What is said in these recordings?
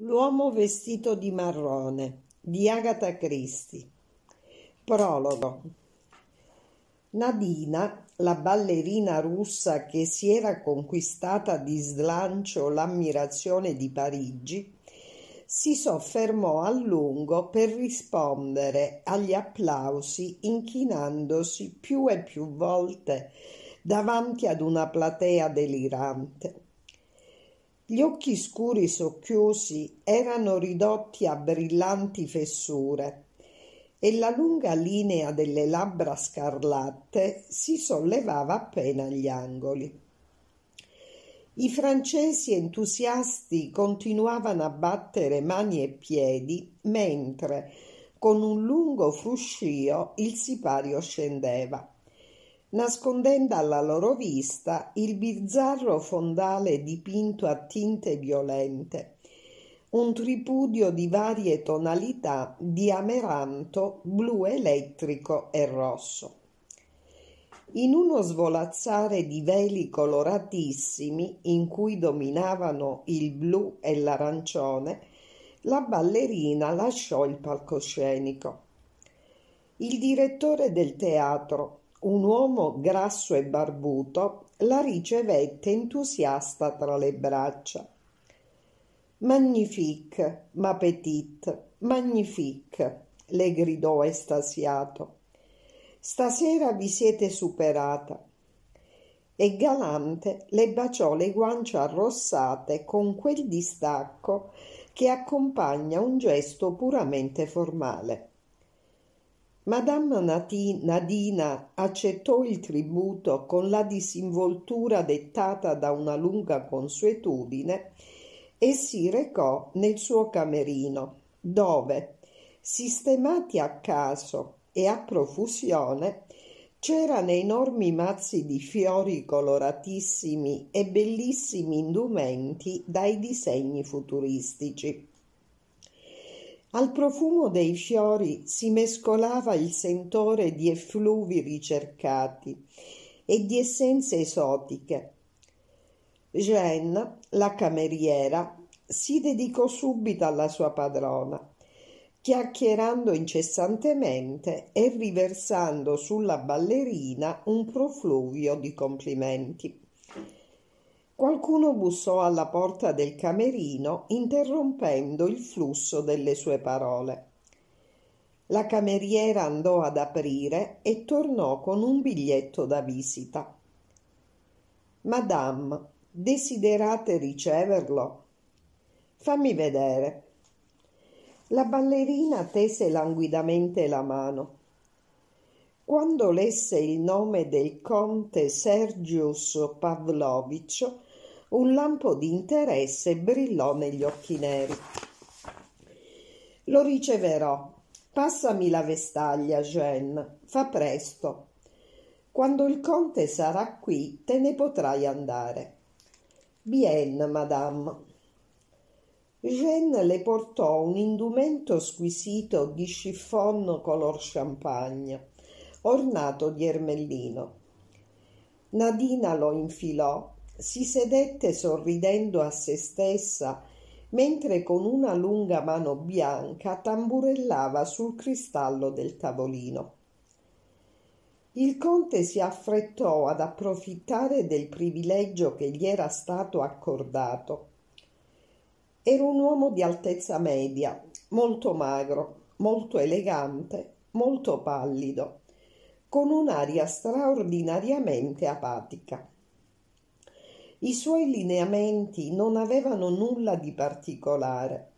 L'uomo vestito di marrone di Agatha Christie. Prologo. Nadina, la ballerina russa che si era conquistata di slancio l'ammirazione di Parigi, si soffermò a lungo per rispondere agli applausi inchinandosi più e più volte davanti ad una platea delirante gli occhi scuri socchiusi erano ridotti a brillanti fessure e la lunga linea delle labbra scarlatte si sollevava appena agli angoli. I francesi entusiasti continuavano a battere mani e piedi mentre, con un lungo fruscio, il sipario scendeva nascondendo alla loro vista il bizzarro fondale dipinto a tinte violente, un tripudio di varie tonalità di ameranto, blu elettrico e rosso. In uno svolazzare di veli coloratissimi in cui dominavano il blu e l'arancione, la ballerina lasciò il palcoscenico. Il direttore del teatro, un uomo grasso e barbuto la ricevette entusiasta tra le braccia. Magnifique, ma petite, magnifique, le gridò estasiato. Stasera vi siete superata. E galante le baciò le guance arrossate con quel distacco che accompagna un gesto puramente formale. Madame Nadina accettò il tributo con la disinvoltura dettata da una lunga consuetudine e si recò nel suo camerino, dove, sistemati a caso e a profusione, c'erano enormi mazzi di fiori coloratissimi e bellissimi indumenti dai disegni futuristici. Al profumo dei fiori si mescolava il sentore di effluvi ricercati e di essenze esotiche. Jeanne, la cameriera, si dedicò subito alla sua padrona, chiacchierando incessantemente e riversando sulla ballerina un profluvio di complimenti. Qualcuno bussò alla porta del camerino interrompendo il flusso delle sue parole. La cameriera andò ad aprire e tornò con un biglietto da visita. Madame, desiderate riceverlo? Fammi vedere. La ballerina tese languidamente la mano. Quando lesse il nome del conte Sergius Pavlovich, un lampo di interesse brillò negli occhi neri. Lo riceverò. Passami la vestaglia, Jeanne. Fa presto. Quando il conte sarà qui, te ne potrai andare. Bien, madame. Jeanne le portò un indumento squisito di chiffon color champagne, ornato di ermellino. Nadina lo infilò si sedette sorridendo a se stessa mentre con una lunga mano bianca tamburellava sul cristallo del tavolino. Il conte si affrettò ad approfittare del privilegio che gli era stato accordato. Era un uomo di altezza media, molto magro, molto elegante, molto pallido, con un'aria straordinariamente apatica. I suoi lineamenti non avevano nulla di particolare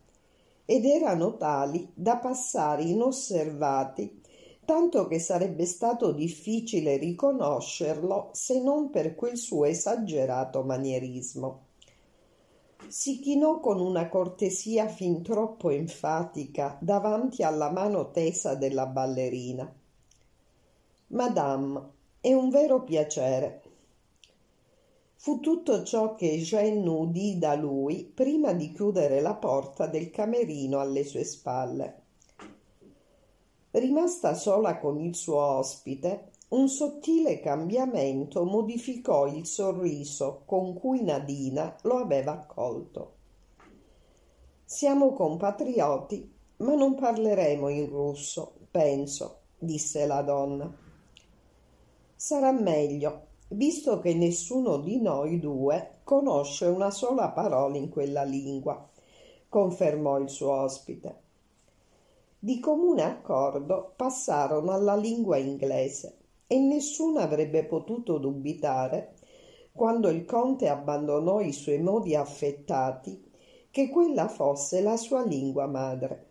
ed erano tali da passare inosservati, tanto che sarebbe stato difficile riconoscerlo se non per quel suo esagerato manierismo. Si chinò con una cortesia fin troppo enfatica davanti alla mano tesa della ballerina. Madame, è un vero piacere. Fu tutto ciò che Jeanne udì da lui prima di chiudere la porta del camerino alle sue spalle. Rimasta sola con il suo ospite, un sottile cambiamento modificò il sorriso con cui Nadina lo aveva accolto. Siamo compatrioti, ma non parleremo in russo, penso, disse la donna. Sarà meglio, visto che nessuno di noi due conosce una sola parola in quella lingua, confermò il suo ospite. Di comune accordo passarono alla lingua inglese e nessuno avrebbe potuto dubitare, quando il conte abbandonò i suoi modi affettati, che quella fosse la sua lingua madre.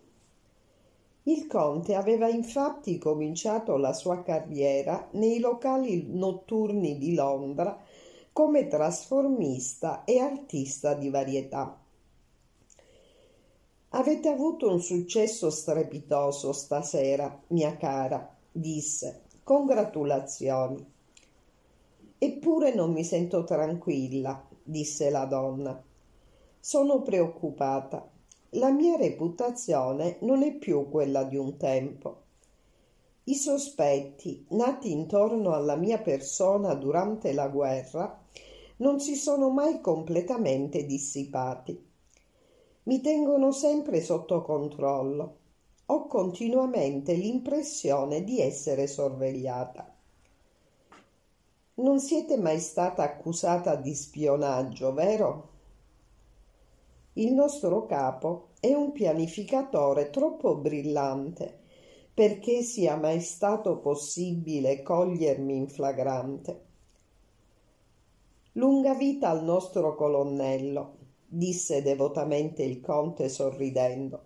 Il conte aveva infatti cominciato la sua carriera nei locali notturni di Londra come trasformista e artista di varietà. Avete avuto un successo strepitoso stasera, mia cara, disse. Congratulazioni. Eppure non mi sento tranquilla, disse la donna. Sono preoccupata. La mia reputazione non è più quella di un tempo. I sospetti nati intorno alla mia persona durante la guerra non si sono mai completamente dissipati. Mi tengono sempre sotto controllo. Ho continuamente l'impressione di essere sorvegliata. Non siete mai stata accusata di spionaggio, vero? Il nostro capo è un pianificatore troppo brillante perché sia mai stato possibile cogliermi in flagrante. Lunga vita al nostro colonnello, disse devotamente il conte sorridendo.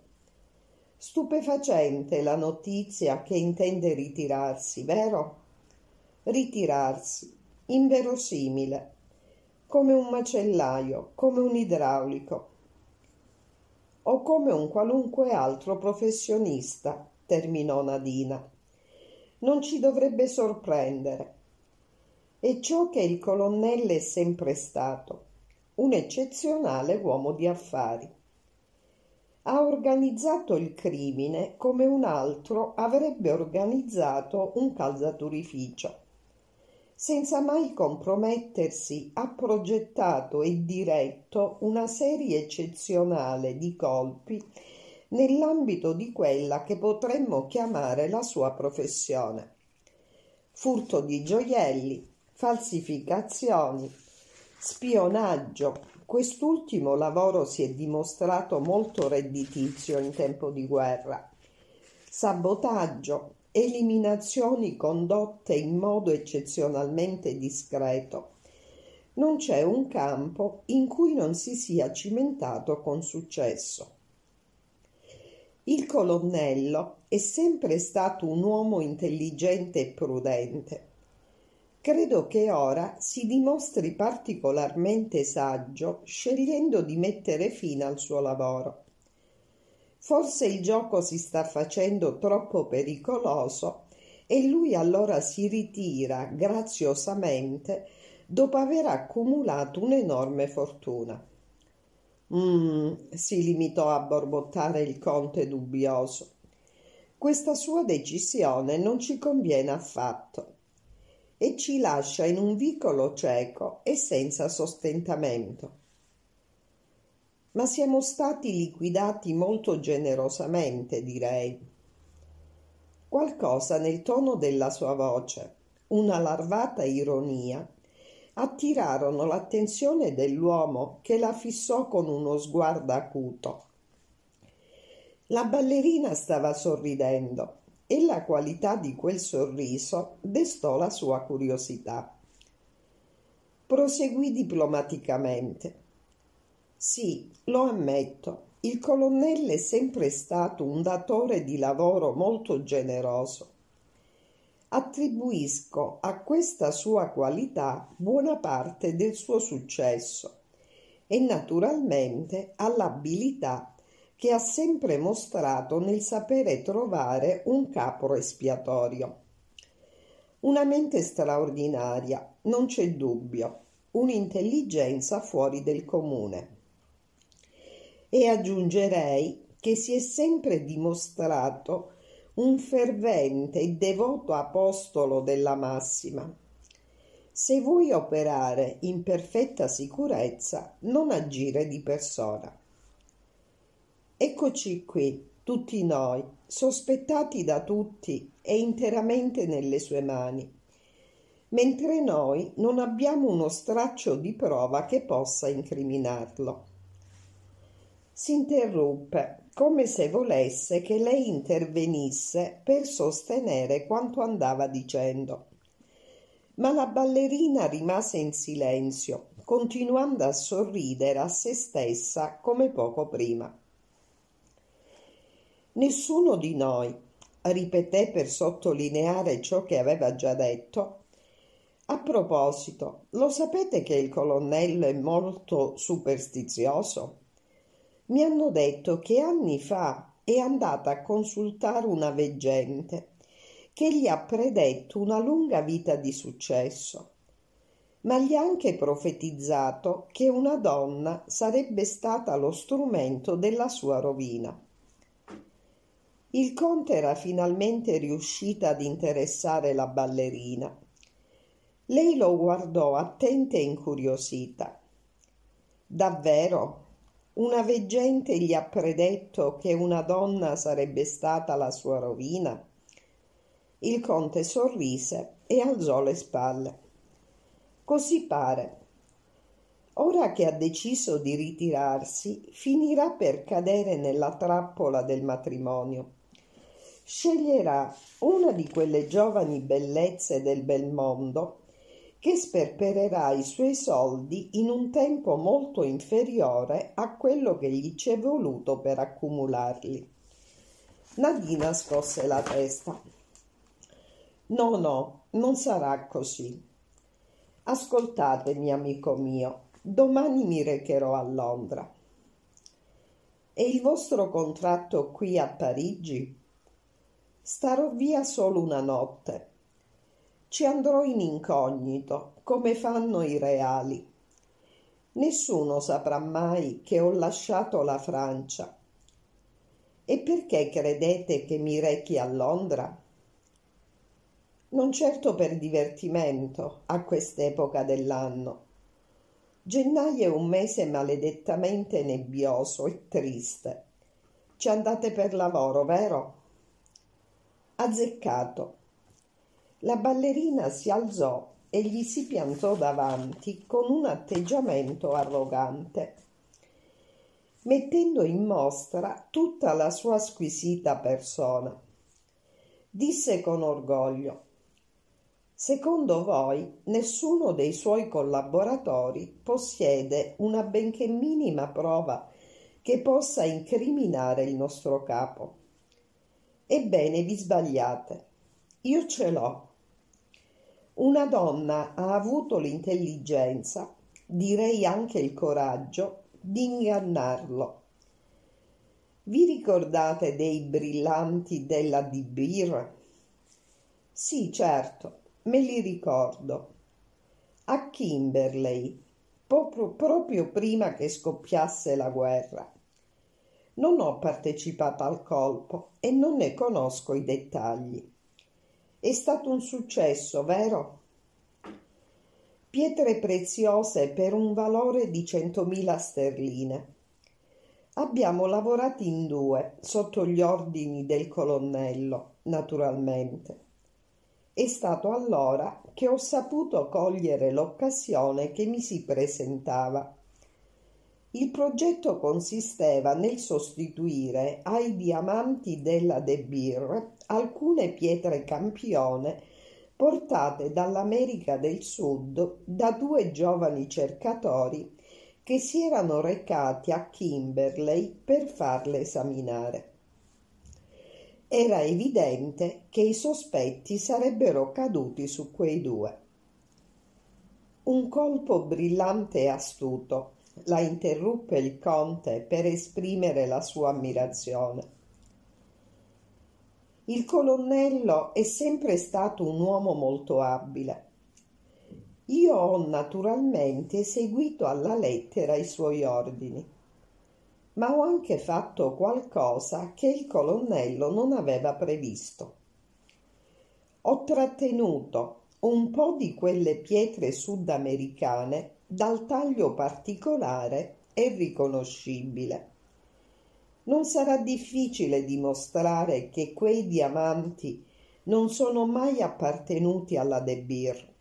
Stupefacente la notizia che intende ritirarsi, vero? Ritirarsi, inverosimile, come un macellaio, come un idraulico, o come un qualunque altro professionista, terminò Nadina. Non ci dovrebbe sorprendere. È ciò che il colonnello è sempre stato, un eccezionale uomo di affari. Ha organizzato il crimine come un altro avrebbe organizzato un calzaturificio senza mai compromettersi, ha progettato e diretto una serie eccezionale di colpi nell'ambito di quella che potremmo chiamare la sua professione. Furto di gioielli, falsificazioni, spionaggio. Quest'ultimo lavoro si è dimostrato molto redditizio in tempo di guerra. Sabotaggio, eliminazioni condotte in modo eccezionalmente discreto. Non c'è un campo in cui non si sia cimentato con successo. Il colonnello è sempre stato un uomo intelligente e prudente. Credo che ora si dimostri particolarmente saggio scegliendo di mettere fine al suo lavoro. Forse il gioco si sta facendo troppo pericoloso e lui allora si ritira graziosamente dopo aver accumulato un'enorme fortuna. Mm, si limitò a borbottare il conte dubbioso. Questa sua decisione non ci conviene affatto e ci lascia in un vicolo cieco e senza sostentamento ma siamo stati liquidati molto generosamente, direi. Qualcosa nel tono della sua voce, una larvata ironia, attirarono l'attenzione dell'uomo che la fissò con uno sguardo acuto. La ballerina stava sorridendo e la qualità di quel sorriso destò la sua curiosità. Proseguì diplomaticamente. Sì, lo ammetto, il colonnello è sempre stato un datore di lavoro molto generoso. Attribuisco a questa sua qualità buona parte del suo successo e naturalmente all'abilità che ha sempre mostrato nel sapere trovare un capo espiatorio. Una mente straordinaria, non c'è dubbio, un'intelligenza fuori del comune e aggiungerei che si è sempre dimostrato un fervente e devoto apostolo della massima. Se vuoi operare in perfetta sicurezza, non agire di persona. Eccoci qui, tutti noi, sospettati da tutti e interamente nelle sue mani, mentre noi non abbiamo uno straccio di prova che possa incriminarlo. Si interruppe, come se volesse che lei intervenisse per sostenere quanto andava dicendo. Ma la ballerina rimase in silenzio, continuando a sorridere a se stessa come poco prima. Nessuno di noi, ripeté per sottolineare ciò che aveva già detto, a proposito, lo sapete che il colonnello è molto superstizioso? Mi hanno detto che anni fa è andata a consultare una veggente che gli ha predetto una lunga vita di successo, ma gli ha anche profetizzato che una donna sarebbe stata lo strumento della sua rovina. Il conte era finalmente riuscita ad interessare la ballerina. Lei lo guardò attenta e incuriosita. Davvero? Una veggente gli ha predetto che una donna sarebbe stata la sua rovina? Il conte sorrise e alzò le spalle. Così pare. Ora che ha deciso di ritirarsi, finirà per cadere nella trappola del matrimonio sceglierà una di quelle giovani bellezze del bel mondo che sperpererà i suoi soldi in un tempo molto inferiore a quello che gli ci è voluto per accumularli. Nadina scosse la testa. No, no, non sarà così. Ascoltatemi, amico mio, domani mi recherò a Londra. E il vostro contratto qui a Parigi? Starò via solo una notte. Ci andrò in incognito, come fanno i reali. Nessuno saprà mai che ho lasciato la Francia. E perché credete che mi rechi a Londra? Non certo per divertimento a quest'epoca dell'anno. Gennaio è un mese maledettamente nebbioso e triste. Ci andate per lavoro, vero? Azzeccato. La ballerina si alzò e gli si piantò davanti con un atteggiamento arrogante, mettendo in mostra tutta la sua squisita persona. Disse con orgoglio Secondo voi nessuno dei suoi collaboratori possiede una benché minima prova che possa incriminare il nostro capo. Ebbene, vi sbagliate. Io ce l'ho. Una donna ha avuto l'intelligenza, direi anche il coraggio, di ingannarlo. Vi ricordate dei brillanti della Di Beer? Sì, certo, me li ricordo. A Kimberley, proprio, proprio prima che scoppiasse la guerra. Non ho partecipato al colpo e non ne conosco i dettagli. È stato un successo, vero? Pietre preziose per un valore di centomila sterline. Abbiamo lavorato in due, sotto gli ordini del colonnello, naturalmente. È stato allora che ho saputo cogliere l'occasione che mi si presentava il progetto consisteva nel sostituire ai diamanti della De Beer alcune pietre campione portate dall'America del Sud da due giovani cercatori che si erano recati a Kimberley per farle esaminare. Era evidente che i sospetti sarebbero caduti su quei due. Un colpo brillante e astuto la interruppe il conte per esprimere la sua ammirazione. Il colonnello è sempre stato un uomo molto abile. Io ho naturalmente seguito alla lettera i suoi ordini, ma ho anche fatto qualcosa che il colonnello non aveva previsto. Ho trattenuto un po' di quelle pietre sudamericane dal taglio particolare e riconoscibile. non sarà difficile dimostrare che quei diamanti non sono mai appartenuti alla De Beer.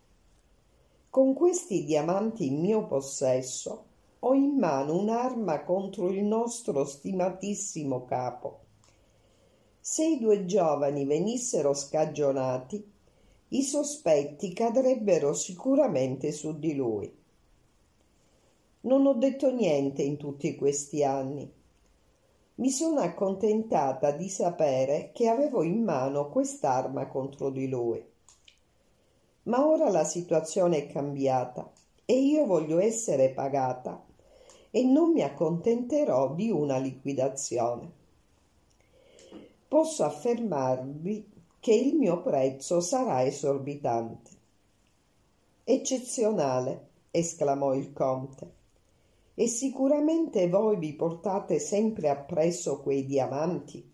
Con questi diamanti in mio possesso ho in mano un'arma contro il nostro stimatissimo capo. Se i due giovani venissero scagionati, i sospetti cadrebbero sicuramente su di lui. Non ho detto niente in tutti questi anni. Mi sono accontentata di sapere che avevo in mano quest'arma contro di lui. Ma ora la situazione è cambiata e io voglio essere pagata e non mi accontenterò di una liquidazione. Posso affermarvi che il mio prezzo sarà esorbitante. Eccezionale, esclamò il conte. E sicuramente voi vi portate sempre appresso quei diamanti.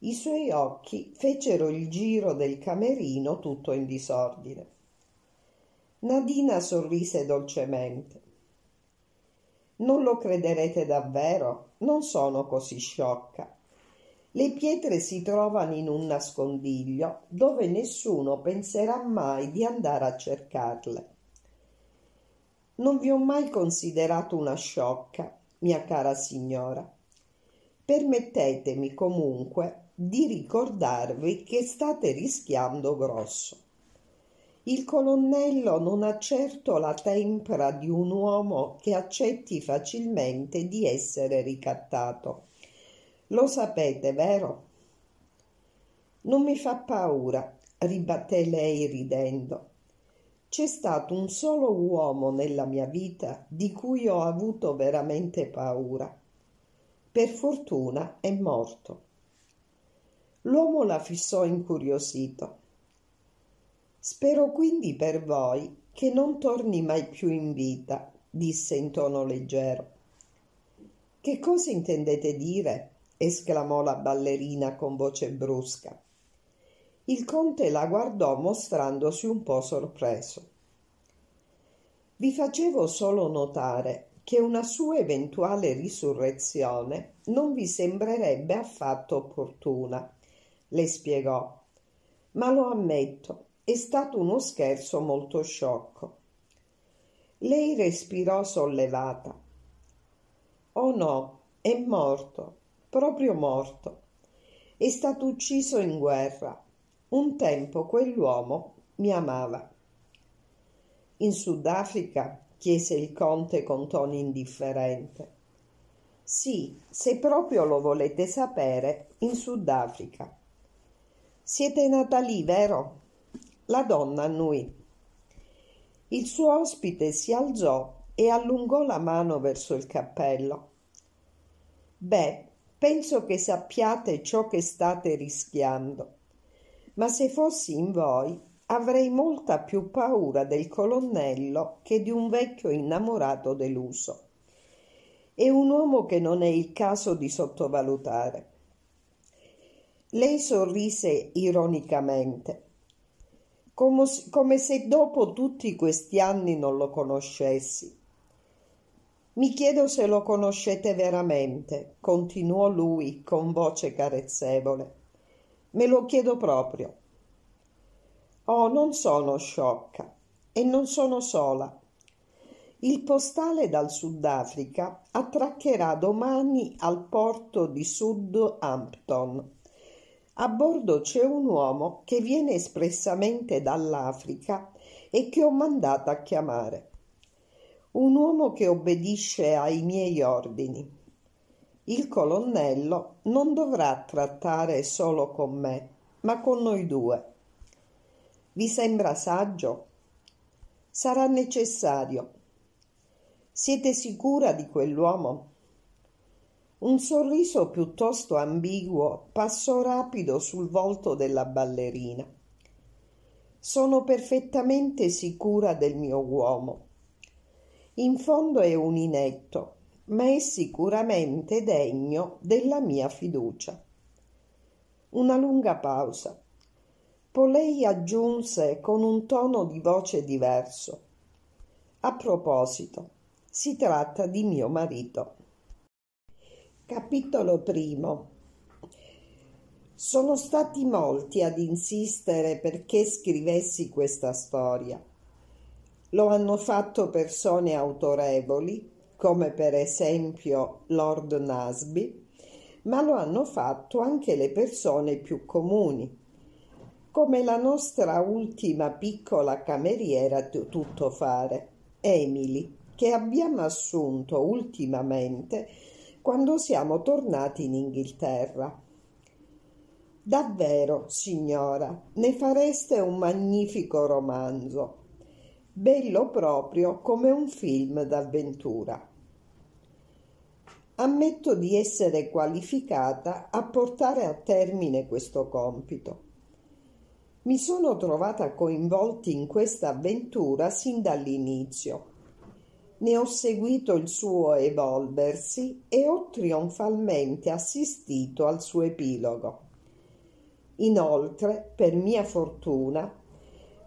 I suoi occhi fecero il giro del camerino tutto in disordine. Nadina sorrise dolcemente. Non lo crederete davvero? Non sono così sciocca. Le pietre si trovano in un nascondiglio dove nessuno penserà mai di andare a cercarle. Non vi ho mai considerato una sciocca, mia cara signora. Permettetemi comunque di ricordarvi che state rischiando grosso. Il colonnello non ha certo la tempra di un uomo che accetti facilmente di essere ricattato. Lo sapete, vero? Non mi fa paura, ribatté lei ridendo. C'è stato un solo uomo nella mia vita di cui ho avuto veramente paura. Per fortuna è morto. L'uomo la fissò incuriosito. Spero quindi per voi che non torni mai più in vita, disse in tono leggero. Che cosa intendete dire? esclamò la ballerina con voce brusca. Il conte la guardò mostrandosi un po' sorpreso. Vi facevo solo notare che una sua eventuale risurrezione non vi sembrerebbe affatto opportuna, le spiegò. Ma lo ammetto, è stato uno scherzo molto sciocco. Lei respirò sollevata. Oh no, è morto, proprio morto. È stato ucciso in guerra un tempo quell'uomo mi amava. In Sudafrica? chiese il conte con tono indifferente. Sì, se proprio lo volete sapere, in Sudafrica. Siete nata lì, vero? La donna annui. Il suo ospite si alzò e allungò la mano verso il cappello. Beh, penso che sappiate ciò che state rischiando ma se fossi in voi avrei molta più paura del colonnello che di un vecchio innamorato deluso. È un uomo che non è il caso di sottovalutare. Lei sorrise ironicamente, come, se dopo tutti questi anni non lo conoscessi. Mi chiedo se lo conoscete veramente, continuò lui con voce carezzevole. Me lo chiedo proprio. Oh, non sono sciocca e non sono sola. Il postale dal Sudafrica attraccherà domani al porto di Southampton. A bordo c'è un uomo che viene espressamente dall'Africa e che ho mandato a chiamare. Un uomo che obbedisce ai miei ordini il colonnello non dovrà trattare solo con me, ma con noi due. Vi sembra saggio? Sarà necessario. Siete sicura di quell'uomo? Un sorriso piuttosto ambiguo passò rapido sul volto della ballerina. Sono perfettamente sicura del mio uomo. In fondo è un inetto, ma è sicuramente degno della mia fiducia. Una lunga pausa. Polei aggiunse con un tono di voce diverso. A proposito, si tratta di mio marito. Capitolo primo. Sono stati molti ad insistere perché scrivessi questa storia. Lo hanno fatto persone autorevoli, come per esempio Lord Nasby, ma lo hanno fatto anche le persone più comuni, come la nostra ultima piccola cameriera tuttofare, Emily, che abbiamo assunto ultimamente quando siamo tornati in Inghilterra. Davvero, signora, ne fareste un magnifico romanzo, bello proprio come un film d'avventura. Ammetto di essere qualificata a portare a termine questo compito. Mi sono trovata coinvolta in questa avventura sin dall'inizio. Ne ho seguito il suo evolversi e ho trionfalmente assistito al suo epilogo. Inoltre, per mia fortuna,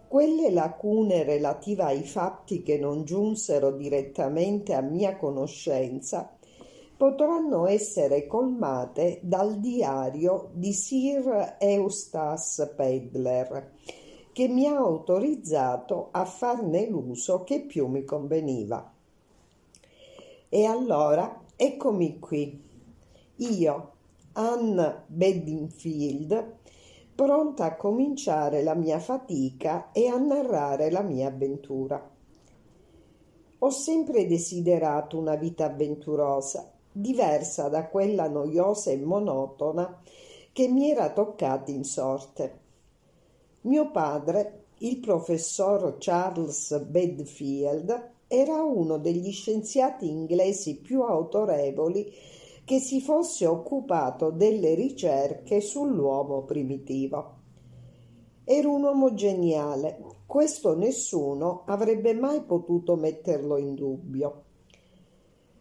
quelle lacune relative ai fatti che non giunsero direttamente a mia conoscenza potranno essere colmate dal diario di Sir Eustace Pedler, che mi ha autorizzato a farne l'uso che più mi conveniva. E allora eccomi qui, io, Anne Bedingfield, pronta a cominciare la mia fatica e a narrare la mia avventura. Ho sempre desiderato una vita avventurosa diversa da quella noiosa e monotona che mi era toccata in sorte. Mio padre, il professor Charles Bedfield, era uno degli scienziati inglesi più autorevoli che si fosse occupato delle ricerche sull'uomo primitivo. Era un uomo geniale, questo nessuno avrebbe mai potuto metterlo in dubbio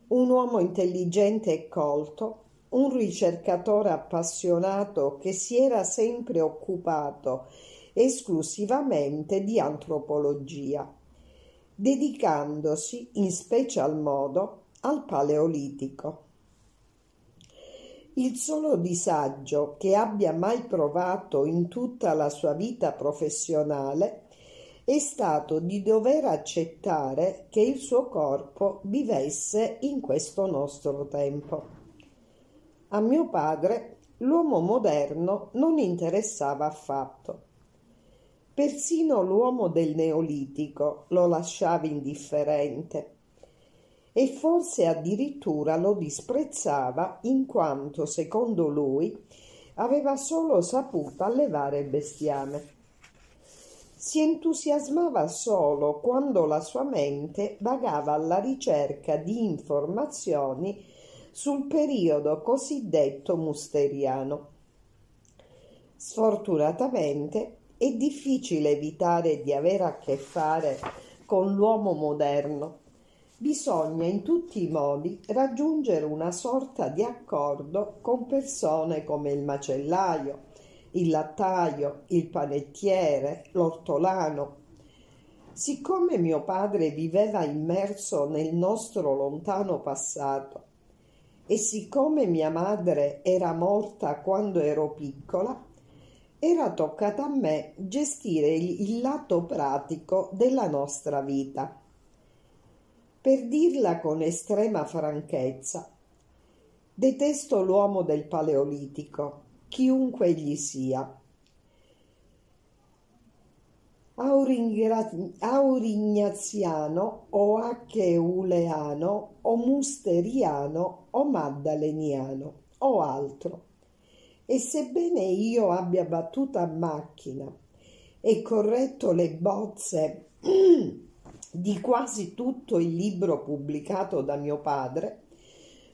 un uomo intelligente e colto, un ricercatore appassionato che si era sempre occupato esclusivamente di antropologia, dedicandosi in special modo al Paleolitico. Il solo disagio che abbia mai provato in tutta la sua vita professionale è stato di dover accettare che il suo corpo vivesse in questo nostro tempo. A mio padre l'uomo moderno non interessava affatto. Persino l'uomo del Neolitico lo lasciava indifferente e forse addirittura lo disprezzava in quanto, secondo lui, aveva solo saputo allevare bestiame si entusiasmava solo quando la sua mente vagava alla ricerca di informazioni sul periodo cosiddetto musteriano. Sfortunatamente è difficile evitare di avere a che fare con l'uomo moderno. Bisogna in tutti i modi raggiungere una sorta di accordo con persone come il macellaio, il lattaio, il panettiere, l'ortolano. Siccome mio padre viveva immerso nel nostro lontano passato e siccome mia madre era morta quando ero piccola, era toccata a me gestire il, lato pratico della nostra vita. Per dirla con estrema franchezza, detesto l'uomo del Paleolitico chiunque egli sia. Aurignaziano o Acheuleano o Musteriano o Maddaleniano o altro. E sebbene io abbia battuto a macchina e corretto le bozze di quasi tutto il libro pubblicato da mio padre,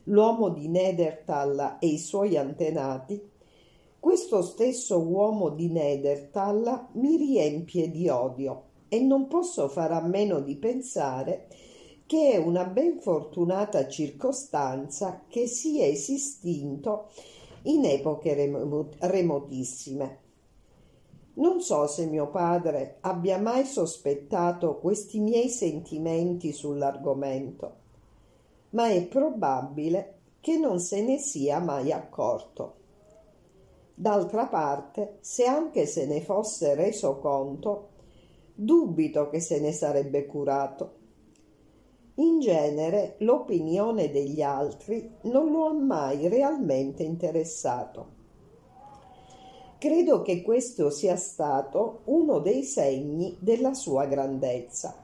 l'uomo di Nedertal e i suoi antenati, questo stesso uomo di Nedertal mi riempie di odio e non posso fare a meno di pensare che è una ben fortunata circostanza che sia esistinto in epoche remotissime. Non so se mio padre abbia mai sospettato questi miei sentimenti sull'argomento, ma è probabile che non se ne sia mai accorto. D'altra parte, se anche se ne fosse reso conto, dubito che se ne sarebbe curato. In genere l'opinione degli altri non lo ha mai realmente interessato. Credo che questo sia stato uno dei segni della sua grandezza.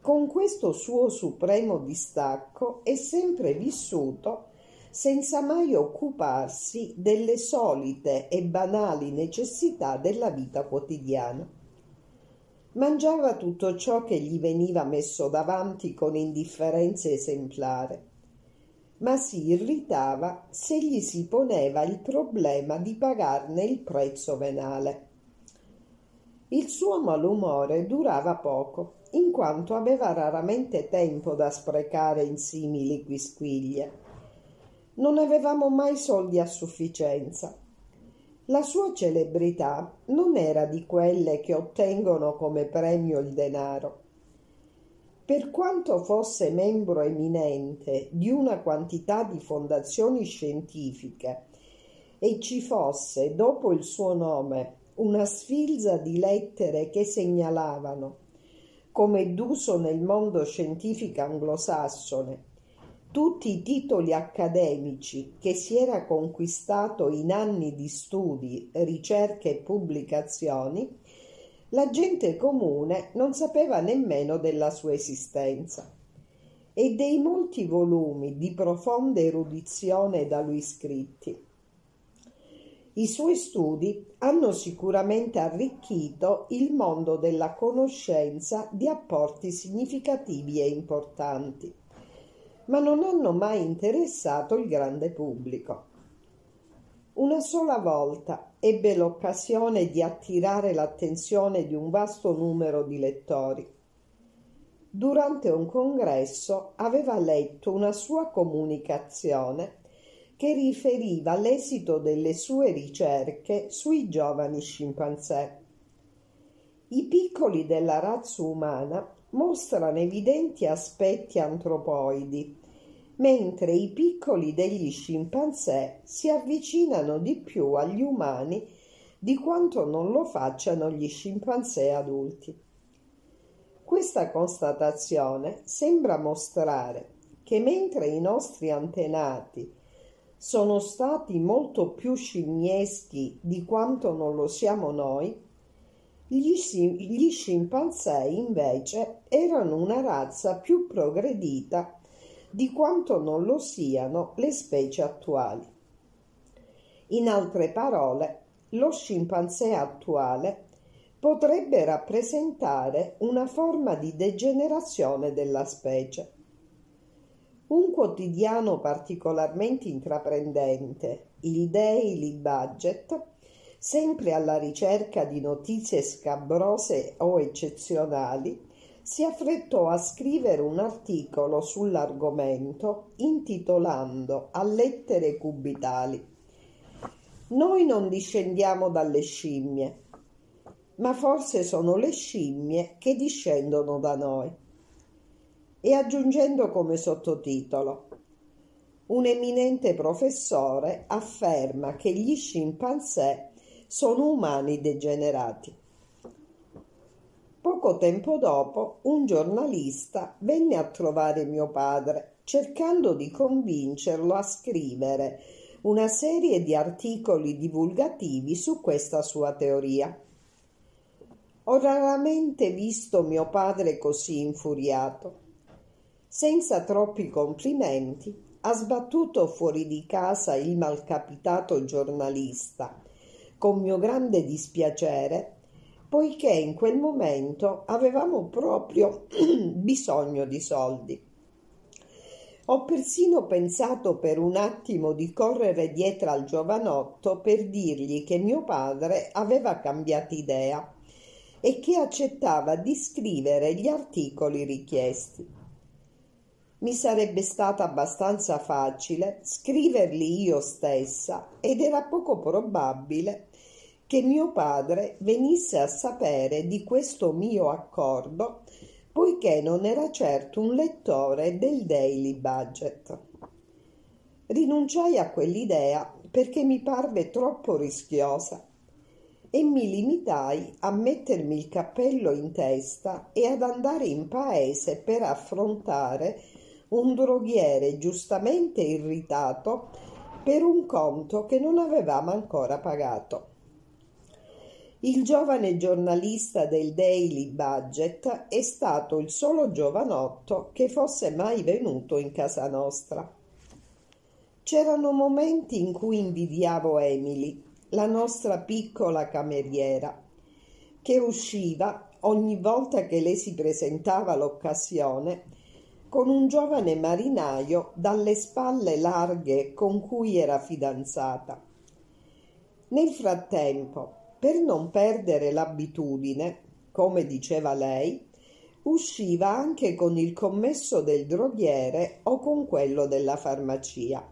Con questo suo supremo distacco è sempre vissuto senza mai occuparsi delle solite e banali necessità della vita quotidiana. Mangiava tutto ciò che gli veniva messo davanti con indifferenza esemplare, ma si irritava se gli si poneva il problema di pagarne il prezzo venale. Il suo malumore durava poco in quanto aveva raramente tempo da sprecare in simili quisquiglie. Non avevamo mai soldi a sufficienza. La sua celebrità non era di quelle che ottengono come premio il denaro. Per quanto fosse membro eminente di una quantità di fondazioni scientifiche e ci fosse dopo il suo nome una sfilza di lettere che segnalavano come d'uso nel mondo scientifico anglosassone, tutti i titoli accademici che si era conquistato in anni di studi, ricerche e pubblicazioni, la gente comune non sapeva nemmeno della sua esistenza e dei molti volumi di profonda erudizione da lui scritti. I suoi studi hanno sicuramente arricchito il mondo della conoscenza di apporti significativi e importanti, ma non hanno mai interessato il grande pubblico. Una sola volta ebbe l'occasione di attirare l'attenzione di un vasto numero di lettori. Durante un congresso aveva letto una sua comunicazione che riferiva l'esito delle sue ricerche sui giovani scimpanzé. I piccoli della razza umana mostrano evidenti aspetti antropoidi, mentre i piccoli degli scimpanzé si avvicinano di più agli umani di quanto non lo facciano gli scimpanzé adulti. Questa constatazione sembra mostrare che mentre i nostri antenati sono stati molto più scimmieschi di quanto non lo siamo noi, gli, gli scimpanzé invece erano una razza più progredita di quanto non lo siano le specie attuali. In altre parole, lo scimpanzé attuale potrebbe rappresentare una forma di degenerazione della specie. Un quotidiano particolarmente intraprendente, il Daily Budget, sempre alla ricerca di notizie scabrose o eccezionali, si affrettò a scrivere un articolo sull'argomento intitolando a lettere cubitali. Noi non discendiamo dalle scimmie, ma forse sono le scimmie che discendono da noi e aggiungendo come sottotitolo un eminente professore afferma che gli scimpanzé sono umani degenerati. Poco tempo dopo un giornalista venne a trovare mio padre cercando di convincerlo a scrivere una serie di articoli divulgativi su questa sua teoria. Ho raramente visto mio padre così infuriato senza troppi complimenti, ha sbattuto fuori di casa il malcapitato giornalista, con mio grande dispiacere, poiché in quel momento avevamo proprio bisogno di soldi. Ho persino pensato per un attimo di correre dietro al giovanotto per dirgli che mio padre aveva cambiato idea e che accettava di scrivere gli articoli richiesti mi sarebbe stata abbastanza facile scriverli io stessa ed era poco probabile che mio padre venisse a sapere di questo mio accordo poiché non era certo un lettore del Daily Budget. Rinunciai a quell'idea perché mi parve troppo rischiosa e mi limitai a mettermi il cappello in testa e ad andare in paese per affrontare un droghiere giustamente irritato per un conto che non avevamo ancora pagato. Il giovane giornalista del Daily Budget è stato il solo giovanotto che fosse mai venuto in casa nostra. C'erano momenti in cui invidiavo Emily, la nostra piccola cameriera, che usciva ogni volta che le si presentava l'occasione con un giovane marinaio dalle spalle larghe con cui era fidanzata. Nel frattempo, per non perdere l'abitudine, come diceva lei, usciva anche con il commesso del droghiere o con quello della farmacia.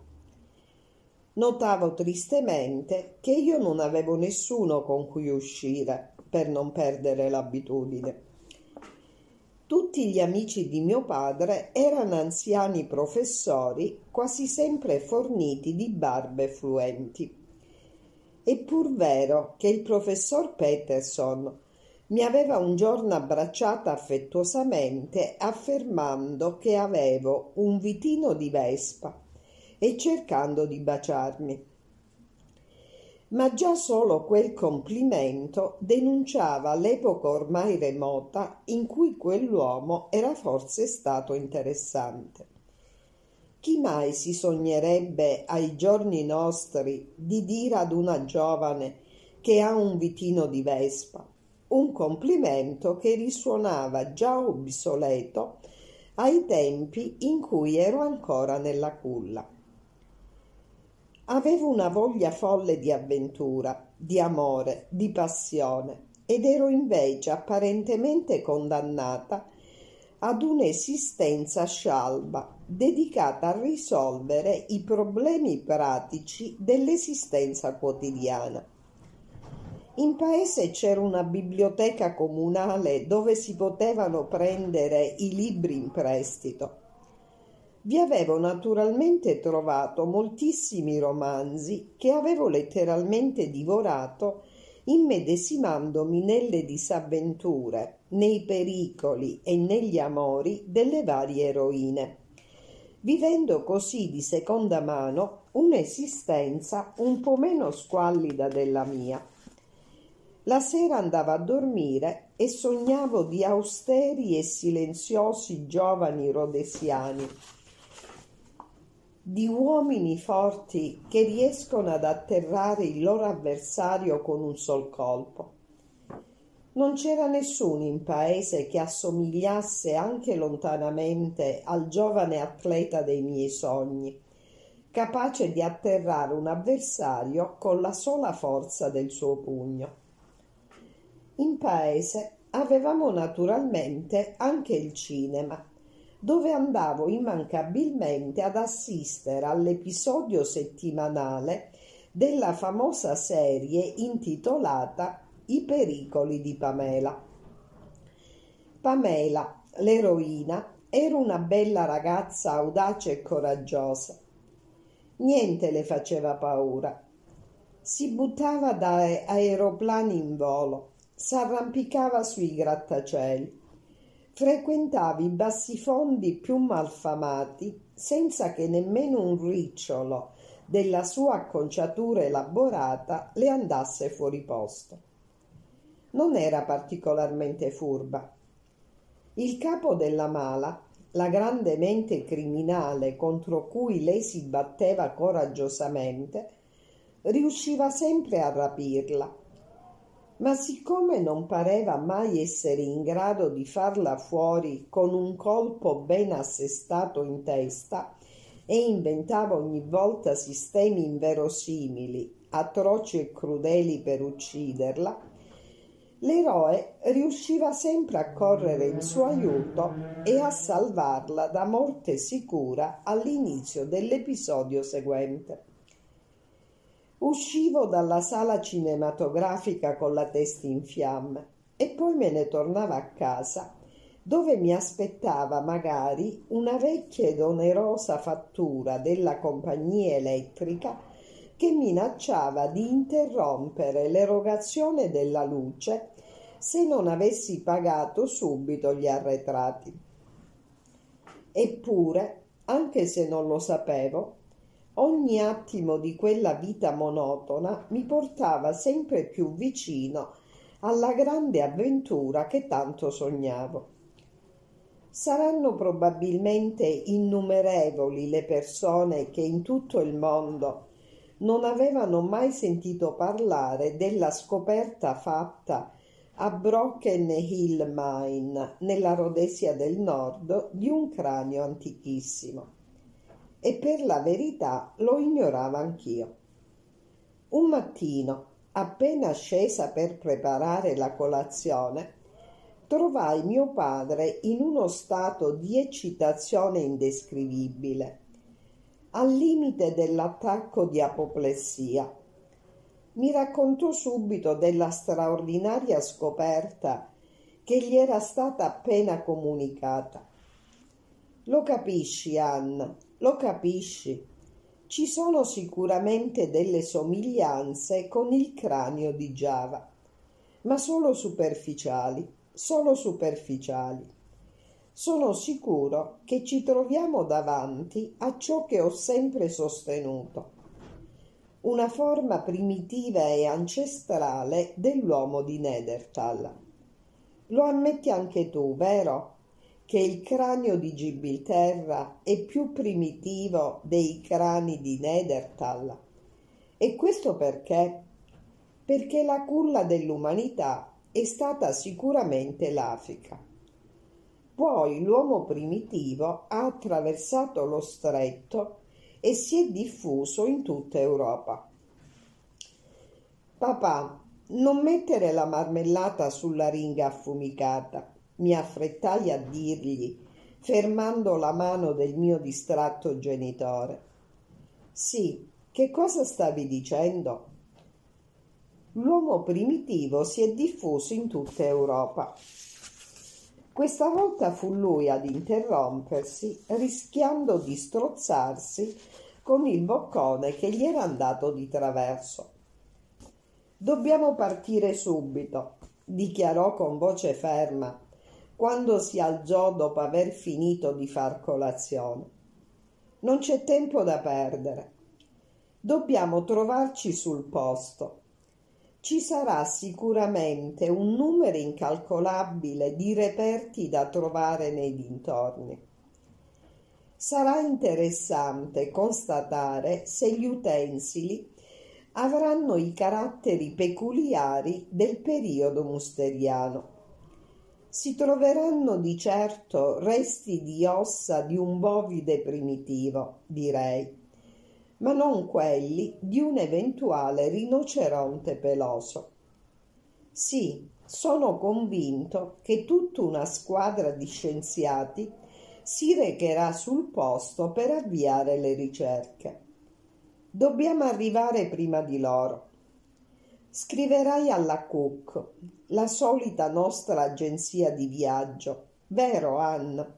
Notavo tristemente che io non avevo nessuno con cui uscire per non perdere l'abitudine. Tutti gli amici di mio padre erano anziani professori, quasi sempre forniti di barbe fluenti. È pur vero che il professor Peterson mi aveva un giorno abbracciata affettuosamente affermando che avevo un vitino di vespa e cercando di baciarmi. Ma già solo quel complimento denunciava l'epoca ormai remota in cui quell'uomo era forse stato interessante. Chi mai si sognerebbe ai giorni nostri di dire ad una giovane che ha un vitino di vespa, un complimento che risuonava già obsoleto ai tempi in cui ero ancora nella culla. Avevo una voglia folle di avventura, di amore, di passione ed ero invece apparentemente condannata ad un'esistenza scialba dedicata a risolvere i problemi pratici dell'esistenza quotidiana. In paese c'era una biblioteca comunale dove si potevano prendere i libri in prestito vi avevo naturalmente trovato moltissimi romanzi che avevo letteralmente divorato immedesimandomi nelle disavventure, nei pericoli e negli amori delle varie eroine, vivendo così di seconda mano un'esistenza un po' meno squallida della mia. La sera andavo a dormire e sognavo di austeri e silenziosi giovani rodesiani di uomini forti che riescono ad atterrare il loro avversario con un sol colpo. Non c'era nessuno in paese che assomigliasse anche lontanamente al giovane atleta dei miei sogni, capace di atterrare un avversario con la sola forza del suo pugno. In paese avevamo naturalmente anche il cinema dove andavo immancabilmente ad assistere all'episodio settimanale della famosa serie intitolata I pericoli di Pamela. Pamela, l'eroina, era una bella ragazza audace e coraggiosa. Niente le faceva paura. Si buttava da aeroplani in volo, s'arrampicava sui grattacieli frequentava i bassifondi più malfamati senza che nemmeno un ricciolo della sua acconciatura elaborata le andasse fuori posto. Non era particolarmente furba. Il capo della mala, la grande mente criminale contro cui lei si batteva coraggiosamente, riusciva sempre a rapirla ma siccome non pareva mai essere in grado di farla fuori con un colpo ben assestato in testa e inventava ogni volta sistemi inverosimili, atroci e crudeli per ucciderla, l'eroe riusciva sempre a correre in suo aiuto e a salvarla da morte sicura all'inizio dell'episodio seguente. Uscivo dalla sala cinematografica con la testa in fiamme e poi me ne tornavo a casa dove mi aspettava magari una vecchia ed onerosa fattura della compagnia elettrica che minacciava di interrompere l'erogazione della luce se non avessi pagato subito gli arretrati. Eppure, anche se non lo sapevo, ogni attimo di quella vita monotona mi portava sempre più vicino alla grande avventura che tanto sognavo. Saranno probabilmente innumerevoli le persone che in tutto il mondo non avevano mai sentito parlare della scoperta fatta a Broken Hill Mine, nella Rhodesia del Nord, di un cranio antichissimo. E per la verità lo ignoravo anch'io. Un mattino, appena scesa per preparare la colazione, trovai mio padre in uno stato di eccitazione indescrivibile, al limite dell'attacco di apoplessia. Mi raccontò subito della straordinaria scoperta che gli era stata appena comunicata. Lo capisci, Anna, lo capisci ci sono sicuramente delle somiglianze con il cranio di Giava, ma solo superficiali, solo superficiali. Sono sicuro che ci troviamo davanti a ciò che ho sempre sostenuto, una forma primitiva e ancestrale dell'uomo di Nedertal. Lo ammetti anche tu, vero? Che il cranio di Gibilterra è più primitivo dei crani di Nedertal. E questo perché? Perché la culla dell'umanità è stata sicuramente l'Africa. Poi l'uomo primitivo ha attraversato lo stretto e si è diffuso in tutta Europa. Papà, non mettere la marmellata sulla ringa affumicata mi affrettai a dirgli, fermando la mano del mio distratto genitore. Sì, che cosa stavi dicendo? L'uomo primitivo si è diffuso in tutta Europa. Questa volta fu lui ad interrompersi, rischiando di strozzarsi con il boccone che gli era andato di traverso. Dobbiamo partire subito, dichiarò con voce ferma, quando si alzò dopo aver finito di far colazione. Non c'è tempo da perdere. Dobbiamo trovarci sul posto. Ci sarà sicuramente un numero incalcolabile di reperti da trovare nei dintorni. Sarà interessante constatare se gli utensili avranno i caratteri peculiari del periodo musteriano si troveranno di certo resti di ossa di un bovide primitivo, direi, ma non quelli di un eventuale rinoceronte peloso. Sì, sono convinto che tutta una squadra di scienziati si recherà sul posto per avviare le ricerche. Dobbiamo arrivare prima di loro. Scriverai alla Cook, la solita nostra agenzia di viaggio, vero Anna?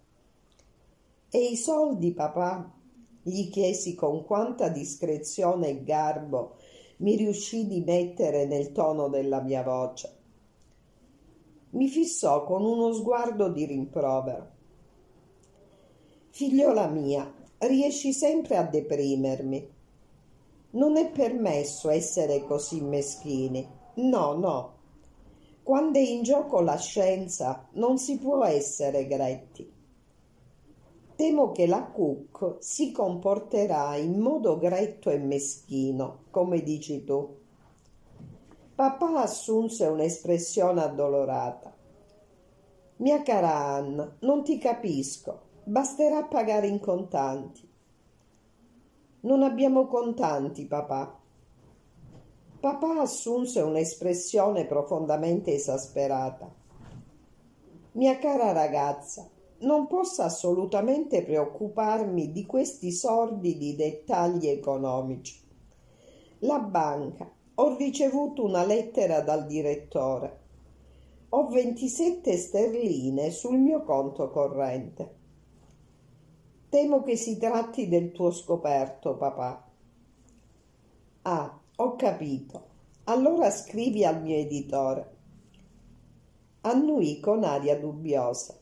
E i soldi, papà? gli chiesi con quanta discrezione e garbo mi riuscì di mettere nel tono della mia voce. Mi fissò con uno sguardo di rimprovero. Figliola mia, riesci sempre a deprimermi. Non è permesso essere così meschini. No, no. Quando è in gioco la scienza non si può essere gretti. Temo che la Cook si comporterà in modo gretto e meschino, come dici tu. Papà assunse un'espressione addolorata. Mia cara Anna, non ti capisco. Basterà pagare in contanti. Non abbiamo contanti, papà. Papà assunse un'espressione profondamente esasperata. Mia cara ragazza, non posso assolutamente preoccuparmi di questi sordidi dettagli economici. La banca, ho ricevuto una lettera dal direttore. ho 27 sterline sul mio conto corrente. Temo che si tratti del tuo scoperto, papà. Ah, ho capito. Allora scrivi al mio editore. Annui con aria dubbiosa.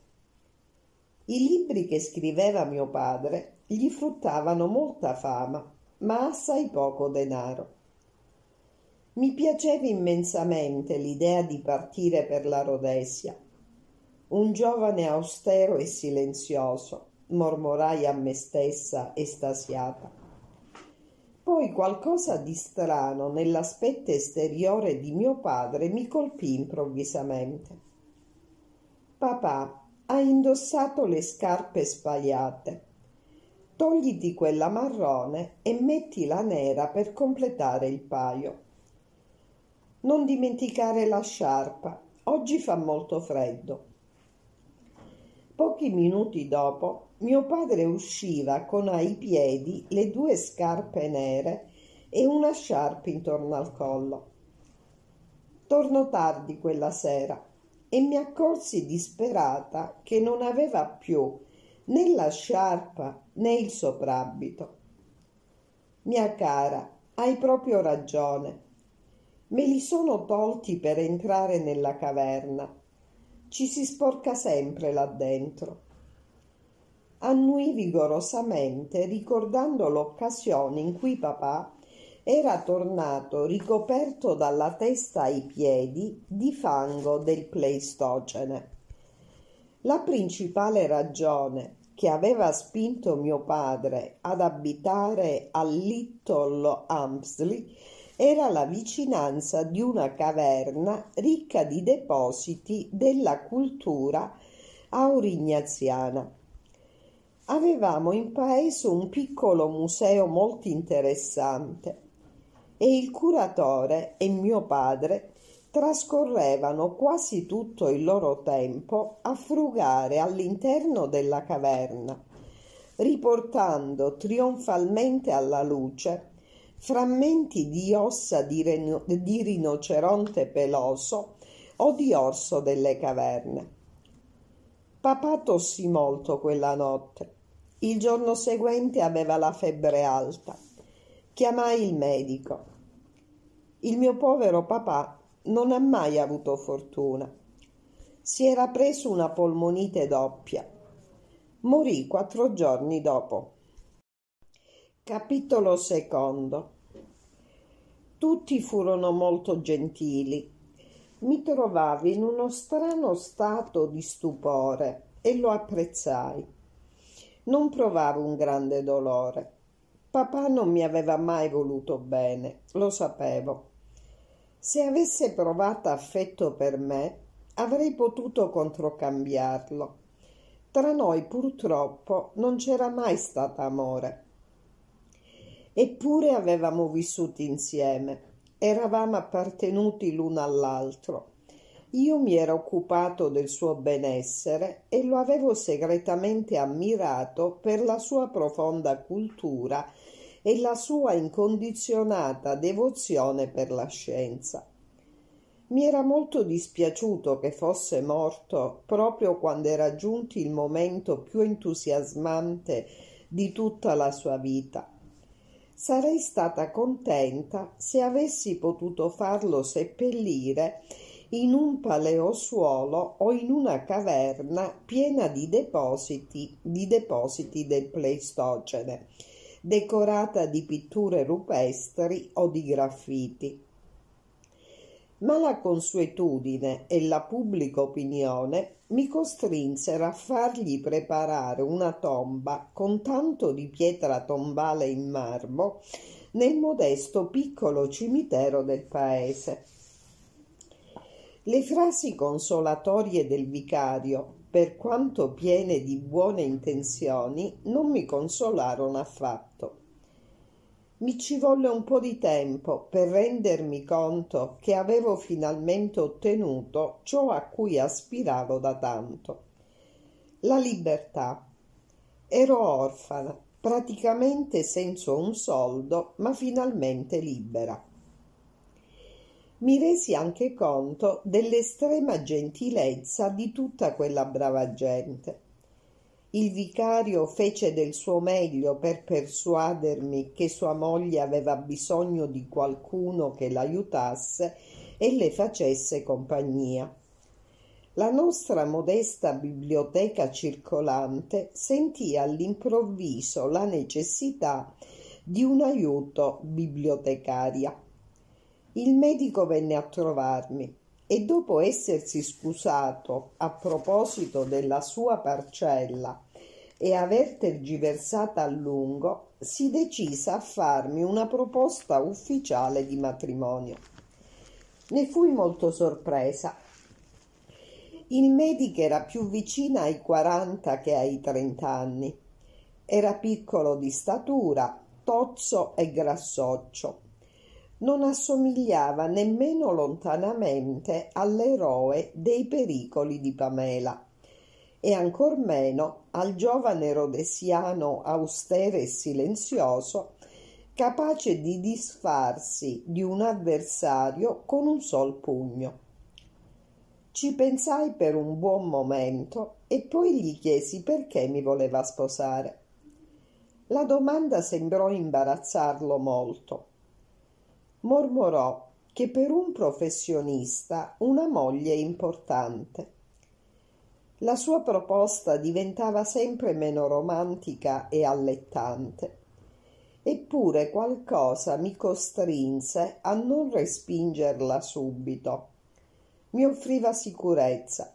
I libri che scriveva mio padre gli fruttavano molta fama, ma assai poco denaro. Mi piaceva immensamente l'idea di partire per la Rhodesia. Un giovane austero e silenzioso, mormorai a me stessa estasiata. Poi qualcosa di strano nell'aspetto esteriore di mio padre mi colpì improvvisamente. Papà, ha indossato le scarpe spaiate. Togliti quella marrone e metti la nera per completare il paio. Non dimenticare la sciarpa, oggi fa molto freddo. Pochi minuti dopo mio padre usciva con ai piedi le due scarpe nere e una sciarpa intorno al collo. Tornò tardi quella sera e mi accorsi disperata che non aveva più né la sciarpa né il soprabito. Mia cara, hai proprio ragione. Me li sono tolti per entrare nella caverna. Ci si sporca sempre là dentro. Annui vigorosamente ricordando l'occasione in cui papà era tornato ricoperto dalla testa ai piedi di fango del Pleistocene. La principale ragione che aveva spinto mio padre ad abitare a Little Ampsley era la vicinanza di una caverna ricca di depositi della cultura aurignaziana. Avevamo in paese un piccolo museo molto interessante e il curatore e mio padre trascorrevano quasi tutto il loro tempo a frugare all'interno della caverna, riportando trionfalmente alla luce frammenti di ossa di, reno- di rinoceronte peloso o di orso delle caverne. Papà tossì molto quella notte. Il giorno seguente aveva la febbre alta. Chiamai il medico. Il mio povero papà non ha mai avuto fortuna. Si era preso una polmonite doppia. Morì quattro giorni dopo. Capitolo secondo. Tutti furono molto gentili. Mi trovavo in uno strano stato di stupore e lo apprezzai. Non provavo un grande dolore. Papà non mi aveva mai voluto bene, lo sapevo. Se avesse provato affetto per me, avrei potuto controcambiarlo. Tra noi purtroppo non c'era mai stato amore Eppure avevamo vissuto insieme, eravamo appartenuti l'uno all'altro. Io mi ero occupato del suo benessere e lo avevo segretamente ammirato per la sua profonda cultura e la sua incondizionata devozione per la scienza. Mi era molto dispiaciuto che fosse morto proprio quando era giunto il momento più entusiasmante di tutta la sua vita sarei stata contenta se avessi potuto farlo seppellire in un paleosuolo o in una caverna piena di depositi, di depositi del Pleistocene, decorata di pitture rupestri o di graffiti. Ma la consuetudine e la pubblica opinione mi costrinsero a fargli preparare una tomba con tanto di pietra tombale in marmo nel modesto piccolo cimitero del paese. Le frasi consolatorie del vicario, per quanto piene di buone intenzioni, non mi consolarono affatto mi ci volle un po' di tempo per rendermi conto che avevo finalmente ottenuto ciò a cui aspiravo da tanto. La libertà. Ero orfana, praticamente senza un soldo, ma finalmente libera. mi resi anche conto dell'estrema gentilezza di tutta quella brava gente. Il vicario fece del suo meglio per persuadermi che sua moglie aveva bisogno di qualcuno che l'aiutasse e le facesse compagnia. La nostra modesta biblioteca circolante sentì all'improvviso la necessità di un aiuto bibliotecaria. Il medico venne a trovarmi e dopo essersi scusato a proposito della sua parcella e aver tergiversata a lungo, si decise a farmi una proposta ufficiale di matrimonio. Ne fui molto sorpresa il medico era più vicino ai 40 che ai 30 anni. Era piccolo di statura, tozzo e grassoccio. Non assomigliava nemmeno lontanamente all'eroe dei pericoli di Pamela e ancor meno al giovane rodesiano austero e silenzioso capace di disfarsi di un avversario con un sol pugno. Ci pensai per un buon momento e poi gli chiesi perché mi voleva sposare. La domanda sembrò imbarazzarlo molto. Mormorò che per un professionista una moglie è importante. La sua proposta diventava sempre meno romantica e allettante. Eppure qualcosa mi costrinse a non respingerla subito mi offriva sicurezza.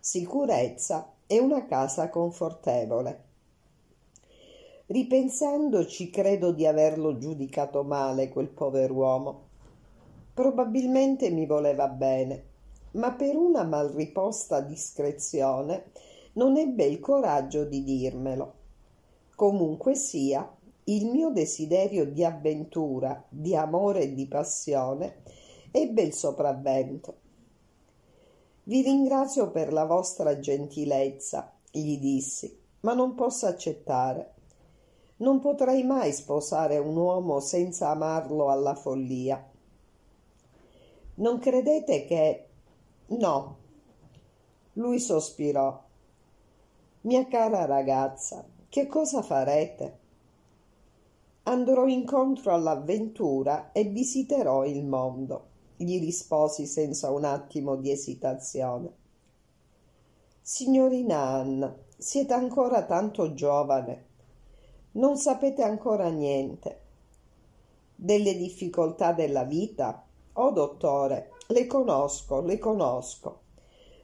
Sicurezza e una casa confortevole. Ripensandoci credo di averlo giudicato male quel pover'uomo. Probabilmente mi voleva bene, ma per una malriposta discrezione non ebbe il coraggio di dirmelo. Comunque sia, il mio desiderio di avventura, di amore e di passione ebbe il sopravvento vi ringrazio per la vostra gentilezza, gli dissi, ma non posso accettare. Non potrei mai sposare un uomo senza amarlo alla follia. Non credete che. No. Lui sospirò. Mia cara ragazza, che cosa farete? Andrò incontro all'avventura e visiterò il mondo gli risposi senza un attimo di esitazione. Signorina Anna, siete ancora tanto giovane. Non sapete ancora niente. Delle difficoltà della vita? Oh, dottore, le conosco, le conosco.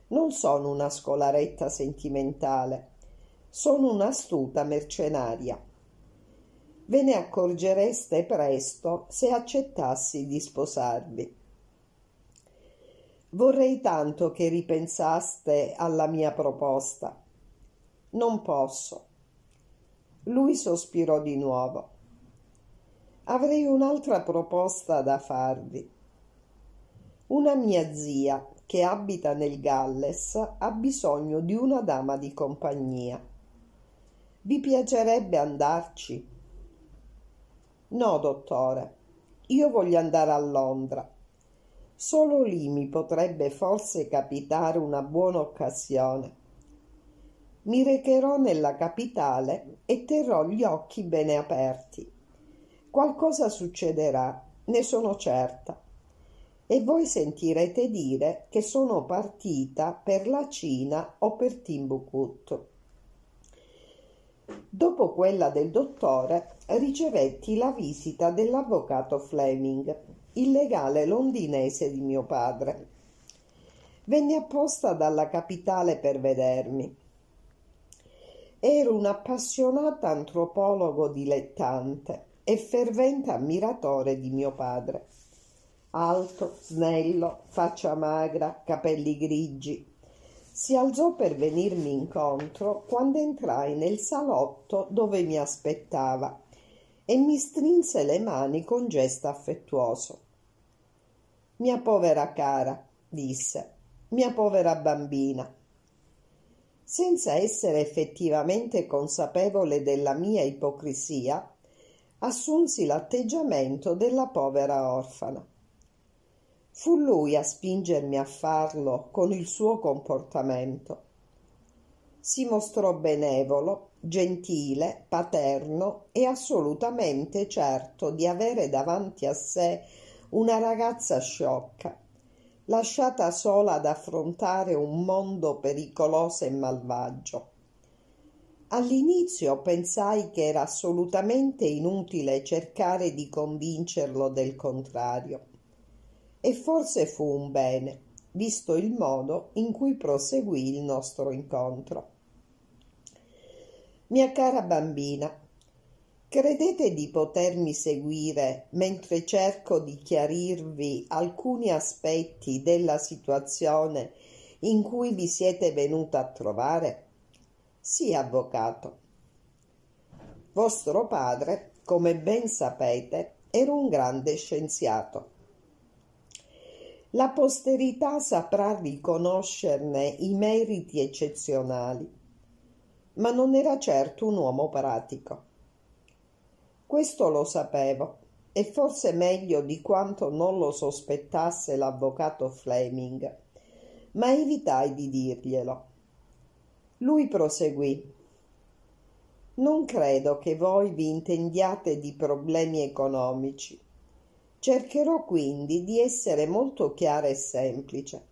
Non sono una scolaretta sentimentale, sono un'astuta mercenaria. Ve ne accorgereste presto se accettassi di sposarvi. Vorrei tanto che ripensaste alla mia proposta. Non posso. Lui sospirò di nuovo. Avrei un'altra proposta da farvi. Una mia zia che abita nel Galles ha bisogno di una dama di compagnia. Vi piacerebbe andarci? No, dottore, io voglio andare a Londra Solo lì mi potrebbe forse capitare una buona occasione. Mi recherò nella capitale e terrò gli occhi bene aperti. Qualcosa succederà, ne sono certa. E voi sentirete dire che sono partita per la Cina o per Timbuktu. Dopo quella del dottore ricevetti la visita dell'avvocato Fleming il legale londinese di mio padre. Venne apposta dalla capitale per vedermi. Ero un appassionato antropologo dilettante e fervente ammiratore di mio padre. Alto, snello, faccia magra, capelli grigi. Si alzò per venirmi incontro quando entrai nel salotto dove mi aspettava e mi strinse le mani con gesto affettuoso. Mia povera cara, disse, mia povera bambina. Senza essere effettivamente consapevole della mia ipocrisia, assunsi l'atteggiamento della povera orfana. Fu lui a spingermi a farlo con il suo comportamento. Si mostrò benevolo, gentile, paterno e assolutamente certo di avere davanti a sé una ragazza sciocca, lasciata sola ad affrontare un mondo pericoloso e malvagio. All'inizio pensai che era assolutamente inutile cercare di convincerlo del contrario. E forse fu un bene, visto il modo in cui proseguì il nostro incontro. Mia cara bambina, credete di potermi seguire mentre cerco di chiarirvi alcuni aspetti della situazione in cui vi siete venuta a trovare? Sì, avvocato. Vostro padre, come ben sapete, era un grande scienziato. La posterità saprà riconoscerne i meriti eccezionali, ma non era certo un uomo pratico. Questo lo sapevo, e forse meglio di quanto non lo sospettasse l'avvocato Fleming, ma evitai di dirglielo. Lui proseguì. Non credo che voi vi intendiate di problemi economici. Cercherò quindi di essere molto chiara e semplice.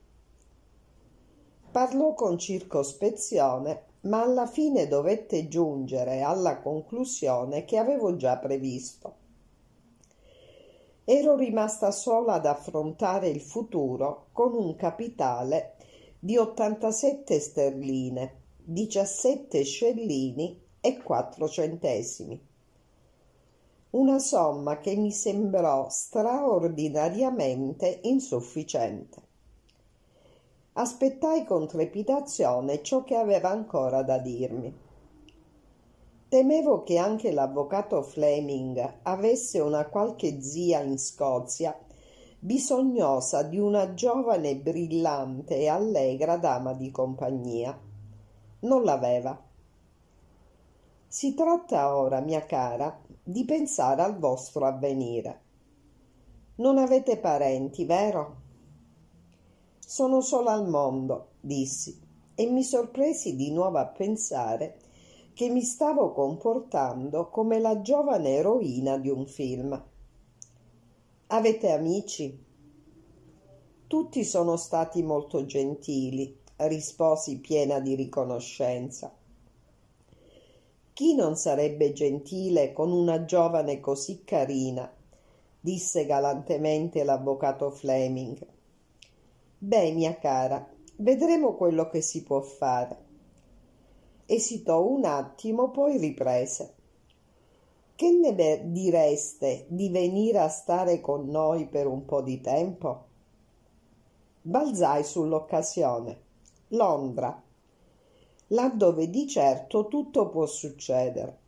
Parlò con circospezione, ma alla fine dovette giungere alla conclusione che avevo già previsto. Ero rimasta sola ad affrontare il futuro con un capitale di 87 sterline 17 scellini e 4 centesimi. Una somma che mi sembrò straordinariamente insufficiente. Aspettai con trepidazione ciò che aveva ancora da dirmi. Temevo che anche l'avvocato Fleming avesse una qualche zia in Scozia bisognosa di una giovane brillante e allegra dama di compagnia non l'aveva. Si tratta ora, mia cara, di pensare al vostro avvenire. Non avete parenti, vero? Sono sola al mondo, dissi, e mi sorpresi di nuovo a pensare che mi stavo comportando come la giovane eroina di un film. Avete amici? Tutti sono stati molto gentili, risposi piena di riconoscenza. Chi non sarebbe gentile con una giovane così carina? disse galantemente l'avvocato Fleming. Beh, mia cara, vedremo quello che si può fare. Esitò un attimo, poi riprese. Che ne direste di venire a stare con noi per un po' di tempo? Balzai sull'occasione. Londra, là dove di certo tutto può succedere.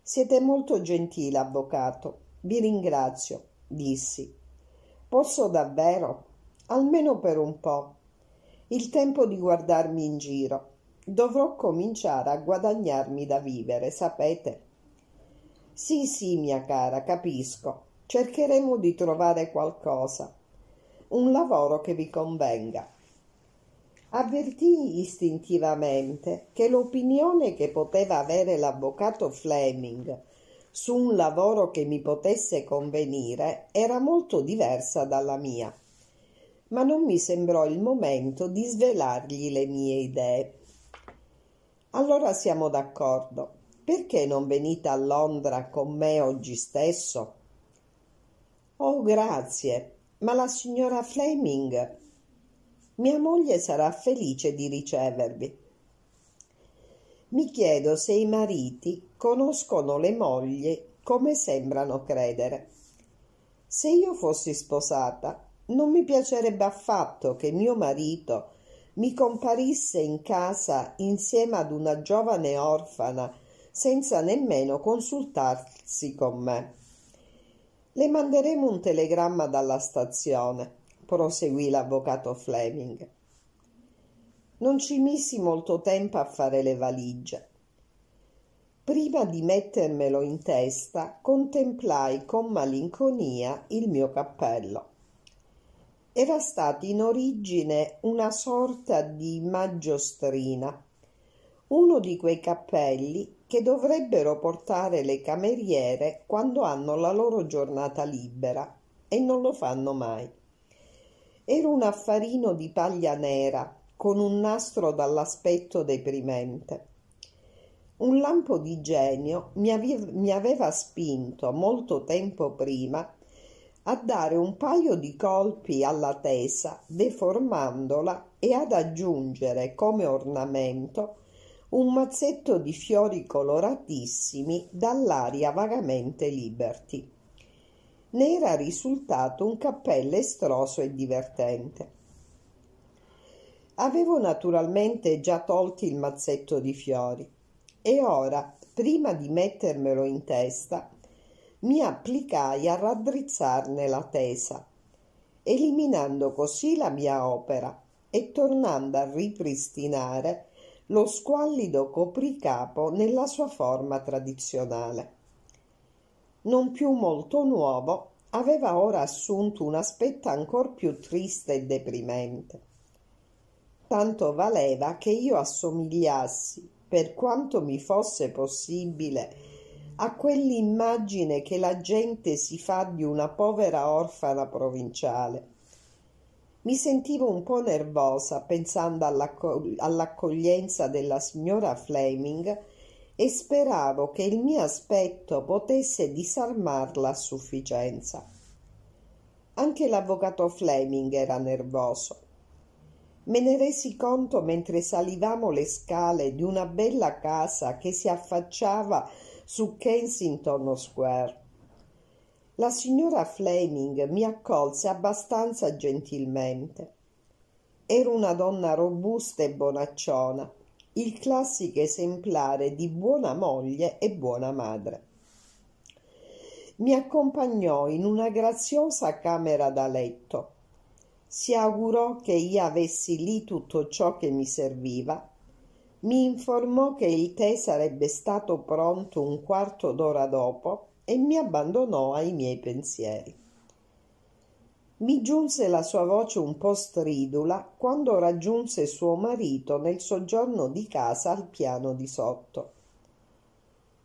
Siete molto gentile, avvocato. Vi ringrazio, dissi. Posso davvero? Almeno per un po'. Il tempo di guardarmi in giro. Dovrò cominciare a guadagnarmi da vivere, sapete? Sì, sì, mia cara, capisco. Cercheremo di trovare qualcosa. Un lavoro che vi convenga avvertii istintivamente che l'opinione che poteva avere l'avvocato Fleming su un lavoro che mi potesse convenire era molto diversa dalla mia, ma non mi sembrò il momento di svelargli le mie idee. Allora siamo d'accordo. Perché non venite a Londra con me oggi stesso? Oh, grazie, ma la signora Fleming mia moglie sarà felice di ricevervi. Mi chiedo se i mariti conoscono le mogli come sembrano credere. Se io fossi sposata, non mi piacerebbe affatto che mio marito mi comparisse in casa insieme ad una giovane orfana senza nemmeno consultarsi con me. Le manderemo un telegramma dalla stazione proseguì l'avvocato Fleming. Non ci missi molto tempo a fare le valigie. Prima di mettermelo in testa, contemplai con malinconia il mio cappello. Era stata in origine una sorta di maggiostrina, uno di quei cappelli che dovrebbero portare le cameriere quando hanno la loro giornata libera e non lo fanno mai. Era un affarino di paglia nera con un nastro dall'aspetto deprimente. Un lampo di genio mi, ave- mi aveva spinto molto tempo prima a dare un paio di colpi alla tesa, deformandola e ad aggiungere come ornamento un mazzetto di fiori coloratissimi dall'aria vagamente liberty. Ne era risultato un cappello estroso e divertente. Avevo naturalmente già tolto il mazzetto di fiori e ora, prima di mettermelo in testa, mi applicai a raddrizzarne la tesa, eliminando così la mia opera e tornando a ripristinare lo squallido copricapo nella sua forma tradizionale. Non più molto nuovo, aveva ora assunto un aspetto ancor più triste e deprimente. Tanto valeva che io assomigliassi, per quanto mi fosse possibile, a quell'immagine che la gente si fa di una povera orfana provinciale. Mi sentivo un po' nervosa pensando all'accog- all'accoglienza della signora Fleming e speravo che il mio aspetto potesse disarmarla a sufficienza. Anche l'avvocato Fleming era nervoso. Me ne resi conto mentre salivamo le scale di una bella casa che si affacciava su Kensington Square. La signora Fleming mi accolse abbastanza gentilmente. Era una donna robusta e bonacciona, il classico esemplare di buona moglie e buona madre. Mi accompagnò in una graziosa camera da letto. Si augurò che io avessi lì tutto ciò che mi serviva mi informò che il tè sarebbe stato pronto un quarto d'ora dopo e mi abbandonò ai miei pensieri. Mi giunse la sua voce un po' stridula quando raggiunse suo marito nel soggiorno di casa al piano di sotto.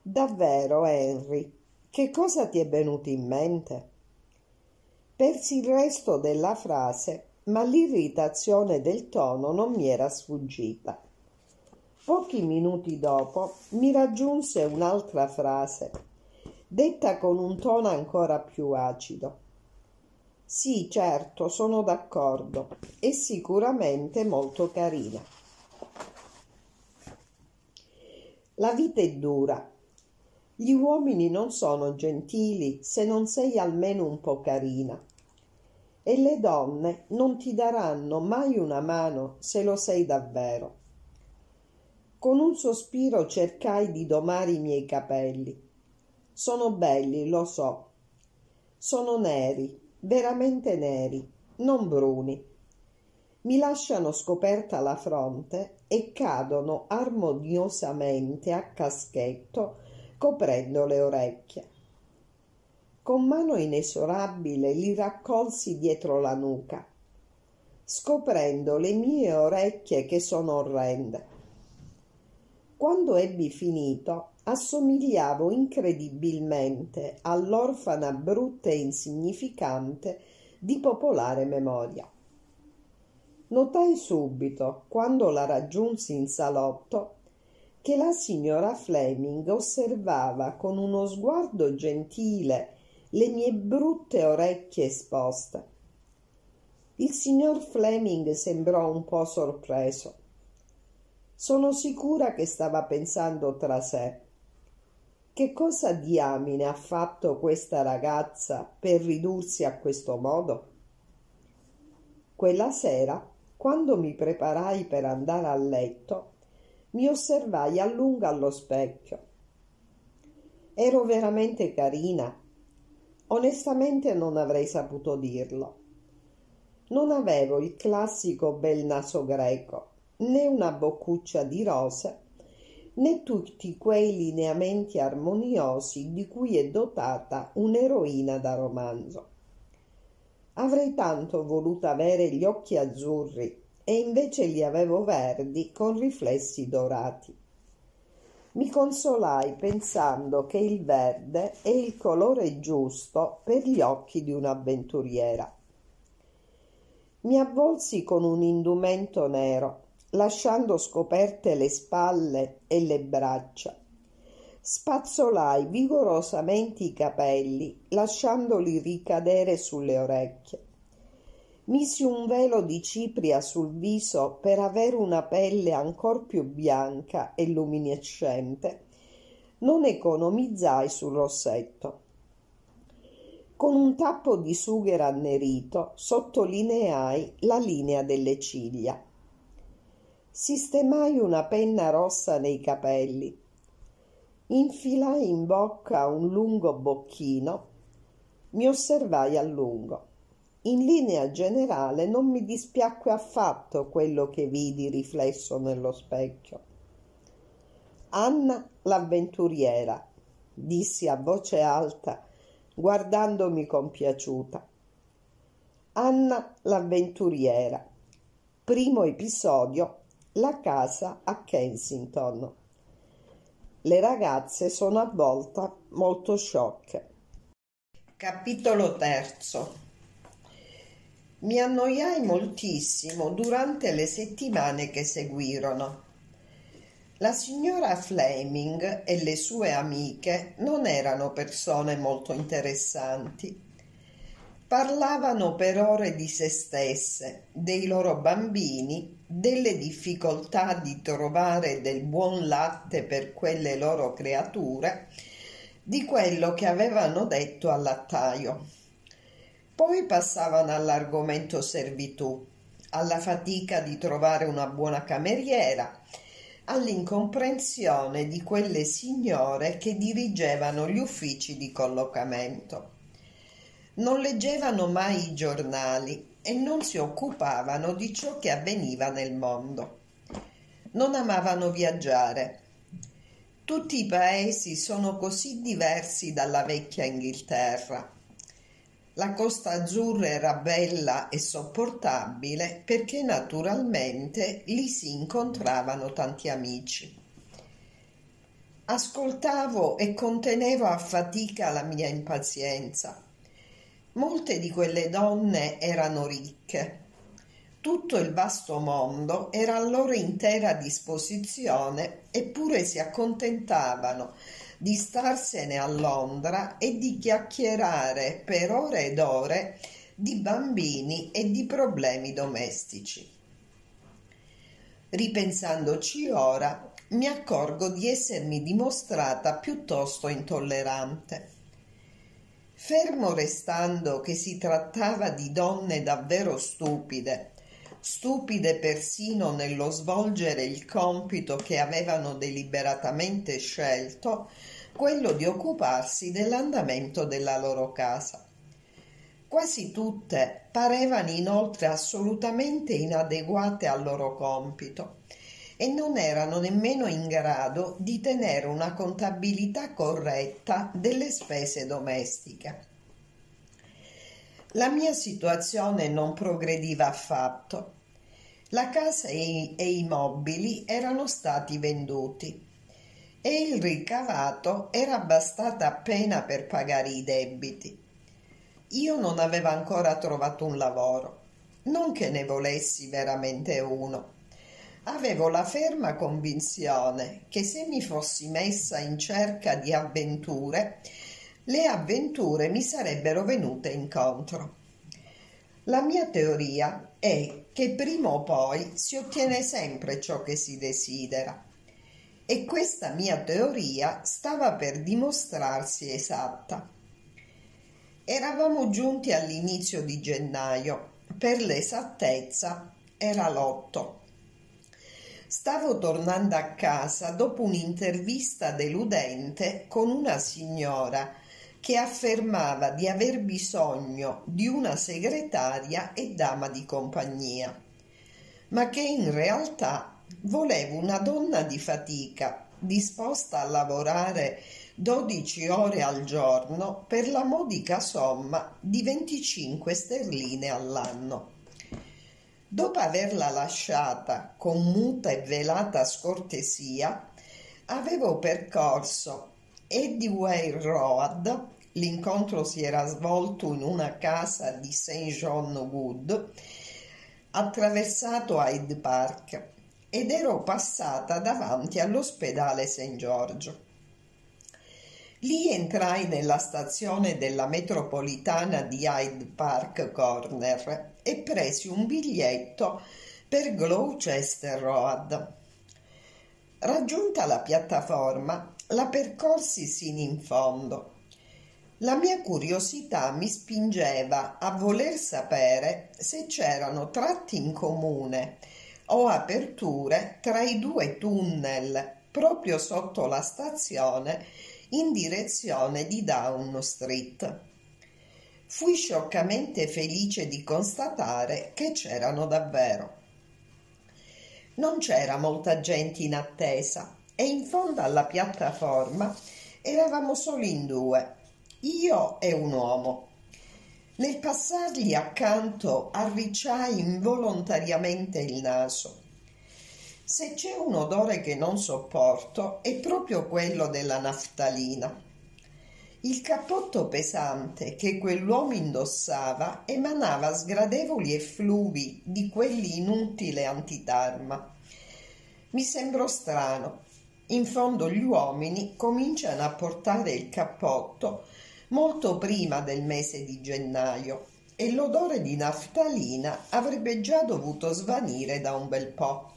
Davvero, Henry, che cosa ti è venuto in mente? Persi il resto della frase, ma l'irritazione del tono non mi era sfuggita. Pochi minuti dopo mi raggiunse un'altra frase, detta con un tono ancora più acido. Sì, certo, sono d'accordo, è sicuramente molto carina. La vita è dura. Gli uomini non sono gentili se non sei almeno un po' carina. E le donne non ti daranno mai una mano se lo sei davvero. Con un sospiro cercai di domare i miei capelli. Sono belli, lo so. Sono neri, veramente neri, non bruni. Mi lasciano scoperta la fronte e cadono armoniosamente a caschetto coprendo le orecchie. Con mano inesorabile li raccolsi dietro la nuca, scoprendo le mie orecchie che sono orrende. Quando ebbi finito, assomigliavo incredibilmente all'orfana brutta e insignificante di popolare memoria. Notai subito, quando la raggiunsi in salotto, che la signora Fleming osservava con uno sguardo gentile le mie brutte orecchie esposte. Il signor Fleming sembrò un po' sorpreso. Sono sicura che stava pensando tra sé. Che cosa diamine ha fatto questa ragazza per ridursi a questo modo? Quella sera, quando mi preparai per andare a letto, mi osservai a lungo allo specchio. Ero veramente carina. Onestamente non avrei saputo dirlo. Non avevo il classico bel naso greco, né una boccuccia di rose, né tutti quei lineamenti armoniosi di cui è dotata un'eroina da romanzo. Avrei tanto voluto avere gli occhi azzurri e invece li avevo verdi con riflessi dorati. Mi consolai pensando che il verde è il colore giusto per gli occhi di un'avventuriera. Mi avvolsi con un indumento nero, lasciando scoperte le spalle e le braccia. Spazzolai vigorosamente i capelli, lasciandoli ricadere sulle orecchie. Misi un velo di cipria sul viso per avere una pelle ancor più bianca e luminescente. Non economizzai sul rossetto. Con un tappo di sughero annerito sottolineai la linea delle ciglia. Sistemai una penna rossa nei capelli. Infilai in bocca un lungo bocchino. Mi osservai a lungo. In linea generale non mi dispiacque affatto quello che vidi riflesso nello specchio. Anna l'avventuriera, dissi a voce alta guardandomi compiaciuta. Anna l'avventuriera. Primo episodio. La casa a Kensington. Le ragazze sono a volta molto sciocche. Capitolo terzo. Mi annoiai moltissimo durante le settimane che seguirono. La signora Fleming e le sue amiche non erano persone molto interessanti. Parlavano per ore di se stesse, dei loro bambini, delle difficoltà di trovare del buon latte per quelle loro creature, di quello che avevano detto al lattaio. Poi passavano all'argomento servitù, alla fatica di trovare una buona cameriera all'incomprensione di quelle signore che dirigevano gli uffici di collocamento. Non leggevano mai i giornali e non si occupavano di ciò che avveniva nel mondo. Non amavano viaggiare. Tutti i paesi sono così diversi dalla vecchia Inghilterra la Costa Azzurra era bella e sopportabile perché naturalmente lì si incontravano tanti amici. Ascoltavo e contenevo a fatica la mia impazienza. Molte di quelle donne erano ricche. Tutto il vasto mondo era a loro intera disposizione, eppure si accontentavano di starsene a Londra e di chiacchierare per ore ed ore di bambini e di problemi domestici. Ripensandoci ora, mi accorgo di essermi dimostrata piuttosto intollerante. Fermo restando che si trattava di donne davvero stupide, stupide persino nello svolgere il compito che avevano deliberatamente scelto, quello di occuparsi dell'andamento della loro casa. Quasi tutte parevano inoltre assolutamente inadeguate al loro compito e non erano nemmeno in grado di tenere una contabilità corretta delle spese domestiche. La mia situazione non progrediva affatto. La casa e i, e i mobili erano stati venduti e il ricavato era bastato appena per pagare i debiti. Io non avevo ancora trovato un lavoro, non che ne volessi veramente uno. Avevo la ferma convinzione che se mi fossi messa in cerca di avventure, le avventure mi sarebbero venute incontro. La mia teoria è che prima o poi si ottiene sempre ciò che si desidera e questa mia teoria stava per dimostrarsi esatta. Eravamo giunti all'inizio di gennaio, per l'esattezza era l'otto. Stavo tornando a casa dopo un'intervista deludente con una signora che affermava di aver bisogno di una segretaria e dama di compagnia, ma che in realtà Volevo una donna di fatica, disposta a lavorare 12 ore al giorno per la modica somma di 25 sterline all'anno. Dopo averla lasciata con muta e velata scortesia, avevo percorso Eddyware Road, l'incontro si era svolto in una casa di St. John Wood, attraversato Hyde Park ed ero passata davanti all'ospedale St. Giorgio. Lì entrai nella stazione della metropolitana di Hyde Park Corner e presi un biglietto per Gloucester Road. Raggiunta la piattaforma, la percorsi sino in fondo. La mia curiosità mi spingeva a voler sapere se c'erano tratti in comune o aperture tra i due tunnel proprio sotto la stazione in direzione di Down Street. Fui scioccamente felice di constatare che c'erano davvero. Non c'era molta gente in attesa e in fondo alla piattaforma eravamo solo in due, io e un uomo. Nel passargli accanto arricciai involontariamente il naso. Se c'è un odore che non sopporto è proprio quello della naftalina. Il cappotto pesante che quell'uomo indossava emanava sgradevoli effluvi di quelli inutile antitarma. Mi sembrò strano. In fondo gli uomini cominciano a portare il cappotto molto prima del mese di gennaio e l'odore di naftalina avrebbe già dovuto svanire da un bel po'.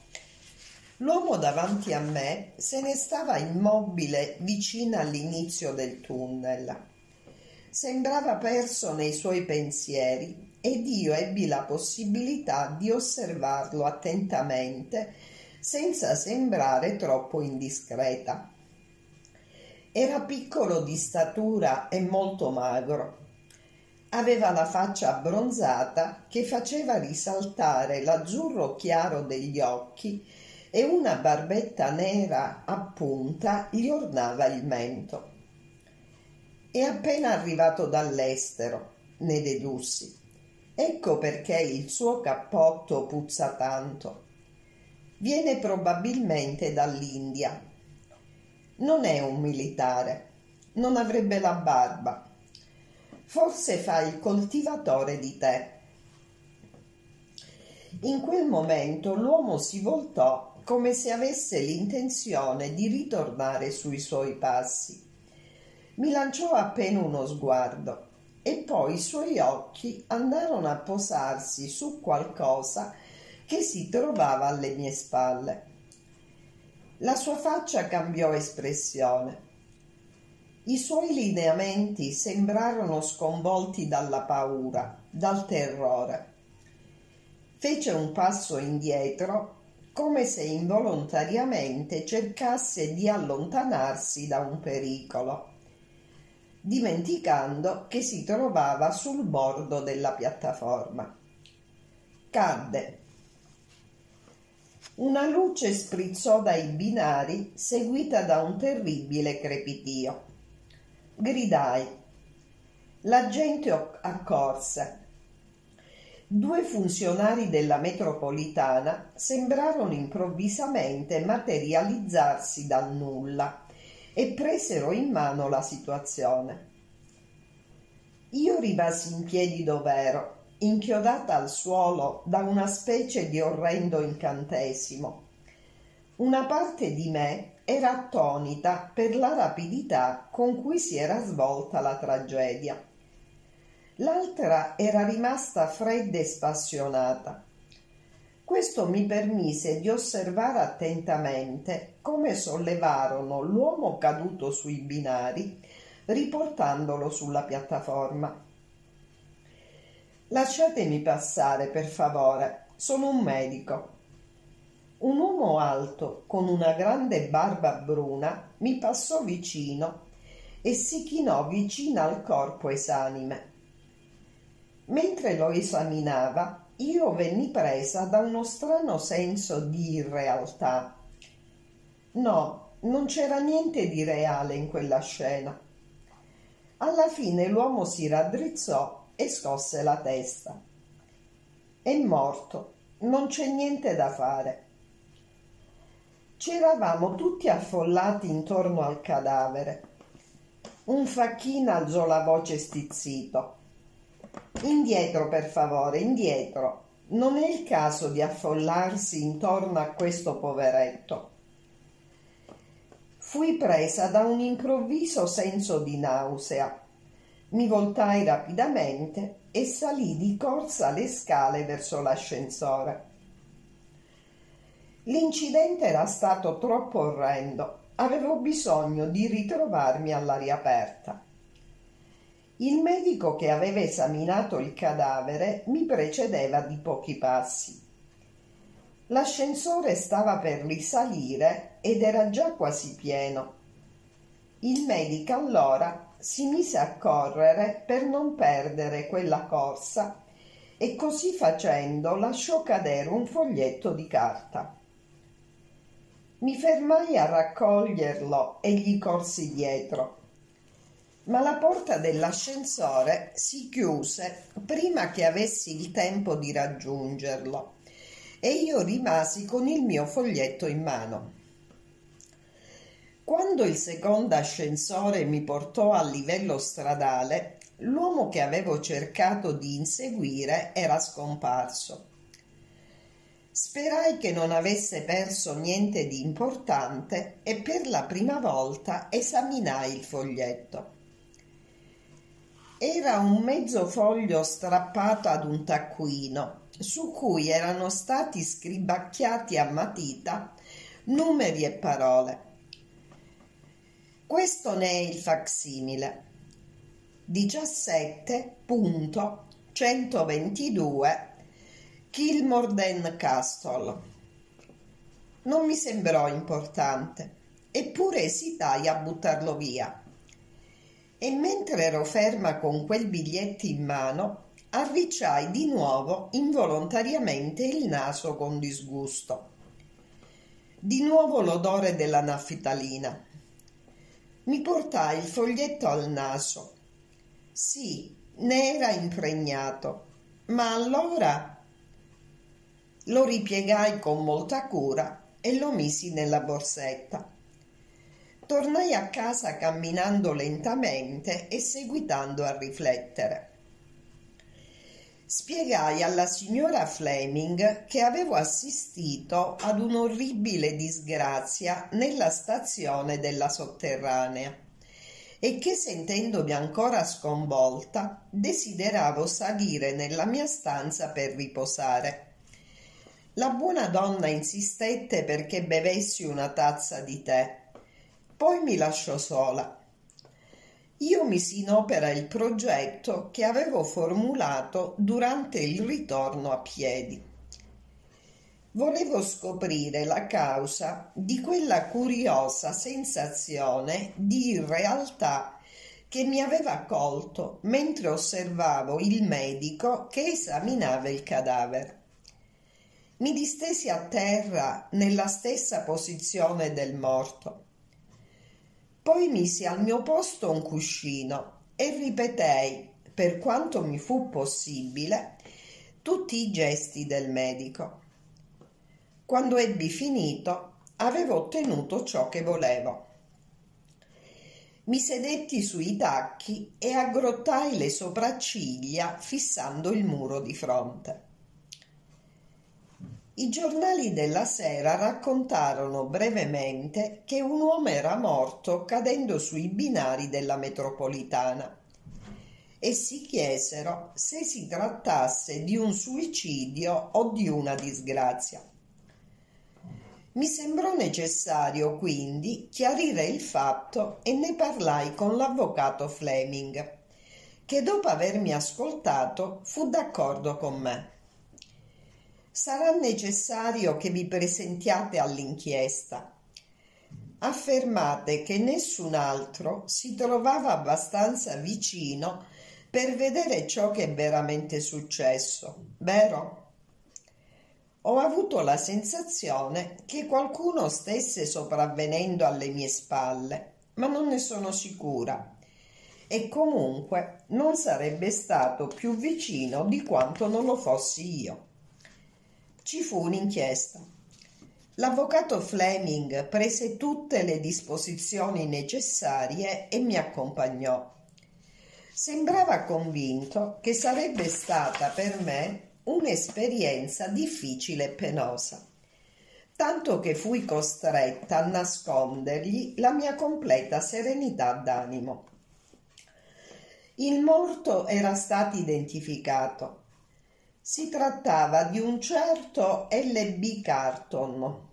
L'uomo davanti a me se ne stava immobile vicino all'inizio del tunnel. Sembrava perso nei suoi pensieri ed io ebbi la possibilità di osservarlo attentamente senza sembrare troppo indiscreta. Era piccolo di statura e molto magro. Aveva la faccia abbronzata che faceva risaltare l'azzurro chiaro degli occhi e una barbetta nera a punta gli ornava il mento. È appena arrivato dall'estero, ne dedussi. Ecco perché il suo cappotto puzza tanto. Viene probabilmente dall'India. Non è un militare, non avrebbe la barba. Forse fa il coltivatore di tè. In quel momento l'uomo si voltò come se avesse l'intenzione di ritornare sui suoi passi. Mi lanciò appena uno sguardo e poi i suoi occhi andarono a posarsi su qualcosa che si trovava alle mie spalle. La sua faccia cambiò espressione. I suoi lineamenti sembrarono sconvolti dalla paura, dal terrore. Fece un passo indietro come se involontariamente cercasse di allontanarsi da un pericolo, dimenticando che si trovava sul bordo della piattaforma. Cadde. Una luce sprizzò dai binari, seguita da un terribile crepitio. Gridai. La gente accorse Due funzionari della metropolitana sembrarono improvvisamente materializzarsi dal nulla e presero in mano la situazione. Io rimasi in piedi dov'ero, inchiodata al suolo da una specie di orrendo incantesimo. Una parte di me era attonita per la rapidità con cui si era svolta la tragedia l'altra era rimasta fredda e spassionata. Questo mi permise di osservare attentamente come sollevarono l'uomo caduto sui binari, riportandolo sulla piattaforma. Lasciatemi passare, per favore, sono un medico. Un uomo alto, con una grande barba bruna, mi passò vicino e si chinò vicino al corpo esanime. Mentre lo esaminava, io venni presa da uno strano senso di irrealtà. No, non c'era niente di reale in quella scena. Alla fine l'uomo si raddrizzò e scosse la testa. È morto, non c'è niente da fare. Ci eravamo tutti affollati intorno al cadavere. Un facchino alzò la voce stizzito. Indietro, per favore, indietro. Non è il caso di affollarsi intorno a questo poveretto. Fui presa da un improvviso senso di nausea. Mi voltai rapidamente e salì di corsa le scale verso l'ascensore. L'incidente era stato troppo orrendo. Avevo bisogno di ritrovarmi all'aria aperta. Il medico che aveva esaminato il cadavere mi precedeva di pochi passi. L'ascensore stava per risalire ed era già quasi pieno. Il medico allora si mise a correre per non perdere quella corsa e così facendo lasciò cadere un foglietto di carta. Mi fermai a raccoglierlo e gli corsi dietro. Ma la porta dell'ascensore si chiuse prima che avessi il tempo di raggiungerlo e io rimasi con il mio foglietto in mano. Quando il secondo ascensore mi portò al livello stradale, l'uomo che avevo cercato di inseguire era scomparso. Sperai che non avesse perso niente di importante e per la prima volta esaminai il foglietto. Era un mezzo foglio strappato ad un taccuino su cui erano stati scribacchiati a matita numeri e parole. Questo ne è il facsimile. 17.122 Kilmorden Castle. Non mi sembrò importante, eppure esitai a buttarlo via. E mentre ero ferma con quel biglietto in mano, arricciai di nuovo involontariamente il naso con disgusto. Di nuovo l'odore della naftalina. Mi portai il foglietto al naso. Sì, ne era impregnato, ma allora lo ripiegai con molta cura e lo misi nella borsetta. Tornai a casa camminando lentamente e seguitando a riflettere. Spiegai alla signora Fleming che avevo assistito ad un'orribile disgrazia nella stazione della sotterranea e che sentendomi ancora sconvolta desideravo salire nella mia stanza per riposare. La buona donna insistette perché bevessi una tazza di tè, poi mi lasciò sola io misi in opera il progetto che avevo formulato durante il ritorno a piedi. Volevo scoprire la causa di quella curiosa sensazione di irrealtà che mi aveva colto mentre osservavo il medico che esaminava il cadavere. Mi distesi a terra nella stessa posizione del morto poi misi al mio posto un cuscino e ripetei, per quanto mi fu possibile, tutti i gesti del medico. Quando ebbi finito, avevo ottenuto ciò che volevo. Mi sedetti sui tacchi e aggrottai le sopracciglia fissando il muro di fronte. I giornali della sera raccontarono brevemente che un uomo era morto cadendo sui binari della metropolitana e si chiesero se si trattasse di un suicidio o di una disgrazia. Mi sembrò necessario quindi chiarire il fatto e ne parlai con l'avvocato Fleming, che dopo avermi ascoltato fu d'accordo con me sarà necessario che vi presentiate all'inchiesta. Affermate che nessun altro si trovava abbastanza vicino per vedere ciò che è veramente successo, vero? Ho avuto la sensazione che qualcuno stesse sopravvenendo alle mie spalle, ma non ne sono sicura. E comunque non sarebbe stato più vicino di quanto non lo fossi io. Ci fu un'inchiesta. L'avvocato Fleming prese tutte le disposizioni necessarie e mi accompagnò. Sembrava convinto che sarebbe stata per me un'esperienza difficile e penosa, tanto che fui costretta a nascondergli la mia completa serenità d'animo. Il morto era stato identificato. Si trattava di un certo L.B. Carton.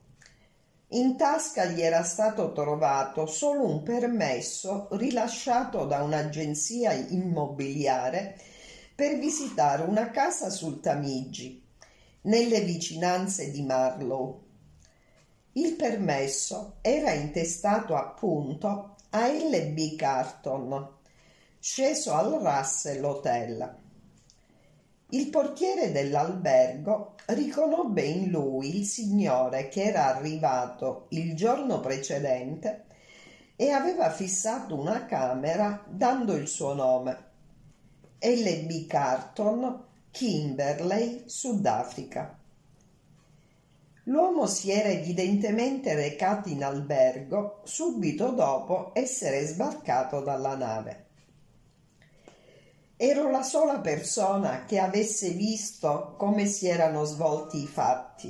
In tasca gli era stato trovato solo un permesso rilasciato da un'agenzia immobiliare per visitare una casa sul Tamigi, nelle vicinanze di Marlow. Il permesso era intestato appunto a L.B. Carton, sceso al Russell Hotel. Il portiere dell'albergo riconobbe in lui il signore che era arrivato il giorno precedente e aveva fissato una camera dando il suo nome. L.B. Carton, Kimberley, Sudafrica. L'uomo si era evidentemente recato in albergo subito dopo essere sbarcato dalla nave. Ero la sola persona che avesse visto come si erano svolti i fatti.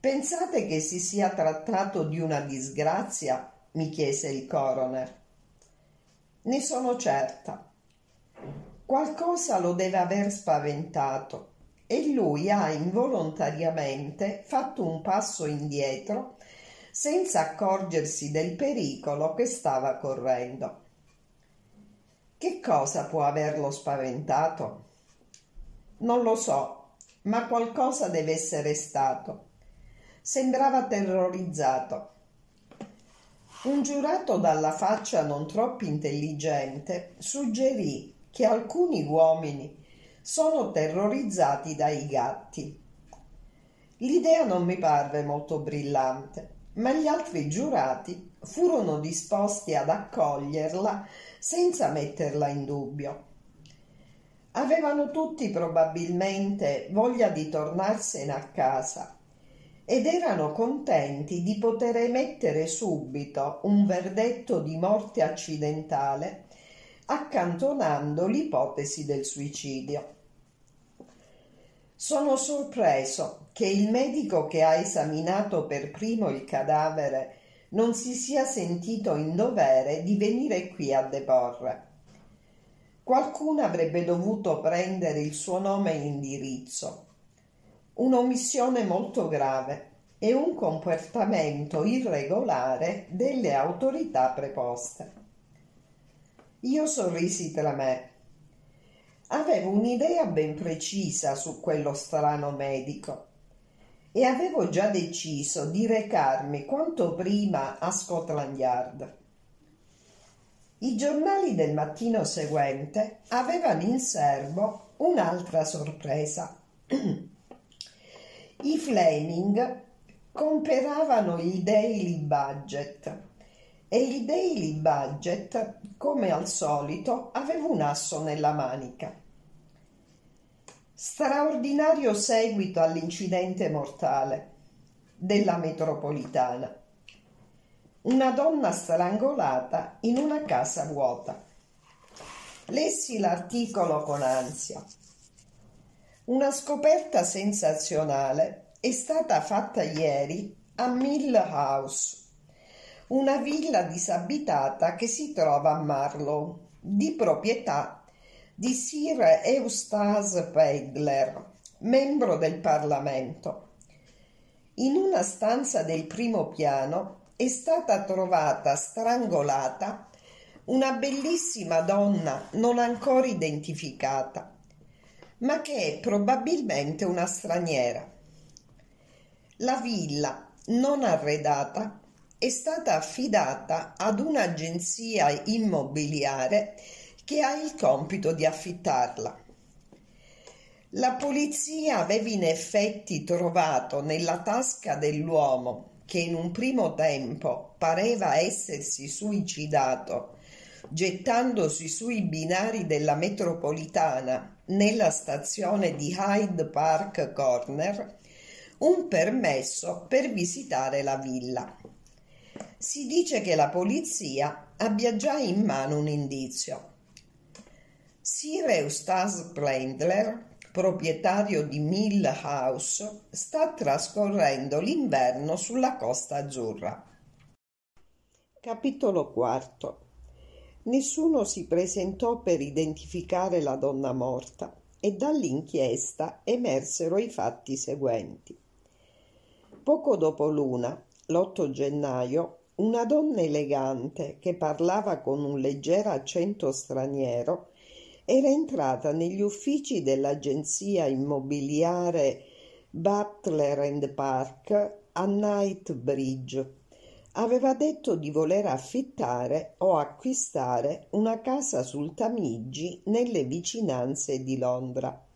Pensate che si sia trattato di una disgrazia? mi chiese il coroner. Ne sono certa. Qualcosa lo deve aver spaventato e lui ha involontariamente fatto un passo indietro senza accorgersi del pericolo che stava correndo. Che cosa può averlo spaventato? Non lo so, ma qualcosa deve essere stato. Sembrava terrorizzato. Un giurato dalla faccia non troppo intelligente suggerì che alcuni uomini sono terrorizzati dai gatti. L'idea non mi parve molto brillante, ma gli altri giurati furono disposti ad accoglierla senza metterla in dubbio. Avevano tutti probabilmente voglia di tornarsene a casa ed erano contenti di poter emettere subito un verdetto di morte accidentale accantonando l'ipotesi del suicidio. Sono sorpreso che il medico che ha esaminato per primo il cadavere non si sia sentito in dovere di venire qui a deporre. Qualcuno avrebbe dovuto prendere il suo nome e indirizzo. Un'omissione molto grave e un comportamento irregolare delle autorità preposte. Io sorrisi tra me. Avevo un'idea ben precisa su quello strano medico e avevo già deciso di recarmi quanto prima a Scotland Yard. I giornali del mattino seguente avevano in serbo un'altra sorpresa. I Fleming comperavano il Daily Budget e il Daily Budget, come al solito, aveva un asso nella manica. Straordinario seguito all'incidente mortale della metropolitana. Una donna strangolata in una casa vuota. Lessi l'articolo con ansia. Una scoperta sensazionale è stata fatta ieri a Mill House, una villa disabitata che si trova a Marlow, di proprietà di Sir Eustace Pegler, membro del Parlamento. In una stanza del primo piano è stata trovata strangolata una bellissima donna non ancora identificata, ma che è probabilmente una straniera. La villa, non arredata, è stata affidata ad un'agenzia immobiliare che ha il compito di affittarla. La polizia aveva in effetti trovato nella tasca dell'uomo, che in un primo tempo pareva essersi suicidato, gettandosi sui binari della metropolitana nella stazione di Hyde Park Corner, un permesso per visitare la villa. Si dice che la polizia abbia già in mano un indizio. Sir Eustace Blendler proprietario di Mill House, sta trascorrendo l'inverno sulla Costa Azzurra. Capitolo IV Nessuno si presentò per identificare la donna morta e dall'inchiesta emersero i fatti seguenti. Poco dopo l'una, l'8 gennaio, una donna elegante che parlava con un leggero accento straniero era entrata negli uffici dell'agenzia immobiliare Butler and Park a Knightsbridge. Aveva detto di voler affittare o acquistare una casa sul Tamigi nelle vicinanze di Londra.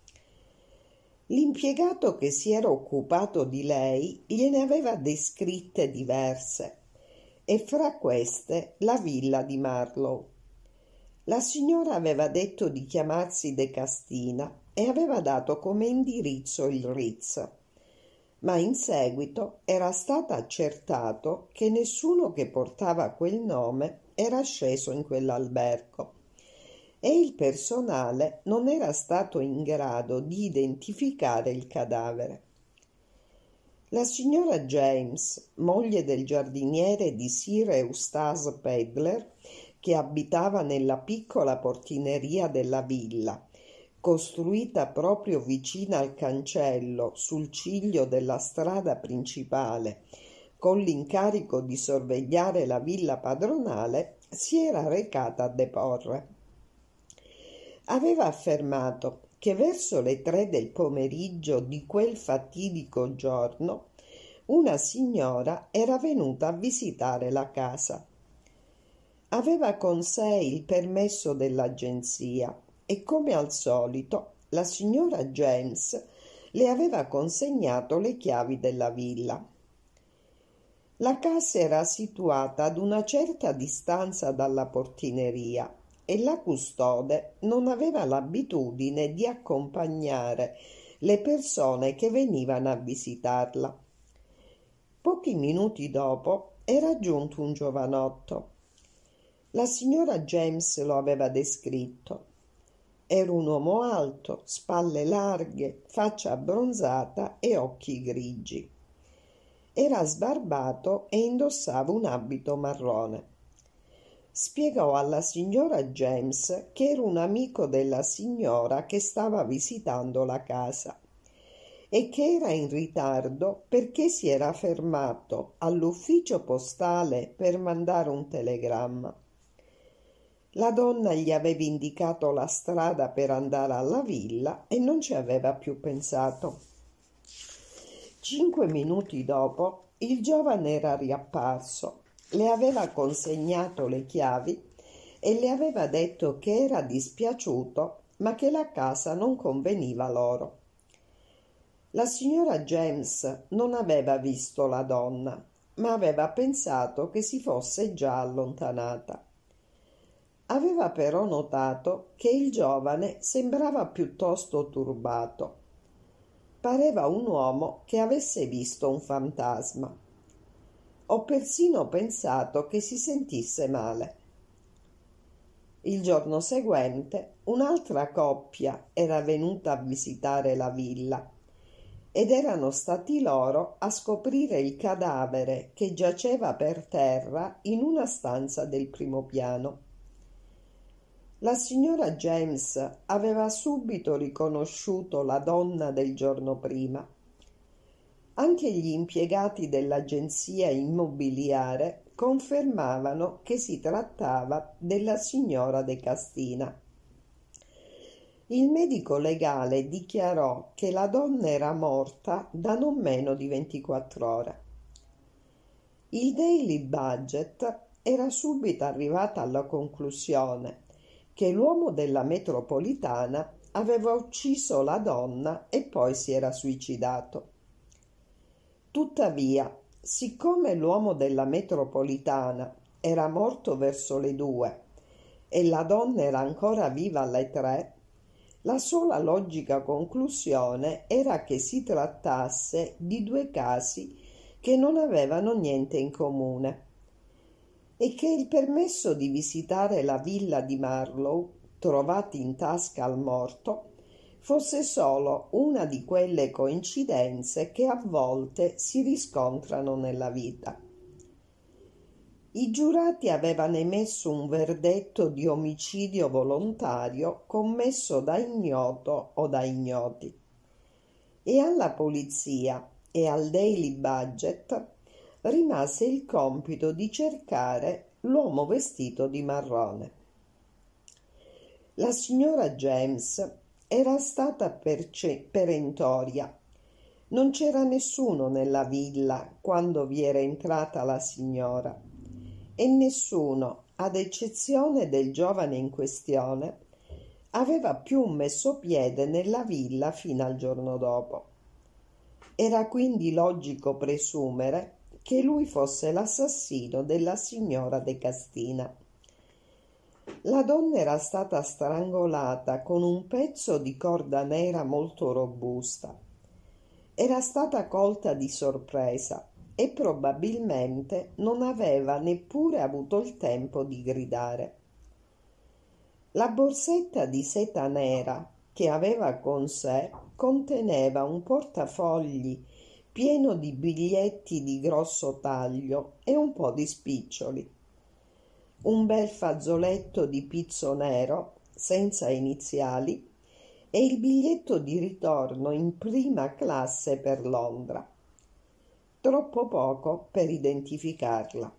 L'impiegato che si era occupato di lei gliene aveva descritte diverse e fra queste la villa di Marlow. La signora aveva detto di chiamarsi De Castina e aveva dato come indirizzo il Ritz, ma in seguito era stato accertato che nessuno che portava quel nome era sceso in quell'albergo e il personale non era stato in grado di identificare il cadavere. La signora James, moglie del giardiniere di Sir Eustace Pedler, che abitava nella piccola portineria della villa, costruita proprio vicino al cancello sul ciglio della strada principale, con l'incarico di sorvegliare la villa padronale, si era recata a deporre. Aveva affermato che verso le tre del pomeriggio di quel fatidico giorno una signora era venuta a visitare la casa Aveva con sé il permesso dell'agenzia e come al solito la signora James le aveva consegnato le chiavi della villa. La casa era situata ad una certa distanza dalla portineria e la custode non aveva l'abitudine di accompagnare le persone che venivano a visitarla. Pochi minuti dopo era giunto un giovanotto la signora James lo aveva descritto. Era un uomo alto, spalle larghe, faccia abbronzata e occhi grigi. Era sbarbato e indossava un abito marrone. Spiegò alla signora James che era un amico della signora che stava visitando la casa e che era in ritardo perché si era fermato all'ufficio postale per mandare un telegramma. La donna gli aveva indicato la strada per andare alla villa e non ci aveva più pensato. Cinque minuti dopo il giovane era riapparso, le aveva consegnato le chiavi e le aveva detto che era dispiaciuto ma che la casa non conveniva loro. La signora James non aveva visto la donna, ma aveva pensato che si fosse già allontanata. Aveva però notato che il giovane sembrava piuttosto turbato. Pareva un uomo che avesse visto un fantasma. Ho persino pensato che si sentisse male. Il giorno seguente un'altra coppia era venuta a visitare la villa ed erano stati loro a scoprire il cadavere che giaceva per terra in una stanza del primo piano. La signora James aveva subito riconosciuto la donna del giorno prima. Anche gli impiegati dell'agenzia immobiliare confermavano che si trattava della signora De Castina. Il medico legale dichiarò che la donna era morta da non meno di 24 ore. Il Daily Budget era subito arrivata alla conclusione che l'uomo della metropolitana aveva ucciso la donna e poi si era suicidato. Tuttavia, siccome l'uomo della metropolitana era morto verso le due e la donna era ancora viva alle tre, la sola logica conclusione era che si trattasse di due casi che non avevano niente in comune e che il permesso di visitare la villa di Marlow, trovati in tasca al morto, fosse solo una di quelle coincidenze che a volte si riscontrano nella vita. I giurati avevano emesso un verdetto di omicidio volontario commesso da ignoto o da ignoti e alla polizia e al Daily Budget rimase il compito di cercare l'uomo vestito di marrone. La signora James era stata perce- perentoria. Non c'era nessuno nella villa quando vi era entrata la signora e nessuno, ad eccezione del giovane in questione, aveva più messo piede nella villa fino al giorno dopo. Era quindi logico presumere che lui fosse l'assassino della signora De Castina. La donna era stata strangolata con un pezzo di corda nera molto robusta. Era stata colta di sorpresa e probabilmente non aveva neppure avuto il tempo di gridare. La borsetta di seta nera che aveva con sé conteneva un portafogli pieno di biglietti di grosso taglio e un po' di spiccioli un bel fazzoletto di pizzo nero senza iniziali e il biglietto di ritorno in prima classe per Londra. Troppo poco per identificarla.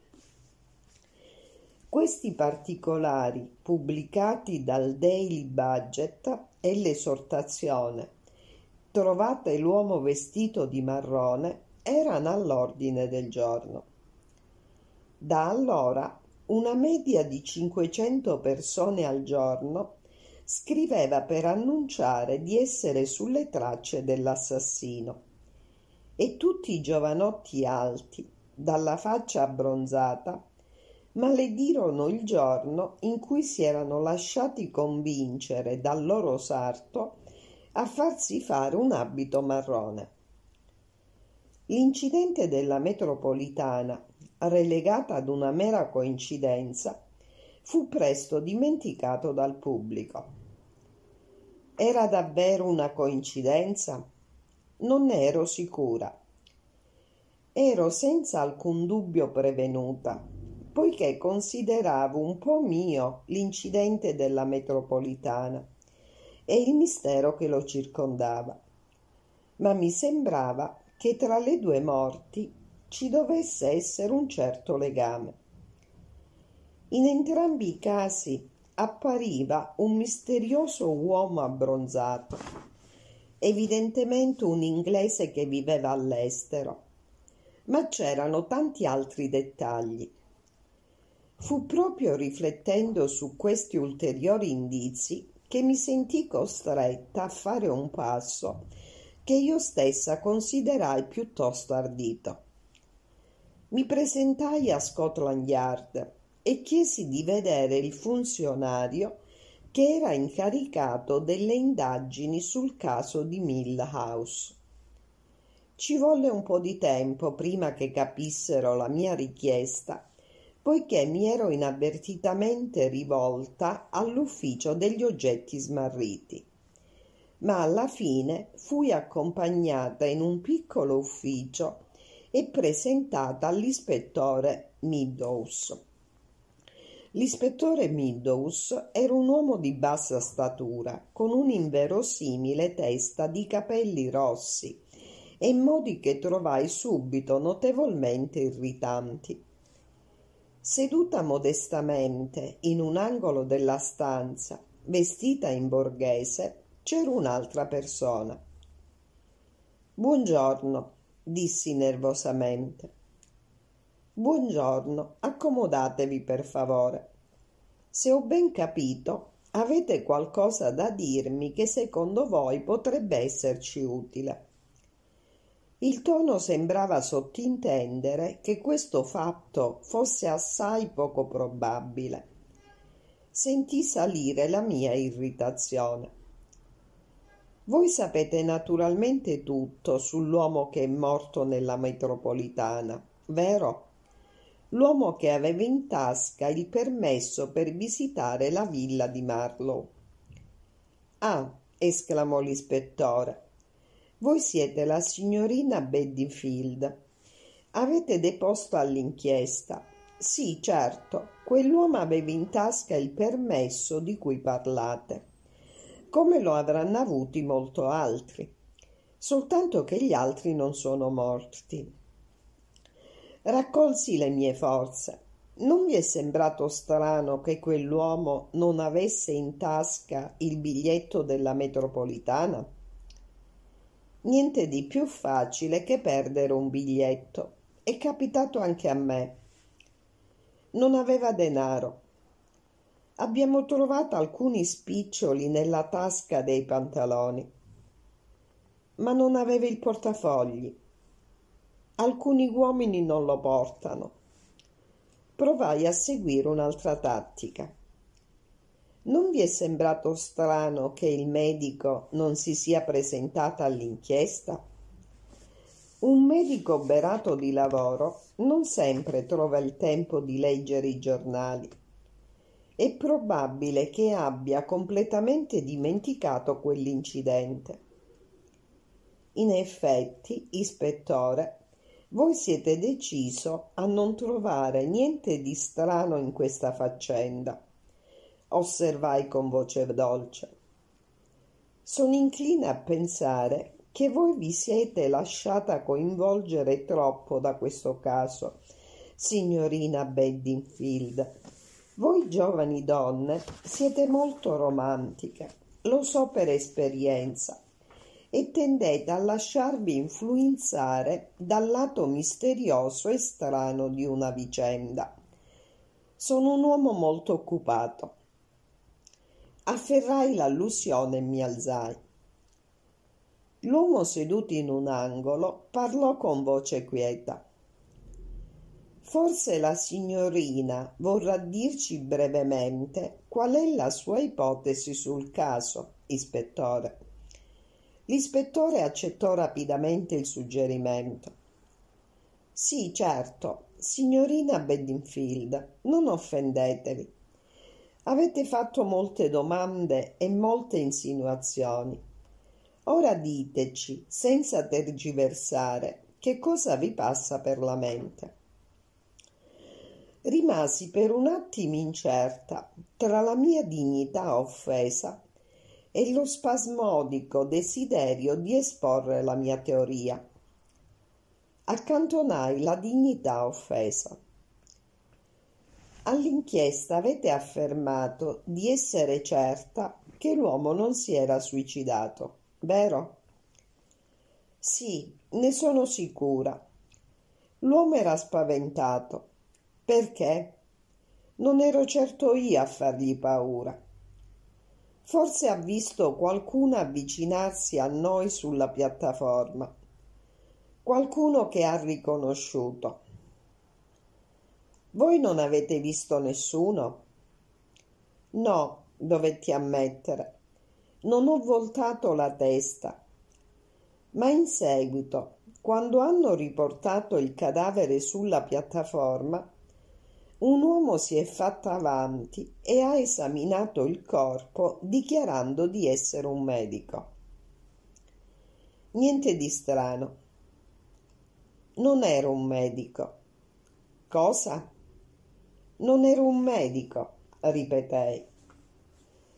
Questi particolari, pubblicati dal Daily Budget, e l'esortazione trovate l'uomo vestito di marrone erano all'ordine del giorno. Da allora una media di 500 persone al giorno scriveva per annunciare di essere sulle tracce dell'assassino e tutti i giovanotti alti, dalla faccia abbronzata, maledirono il giorno in cui si erano lasciati convincere dal loro sarto a farsi fare un abito marrone. L'incidente della metropolitana relegata ad una mera coincidenza, fu presto dimenticato dal pubblico. Era davvero una coincidenza? Non ne ero sicura. Ero senza alcun dubbio prevenuta, poiché consideravo un po' mio l'incidente della metropolitana e il mistero che lo circondava. Ma mi sembrava che tra le due morti ci dovesse essere un certo legame. In entrambi i casi appariva un misterioso uomo abbronzato, evidentemente un inglese che viveva all'estero, ma c'erano tanti altri dettagli. Fu proprio riflettendo su questi ulteriori indizi che mi sentii costretta a fare un passo che io stessa considerai piuttosto ardito mi presentai a Scotland Yard e chiesi di vedere il funzionario che era incaricato delle indagini sul caso di Mill House. Ci volle un po' di tempo prima che capissero la mia richiesta, poiché mi ero inavvertitamente rivolta all'ufficio degli oggetti smarriti. Ma alla fine fui accompagnata in un piccolo ufficio e presentata all'ispettore Meadows. L'ispettore Meadows era un uomo di bassa statura, con un'inverosimile testa di capelli rossi e modi che trovai subito notevolmente irritanti. Seduta modestamente in un angolo della stanza, vestita in borghese, c'era un'altra persona. Buongiorno, dissi nervosamente. Buongiorno, accomodatevi per favore. Se ho ben capito, avete qualcosa da dirmi che secondo voi potrebbe esserci utile. Il tono sembrava sottintendere che questo fatto fosse assai poco probabile. Sentì salire la mia irritazione. Voi sapete naturalmente tutto sull'uomo che è morto nella metropolitana, vero? L'uomo che aveva in tasca il permesso per visitare la villa di Marlowe. Ah, esclamò l'ispettore, voi siete la signorina Bedingfield. Avete deposto all'inchiesta. Sì, certo, quell'uomo aveva in tasca il permesso di cui parlate, come lo avranno avuti molto altri, soltanto che gli altri non sono morti. Raccolsi le mie forze. Non vi è sembrato strano che quell'uomo non avesse in tasca il biglietto della metropolitana? Niente di più facile che perdere un biglietto. È capitato anche a me. Non aveva denaro. Abbiamo trovato alcuni spiccioli nella tasca dei pantaloni, ma non aveva il portafogli. Alcuni uomini non lo portano. Provai a seguire un'altra tattica. Non vi è sembrato strano che il medico non si sia presentato all'inchiesta? Un medico berato di lavoro non sempre trova il tempo di leggere i giornali. È probabile che abbia completamente dimenticato quell'incidente. In effetti, ispettore, voi siete deciso a non trovare niente di strano in questa faccenda osservai con voce dolce. Sono inclina a pensare che voi vi siete lasciata coinvolgere troppo da questo caso, signorina Bedingfield. Voi giovani donne siete molto romantiche, lo so per esperienza, e tendete a lasciarvi influenzare dal lato misterioso e strano di una vicenda. Sono un uomo molto occupato Afferrai l'allusione e mi alzai. L'uomo seduto in un angolo parlò con voce quieta. Forse la signorina vorrà dirci brevemente qual è la sua ipotesi sul caso, ispettore. L'ispettore accettò rapidamente il suggerimento. Sì, certo, signorina Bedingfield, non offendetevi. Avete fatto molte domande e molte insinuazioni. Ora diteci, senza tergiversare, che cosa vi passa per la mente. Rimasi per un attimo incerta tra la mia dignità offesa e lo spasmodico desiderio di esporre la mia teoria. Accantonai la dignità offesa. All'inchiesta avete affermato di essere certa che l'uomo non si era suicidato, vero? Sì, ne sono sicura. L'uomo era spaventato. Perché? Non ero certo io a fargli paura. Forse ha visto qualcuno avvicinarsi a noi sulla piattaforma, qualcuno che ha riconosciuto. Voi non avete visto nessuno? No, dovetti ammettere. Non ho voltato la testa. Ma in seguito, quando hanno riportato il cadavere sulla piattaforma, un uomo si è fatto avanti e ha esaminato il corpo dichiarando di essere un medico. Niente di strano. Non ero un medico. Cosa? Non ero un medico, ripetei.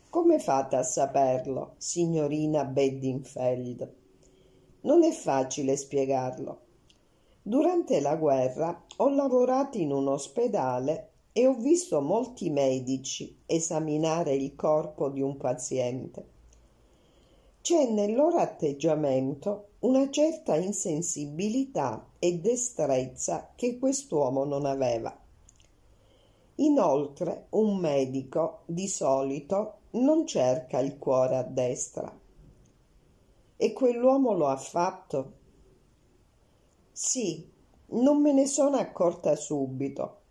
Come fate a saperlo, signorina Bedingfeld? Non è facile spiegarlo. Durante la guerra ho lavorato in un ospedale e ho visto molti medici esaminare il corpo di un paziente. C'è nel loro atteggiamento una certa insensibilità e destrezza che quest'uomo non aveva. Inoltre un medico, di solito, non cerca il cuore a destra. E quell'uomo lo ha fatto? Sì, non me ne sono accorta subito.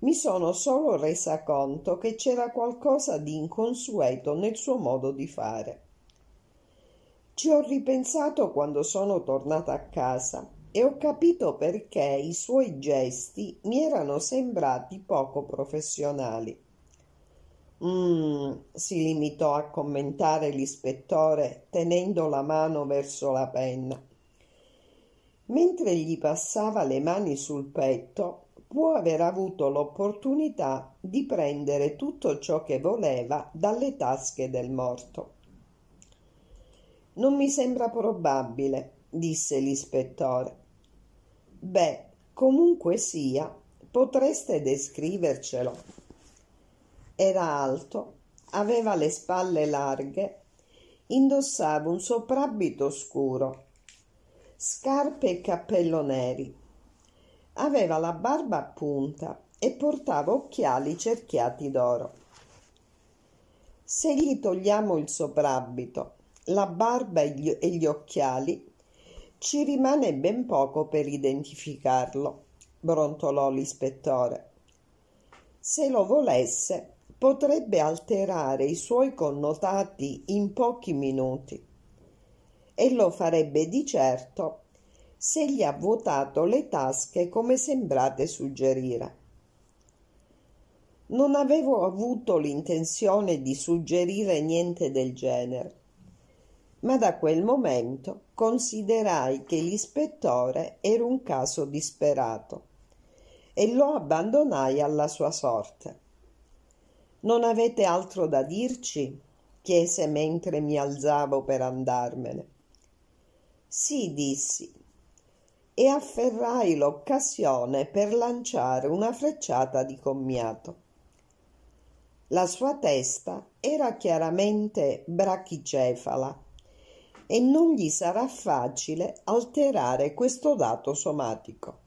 Mi sono solo resa conto che c'era qualcosa di inconsueto nel suo modo di fare. Ci ho ripensato quando sono tornata a casa e ho capito perché i suoi gesti mi erano sembrati poco professionali. Mm, si limitò a commentare l'ispettore tenendo la mano verso la penna. Mentre gli passava le mani sul petto, può aver avuto l'opportunità di prendere tutto ciò che voleva dalle tasche del morto. Non mi sembra probabile, disse l'ispettore. Beh, comunque sia, potreste descrivercelo. Era alto, aveva le spalle larghe, indossava un soprabito scuro, scarpe e cappello neri. Aveva la barba a punta e portava occhiali cerchiati d'oro. Se gli togliamo il soprabito la barba e gli, occhiali, ci rimane ben poco per identificarlo, brontolò l'ispettore. Se lo volesse, potrebbe alterare i suoi connotati in pochi minuti e lo farebbe di certo se gli ha vuotato le tasche come sembrate suggerire. Non avevo avuto l'intenzione di suggerire niente del genere ma da quel momento considerai che l'ispettore era un caso disperato e lo abbandonai alla sua sorte. Non avete altro da dirci? chiese mentre mi alzavo per andarmene. Sì, dissi, e afferrai l'occasione per lanciare una frecciata di commiato. La sua testa era chiaramente brachicefala e non gli sarà facile alterare questo dato somatico.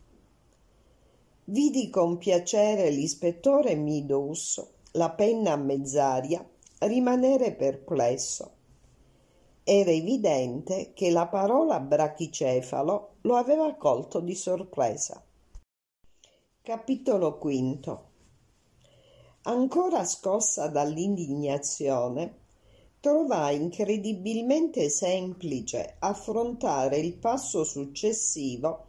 Vidi con piacere l'ispettore Midous, la penna a mezz'aria, rimanere perplesso. Era evidente che la parola brachicefalo lo aveva colto di sorpresa. Capitolo V Ancora scossa dall'indignazione, trovai incredibilmente semplice affrontare il passo successivo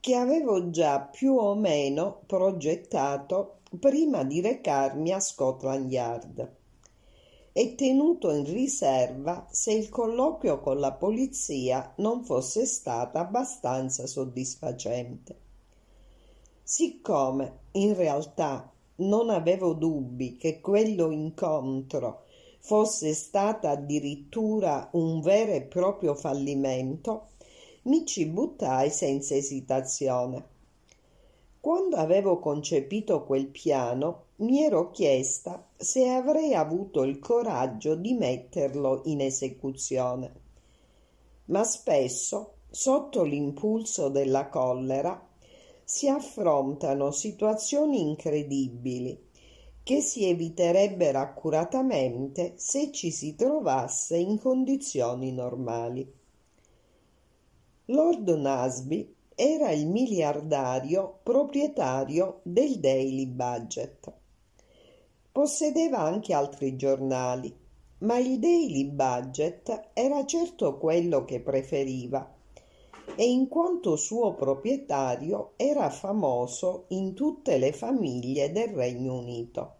che avevo già più o meno progettato prima di recarmi a Scotland Yard e tenuto in riserva se il colloquio con la polizia non fosse stato abbastanza soddisfacente. Siccome in realtà non avevo dubbi che quello incontro fosse stata addirittura un vero e proprio fallimento, mi ci buttai senza esitazione. Quando avevo concepito quel piano, mi ero chiesta se avrei avuto il coraggio di metterlo in esecuzione. Ma spesso, sotto l'impulso della collera, si affrontano situazioni incredibili che si eviterebbero accuratamente se ci si trovasse in condizioni normali. Lord Nasby era il miliardario proprietario del Daily Budget. Possedeva anche altri giornali, ma il Daily Budget era certo quello che preferiva e in quanto suo proprietario era famoso in tutte le famiglie del Regno Unito.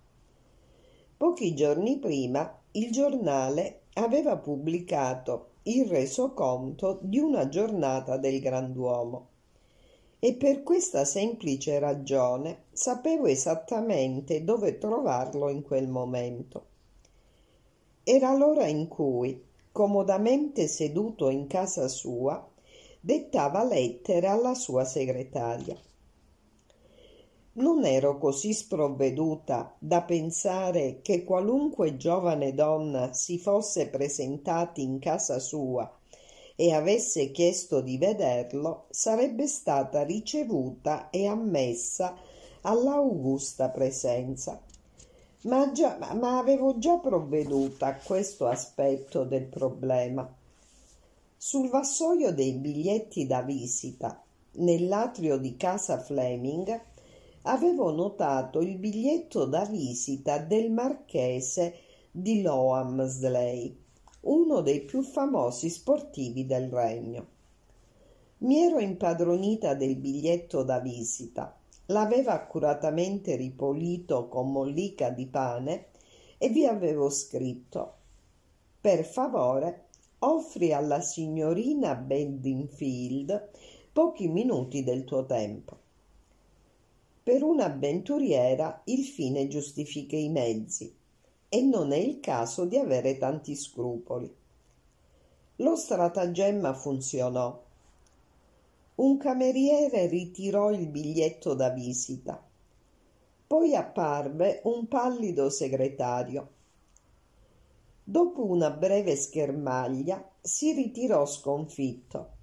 Pochi giorni prima il giornale aveva pubblicato il resoconto di una giornata del Granduomo e per questa semplice ragione sapevo esattamente dove trovarlo in quel momento. Era l'ora in cui, comodamente seduto in casa sua, dettava lettere alla sua segretaria non ero così sprovveduta da pensare che qualunque giovane donna si fosse presentati in casa sua e avesse chiesto di vederlo, sarebbe stata ricevuta e ammessa alla augusta presenza. ma, già, ma avevo già provveduto a questo aspetto del problema. Sul vassoio dei biglietti da visita, nell'atrio di casa Fleming, avevo notato il biglietto da visita del marchese di Loamsley, uno dei più famosi sportivi del regno. Mi ero impadronita del biglietto da visita L'aveva accuratamente ripulito con mollica di pane e vi avevo scritto Per favore, offri alla signorina Bedingfield pochi minuti del tuo tempo. Per un'avventuriera il fine giustifica i mezzi e non è il caso di avere tanti scrupoli. Lo stratagemma funzionò un cameriere ritirò il biglietto da visita. Poi apparve un pallido segretario. Dopo una breve schermaglia si ritirò sconfitto.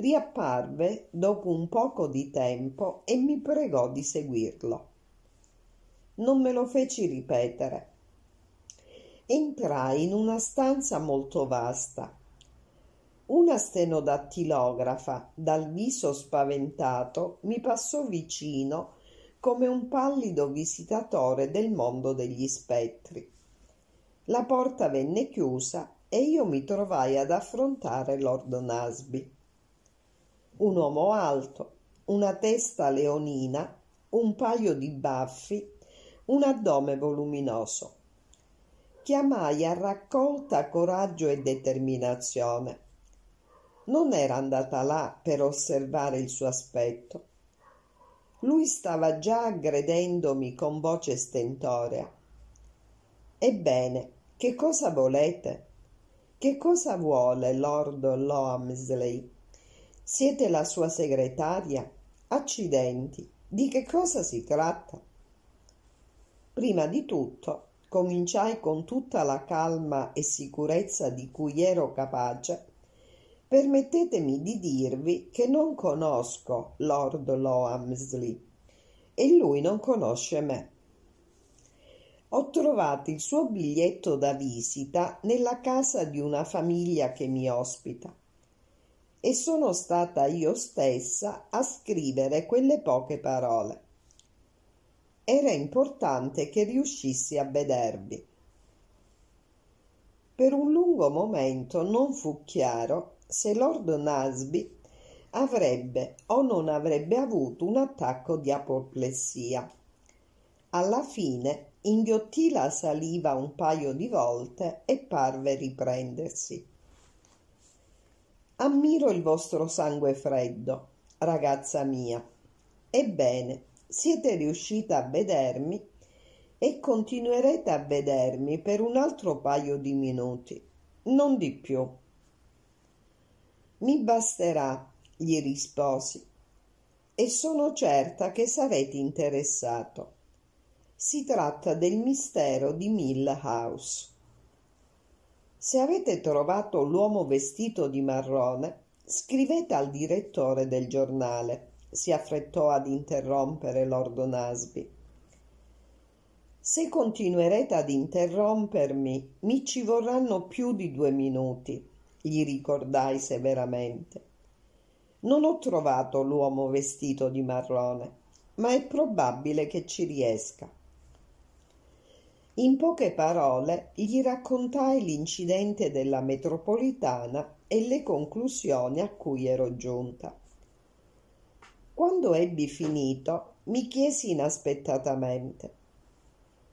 Riapparve dopo un poco di tempo e mi pregò di seguirlo. Non me lo feci ripetere. Entrai in una stanza molto vasta una stenodattilografa, dal viso spaventato, mi passò vicino come un pallido visitatore del mondo degli spettri. La porta venne chiusa e io mi trovai ad affrontare Lord Nasby. Un uomo alto, una testa leonina, un paio di baffi, un addome voluminoso. Chiamai a raccolta coraggio e determinazione non era andata là per osservare il suo aspetto. Lui stava già aggredendomi con voce stentorea. Ebbene, che cosa volete? Che cosa vuole Lord Loamsley? Siete la sua segretaria? Accidenti, di che cosa si tratta? Prima di tutto, cominciai con tutta la calma e sicurezza di cui ero capace Permettetemi di dirvi che non conosco Lord Loamsley e lui non conosce me. Ho trovato il suo biglietto da visita nella casa di una famiglia che mi ospita e sono stata io stessa a scrivere quelle poche parole. Era importante che riuscissi a vedervi. Per un lungo momento non fu chiaro se Lord Nasby avrebbe o non avrebbe avuto un attacco di apoplessia. Alla fine inghiottì la saliva un paio di volte e parve riprendersi. Ammiro il vostro sangue freddo, ragazza mia. Ebbene, siete riuscita a vedermi e continuerete a vedermi per un altro paio di minuti, non di più. Mi basterà, gli risposi, e sono certa che sarete interessato. Si tratta del mistero di Mill House. Se avete trovato l'uomo vestito di marrone, scrivete al direttore del giornale, si affrettò ad interrompere Lord Nasby. Se continuerete ad interrompermi, mi ci vorranno più di due minuti gli ricordai severamente. Non ho trovato l'uomo vestito di marrone, ma è probabile che ci riesca. In poche parole gli raccontai l'incidente della metropolitana e le conclusioni a cui ero giunta. Quando ebbi finito, mi chiesi inaspettatamente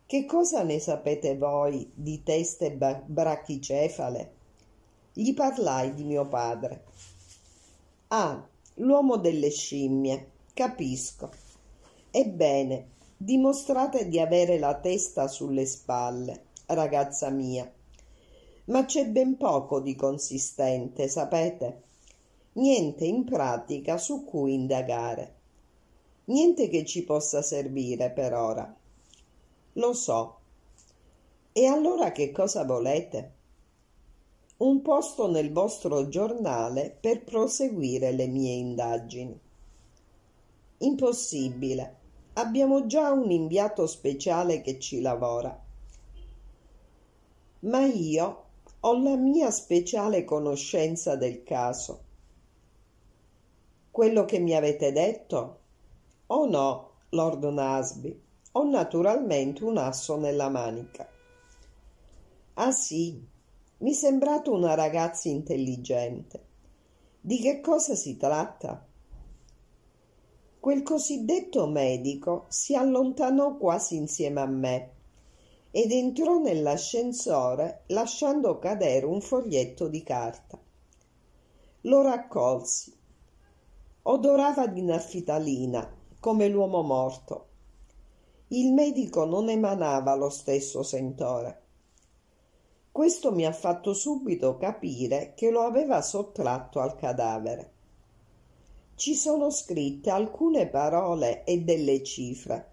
che cosa ne sapete voi di teste brachicefale? gli parlai di mio padre. Ah, l'uomo delle scimmie, capisco. Ebbene, dimostrate di avere la testa sulle spalle, ragazza mia. Ma c'è ben poco di consistente, sapete? Niente in pratica su cui indagare. Niente che ci possa servire per ora. Lo so. E allora che cosa volete? un posto nel vostro giornale per proseguire le mie indagini. Impossibile. Abbiamo già un inviato speciale che ci lavora. Ma io ho la mia speciale conoscenza del caso. Quello che mi avete detto? Oh no, Lord Nasby, ho naturalmente un asso nella manica. Ah sì, mi sembrate una ragazza intelligente. Di che cosa si tratta? Quel cosiddetto medico si allontanò quasi insieme a me ed entrò nell'ascensore lasciando cadere un foglietto di carta. Lo raccolsi. Odorava di naftalina, come l'uomo morto. Il medico non emanava lo stesso sentore. Questo mi ha fatto subito capire che lo aveva sottratto al cadavere. Ci sono scritte alcune parole e delle cifre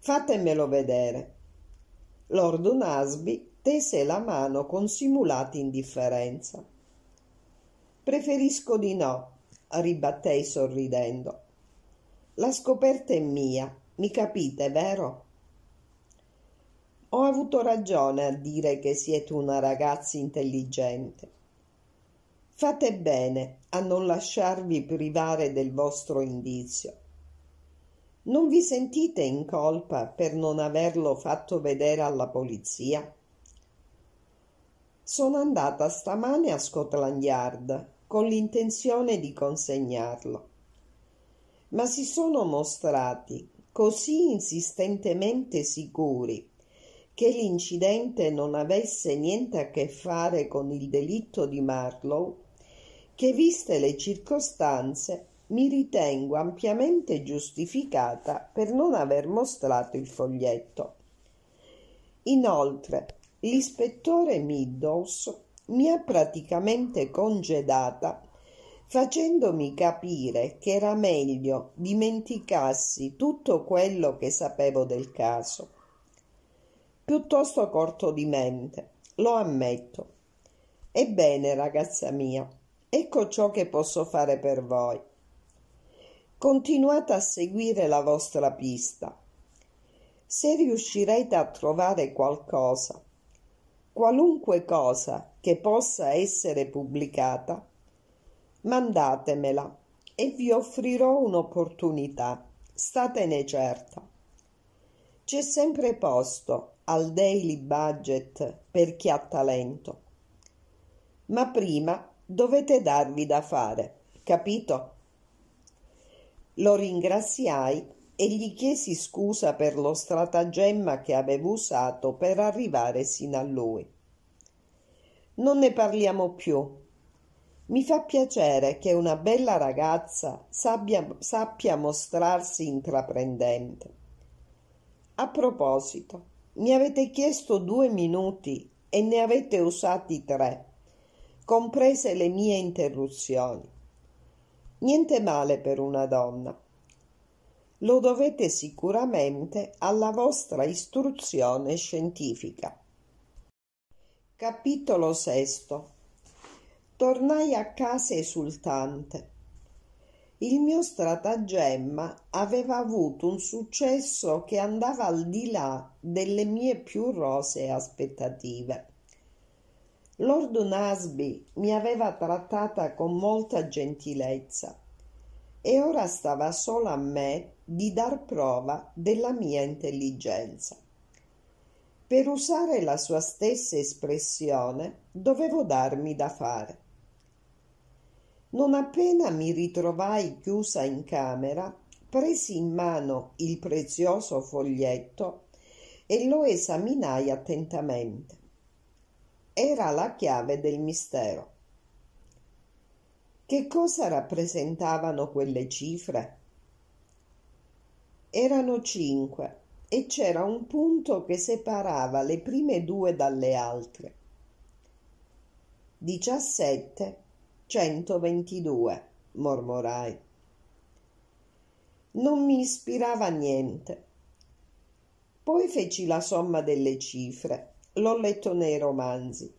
Fatemelo vedere. Lord Nasby tese la mano con simulata indifferenza. Preferisco di no, ribattei sorridendo. La scoperta è mia, mi capite, vero? Ho avuto ragione a dire che siete una ragazza intelligente. Fate bene a non lasciarvi privare del vostro indizio. Non vi sentite in colpa per non averlo fatto vedere alla polizia? Sono andata stamane a Scotland Yard con l'intenzione di consegnarlo, ma si sono mostrati così insistentemente sicuri che l'incidente non avesse niente a che fare con il delitto di Marlowe che, viste le circostanze, mi ritengo ampiamente giustificata per non aver mostrato il foglietto. Inoltre, l'ispettore Meadows mi ha praticamente congedata facendomi capire che era meglio dimenticassi tutto quello che sapevo del caso. Piuttosto corto di mente, lo ammetto. Ebbene, ragazza mia, ecco ciò che posso fare per voi. Continuate a seguire la vostra pista. Se riuscirete a trovare qualcosa, qualunque cosa che possa essere pubblicata, mandatemela e vi offrirò un'opportunità, statene certa. C'è sempre posto al daily budget per chi ha talento. Ma prima dovete darvi da fare, capito? Lo ringraziai e gli chiesi scusa per lo stratagemma che avevo usato per arrivare sino a lui. Non ne parliamo più. Mi fa piacere che una bella ragazza sappia, sappia mostrarsi intraprendente. A proposito, mi avete chiesto due minuti e ne avete usati tre, comprese le mie interruzioni. Niente male per una donna. Lo dovete sicuramente alla vostra istruzione scientifica. Capitolo sesto. Tornai a casa esultante. Il mio stratagemma aveva avuto un successo che andava al di là delle mie più rosee aspettative. Lord Nasby mi aveva trattata con molta gentilezza e ora stava solo a me di dar prova della mia intelligenza. Per usare la sua stessa espressione dovevo darmi da fare. Non appena mi ritrovai chiusa in camera, presi in mano il prezioso foglietto e lo esaminai attentamente era la chiave del mistero. Che cosa rappresentavano quelle cifre? Erano cinque e c'era un punto che separava le prime due dalle altre. 17 122 mormorai. Non mi ispirava niente. Poi feci la somma delle cifre L'ho letto nei romanzi.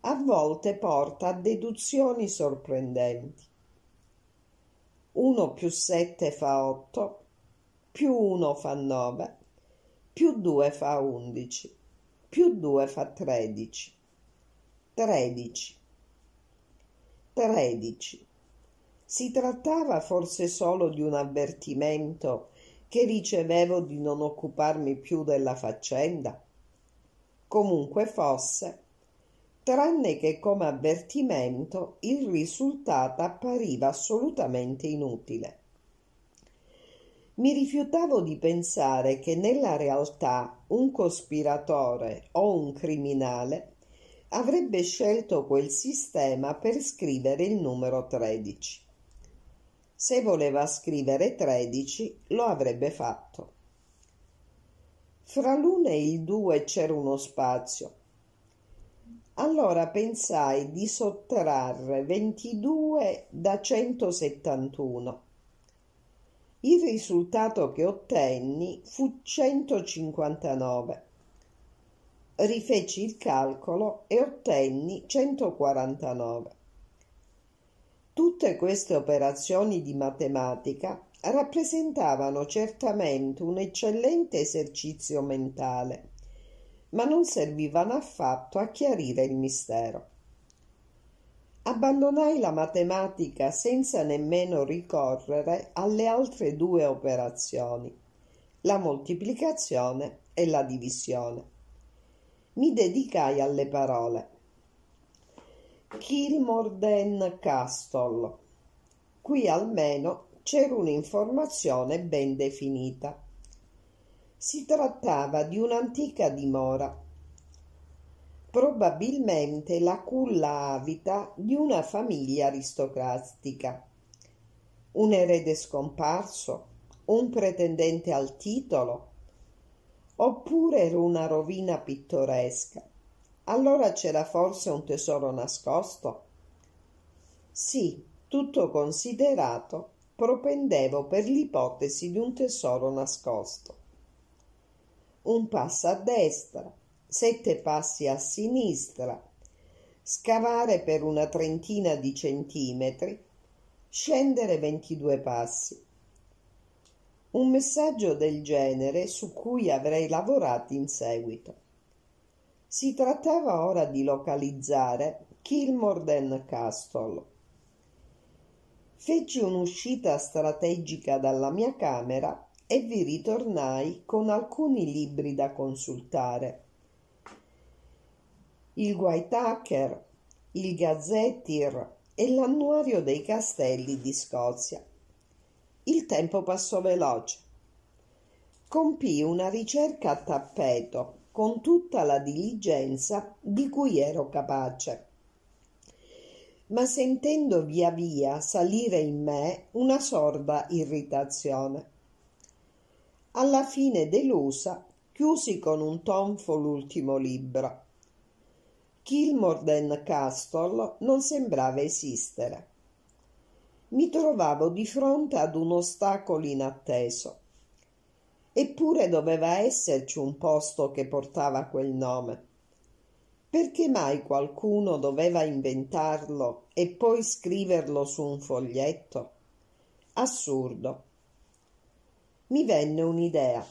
A volte porta a deduzioni sorprendenti. 1 più 7 fa 8, più 1 fa 9, più 2 fa 11, più 2 fa 13, 13, 13. Si trattava forse solo di un avvertimento che ricevevo di non occuparmi più della faccenda? Comunque fosse, tranne che come avvertimento il risultato appariva assolutamente inutile. Mi rifiutavo di pensare che nella realtà un cospiratore o un criminale avrebbe scelto quel sistema per scrivere il numero 13. Se voleva scrivere 13 lo avrebbe fatto. Fra l'uno e il due c'era uno spazio. Allora pensai di sottrarre 22 da 171. Il risultato che ottenni fu 159. Rifeci il calcolo e ottenni 149. Tutte queste operazioni di matematica rappresentavano certamente un eccellente esercizio mentale, ma non servivano affatto a chiarire il mistero. Abbandonai la matematica senza nemmeno ricorrere alle altre due operazioni, la moltiplicazione e la divisione. Mi dedicai alle parole. Kilmorden Castle. Qui almeno c'era un'informazione ben definita. Si trattava di un'antica dimora, probabilmente la culla avita di una famiglia aristocratica. Un erede scomparso, un pretendente al titolo, oppure era una rovina pittoresca. Allora c'era forse un tesoro nascosto? Sì, tutto considerato, propendevo per l'ipotesi di un tesoro nascosto. Un passo a destra, sette passi a sinistra, scavare per una trentina di centimetri, scendere ventidue passi. Un messaggio del genere su cui avrei lavorato in seguito. Si trattava ora di localizzare Kilmorden Castle. Feci un'uscita strategica dalla mia camera e vi ritornai con alcuni libri da consultare. Il Whitaker, il Gazetteer e l'annuario dei castelli di Scozia. Il tempo passò veloce. Compii una ricerca a tappeto con tutta la diligenza di cui ero capace. Ma sentendo via via salire in me una sorda irritazione. Alla fine delusa, chiusi con un tonfo l'ultimo libro. Kilmorden Castle non sembrava esistere. Mi trovavo di fronte ad un ostacolo inatteso Eppure doveva esserci un posto che portava quel nome. Perché mai qualcuno doveva inventarlo e poi scriverlo su un foglietto? Assurdo. Mi venne un'idea.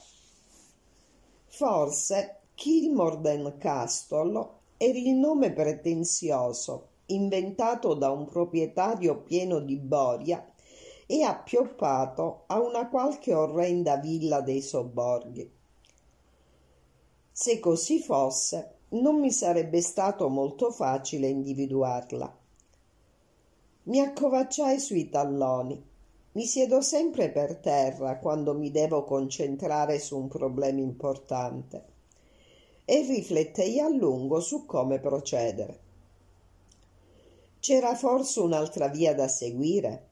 Forse Kilmorden Castle era il nome pretenzioso inventato da un proprietario pieno di boria e appioppato a una qualche orrenda villa dei sobborghi. Se così fosse, non mi sarebbe stato molto facile individuarla. Mi accovacciai sui talloni. Mi siedo sempre per terra quando mi devo concentrare su un problema importante e riflettei a lungo su come procedere. C'era forse un'altra via da seguire?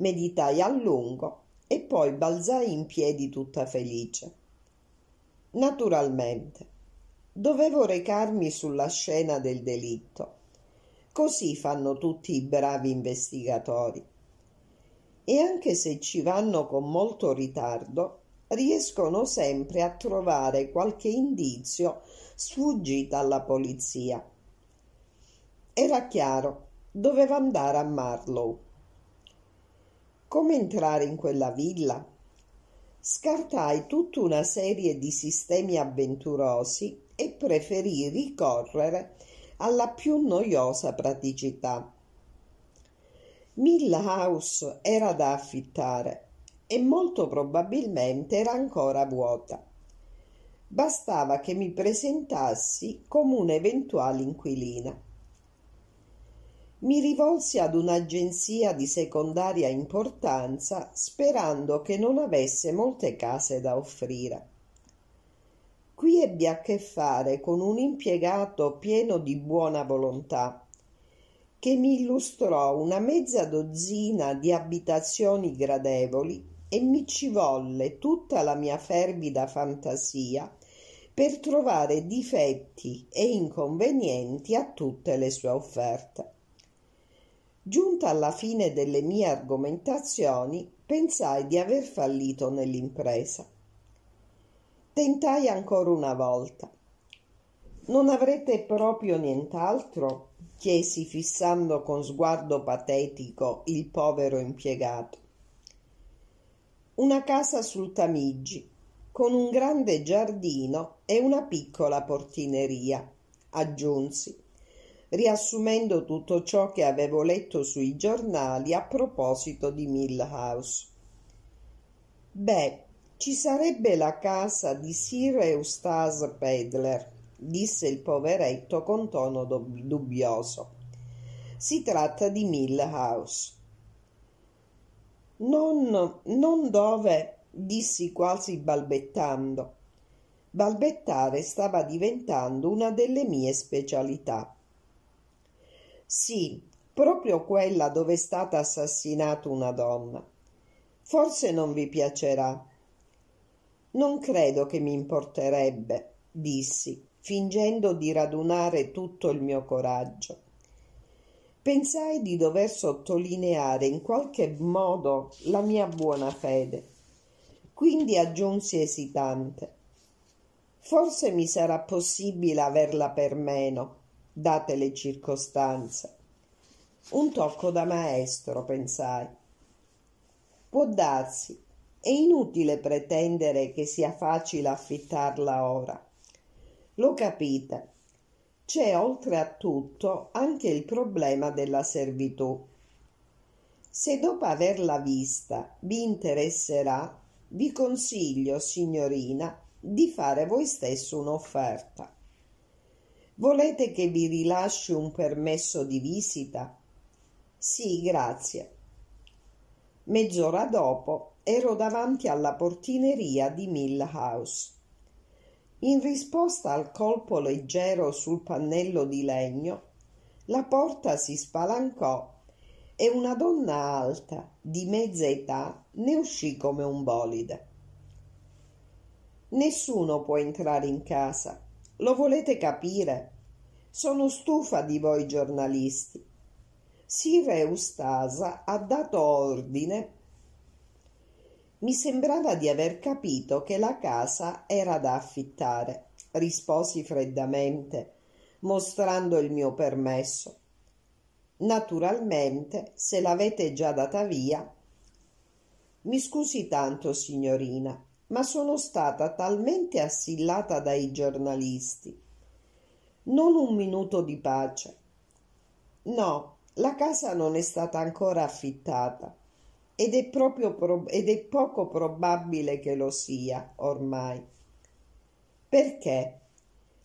meditai a lungo e poi balzai in piedi tutta felice. Naturalmente, dovevo recarmi sulla scena del delitto. Così fanno tutti i bravi investigatori. E anche se ci vanno con molto ritardo, riescono sempre a trovare qualche indizio sfuggita alla polizia. Era chiaro, doveva andare a Marlow Come entrare in quella villa? Scartai tutta una serie di sistemi avventurosi e preferii ricorrere alla più noiosa praticità. Mill House era da affittare e molto probabilmente era ancora vuota. Bastava che mi presentassi come un'eventuale inquilina. Mi rivolsi ad un'agenzia di secondaria importanza sperando che non avesse molte case da offrire. Qui ebbi a che fare con un impiegato pieno di buona volontà che mi illustrò una mezza dozzina di abitazioni gradevoli e mi ci volle tutta la mia fervida fantasia per trovare difetti e inconvenienti a tutte le sue offerte. Giunta alla fine delle mie argomentazioni, pensai di aver fallito nell'impresa. Tentai ancora una volta. Non avrete proprio nient'altro? chiesi fissando con sguardo patetico il povero impiegato. Una casa sul Tamigi, con un grande giardino e una piccola portineria, aggiunsi, riassumendo tutto ciò che avevo letto sui giornali a proposito di Millhouse. Beh, ci sarebbe la casa di Sir Eustace Pedler, disse il poveretto con tono dubbioso. Si tratta di Millhouse. Non, non dove, dissi quasi balbettando. Balbettare stava diventando una delle mie specialità. Sì, proprio quella dove è stata assassinata una donna. Forse non vi piacerà. Non credo che mi importerebbe, dissi, fingendo di radunare tutto il mio coraggio. Pensai di dover sottolineare in qualche modo la mia buona fede quindi aggiunsi esitante. Forse mi sarà possibile averla per meno, date le circostanze. Un tocco da maestro, pensai. Può darsi, è inutile pretendere che sia facile affittarla ora. Lo capite. C'è oltre a tutto anche il problema della servitù. Se dopo averla vista vi interesserà, vi consiglio, signorina, di fare voi stesso un'offerta. Volete che vi rilasci un permesso di visita? Sì, grazie. Mezz'ora dopo ero davanti alla portineria di Mill House. In risposta al colpo leggero sul pannello di legno, la porta si spalancò e una donna alta, di mezza età, ne uscì come un bolide. Nessuno può entrare in casa. Lo volete capire? Sono stufa di voi giornalisti. Sir Eustasa ha dato ordine. Mi sembrava di aver capito che la casa era da affittare, risposi freddamente, mostrando il mio permesso. Naturalmente, se l'avete già data via. Mi scusi tanto, signorina, ma sono stata talmente assillata dai giornalisti. Non un minuto di pace. No, la casa non è stata ancora affittata ed è, proprio pro- ed è poco probabile che lo sia ormai. Perché?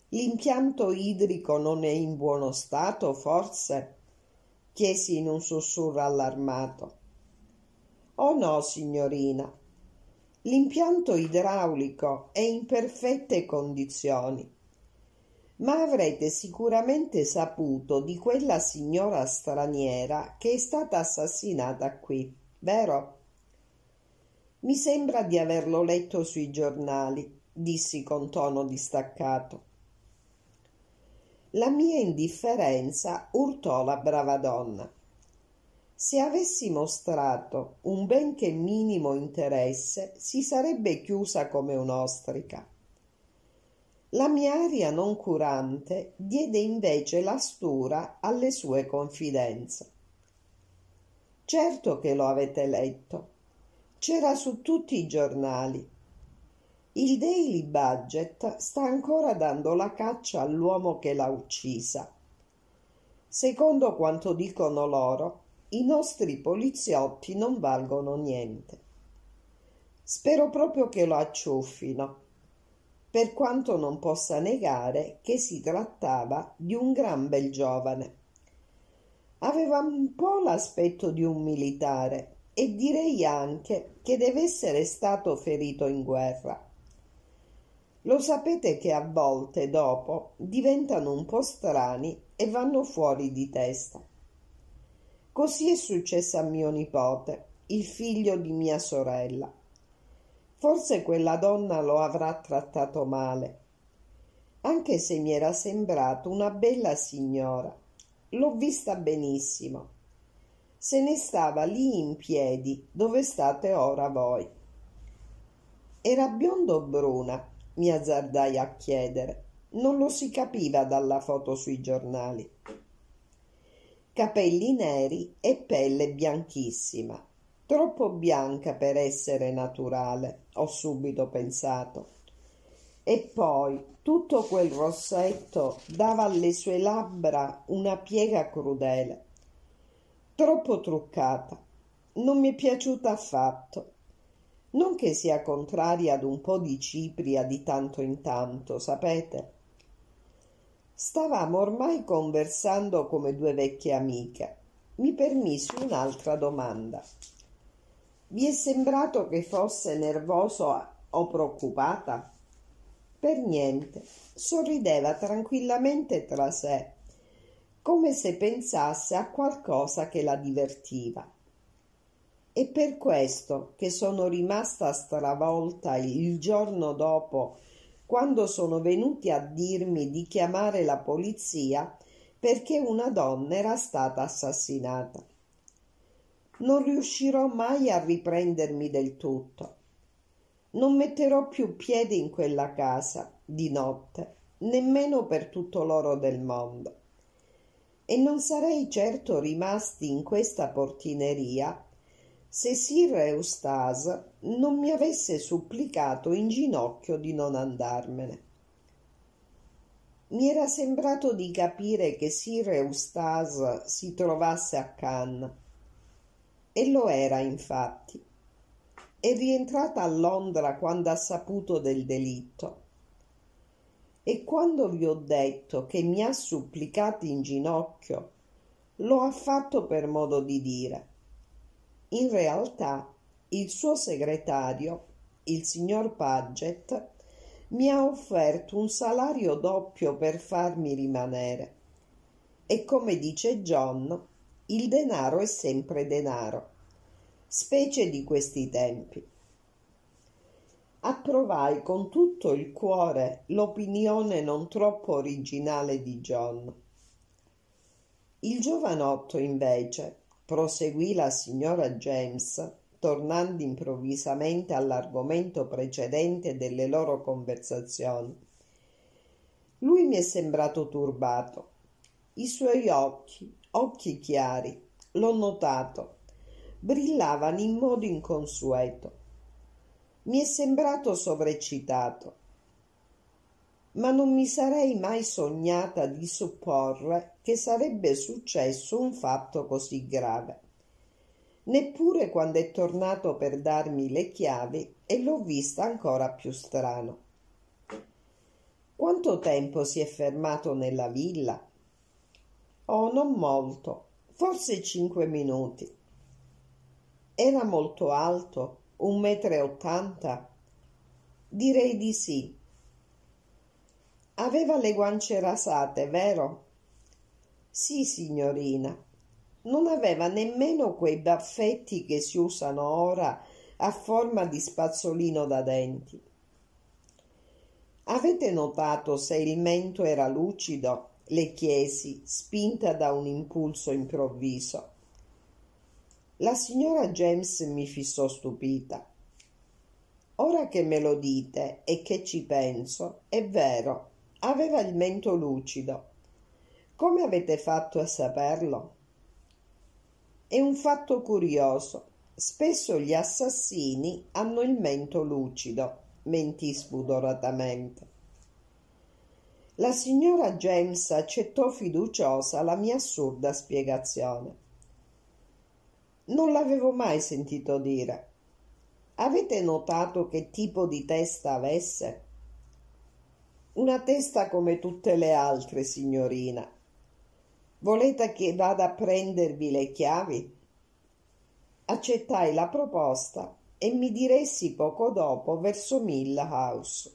L'impianto idrico non è in buono stato, forse? chiesi in un sussurro allarmato. Oh no, signorina. L'impianto idraulico è in perfette condizioni. Ma avrete sicuramente saputo di quella signora straniera che è stata assassinata qui, vero? Mi sembra di averlo letto sui giornali, dissi con tono distaccato. La mia indifferenza urtò la brava donna. Se avessi mostrato un benché minimo interesse, si sarebbe chiusa come un'ostrica. La mia aria noncurante diede invece la stura alle sue confidenze. Certo che lo avete letto. C'era su tutti i giornali. Il Daily Budget sta ancora dando la caccia all'uomo che l'ha uccisa. Secondo quanto dicono loro, i nostri poliziotti non valgono niente. Spero proprio che lo acciuffino, per quanto non possa negare che si trattava di un gran bel giovane. Aveva un po' l'aspetto di un militare e direi anche che deve essere stato ferito in guerra. Lo sapete che a volte dopo diventano un po' strani e vanno fuori di testa. Così è successo a mio nipote, il figlio di mia sorella. Forse quella donna lo avrà trattato male, anche se mi era sembrato una bella signora. L'ho vista benissimo. Se ne stava lì in piedi, dove state ora voi. Era biondo o bruna? mi azzardai a chiedere. Non lo si capiva dalla foto sui giornali. Capelli neri e pelle bianchissima. Troppo bianca per essere naturale, ho subito pensato. E poi tutto quel rossetto dava alle sue labbra una piega crudele. Troppo truccata. Non mi è piaciuta affatto. Non che sia contraria ad un po' di cipria di tanto in tanto, sapete? Stavamo ormai conversando come due vecchie amiche. Mi permisi un'altra domanda. Vi è sembrato che fosse nervoso o preoccupata? Per niente, sorrideva tranquillamente tra sé, come se pensasse a qualcosa che la divertiva. È per questo che sono rimasta stravolta il giorno dopo, quando sono venuti a dirmi di chiamare la polizia perché una donna era stata assassinata. Non riuscirò mai a riprendermi del tutto. Non metterò più piede in quella casa di notte, nemmeno per tutto l'oro del mondo. E non sarei certo rimasti in questa portineria se Sir Eustace non mi avesse supplicato in ginocchio di non andarmene. Mi era sembrato di capire che Sir Eustace si trovasse a Cannes. E lo era, infatti. È rientrata a Londra quando ha saputo del delitto. E quando vi ho detto che mi ha supplicato in ginocchio, lo ha fatto per modo di dire in realtà il suo segretario, il signor Paget, mi ha offerto un salario doppio per farmi rimanere. E come dice John, il denaro è sempre denaro, specie di questi tempi. Approvai con tutto il cuore l'opinione non troppo originale di John. Il giovanotto, invece, proseguì la signora James, tornando improvvisamente all'argomento precedente delle loro conversazioni. Lui mi è sembrato turbato. I suoi occhi, occhi chiari, l'ho notato, brillavano in modo inconsueto. Mi è sembrato sovreccitato ma non mi sarei mai sognata di supporre che sarebbe successo un fatto così grave. Neppure quando è tornato per darmi le chiavi e l'ho vista ancora più strano. Quanto tempo si è fermato nella villa? Oh, non molto, forse cinque minuti. Era molto alto, un metro e ottanta? Direi di sì Aveva le guance rasate, vero? Sì, signorina. Non aveva nemmeno quei baffetti che si usano ora a forma di spazzolino da denti. Avete notato se il mento era lucido? Le chiesi, spinta da un impulso improvviso. La signora James mi fissò stupita. Ora che me lo dite e che ci penso, è vero, Aveva il mento lucido. Come avete fatto a saperlo? È un fatto curioso. Spesso gli assassini hanno il mento lucido, mentì spudoratamente. La signora James accettò fiduciosa la mia assurda spiegazione. Non l'avevo mai sentito dire. Avete notato che tipo di testa avesse? Una testa come tutte le altre, signorina. Volete che vada a prendervi le chiavi? Accettai la proposta e mi diressi poco dopo verso Mill House.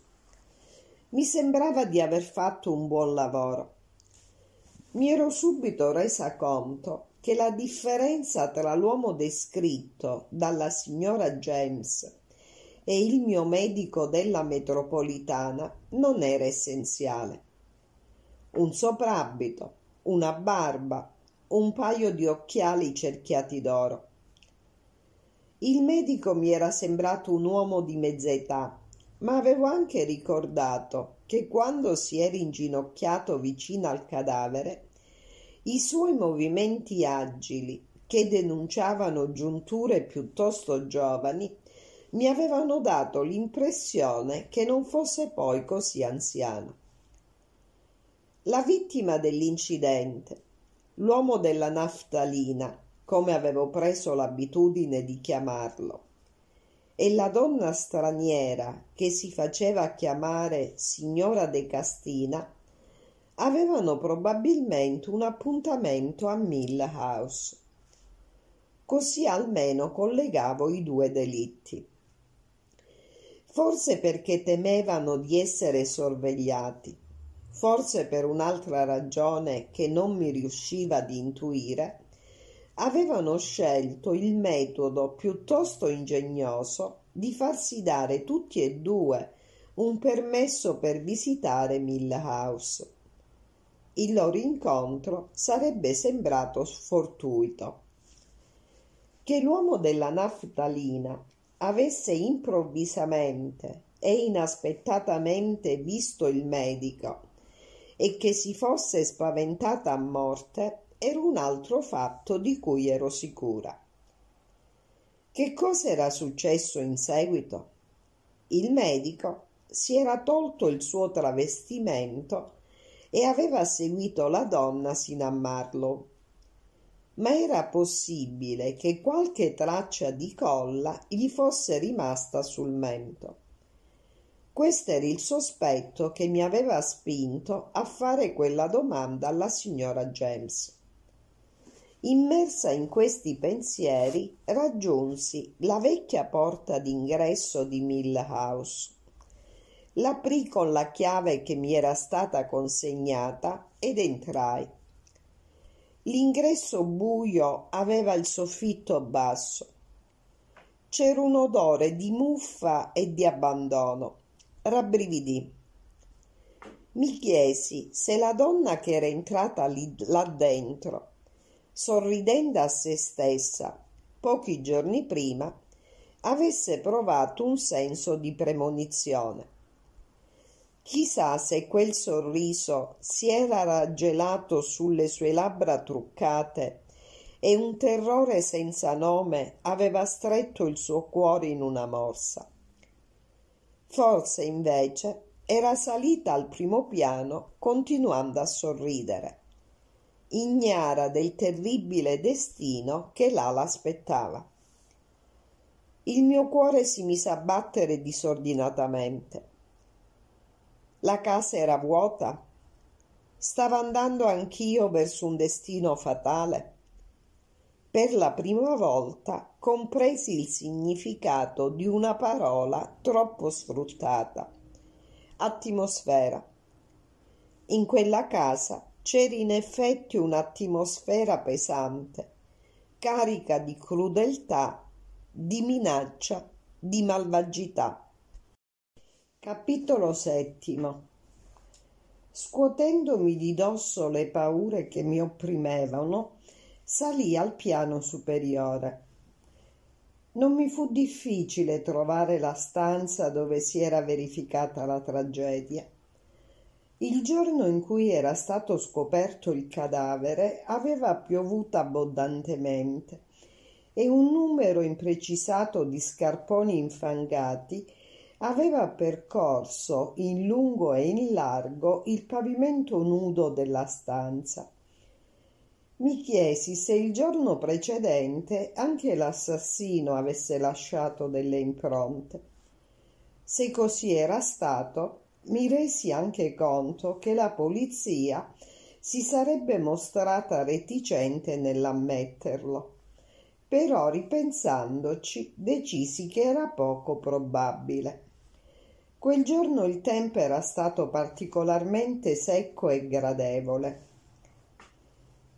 Mi sembrava di aver fatto un buon lavoro. Mi ero subito resa conto che la differenza tra l'uomo descritto dalla signora James e il mio medico della metropolitana non era essenziale. Un soprabito, una barba, un paio di occhiali cerchiati d'oro. Il medico mi era sembrato un uomo di mezza età, ma avevo anche ricordato che quando si era inginocchiato vicino al cadavere, i suoi movimenti agili, che denunciavano giunture piuttosto giovani, mi avevano dato l'impressione che non fosse poi così anziano. La vittima dell'incidente, l'uomo della naftalina, come avevo preso l'abitudine di chiamarlo, e la donna straniera che si faceva chiamare signora De Castina avevano probabilmente un appuntamento a Mill House. Così almeno collegavo i due delitti. Forse perché temevano di essere sorvegliati forse per un'altra ragione che non mi riusciva di intuire, avevano scelto il metodo piuttosto ingegnoso di farsi dare tutti e due un permesso per visitare Mill House. Il loro incontro sarebbe sembrato sfortuito. Che l'uomo della naftalina avesse improvvisamente e inaspettatamente visto il medico e che si fosse spaventata a morte era un altro fatto di cui ero sicura. Che cosa era successo in seguito? Il medico si era tolto il suo travestimento e aveva seguito la donna sino a Marlow. Ma era possibile che qualche traccia di colla gli fosse rimasta sul mento. Questo era il sospetto che mi aveva spinto a fare quella domanda alla signora James. Immersa in questi pensieri, raggiunsi la vecchia porta d'ingresso di Mill House. L'aprì con la chiave che mi era stata consegnata ed entrai. L'ingresso buio aveva il soffitto basso. C'era un odore di muffa e di abbandono rabbrividì. Mi chiesi se la donna che era entrata lì, là dentro, sorridendo a se stessa, pochi giorni prima, avesse provato un senso di premonizione. Chissà se quel sorriso si era raggelato sulle sue labbra truccate e un terrore senza nome aveva stretto il suo cuore in una morsa. Forse invece era salita al primo piano continuando a sorridere, ignara del terribile destino che là l'aspettava. Il mio cuore si mise a battere disordinatamente. La casa era vuota. Stavo andando anch'io verso un destino fatale. Per la prima volta compresi il significato di una parola troppo sfruttata. Atmosfera. In quella casa c'era in effetti un'atmosfera pesante, carica di crudeltà, di minaccia, di malvagità. Capitolo settimo. Scuotendomi di dosso le paure che mi opprimevano, salì al piano superiore. Non mi fu difficile trovare la stanza dove si era verificata la tragedia. Il giorno in cui era stato scoperto il cadavere aveva piovuto abbondantemente e un numero imprecisato di scarponi infangati aveva percorso in lungo e in largo il pavimento nudo della stanza. Mi chiesi se il giorno precedente anche l'assassino avesse lasciato delle impronte. Se così era stato, mi resi anche conto che la polizia si sarebbe mostrata reticente nell'ammetterlo. Però ripensandoci decisi che era poco probabile. Quel giorno il tempo era stato particolarmente secco e gradevole.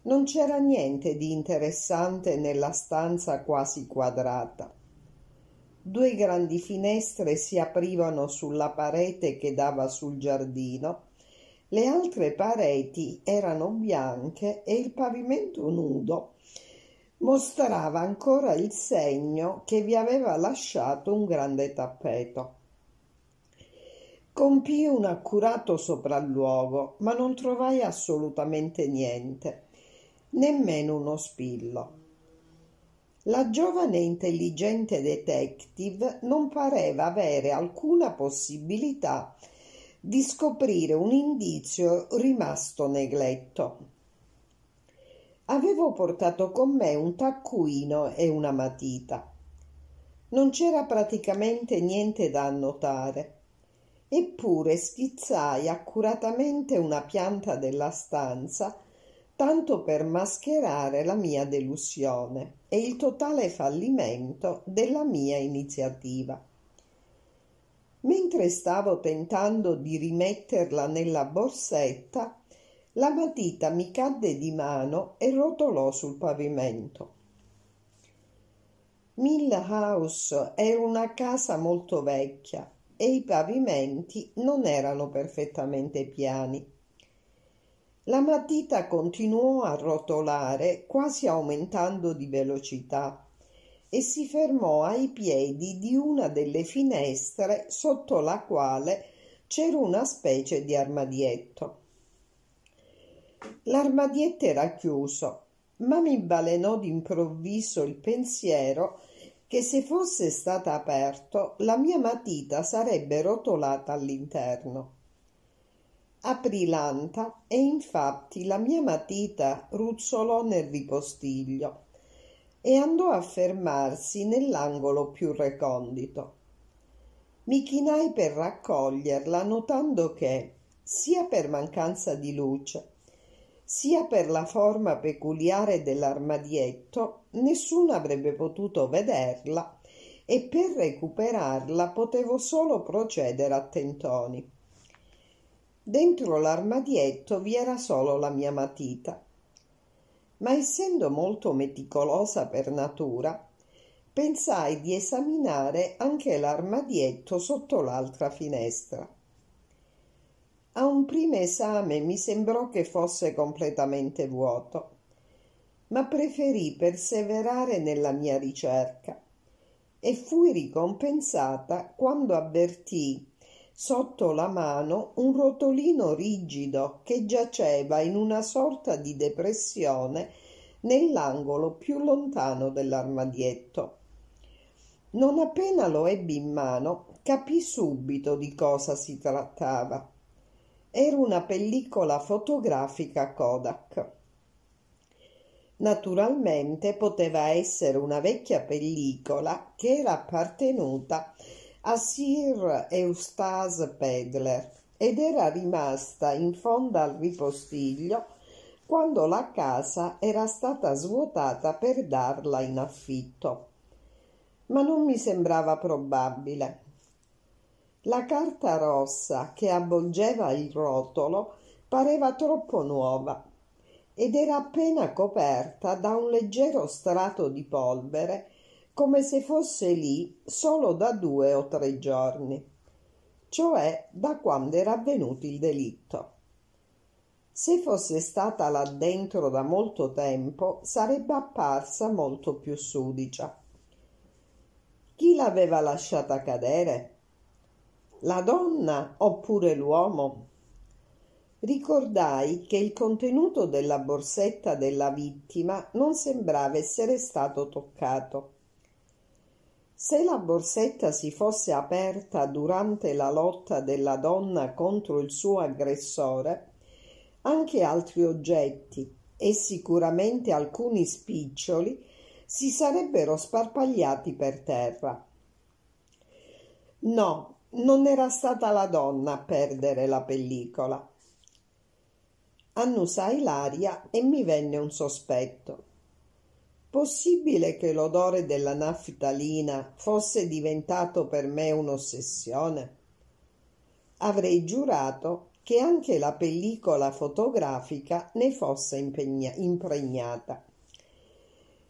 Non c'era niente di interessante nella stanza quasi quadrata. Due grandi finestre si aprivano sulla parete che dava sul giardino. Le altre pareti erano bianche e il pavimento nudo mostrava ancora il segno che vi aveva lasciato un grande tappeto. Compii un accurato sopralluogo, ma non trovai assolutamente niente, nemmeno uno spillo. La giovane e intelligente detective non pareva avere alcuna possibilità di scoprire un indizio rimasto negletto. Avevo portato con me un taccuino e una matita. Non c'era praticamente niente da annotare eppure schizzai accuratamente una pianta della stanza tanto per mascherare la mia delusione e il totale fallimento della mia iniziativa. Mentre stavo tentando di rimetterla nella borsetta, la matita mi cadde di mano e rotolò sul pavimento. Mill House era una casa molto vecchia e i pavimenti non erano perfettamente piani. La matita continuò a rotolare quasi aumentando di velocità e si fermò ai piedi di una delle finestre sotto la quale c'era una specie di armadietto. L'armadietto era chiuso, ma mi balenò d'improvviso il pensiero che se fosse stata aperto la mia matita sarebbe rotolata all'interno. Aprì l'anta e infatti la mia matita ruzzolò nel ripostiglio e andò a fermarsi nell'angolo più recondito. Mi chinai per raccoglierla, notando che, sia per mancanza di luce, sia per la forma peculiare dell'armadietto, nessuno avrebbe potuto vederla e per recuperarla potevo solo procedere a tentoni. Dentro l'armadietto vi era solo la mia matita. Ma essendo molto meticolosa per natura, pensai di esaminare anche l'armadietto sotto l'altra finestra. A un primo esame mi sembrò che fosse completamente vuoto, ma preferì perseverare nella mia ricerca e fui ricompensata quando avvertii sotto la mano un rotolino rigido che giaceva in una sorta di depressione nell'angolo più lontano dell'armadietto. Non appena lo ebbi in mano, capì subito di cosa si trattava era una pellicola fotografica Kodak. Naturalmente poteva essere una vecchia pellicola che era appartenuta a Sir Eustace Pedler ed era rimasta in fondo al ripostiglio quando la casa era stata svuotata per darla in affitto. Ma non mi sembrava probabile. La carta rossa che avvolgeva il rotolo pareva troppo nuova ed era appena coperta da un leggero strato di polvere, come se fosse lì solo da due o tre giorni, cioè da quando era avvenuto il delitto. Se fosse stata là dentro da molto tempo, sarebbe apparsa molto più sudicia. Chi l'aveva lasciata cadere? La donna oppure l'uomo? ricordai che il contenuto della borsetta della vittima non sembrava essere stato toccato. Se la borsetta si fosse aperta durante la lotta della donna contro il suo aggressore, anche altri oggetti e sicuramente alcuni spiccioli si sarebbero sparpagliati per terra. No, non era stata la donna a perdere la pellicola. Annusai l'aria e mi venne un sospetto. Possibile che l'odore della naftalina fosse diventato per me un'ossessione? Avrei giurato che anche la pellicola fotografica ne fosse impegna- impregnata.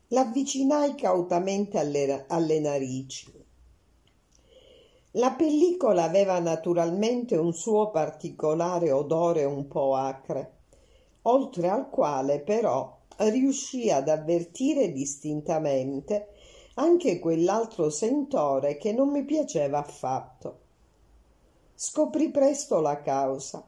L'avvicinai cautamente alle, alle narici. La pellicola aveva naturalmente un suo particolare odore un po' acre, oltre al quale però riuscì ad avvertire distintamente anche quell'altro sentore che non mi piaceva affatto. Scoprì presto la causa.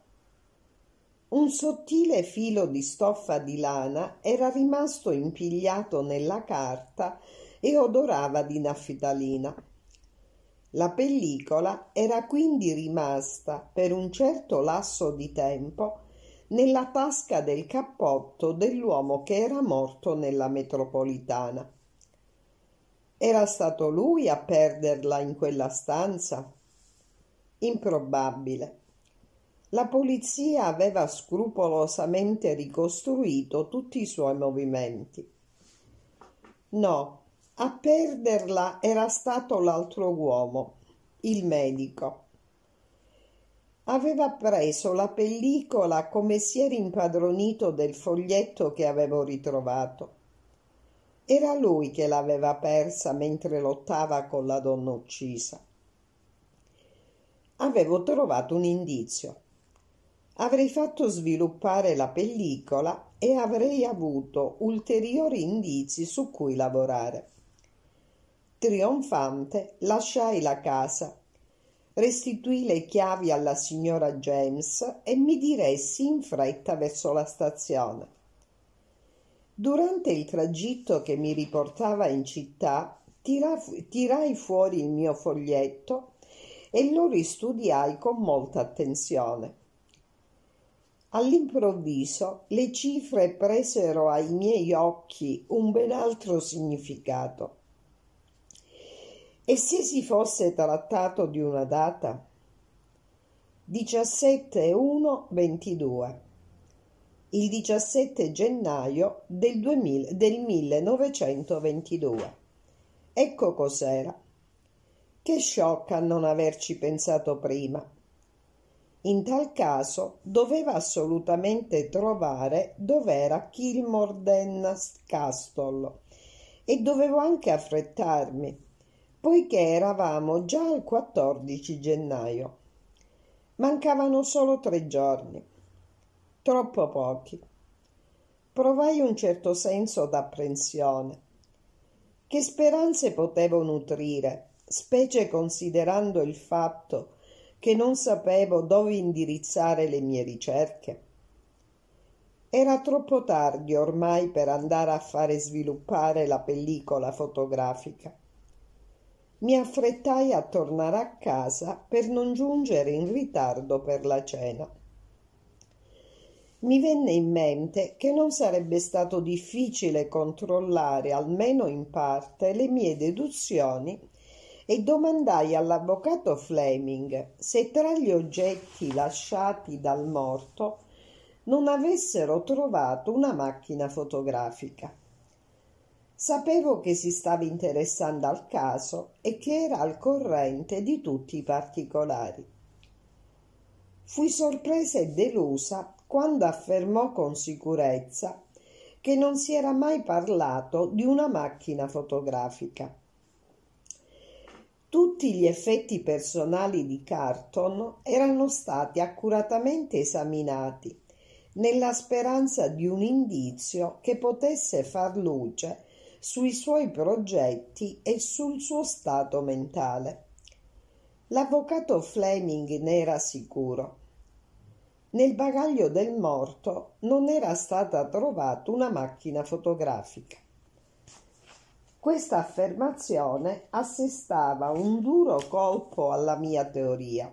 Un sottile filo di stoffa di lana era rimasto impigliato nella carta e odorava di naftalina. La pellicola era quindi rimasta per un certo lasso di tempo nella tasca del cappotto dell'uomo che era morto nella metropolitana. Era stato lui a perderla in quella stanza? Improbabile. La polizia aveva scrupolosamente ricostruito tutti i suoi movimenti. No, a perderla era stato l'altro uomo, il medico. Aveva preso la pellicola come si era impadronito del foglietto che avevo ritrovato. Era lui che l'aveva persa mentre lottava con la donna uccisa. Avevo trovato un indizio. Avrei fatto sviluppare la pellicola e avrei avuto ulteriori indizi su cui lavorare. Trionfante lasciai la casa restituì le chiavi alla signora James e mi diressi in fretta verso la stazione. Durante il tragitto che mi riportava in città, tirai fuori il mio foglietto e lo ristudiai con molta attenzione. All'improvviso le cifre presero ai miei occhi un ben altro significato. E se si fosse trattato di una data? 17-1-22 il 17 gennaio del, 2000, del 1922. Ecco cos'era. Che sciocca non averci pensato prima. In tal caso doveva assolutamente trovare dov'era Kilmorden Castle e dovevo anche affrettarmi poiché eravamo già al 14 gennaio. Mancavano solo tre giorni. Troppo pochi. Provai un certo senso d'apprensione. Che speranze potevo nutrire, specie considerando il fatto che non sapevo dove indirizzare le mie ricerche? Era troppo tardi ormai per andare a fare sviluppare la pellicola fotografica mi affrettai a tornare a casa per non giungere in ritardo per la cena. Mi venne in mente che non sarebbe stato difficile controllare almeno in parte le mie deduzioni e domandai all'avvocato Fleming se tra gli oggetti lasciati dal morto non avessero trovato una macchina fotografica. Sapevo che si stava interessando al caso e che era al corrente di tutti i particolari. Fui sorpresa e delusa quando affermò con sicurezza che non si era mai parlato di una macchina fotografica. Tutti gli effetti personali di Carton erano stati accuratamente esaminati nella speranza di un indizio che potesse far luce sui suoi progetti e sul suo stato mentale. L'avvocato Fleming ne era sicuro. nel bagaglio del morto non era stata trovata una macchina fotografica. Questa affermazione assestava un duro colpo alla mia teoria.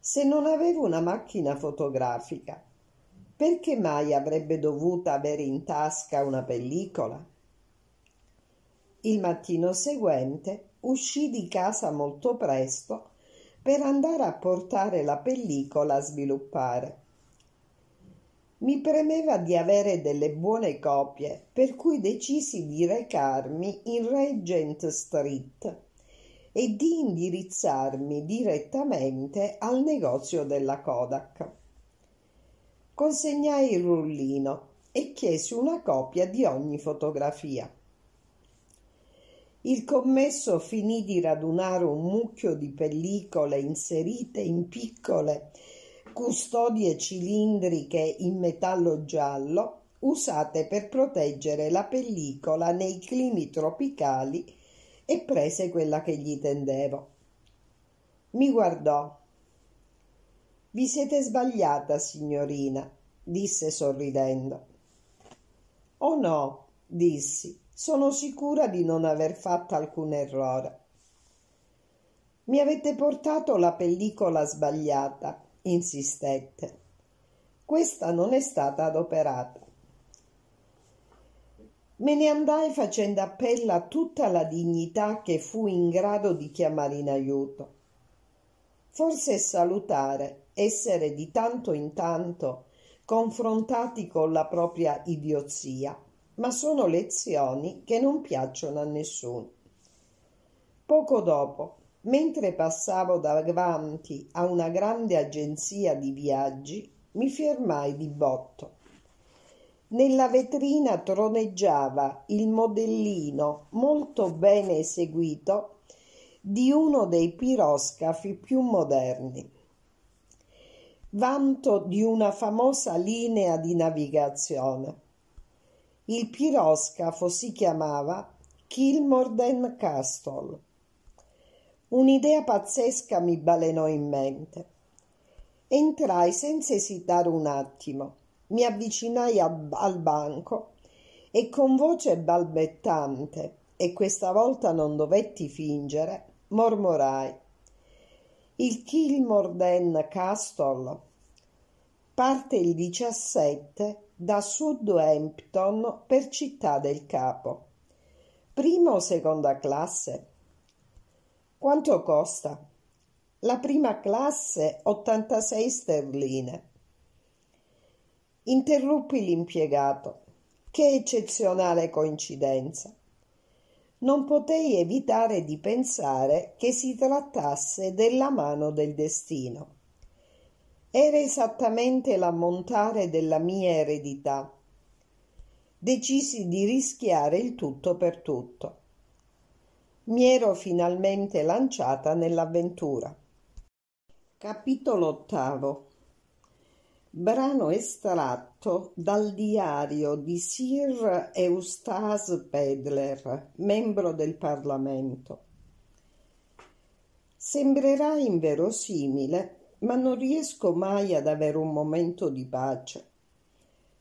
Se non avevo una macchina fotografica, perché mai avrebbe dovuto avere in tasca una pellicola? Il mattino seguente uscì di casa molto presto per andare a portare la pellicola a sviluppare. Mi premeva di avere delle buone copie, per cui decisi di recarmi in Regent Street e di indirizzarmi direttamente al negozio della Kodak. Consegnai il rullino e chiesi una copia di ogni fotografia. Il commesso finì di radunare un mucchio di pellicole inserite in piccole custodie cilindriche in metallo giallo usate per proteggere la pellicola nei climi tropicali e prese quella che gli tendevo. Mi guardò. Vi siete sbagliata, signorina, disse sorridendo. Oh no, dissi, sono sicura di non aver fatto alcun errore. Mi avete portato la pellicola sbagliata insistette. Questa non è stata adoperata. Me ne andai facendo appello a tutta la dignità che fu in grado di chiamare in aiuto. Forse è salutare essere di tanto in tanto confrontati con la propria idiozia, ma sono lezioni che non piacciono a nessuno. Poco dopo Mentre passavo davanti a una grande agenzia di viaggi, mi fermai di botto. Nella vetrina troneggiava il modellino molto bene eseguito di uno dei piroscafi più moderni. Vanto di una famosa linea di navigazione. Il piroscafo si chiamava Kilmorden Castle Un'idea pazzesca mi balenò in mente. Entrai senza esitare un attimo, mi avvicinai al, al banco e con voce balbettante, e questa volta non dovetti fingere, mormorai. Il Kilmorden Castle parte il 17 da Southampton per Città del Capo. Prima o seconda classe? Quanto costa? La prima classe 86 sterline. Interruppi l'impiegato. Che eccezionale coincidenza. Non potei evitare di pensare che si trattasse della mano del destino. Era esattamente l'ammontare della mia eredità. Decisi di rischiare il tutto per tutto mi ero finalmente lanciata nell'avventura. Capitolo ottavo Brano estratto dal diario di Sir Eustace Pedler, membro del Parlamento. Sembrerà inverosimile, ma non riesco mai ad avere un momento di pace.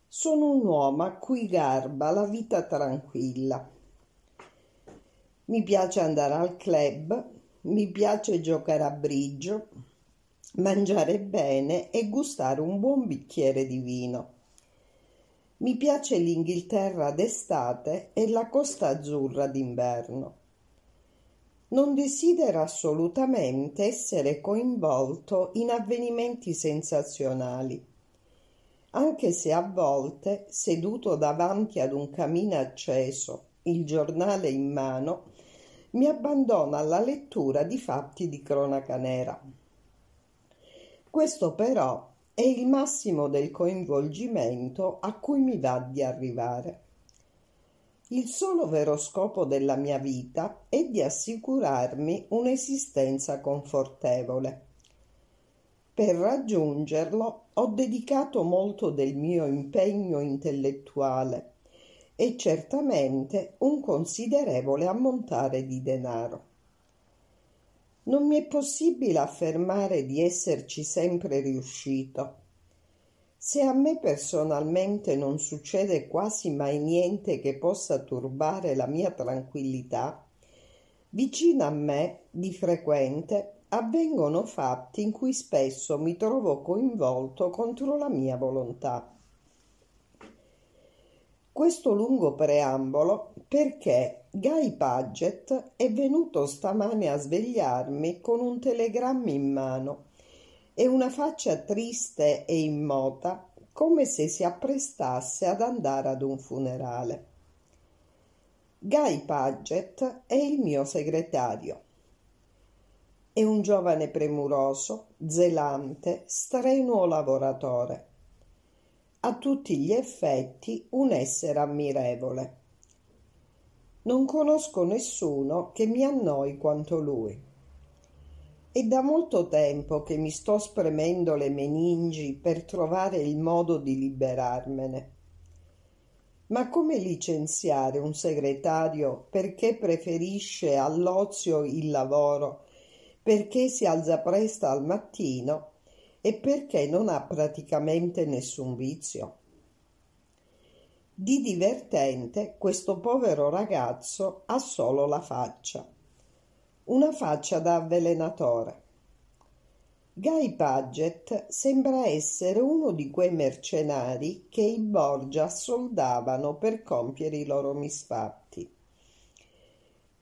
Sono un uomo a cui garba la vita tranquilla mi piace andare al club, mi piace giocare a bridge, mangiare bene e gustare un buon bicchiere di vino. Mi piace l'Inghilterra d'estate e la Costa Azzurra d'inverno. Non desidero assolutamente essere coinvolto in avvenimenti sensazionali, anche se a volte, seduto davanti ad un camino acceso, il giornale in mano, mi abbandono alla lettura di fatti di cronaca nera. Questo però è il massimo del coinvolgimento a cui mi va di arrivare. Il solo vero scopo della mia vita è di assicurarmi un'esistenza confortevole. Per raggiungerlo ho dedicato molto del mio impegno intellettuale e certamente un considerevole ammontare di denaro. Non mi è possibile affermare di esserci sempre riuscito, Se a me personalmente non succede quasi mai niente che possa turbare la mia tranquillità, vicino a me, di frequente, avvengono fatti in cui spesso mi trovo coinvolto contro la mia volontà. Questo lungo preambolo perché Guy Paget è venuto stamane a svegliarmi con un telegramma in mano e una faccia triste e immota come se si apprestasse ad andare ad un funerale. Guy Paget è il mio segretario. È un giovane premuroso, zelante, strenuo lavoratore. A tutti gli effetti un essere ammirevole. Non conosco nessuno che mi annoi quanto lui. È da molto tempo che mi sto spremendo le meningi per trovare il modo di liberarmene. Ma come licenziare un segretario perché preferisce all'ozio il lavoro, perché si alza presto al mattino e perché non ha praticamente nessun vizio? Di divertente questo povero ragazzo ha solo la faccia una faccia da avvelenatore. Guy Paget sembra essere uno di quei mercenari che i Borgia soldavano per compiere i loro misfatti.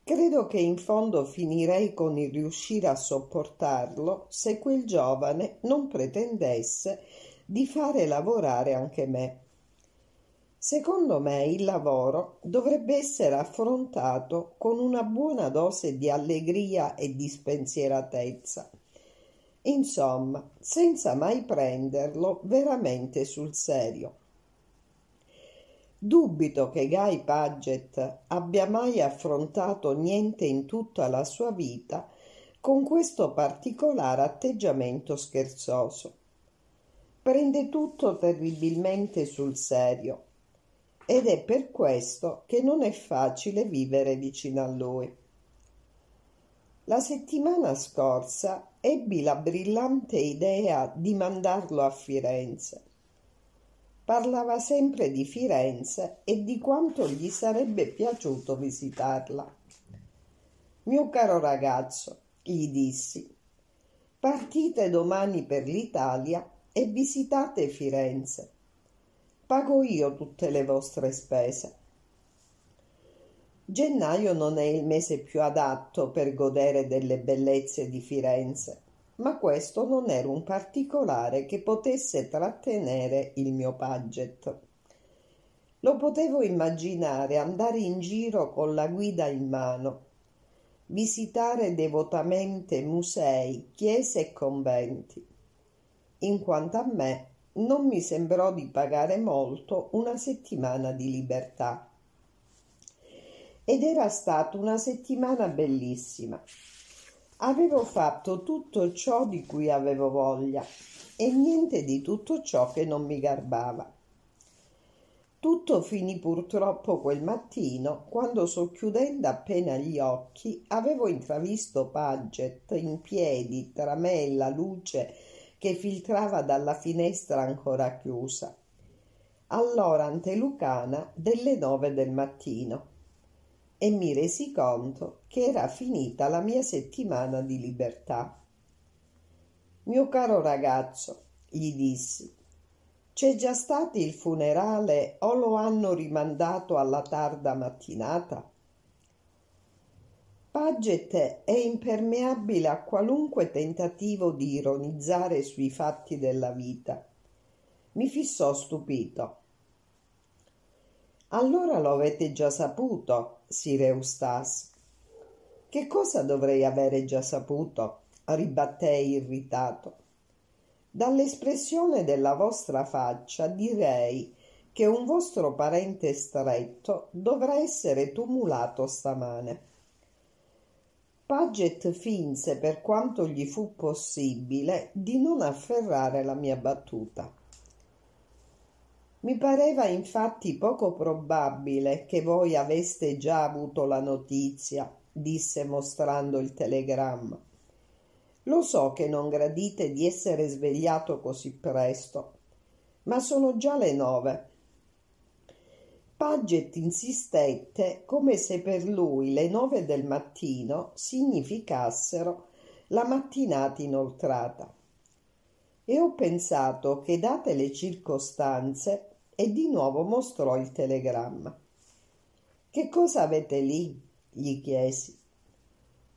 Credo che in fondo finirei con il riuscire a sopportarlo se quel giovane non pretendesse di fare lavorare anche me. Secondo me il lavoro dovrebbe essere affrontato con una buona dose di allegria e di spensieratezza. Insomma, senza mai prenderlo veramente sul serio. Dubito che Guy Paget abbia mai affrontato niente in tutta la sua vita con questo particolare atteggiamento scherzoso. Prende tutto terribilmente sul serio ed è per questo che non è facile vivere vicino a lui. La settimana scorsa ebbi la brillante idea di mandarlo a Firenze. Parlava sempre di Firenze e di quanto gli sarebbe piaciuto visitarla. Mio caro ragazzo, gli dissi, partite domani per l'Italia e visitate Firenze pago io tutte le vostre spese. Gennaio non è il mese più adatto per godere delle bellezze di Firenze, ma questo non era un particolare che potesse trattenere il mio budget. Lo potevo immaginare andare in giro con la guida in mano, visitare devotamente musei, chiese e conventi. In quanto a me, non mi sembrò di pagare molto una settimana di libertà. Ed era stata una settimana bellissima. Avevo fatto tutto ciò di cui avevo voglia e niente di tutto ciò che non mi garbava. Tutto finì purtroppo quel mattino, quando socchiudendo appena gli occhi avevo intravisto Paget in piedi tra me e la luce che filtrava dalla finestra ancora chiusa. All'ora antelucana delle nove del mattino e mi resi conto che era finita la mia settimana di libertà. Mio caro ragazzo, gli dissi, c'è già stato il funerale o lo hanno rimandato alla tarda mattinata? Paget è impermeabile a qualunque tentativo di ironizzare sui fatti della vita. Mi fissò stupito. Allora lo avete già saputo, Sir Eustace. Che cosa dovrei avere già saputo? ribattei irritato. Dall'espressione della vostra faccia direi che un vostro parente stretto dovrà essere tumulato stamane. Paget finse, per quanto gli fu possibile, di non afferrare la mia battuta. Mi pareva infatti poco probabile che voi aveste già avuto la notizia, disse mostrando il telegramma. Lo so che non gradite di essere svegliato così presto, ma sono già le nove. Paget insistette come se per lui le nove del mattino significassero la mattinata inoltrata. E ho pensato che, date le circostanze, e di nuovo mostrò il telegramma. Che cosa avete lì? gli chiesi.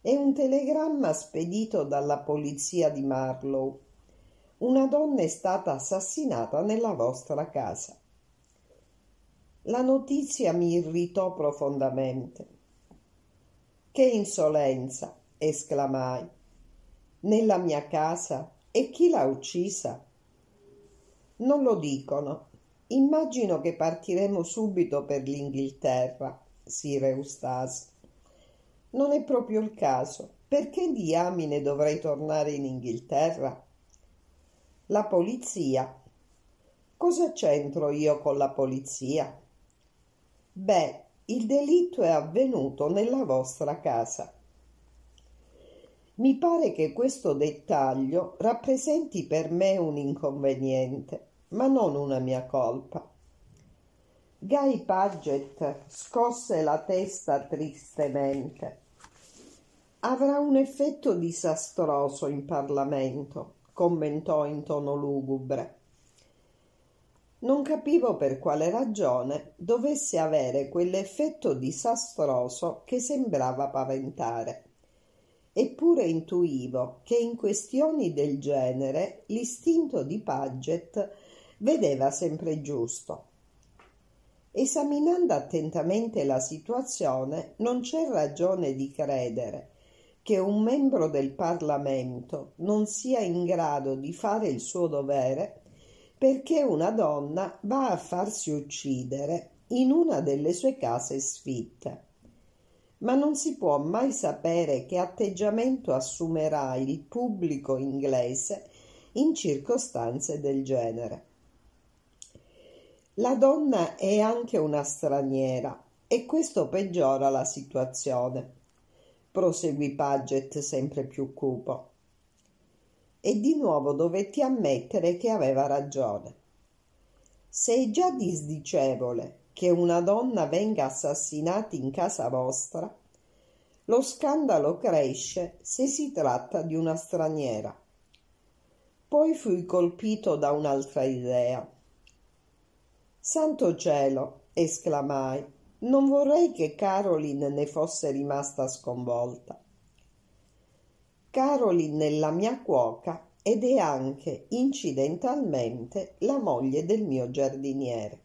È un telegramma spedito dalla polizia di Marlow. Una donna è stata assassinata nella vostra casa. La notizia mi irritò profondamente. Che insolenza! esclamai. Nella mia casa? E chi l'ha uccisa? Non lo dicono. Immagino che partiremo subito per l'Inghilterra, Sir Eustace. Non è proprio il caso. Perché diamine dovrei tornare in Inghilterra? La polizia. Cosa c'entro io con la polizia? Beh, il delitto è avvenuto nella vostra casa. Mi pare che questo dettaglio rappresenti per me un inconveniente, ma non una mia colpa. Guy Paget scosse la testa tristemente. Avrà un effetto disastroso in Parlamento, commentò in tono lugubre. Non capivo per quale ragione dovesse avere quell'effetto disastroso che sembrava paventare. Eppure intuivo che in questioni del genere l'istinto di Paget vedeva sempre giusto. Esaminando attentamente la situazione, non c'è ragione di credere che un membro del Parlamento non sia in grado di fare il suo dovere perché una donna va a farsi uccidere in una delle sue case sfitte. Ma non si può mai sapere che atteggiamento assumerà il pubblico inglese in circostanze del genere. La donna è anche una straniera e questo peggiora la situazione, proseguì Paget sempre più cupo e di nuovo dovetti ammettere che aveva ragione. Se è già disdicevole che una donna venga assassinata in casa vostra, lo scandalo cresce se si tratta di una straniera. Poi fui colpito da un'altra idea. Santo cielo, esclamai, non vorrei che Caroline ne fosse rimasta sconvolta. Caroline è la mia cuoca ed è anche incidentalmente la moglie del mio giardiniere.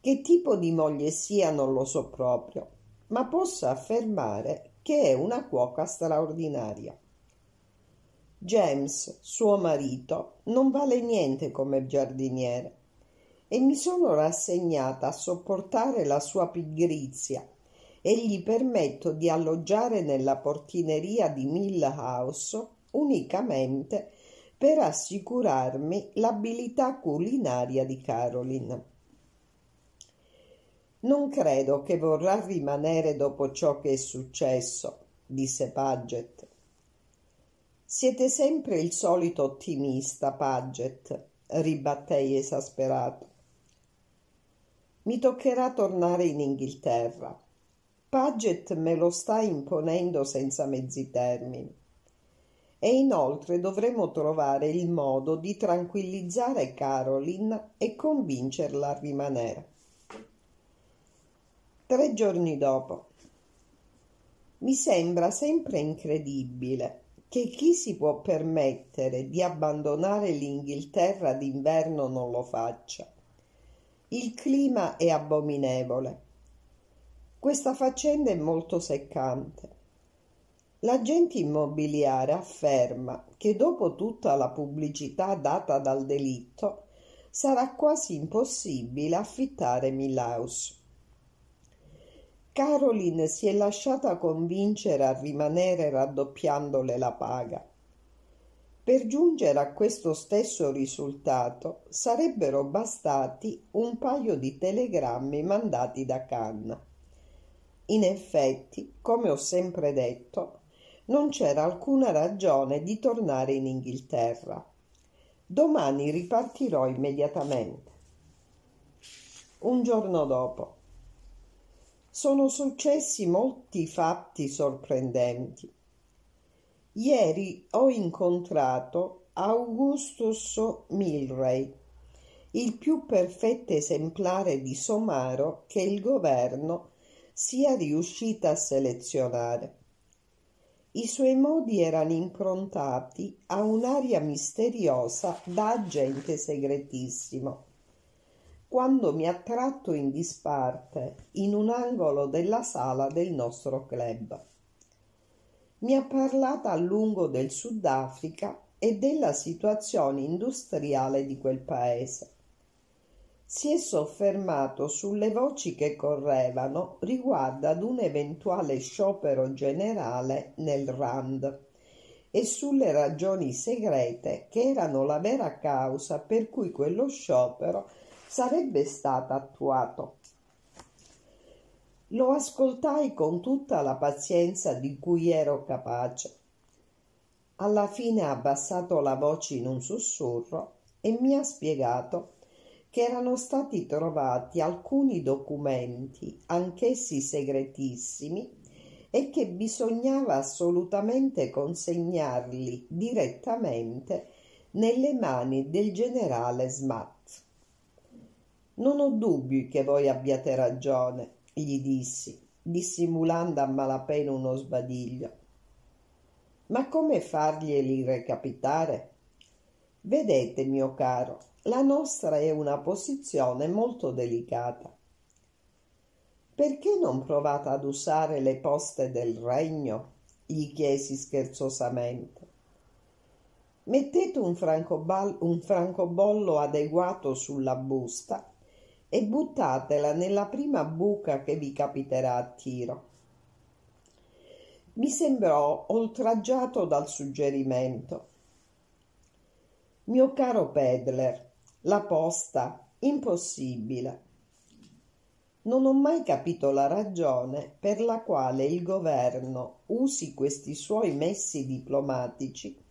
Che tipo di moglie sia non lo so proprio, ma posso affermare che è una cuoca straordinaria. James, suo marito, non vale niente come giardiniere e mi sono rassegnata a sopportare la sua pigrizia e gli permetto di alloggiare nella portineria di Mill House unicamente per assicurarmi l'abilità culinaria di Caroline. Non credo che vorrà rimanere dopo ciò che è successo, disse Paget. Siete sempre il solito ottimista, Paget, ribattei esasperato. Mi toccherà tornare in Inghilterra Paget me lo sta imponendo senza mezzi termini. E inoltre dovremo trovare il modo di tranquillizzare Caroline e convincerla a rimanere. Tre giorni dopo. Mi sembra sempre incredibile che chi si può permettere di abbandonare l'Inghilterra d'inverno non lo faccia. Il clima è abominevole questa faccenda è molto seccante. L'agente immobiliare afferma che dopo tutta la pubblicità data dal delitto sarà quasi impossibile affittare Milhouse. Caroline si è lasciata convincere a rimanere raddoppiandole la paga. Per giungere a questo stesso risultato sarebbero bastati un paio di telegrammi mandati da Cannes. In effetti, come ho sempre detto, non c'era alcuna ragione di tornare in Inghilterra. Domani ripartirò immediatamente. Un giorno dopo. Sono successi molti fatti sorprendenti. Ieri ho incontrato Augustus Milray, il più perfetto esemplare di somaro che il governo sia riuscita a selezionare. I suoi modi erano improntati a un'aria misteriosa da agente segretissimo. Quando mi ha tratto in disparte in un angolo della sala del nostro club. Mi ha parlato a lungo del Sudafrica e della situazione industriale di quel paese si è soffermato sulle voci che correvano riguardo ad un eventuale sciopero generale nel RAND e sulle ragioni segrete che erano la vera causa per cui quello sciopero sarebbe stato attuato. Lo ascoltai con tutta la pazienza di cui ero capace. Alla fine ha abbassato la voce in un sussurro e mi ha spiegato che erano stati trovati alcuni documenti, anch'essi segretissimi, e che bisognava assolutamente consegnarli direttamente nelle mani del generale Smat. Non ho dubbi che voi abbiate ragione, gli dissi, dissimulando a malapena uno sbadiglio. Ma come farglieli recapitare? Vedete, mio caro, la nostra è una posizione molto delicata. Perché non provate ad usare le poste del regno? gli chiesi scherzosamente. Mettete un, un francobollo adeguato sulla busta e buttatela nella prima buca che vi capiterà a tiro. Mi sembrò oltraggiato dal suggerimento. Mio caro Pedler, la posta, impossibile. Non ho mai capito la ragione per la quale il governo usi questi suoi messi diplomatici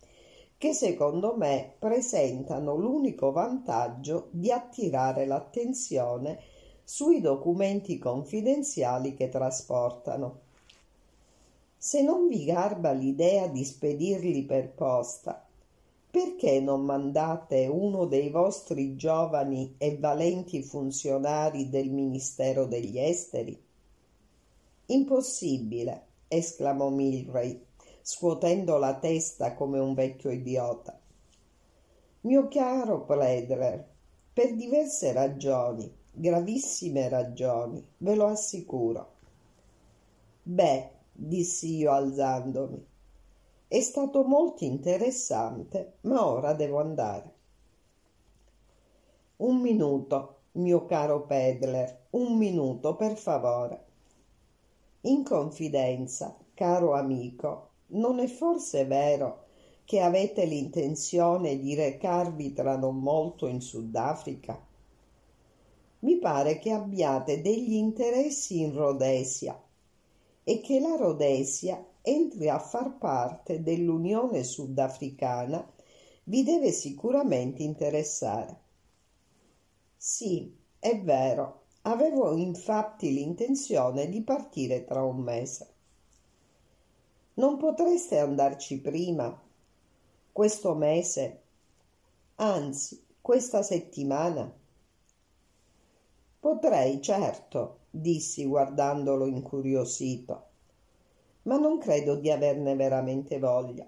che secondo me presentano l'unico vantaggio di attirare l'attenzione sui documenti confidenziali che trasportano. Se non vi garba l'idea di spedirli per posta, perché non mandate uno dei vostri giovani e valenti funzionari del Ministero degli Esteri? Impossibile, esclamò Milray, scuotendo la testa come un vecchio idiota. Mio caro Pledrer, per diverse ragioni, gravissime ragioni, ve lo assicuro. Beh, dissi io alzandomi, è stato molto interessante, ma ora devo andare. Un minuto, mio caro Pedler, un minuto, per favore. In confidenza, caro amico, non è forse vero che avete l'intenzione di recarvi tra non molto in Sudafrica? Mi pare che abbiate degli interessi in Rhodesia e che la Rhodesia entri a far parte dell'Unione Sudafricana vi deve sicuramente interessare. Sì, è vero, avevo infatti l'intenzione di partire tra un mese. Non potreste andarci prima, questo mese, anzi, questa settimana? Potrei, certo, dissi guardandolo incuriosito ma non credo di averne veramente voglia.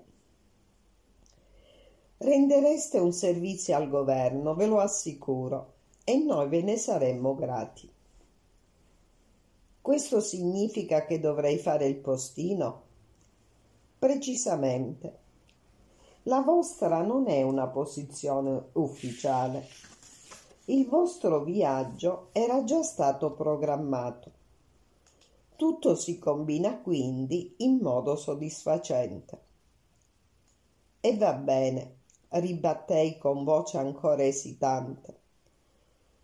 Rendereste un servizio al governo, ve lo assicuro, e noi ve ne saremmo grati. Questo significa che dovrei fare il postino? Precisamente. La vostra non è una posizione ufficiale. Il vostro viaggio era già stato programmato tutto si combina quindi in modo soddisfacente. E va bene, ribattei con voce ancora esitante.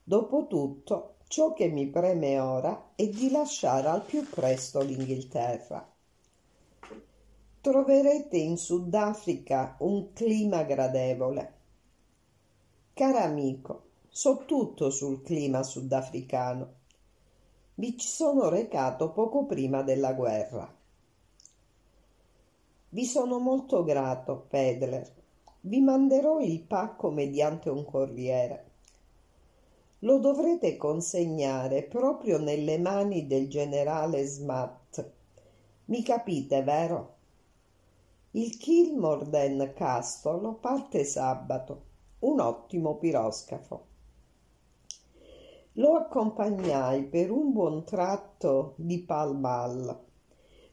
Dopotutto, ciò che mi preme ora è di lasciare al più presto l'Inghilterra. Troverete in Sudafrica un clima gradevole. Caro amico, so tutto sul clima sudafricano. Vi ci sono recato poco prima della guerra. Vi sono molto grato, Pedler. Vi manderò il pacco mediante un corriere. Lo dovrete consegnare proprio nelle mani del generale Smat. Mi capite, vero? Il Kilmorden Castle parte sabato, un ottimo piroscafo. Lo accompagnai per un buon tratto di Pall Mall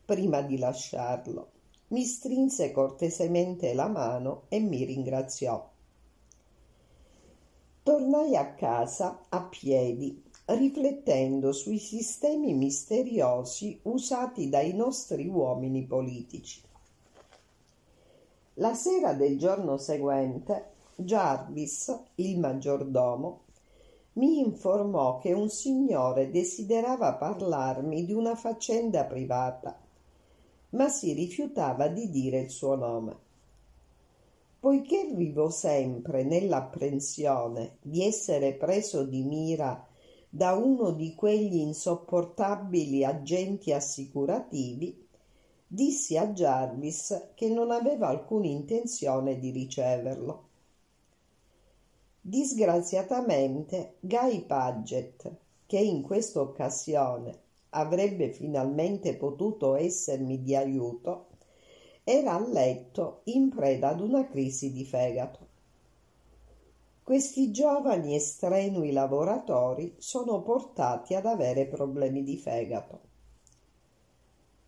prima di lasciarlo mi strinse cortesemente la mano e mi ringraziò. Tornai a casa a piedi, riflettendo sui sistemi misteriosi usati dai nostri uomini politici. La sera del giorno seguente, Jarvis, il maggiordomo, mi informò che un signore desiderava parlarmi di una faccenda privata ma si rifiutava di dire il suo nome. Poiché vivo sempre nell'apprensione di essere preso di mira da uno di quegli insopportabili agenti assicurativi, dissi a Jarvis che non aveva alcuna intenzione di riceverlo. Disgraziatamente Guy Paget, che in questa occasione avrebbe finalmente potuto essermi di aiuto, era a letto in preda ad una crisi di fegato. Questi giovani e strenui lavoratori sono portati ad avere problemi di fegato.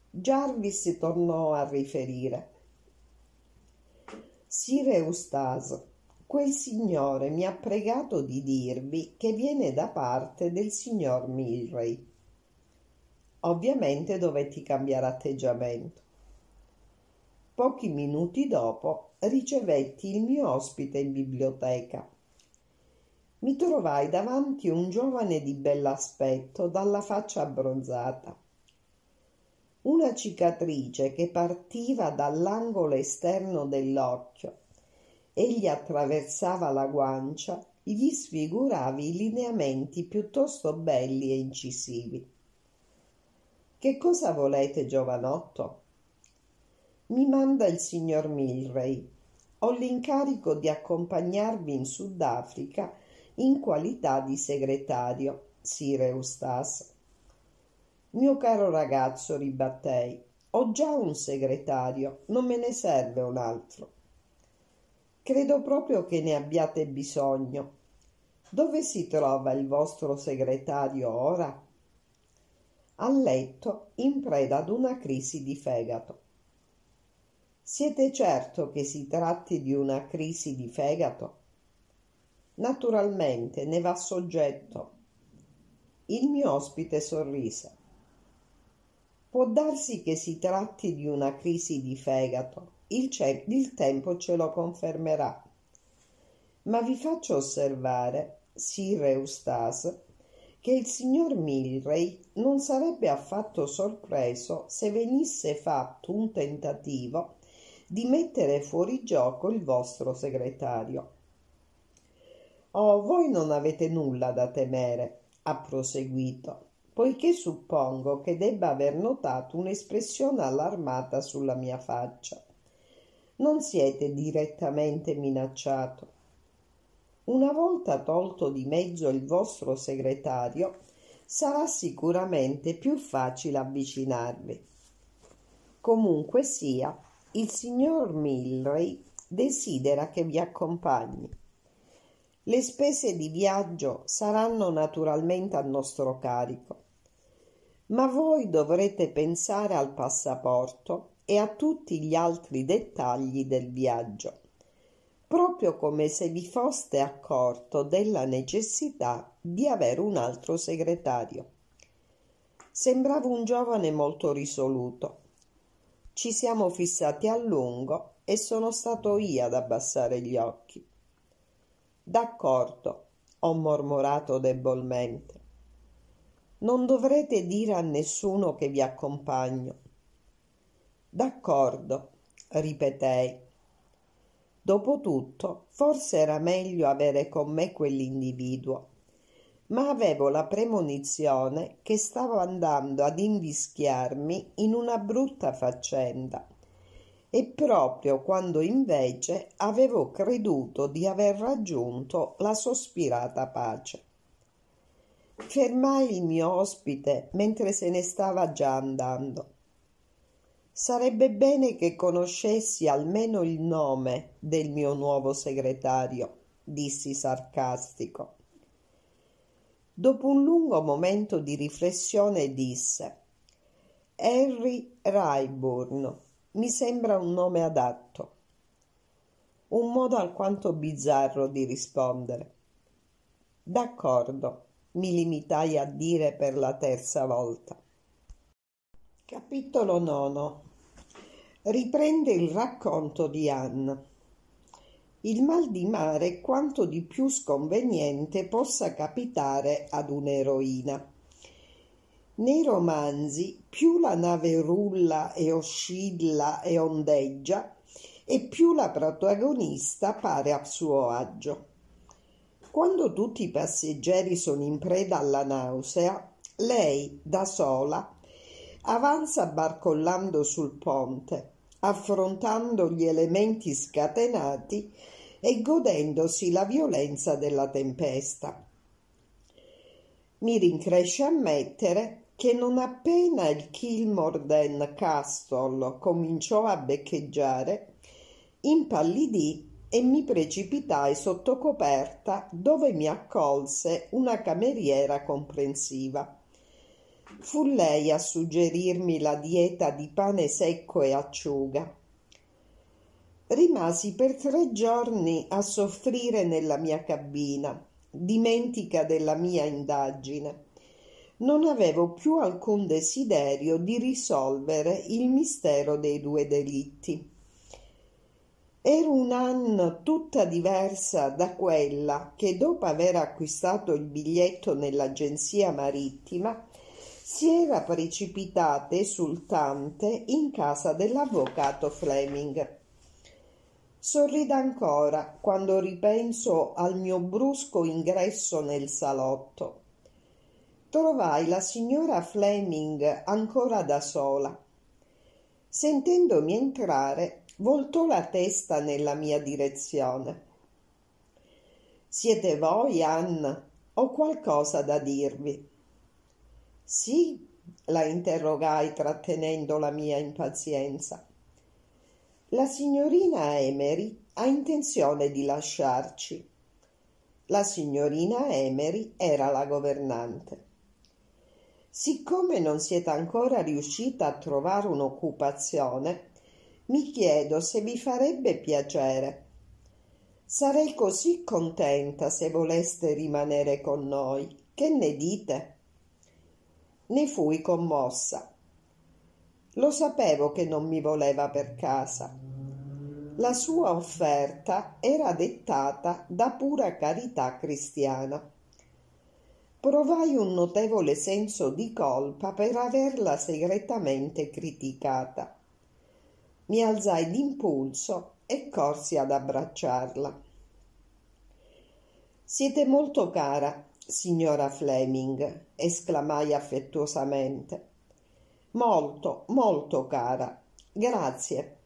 Jarvis tornò a riferire. Sir Eustace, quel signore mi ha pregato di dirvi che viene da parte del signor Milray Ovviamente dovetti cambiare atteggiamento. Pochi minuti dopo ricevetti il mio ospite in biblioteca. Mi trovai davanti un giovane di bell'aspetto dalla faccia abbronzata. Una cicatrice che partiva dall'angolo esterno dell'occhio e gli attraversava la guancia gli sfiguravi i lineamenti piuttosto belli e incisivi. Che cosa volete, giovanotto? Mi manda il signor Milray. Ho l'incarico di accompagnarvi in Sudafrica in qualità di segretario, Sir Eustace. Mio caro ragazzo, ribattei, ho già un segretario, non me ne serve un altro. Credo proprio che ne abbiate bisogno. Dove si trova il vostro segretario ora? a letto in preda ad una crisi di fegato. Siete certo che si tratti di una crisi di fegato? Naturalmente ne va soggetto. Il mio ospite sorrise. Può darsi che si tratti di una crisi di fegato, il, il tempo ce lo confermerà. Ma vi faccio osservare, Sir Eustace, che il signor Milray non sarebbe affatto sorpreso se venisse fatto un tentativo di mettere fuori gioco il vostro segretario. Oh, voi non avete nulla da temere, ha proseguito, poiché suppongo che debba aver notato un'espressione allarmata sulla mia faccia. Non siete direttamente minacciato una volta tolto di mezzo il vostro segretario, sarà sicuramente più facile avvicinarvi. Comunque sia, il signor Milray desidera che vi accompagni. Le spese di viaggio saranno naturalmente a nostro carico, ma voi dovrete pensare al passaporto e a tutti gli altri dettagli del viaggio proprio come se vi foste accorto della necessità di avere un altro segretario. Sembrava un giovane molto risoluto. Ci siamo fissati a lungo e sono stato io ad abbassare gli occhi. D'accordo, ho mormorato debolmente. Non dovrete dire a nessuno che vi accompagno. D'accordo, ripetei Dopotutto, forse era meglio avere con me quell'individuo, ma avevo la premonizione che stavo andando ad invischiarmi in una brutta faccenda e proprio quando invece avevo creduto di aver raggiunto la sospirata pace. Fermai il mio ospite mentre se ne stava già andando Sarebbe bene che conoscessi almeno il nome del mio nuovo segretario, dissi sarcastico. Dopo un lungo momento di riflessione disse Henry Rayburn mi sembra un nome adatto. Un modo alquanto bizzarro di rispondere. D'accordo, mi limitai a dire per la terza volta. Capitolo nono riprende il racconto di Anna. Il mal di mare è quanto di più sconveniente possa capitare ad un'eroina. Nei romanzi più la nave rulla e oscilla e ondeggia e più la protagonista pare a suo agio. Quando tutti i passeggeri sono in preda alla nausea, lei, da sola, avanza barcollando sul ponte affrontando gli elementi scatenati e godendosi la violenza della tempesta. Mi rincresce ammettere che non appena il Kilmorden Castle cominciò a beccheggiare, impallidì e mi precipitai sotto coperta dove mi accolse una cameriera comprensiva. Fu lei a suggerirmi la dieta di pane secco e acciuga. Rimasi per tre giorni a soffrire nella mia cabina, dimentica della mia indagine. Non avevo più alcun desiderio di risolvere il mistero dei due delitti. Ero un'Anna tutta diversa da quella che, dopo aver acquistato il biglietto nell'agenzia marittima, si era precipitata esultante in casa dell'avvocato Fleming. Sorrido ancora quando ripenso al mio brusco ingresso nel salotto. Trovai la signora Fleming ancora da sola. Sentendomi entrare, voltò la testa nella mia direzione. Siete voi, Anna? Ho qualcosa da dirvi. Sì, la interrogai trattenendo la mia impazienza. La signorina Emery ha intenzione di lasciarci. La signorina Emery era la governante. Siccome non siete ancora riuscita a trovare un'occupazione, mi chiedo se vi farebbe piacere. Sarei così contenta se voleste rimanere con noi. Che ne dite? Ne fui commossa. Lo sapevo che non mi voleva per casa. La sua offerta era dettata da pura carità cristiana. Provai un notevole senso di colpa per averla segretamente criticata. Mi alzai d'impulso e corsi ad abbracciarla. Siete molto cara, signora Fleming, esclamai affettuosamente. Molto, molto cara. Grazie.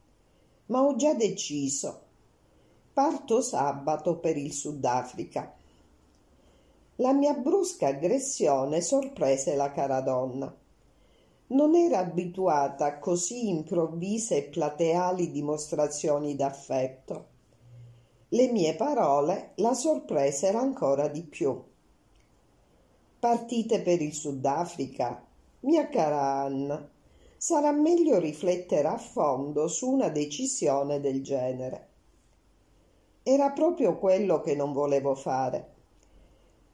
Ma ho già deciso. Parto sabato per il Sudafrica. La mia brusca aggressione sorprese la cara donna. Non era abituata a così improvvise e plateali dimostrazioni d'affetto. Le mie parole la sorpresero ancora di più. Partite per il Sudafrica? Mia cara Anna, sarà meglio riflettere a fondo su una decisione del genere. Era proprio quello che non volevo fare.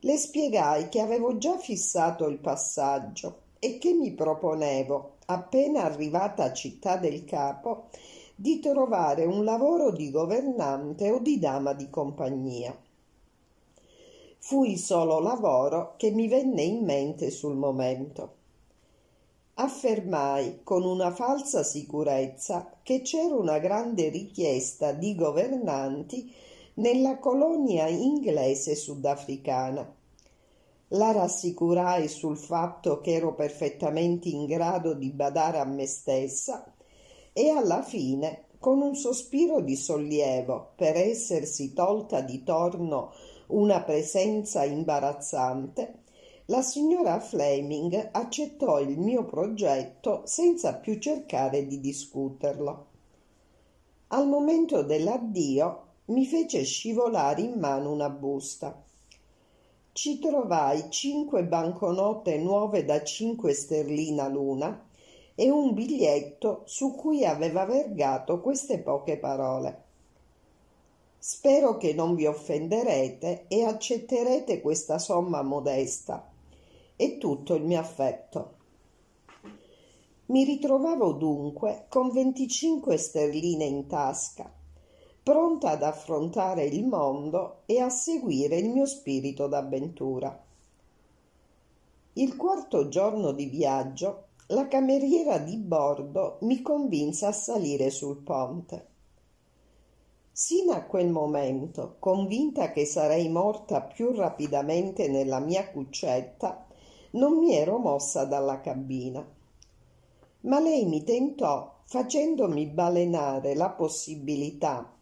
Le spiegai che avevo già fissato il passaggio e che mi proponevo, appena arrivata a Città del Capo, di trovare un lavoro di governante o di dama di compagnia. Fu il solo lavoro che mi venne in mente sul momento. affermai con una falsa sicurezza che c'era una grande richiesta di governanti nella colonia inglese sudafricana. La rassicurai sul fatto che ero perfettamente in grado di badare a me stessa e alla fine, con un sospiro di sollievo per essersi tolta di torno una presenza imbarazzante, la signora Fleming accettò il mio progetto senza più cercare di discuterlo. Al momento dell'addio mi fece scivolare in mano una busta. Ci trovai cinque banconote nuove da cinque sterline l'una e un biglietto su cui aveva vergato queste poche parole. Spero che non vi offenderete e accetterete questa somma modesta e tutto il mio affetto. Mi ritrovavo dunque con 25 sterline in tasca, pronta ad affrontare il mondo e a seguire il mio spirito d'avventura. Il quarto giorno di viaggio, la cameriera di bordo mi convinse a salire sul ponte. Sino a quel momento, convinta che sarei morta più rapidamente nella mia cuccetta, non mi ero mossa dalla cabina. Ma lei mi tentò facendomi balenare la possibilità,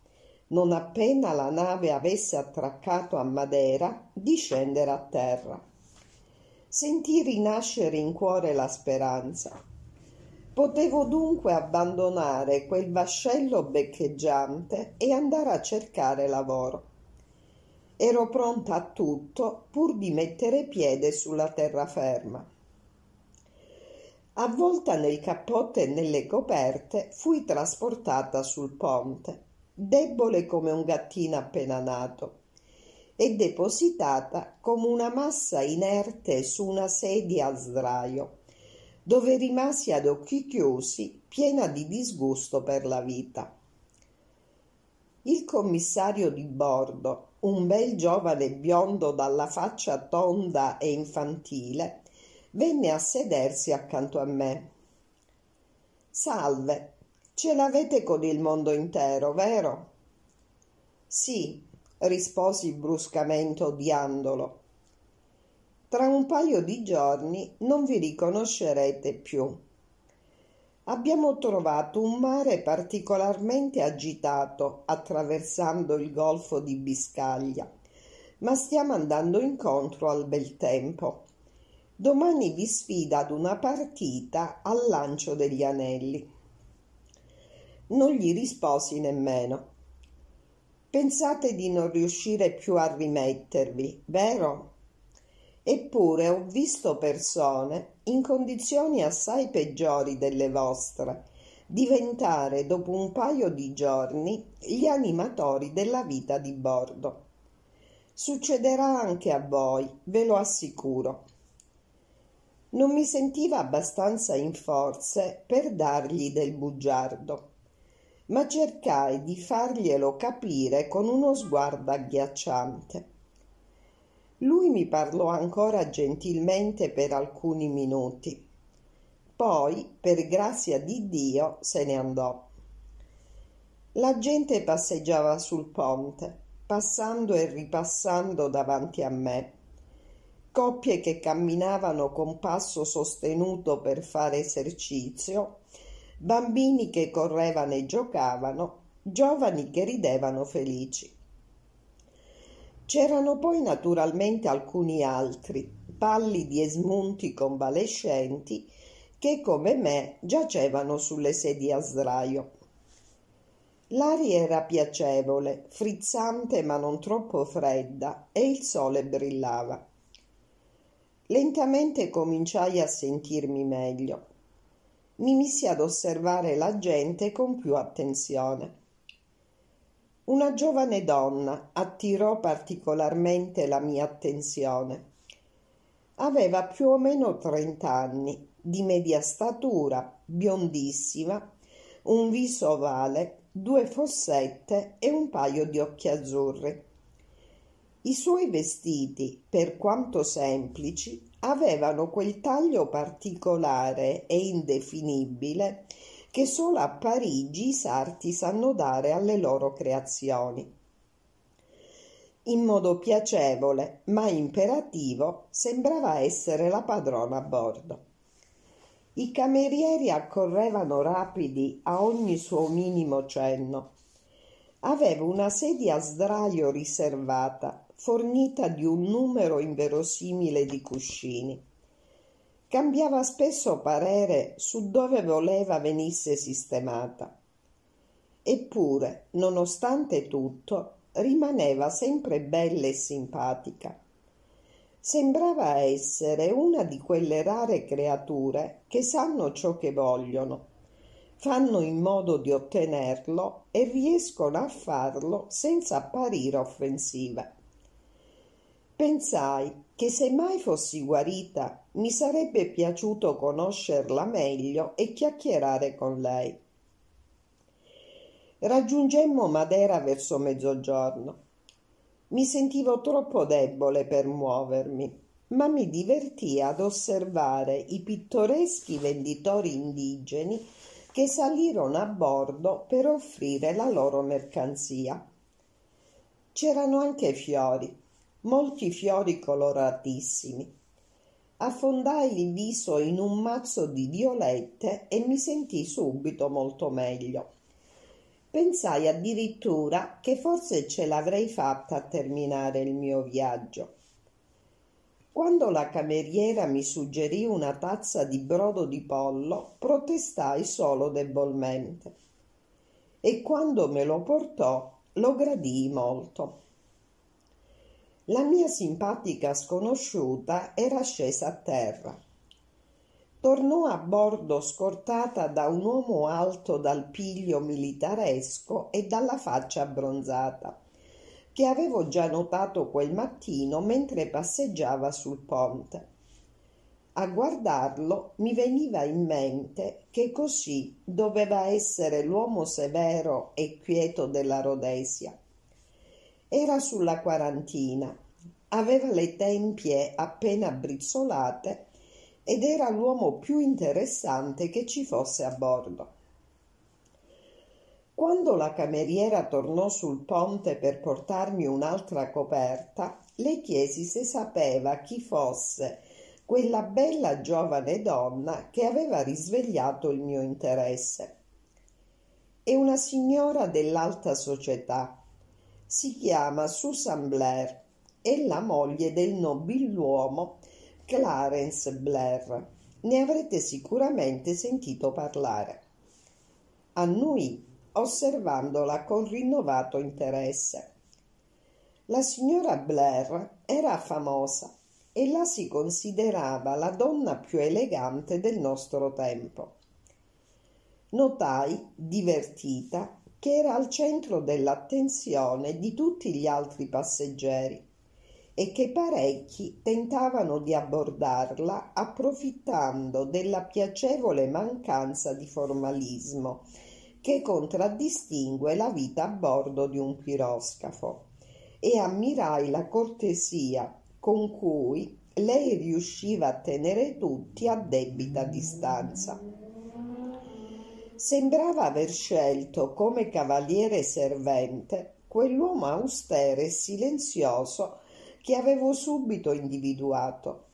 non appena la nave avesse attraccato a Madera, di scendere a terra. Sentì rinascere in cuore la speranza. Potevo dunque abbandonare quel vascello beccheggiante e andare a cercare lavoro. Ero pronta a tutto pur di mettere piede sulla terraferma. Avvolta nel cappotto e nelle coperte, fui trasportata sul ponte, debole come un gattino appena nato, e depositata come una massa inerte su una sedia a sdraio, dove rimasi ad occhi chiusi, piena di disgusto per la vita. Il commissario di bordo, un bel giovane biondo dalla faccia tonda e infantile, venne a sedersi accanto a me. Salve, ce l'avete con il mondo intero, vero? Sì, risposi bruscamente odiandolo. Tra un paio di giorni non vi riconoscerete più abbiamo trovato un mare particolarmente agitato attraversando il golfo di Biscaglia, ma stiamo andando incontro al bel tempo. Domani vi sfida ad una partita al lancio degli anelli. Non gli risposi nemmeno. Pensate di non riuscire più a rimettervi, vero? Eppure ho visto persone in condizioni assai peggiori delle vostre diventare dopo un paio di giorni gli animatori della vita di bordo. Succederà anche a voi, ve lo assicuro. Non mi sentiva abbastanza in forze per dargli del bugiardo, ma cercai di farglielo capire con uno sguardo agghiacciante. Lui mi parlò ancora gentilmente per alcuni minuti. Poi, per grazia di Dio, se ne andò. La gente passeggiava sul ponte, passando e ripassando davanti a me. Coppie che camminavano con passo sostenuto per fare esercizio, bambini che correvano e giocavano, giovani che ridevano felici. C'erano poi naturalmente alcuni altri, pallidi e smunti convalescenti, che come me giacevano sulle sedie a sdraio. L'aria era piacevole, frizzante ma non troppo fredda, e il sole brillava. Lentamente cominciai a sentirmi meglio. Mi misi ad osservare la gente con più attenzione. Una giovane donna attirò particolarmente la mia attenzione. Aveva più o meno trent'anni, di media statura, biondissima, un viso ovale, due fossette e un paio di occhi azzurri. I suoi vestiti, per quanto semplici, avevano quel taglio particolare e indefinibile che solo a Parigi i sarti sanno dare alle loro creazioni. In modo piacevole ma imperativo sembrava essere la padrona a bordo. I camerieri accorrevano rapidi a ogni suo minimo cenno. Aveva una sedia a sdraio riservata, fornita di un numero inverosimile di cuscini. Cambiava spesso parere su dove voleva venisse sistemata. Eppure, nonostante tutto, rimaneva sempre bella e simpatica. Sembrava essere una di quelle rare creature che sanno ciò che vogliono, fanno in modo di ottenerlo e riescono a farlo senza apparire offensiva. Pensai che se mai fossi guarita mi sarebbe piaciuto conoscerla meglio e chiacchierare con lei. Raggiungemmo Madera verso mezzogiorno. Mi sentivo troppo debole per muovermi, ma mi divertì ad osservare i pittoreschi venditori indigeni che salirono a bordo per offrire la loro mercanzia. C'erano anche fiori, molti fiori coloratissimi. Affondai il viso in un mazzo di violette e mi sentii subito molto meglio. Pensai addirittura che forse ce l'avrei fatta a terminare il mio viaggio. Quando la cameriera mi suggerì una tazza di brodo di pollo, protestai solo debolmente. E quando me lo portò, lo gradii molto. La mia simpatica sconosciuta era scesa a terra tornò a bordo scortata da un uomo alto dal piglio militaresco e dalla faccia abbronzata, che avevo già notato quel mattino mentre passeggiava sul ponte. A guardarlo mi veniva in mente che così doveva essere l'uomo severo e quieto della Rhodesia. Era sulla quarantina, aveva le tempie appena brizzolate ed era l'uomo più interessante che ci fosse a bordo. Quando la cameriera tornò sul ponte per portarmi un'altra coperta, le chiesi se sapeva chi fosse quella bella giovane donna che aveva risvegliato il mio interesse. È una signora dell'alta società. Si chiama Susan Blair, è la moglie del nobiluomo Clarence Blair. Ne avrete sicuramente sentito parlare. Annui, osservandola con rinnovato interesse. La signora Blair era famosa e la si considerava la donna più elegante del nostro tempo. Notai, divertita, che era al centro dell'attenzione di tutti gli altri passeggeri e che parecchi tentavano di abbordarla approfittando della piacevole mancanza di formalismo che contraddistingue la vita a bordo di un piroscafo e ammirai la cortesia con cui lei riusciva a tenere tutti a debita distanza. Sembrava aver scelto come cavaliere servente quell'uomo austero e silenzioso che avevo subito individuato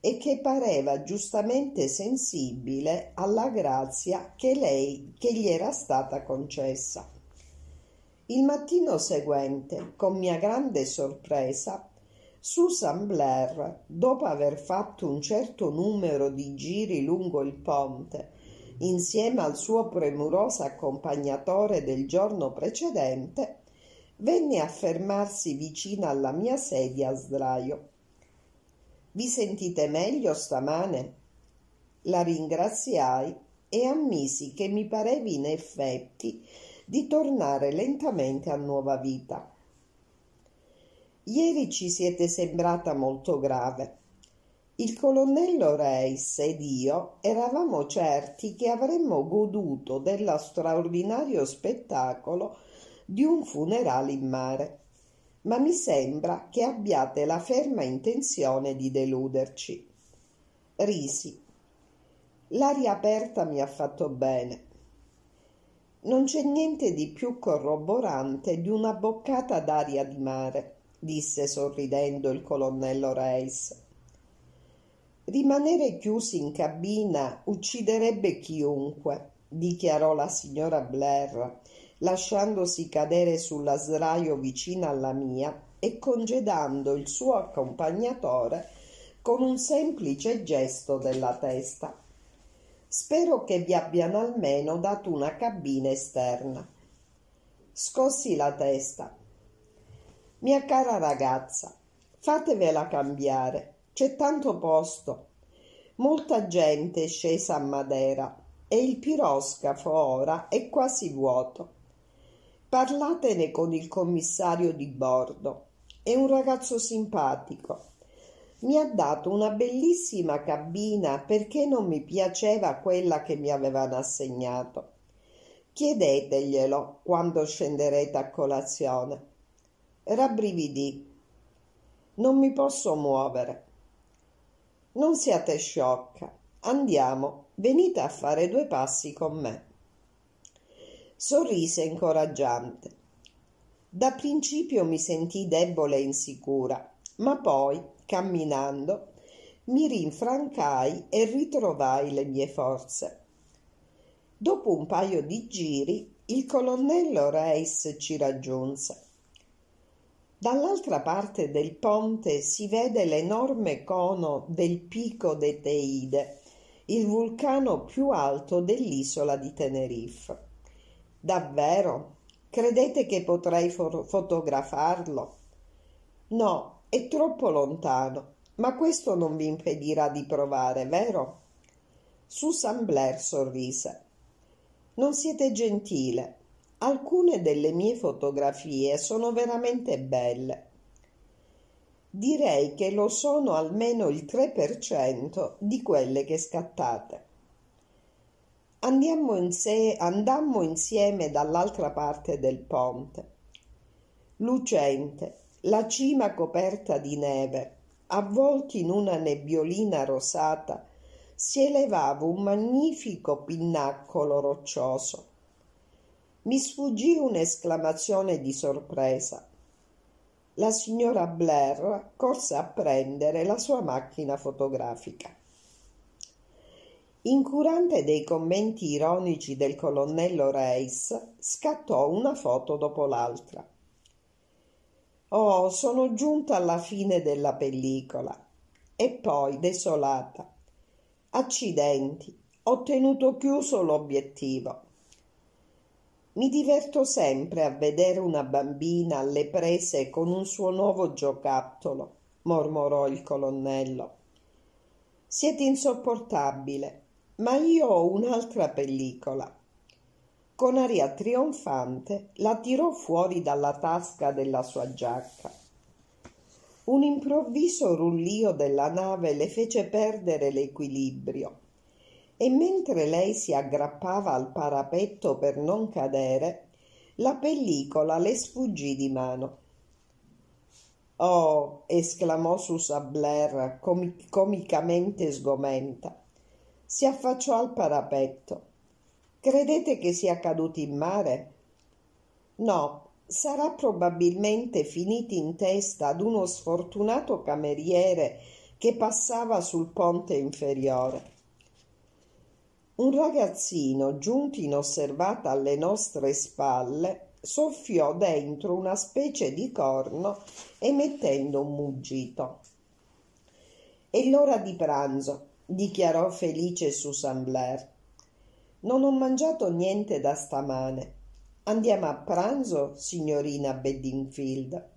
e che pareva giustamente sensibile alla grazia che lei che gli era stata concessa. Il mattino seguente, con mia grande sorpresa, Susan Blair, dopo aver fatto un certo numero di giri lungo il ponte, insieme al suo premuroso accompagnatore del giorno precedente, venne a fermarsi vicino alla mia sedia a sdraio. Vi sentite meglio stamane? La ringraziai e ammisi che mi parevi in effetti di tornare lentamente a nuova vita. Ieri ci siete sembrata molto grave. Il colonnello Reis ed io eravamo certi che avremmo goduto dello straordinario spettacolo di un funerale in mare, ma mi sembra che abbiate la ferma intenzione di deluderci. Risi. L'aria aperta mi ha fatto bene. Non c'è niente di più corroborante di una boccata d'aria di mare, disse sorridendo il colonnello Reis. Rimanere chiusi in cabina ucciderebbe chiunque, dichiarò la signora Blair, lasciandosi cadere sulla sdraio vicina alla mia e congedando il suo accompagnatore con un semplice gesto della testa. Spero che vi abbiano almeno dato una cabina esterna. Scossi la testa. Mia cara ragazza, fatevela cambiare, c'è tanto posto. Molta gente è scesa a Madera e il piroscafo ora è quasi vuoto. Parlatene con il commissario di bordo. È un ragazzo simpatico mi ha dato una bellissima cabina perché non mi piaceva quella che mi avevano assegnato. Chiedeteglielo quando scenderete a colazione. Rabbrividì. Non mi posso muovere. Non siate sciocca. Andiamo, venite a fare due passi con me. Sorrise incoraggiante. Da principio mi sentii debole e insicura, ma poi camminando, mi rinfrancai e ritrovai le mie forze. Dopo un paio di giri, il colonnello Reis ci raggiunse. Dall'altra parte del ponte si vede l'enorme cono del Pico de Teide, il vulcano più alto dell'isola di Tenerife. Davvero? Credete che potrei fo- fotografarlo? No, è troppo lontano, ma questo non vi impedirà di provare, vero? Susan Blair sorrise. Non siete gentile. Alcune delle mie fotografie sono veramente belle. Direi che lo sono almeno il 3% di quelle che scattate. Andiamo in sé, andammo insieme dall'altra parte del ponte. Lucente, la cima coperta di neve, avvolti in una nebbiolina rosata, si elevava un magnifico pinnacolo roccioso. Mi sfuggì un'esclamazione di sorpresa. La signora Blair corse a prendere la sua macchina fotografica. Incurante dei commenti ironici del colonnello Reis, scattò una foto dopo l'altra. Oh, sono giunta alla fine della pellicola. E poi, desolata. Accidenti, ho tenuto chiuso l'obiettivo. Mi diverto sempre a vedere una bambina alle prese con un suo nuovo giocattolo, mormorò il colonnello. Siete insopportabile, ma io ho un'altra pellicola con aria trionfante la tirò fuori dalla tasca della sua giacca. Un improvviso rullio della nave le fece perdere l'equilibrio e mentre lei si aggrappava al parapetto per non cadere, la pellicola le sfuggì di mano. Oh, esclamò Susa Blair comic- comicamente sgomenta. Si affacciò al parapetto Credete che sia caduto in mare? No, sarà probabilmente finito in testa ad uno sfortunato cameriere che passava sul ponte inferiore. Un ragazzino giunto inosservato alle nostre spalle soffiò dentro una specie di corno emettendo un muggito. È l'ora di pranzo, dichiarò felice Susan Blair. Non ho mangiato niente da stamane. Andiamo a pranzo, signorina Bedingfield?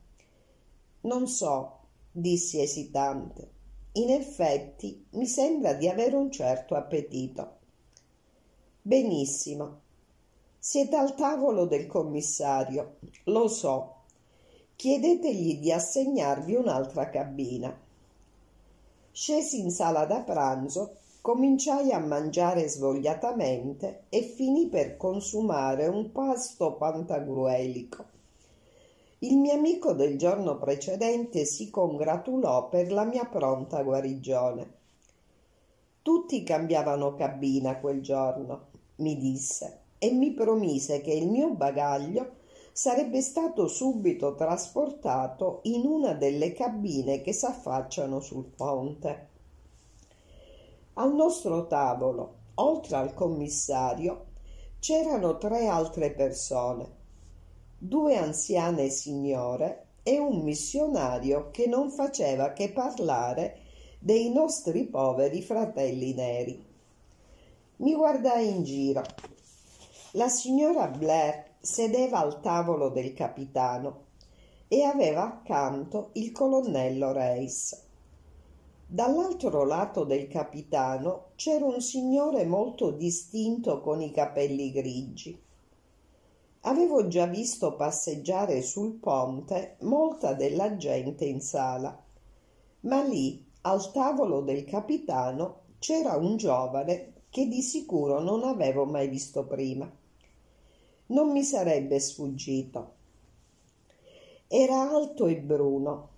Non so, dissi esitante. In effetti mi sembra di avere un certo appetito. Benissimo. Siete al tavolo del commissario, lo so. Chiedetegli di assegnarvi un'altra cabina. Scesi in sala da pranzo cominciai a mangiare svogliatamente e finì per consumare un pasto pantagruelico. Il mio amico del giorno precedente si congratulò per la mia pronta guarigione. Tutti cambiavano cabina quel giorno, mi disse, e mi promise che il mio bagaglio sarebbe stato subito trasportato in una delle cabine che s'affacciano sul ponte. Al nostro tavolo, oltre al commissario, c'erano tre altre persone, due anziane signore e un missionario che non faceva che parlare dei nostri poveri fratelli neri. Mi guardai in giro. La signora Blair sedeva al tavolo del capitano e aveva accanto il colonnello Reis. Dall'altro lato del capitano c'era un signore molto distinto con i capelli grigi. Avevo già visto passeggiare sul ponte molta della gente in sala, ma lì, al tavolo del capitano, c'era un giovane che di sicuro non avevo mai visto prima non mi sarebbe sfuggito. Era alto e bruno,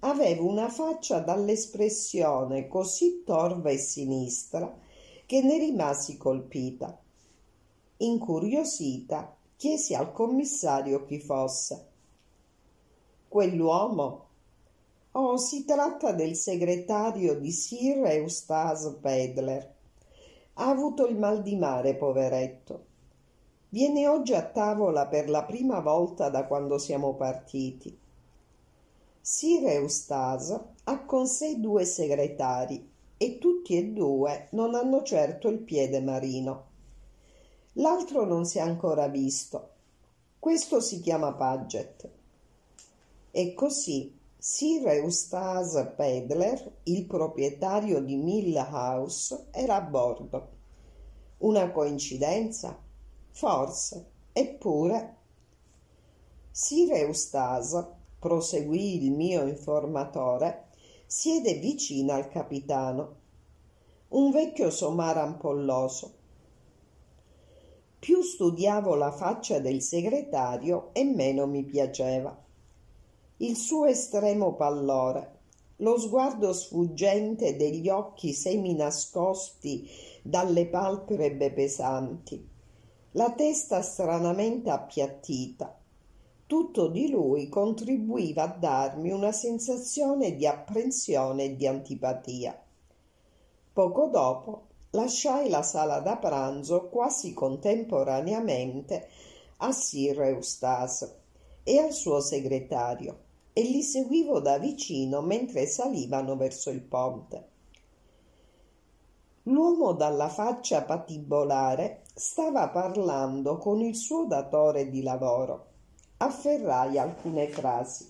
aveva una faccia dall'espressione così torva e sinistra che ne rimasi colpita. Incuriosita, chiesi al commissario chi fosse. Quell'uomo? Oh, si tratta del segretario di Sir Eustace Pedler. Ha avuto il mal di mare, poveretto Viene oggi a tavola per la prima volta da quando siamo partiti. Sir Eustace ha con sé due segretari e tutti e due non hanno certo il piede marino. L'altro non si è ancora visto. Questo si chiama Paget. E così Sir Eustace Pedler, il proprietario di Mill House, era a bordo. Una coincidenza? Forse, eppure. Sir Eustace, proseguì il mio informatore, siede vicino al capitano, un vecchio somaro ampolloso. Più studiavo la faccia del segretario e meno mi piaceva. Il suo estremo pallore, lo sguardo sfuggente degli occhi seminascosti dalle palpebre pesanti, la testa stranamente appiattita. Tutto di lui contribuiva a darmi una sensazione di apprensione e di antipatia. Poco dopo lasciai la sala da pranzo quasi contemporaneamente a Sir Eustace e al suo segretario e li seguivo da vicino mentre salivano verso il ponte. L'uomo dalla faccia patibolare stava parlando con il suo datore di lavoro. Afferrai alcune frasi.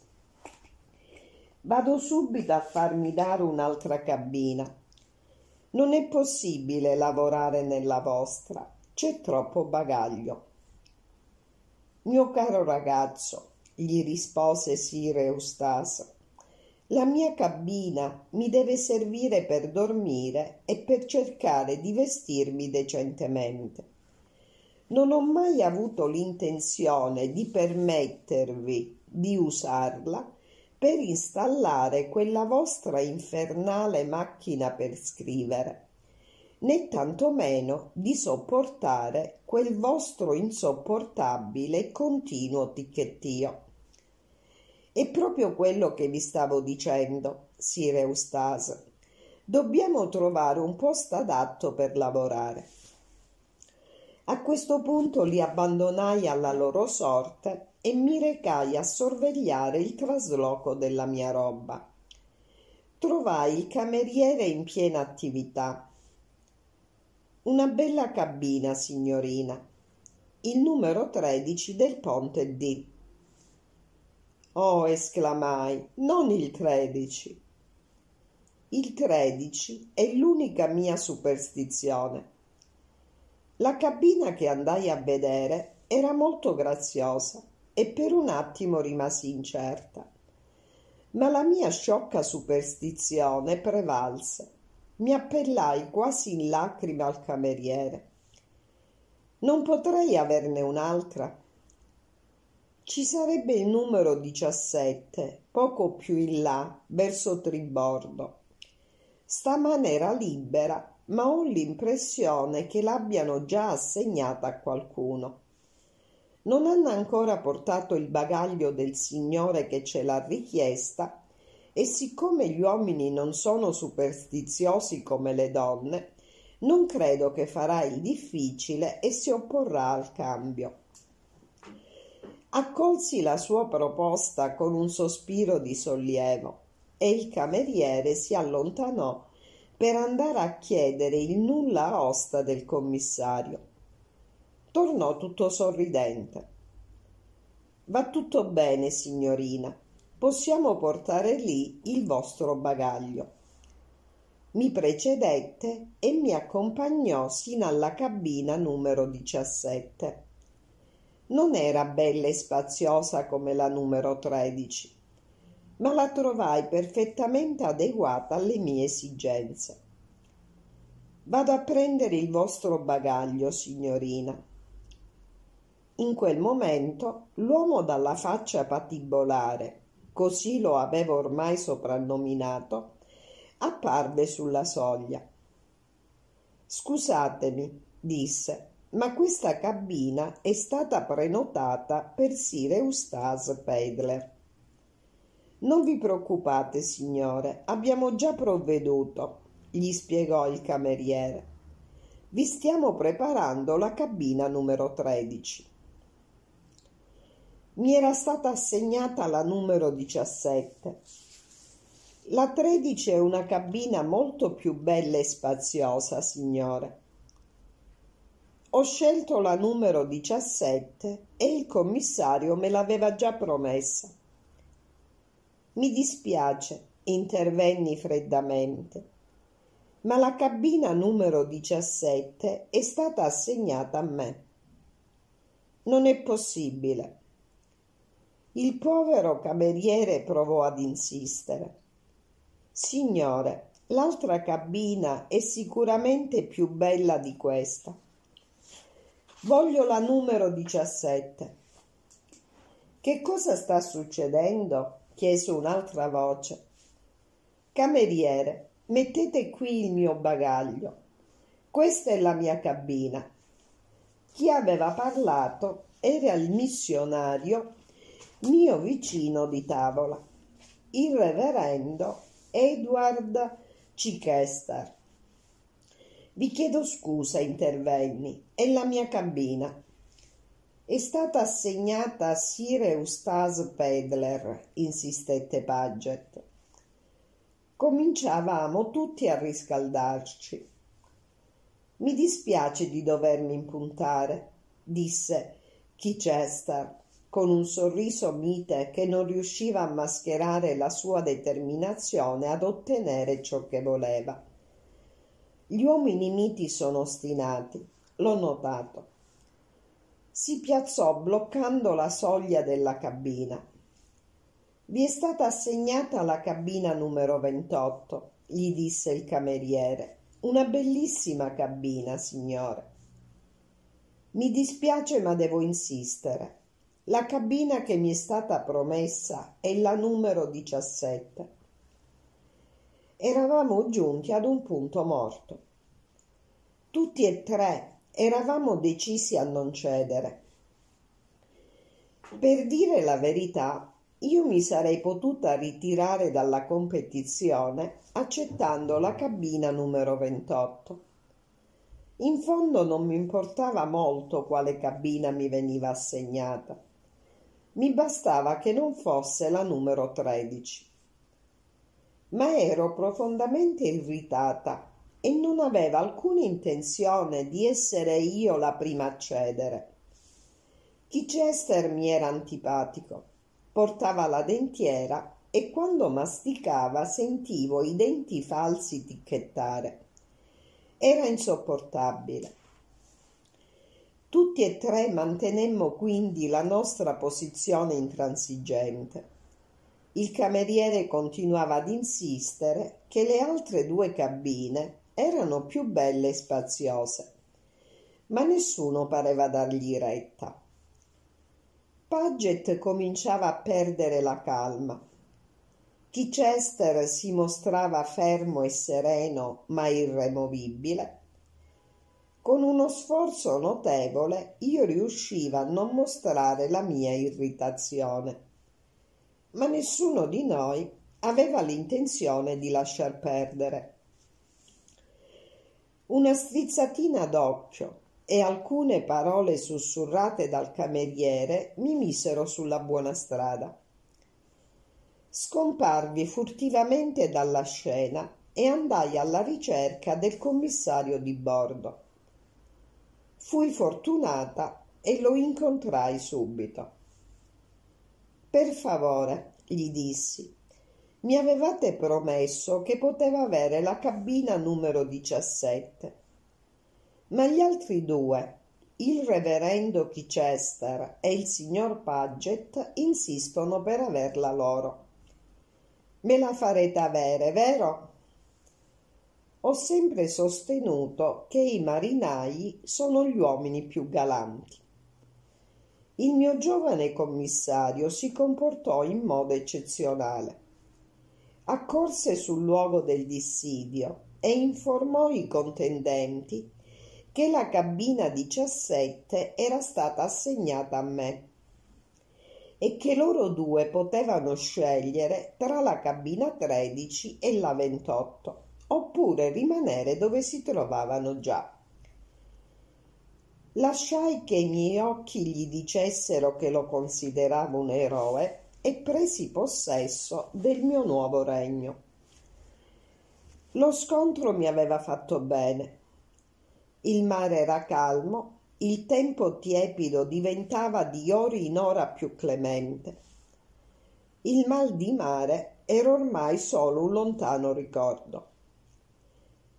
Vado subito a farmi dare un'altra cabina. Non è possibile lavorare nella vostra, c'è troppo bagaglio. Mio caro ragazzo, gli rispose Sir Eustace, la mia cabina mi deve servire per dormire e per cercare di vestirmi decentemente non ho mai avuto l'intenzione di permettervi di usarla per installare quella vostra infernale macchina per scrivere, né tantomeno di sopportare quel vostro insopportabile e continuo ticchettio. È proprio quello che vi stavo dicendo, Sir Eustace. Dobbiamo trovare un posto adatto per lavorare. A questo punto li abbandonai alla loro sorte e mi recai a sorvegliare il trasloco della mia roba. Trovai il cameriere in piena attività. Una bella cabina, signorina. Il numero 13 del ponte D. Oh, esclamai, non il 13. Il 13 è l'unica mia superstizione la cabina che andai a vedere era molto graziosa e per un attimo rimasi incerta. Ma la mia sciocca superstizione prevalse. Mi appellai quasi in lacrime al cameriere. Non potrei averne un'altra? Ci sarebbe il numero 17, poco più in là, verso tribordo. Stamane era libera ma ho l'impressione che l'abbiano già assegnata a qualcuno. Non hanno ancora portato il bagaglio del signore che ce l'ha richiesta e siccome gli uomini non sono superstiziosi come le donne, non credo che farà il difficile e si opporrà al cambio. Accolsi la sua proposta con un sospiro di sollievo e il cameriere si allontanò per andare a chiedere il nulla osta del commissario. Tornò tutto sorridente. Va tutto bene, signorina. Possiamo portare lì il vostro bagaglio. Mi precedette e mi accompagnò sino alla cabina numero 17. Non era bella e spaziosa come la numero 13 ma la trovai perfettamente adeguata alle mie esigenze. Vado a prendere il vostro bagaglio, signorina. In quel momento l'uomo dalla faccia patibolare, così lo avevo ormai soprannominato, apparve sulla soglia. Scusatemi, disse, ma questa cabina è stata prenotata per Sir Eustace Pedler. Non vi preoccupate, signore, abbiamo già provveduto, gli spiegò il cameriere. Vi stiamo preparando la cabina numero 13. Mi era stata assegnata la numero 17. La 13 è una cabina molto più bella e spaziosa, signore. Ho scelto la numero 17 e il commissario me l'aveva già promessa. Mi dispiace, intervenni freddamente, ma la cabina numero 17 è stata assegnata a me. Non è possibile. Il povero cameriere provò ad insistere. Signore, l'altra cabina è sicuramente più bella di questa. Voglio la numero 17. Che cosa sta succedendo? chiese un'altra voce. Cameriere, mettete qui il mio bagaglio. Questa è la mia cabina. Chi aveva parlato era il missionario mio vicino di tavola, il reverendo Edward Chichester. Vi chiedo scusa, intervenni, è la mia cabina. È stata assegnata a Sir Eustace Pedler, insistette Paget. Cominciavamo tutti a riscaldarci. Mi dispiace di dovermi impuntare, disse Chichester con un sorriso mite che non riusciva a mascherare la sua determinazione ad ottenere ciò che voleva. Gli uomini miti sono ostinati, l'ho notato si piazzò bloccando la soglia della cabina. Vi è stata assegnata la cabina numero 28, gli disse il cameriere. Una bellissima cabina, signore. Mi dispiace, ma devo insistere. La cabina che mi è stata promessa è la numero 17. Eravamo giunti ad un punto morto. Tutti e tre eravamo decisi a non cedere. Per dire la verità, io mi sarei potuta ritirare dalla competizione accettando la cabina numero 28. In fondo non mi importava molto quale cabina mi veniva assegnata. Mi bastava che non fosse la numero 13. Ma ero profondamente irritata e non aveva alcuna intenzione di essere io la prima a cedere. Chichester mi era antipatico. Portava la dentiera e quando masticava sentivo i denti falsi ticchettare. Era insopportabile. Tutti e tre mantenemmo quindi la nostra posizione intransigente. Il cameriere continuava ad insistere che le altre due cabine erano più belle e spaziose, ma nessuno pareva dargli retta. Paget cominciava a perdere la calma. Chichester si mostrava fermo e sereno ma irremovibile. Con uno sforzo notevole io riusciva a non mostrare la mia irritazione, ma nessuno di noi aveva l'intenzione di lasciar perdere. Una strizzatina d'occhio e alcune parole sussurrate dal cameriere mi misero sulla buona strada scomparvi furtivamente dalla scena e andai alla ricerca del commissario di bordo. Fui fortunata e lo incontrai subito. Per favore, gli dissi, mi avevate promesso che poteva avere la cabina numero 17. Ma gli altri due, il reverendo Chichester e il signor Paget, insistono per averla loro. Me la farete avere, vero? Ho sempre sostenuto che i marinai sono gli uomini più galanti. Il mio giovane commissario si comportò in modo eccezionale. Accorse sul luogo del dissidio e informò i contendenti che la cabina 17 era stata assegnata a me e che loro due potevano scegliere tra la cabina 13 e la 28, oppure rimanere dove si trovavano già. Lasciai che i miei occhi gli dicessero che lo consideravo un eroe e presi possesso del mio nuovo regno. Lo scontro mi aveva fatto bene. Il mare era calmo il tempo tiepido diventava di ora in ora più clemente. Il mal di mare era ormai solo un lontano ricordo.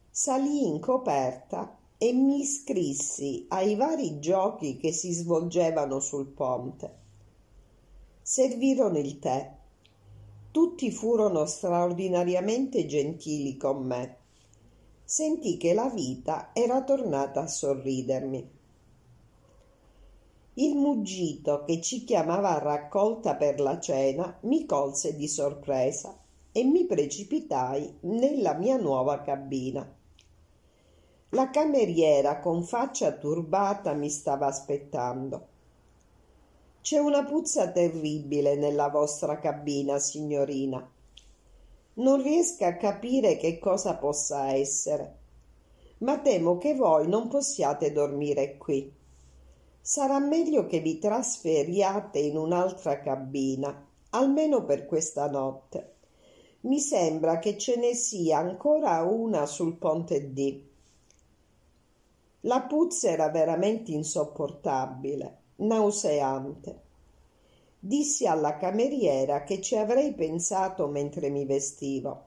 Salii in coperta e mi iscrissi ai vari giochi che si svolgevano sul ponte. Servirono il tè. Tutti furono straordinariamente gentili con me. Sentì che la vita era tornata a sorridermi. Il muggito che ci chiamava a raccolta per la cena mi colse di sorpresa e mi precipitai nella mia nuova cabina. La cameriera con faccia turbata mi stava aspettando. C'è una puzza terribile nella vostra cabina, signorina. Non riesco a capire che cosa possa essere, ma temo che voi non possiate dormire qui sarà meglio che vi trasferiate in un'altra cabina, almeno per questa notte. Mi sembra che ce ne sia ancora una sul ponte D. La puzza era veramente insopportabile, nauseante. Dissi alla cameriera che ci avrei pensato mentre mi vestivo.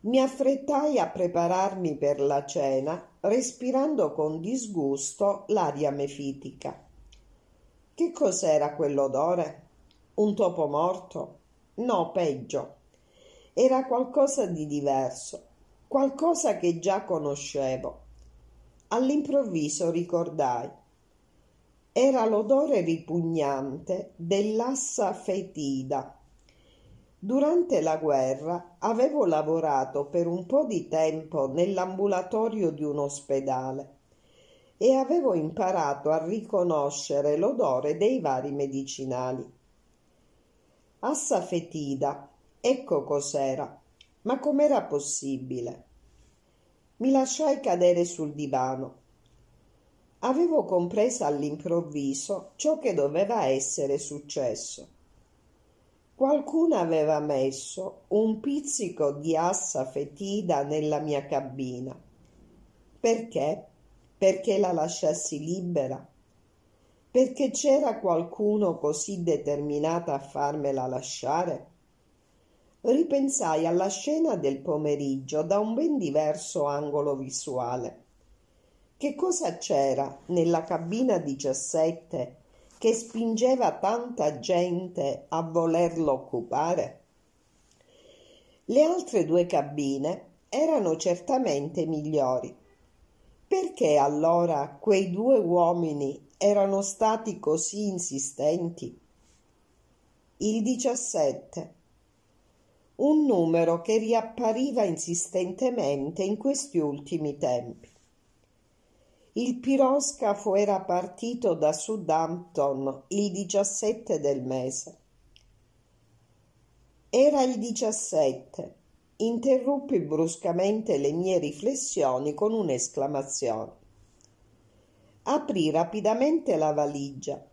Mi affrettai a prepararmi per la cena respirando con disgusto l'aria mefitica. Che cos'era quell'odore? Un topo morto? No, peggio. Era qualcosa di diverso, qualcosa che già conoscevo. All'improvviso ricordai. Era l'odore ripugnante dell'assa fetida Durante la guerra avevo lavorato per un po' di tempo nell'ambulatorio di un ospedale e avevo imparato a riconoscere l'odore dei vari medicinali. Assa fetida, ecco cos'era, ma com'era possibile? Mi lasciai cadere sul divano. Avevo compreso all'improvviso ciò che doveva essere successo Qualcuno aveva messo un pizzico di assa fetida nella mia cabina. Perché? Perché la lasciassi libera? Perché c'era qualcuno così determinato a farmela lasciare? Ripensai alla scena del pomeriggio da un ben diverso angolo visuale. Che cosa c'era nella cabina 17 che spingeva tanta gente a volerlo occupare? Le altre due cabine erano certamente migliori. Perché allora quei due uomini erano stati così insistenti? Il 17. Un numero che riappariva insistentemente in questi ultimi tempi. Il piroscafo era partito da Southampton il 17 del mese. Era il 17. Interruppi bruscamente le mie riflessioni con un'esclamazione. Aprì rapidamente la valigia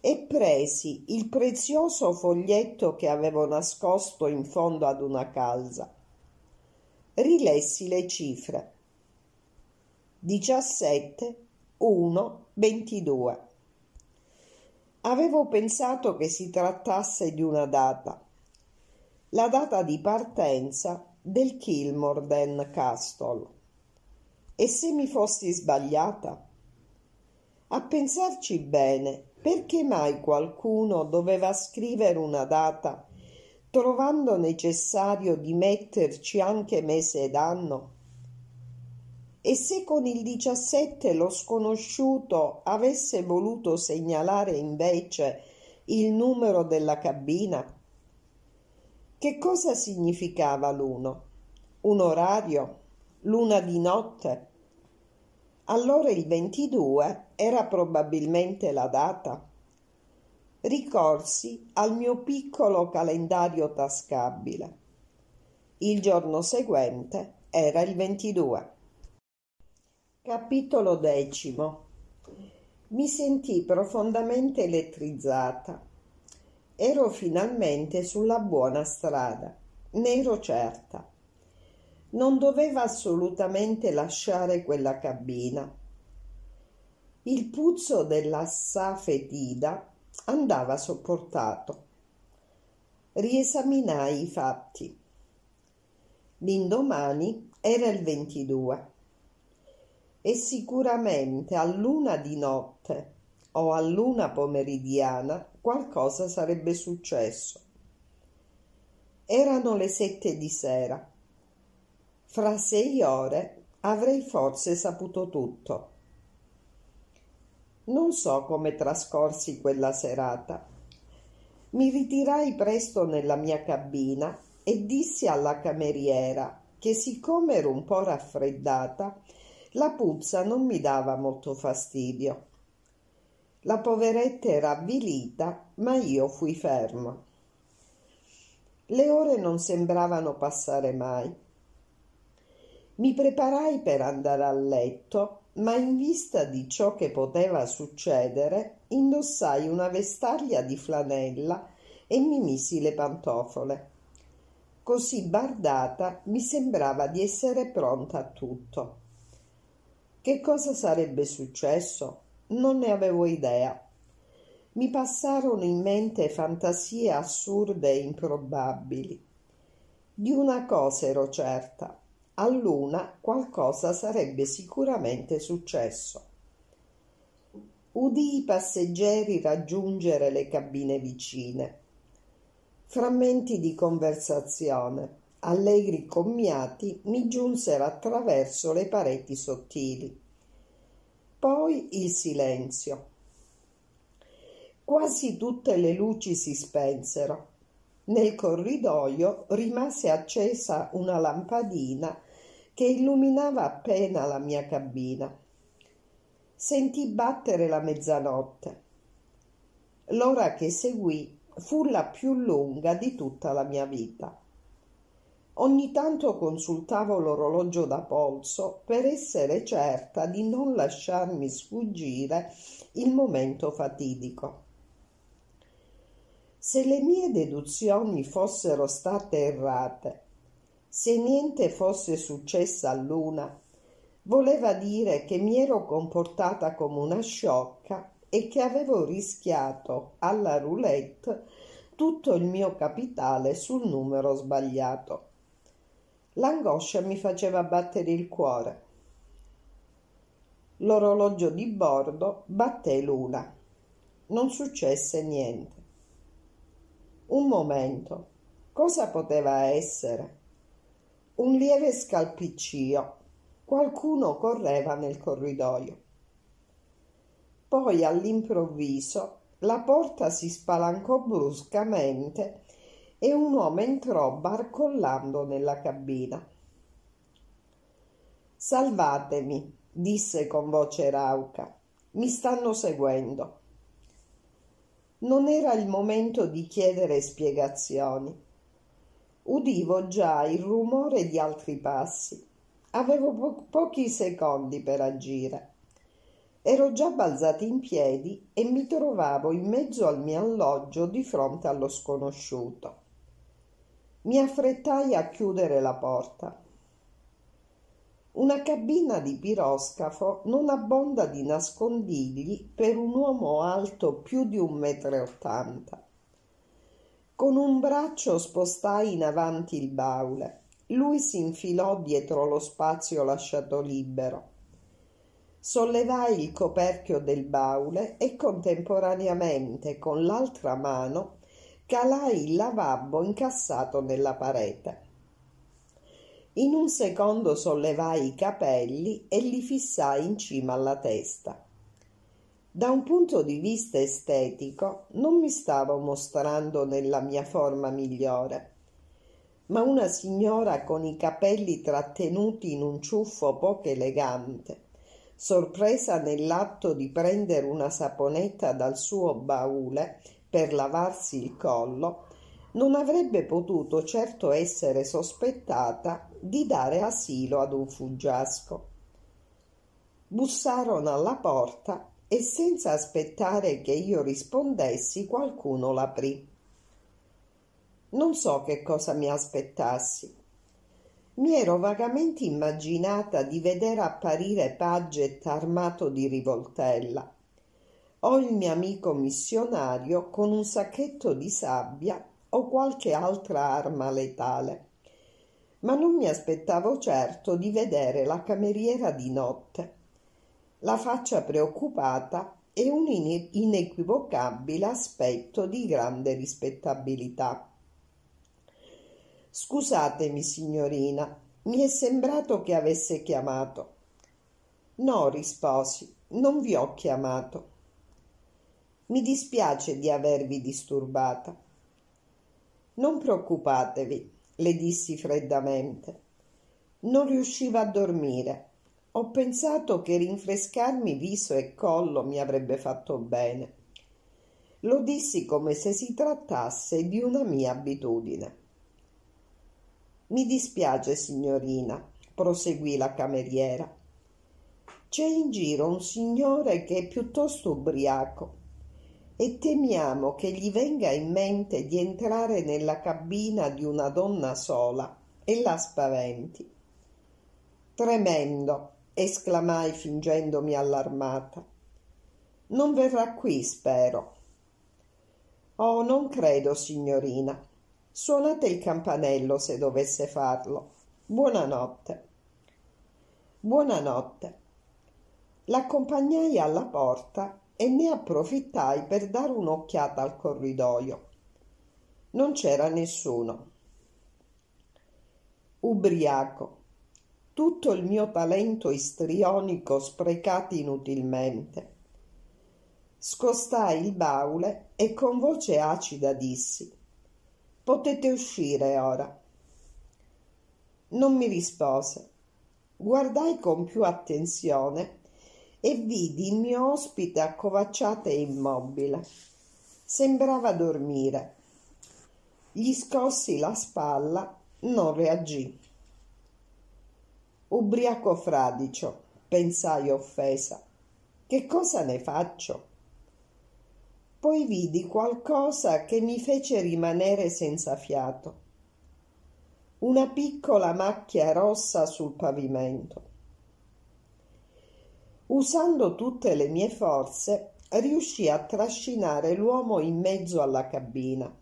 e presi il prezioso foglietto che avevo nascosto in fondo ad una calza. Rilessi le cifre. 17, 1, 22. Avevo pensato che si trattasse di una data, la data di partenza del Kilmorden Castle. E se mi fossi sbagliata? A pensarci bene, perché mai qualcuno doveva scrivere una data trovando necessario di metterci anche mese ed anno? E se con il 17 lo sconosciuto avesse voluto segnalare invece il numero della cabina? Che cosa significava l'uno? Un orario? Luna di notte? Allora il 22 era probabilmente la data. Ricorsi al mio piccolo calendario tascabile. Il giorno seguente era il 22. Capitolo decimo. Mi sentii profondamente elettrizzata. Ero finalmente sulla buona strada, ne ero certa non doveva assolutamente lasciare quella cabina. Il puzzo della safetida andava sopportato. Riesaminai i fatti. L'indomani era il 22 e sicuramente a luna di notte o a luna pomeridiana qualcosa sarebbe successo. Erano le sette di sera fra sei ore avrei forse saputo tutto. Non so come trascorsi quella serata. Mi ritirai presto nella mia cabina e dissi alla cameriera che siccome ero un po' raffreddata, la puzza non mi dava molto fastidio. La poveretta era avvilita, ma io fui ferma. Le ore non sembravano passare mai. Mi preparai per andare a letto, ma in vista di ciò che poteva succedere, indossai una vestaglia di flanella e mi misi le pantofole. Così bardata mi sembrava di essere pronta a tutto. Che cosa sarebbe successo? Non ne avevo idea. Mi passarono in mente fantasie assurde e improbabili. Di una cosa ero certa a Luna qualcosa sarebbe sicuramente successo. Udii i passeggeri raggiungere le cabine vicine. Frammenti di conversazione, allegri commiati, mi giunsero attraverso le pareti sottili. Poi il silenzio. Quasi tutte le luci si spensero. Nel corridoio rimase accesa una lampadina che illuminava appena la mia cabina. Sentì battere la mezzanotte. L'ora che seguì fu la più lunga di tutta la mia vita. Ogni tanto consultavo l'orologio da polso per essere certa di non lasciarmi sfuggire il momento fatidico. Se le mie deduzioni fossero state errate, se niente fosse successo Luna, voleva dire che mi ero comportata come una sciocca e che avevo rischiato alla roulette tutto il mio capitale sul numero sbagliato. L'angoscia mi faceva battere il cuore. L'orologio di bordo batté l'una. Non successe niente. Un momento. Cosa poteva essere? Un lieve scalpiccio. Qualcuno correva nel corridoio. Poi all'improvviso la porta si spalancò bruscamente e un uomo entrò barcollando nella cabina. Salvatemi, disse con voce rauca. Mi stanno seguendo. Non era il momento di chiedere spiegazioni. Udivo già il rumore di altri passi. Avevo po- pochi secondi per agire. Ero già balzata in piedi e mi trovavo in mezzo al mio alloggio di fronte allo sconosciuto. Mi affrettai a chiudere la porta. Una cabina di piroscafo non abbonda di nascondigli per un uomo alto più di un metro e ottanta. Con un braccio spostai in avanti il baule. Lui si infilò dietro lo spazio lasciato libero. Sollevai il coperchio del baule e contemporaneamente con l'altra mano calai il lavabo incassato nella parete. In un secondo sollevai i capelli e li fissai in cima alla testa. Da un punto di vista estetico non mi stavo mostrando nella mia forma migliore, ma una signora con i capelli trattenuti in un ciuffo poco elegante, sorpresa nell'atto di prendere una saponetta dal suo baule per lavarsi il collo, non avrebbe potuto certo essere sospettata di dare asilo ad un fuggiasco. Bussarono alla porta e senza aspettare che io rispondessi qualcuno l'aprì. Non so che cosa mi aspettassi. Mi ero vagamente immaginata di vedere apparire Paget armato di rivoltella o il mio amico missionario con un sacchetto di sabbia o qualche altra arma letale. Ma non mi aspettavo certo di vedere la cameriera di notte, la faccia preoccupata e un inequivocabile aspetto di grande rispettabilità. Scusatemi, signorina, mi è sembrato che avesse chiamato. No, risposi, non vi ho chiamato. Mi dispiace di avervi disturbata. Non preoccupatevi, le dissi freddamente. Non riusciva a dormire. Ho pensato che rinfrescarmi viso e collo mi avrebbe fatto bene. Lo dissi come se si trattasse di una mia abitudine. Mi dispiace, signorina, proseguì la cameriera. C'è in giro un signore che è piuttosto ubriaco e temiamo che gli venga in mente di entrare nella cabina di una donna sola e la spaventi. Tremendo, esclamai fingendomi allarmata. Non verrà qui, spero. Oh, non credo, signorina. Suonate il campanello se dovesse farlo. Buonanotte. Buonanotte. L'accompagnai alla porta e ne approfittai per dare un'occhiata al corridoio. Non c'era nessuno. Ubriaco. Tutto il mio talento istrionico sprecato inutilmente. Scostai il baule e con voce acida dissi Potete uscire ora. Non mi rispose. Guardai con più attenzione e vidi il mio ospite accovacciato e immobile. Sembrava dormire. Gli scossi la spalla, non reagì. Ubriaco fradicio, pensai offesa. Che cosa ne faccio? Poi vidi qualcosa che mi fece rimanere senza fiato. Una piccola macchia rossa sul pavimento. Usando tutte le mie forze, riuscì a trascinare l'uomo in mezzo alla cabina.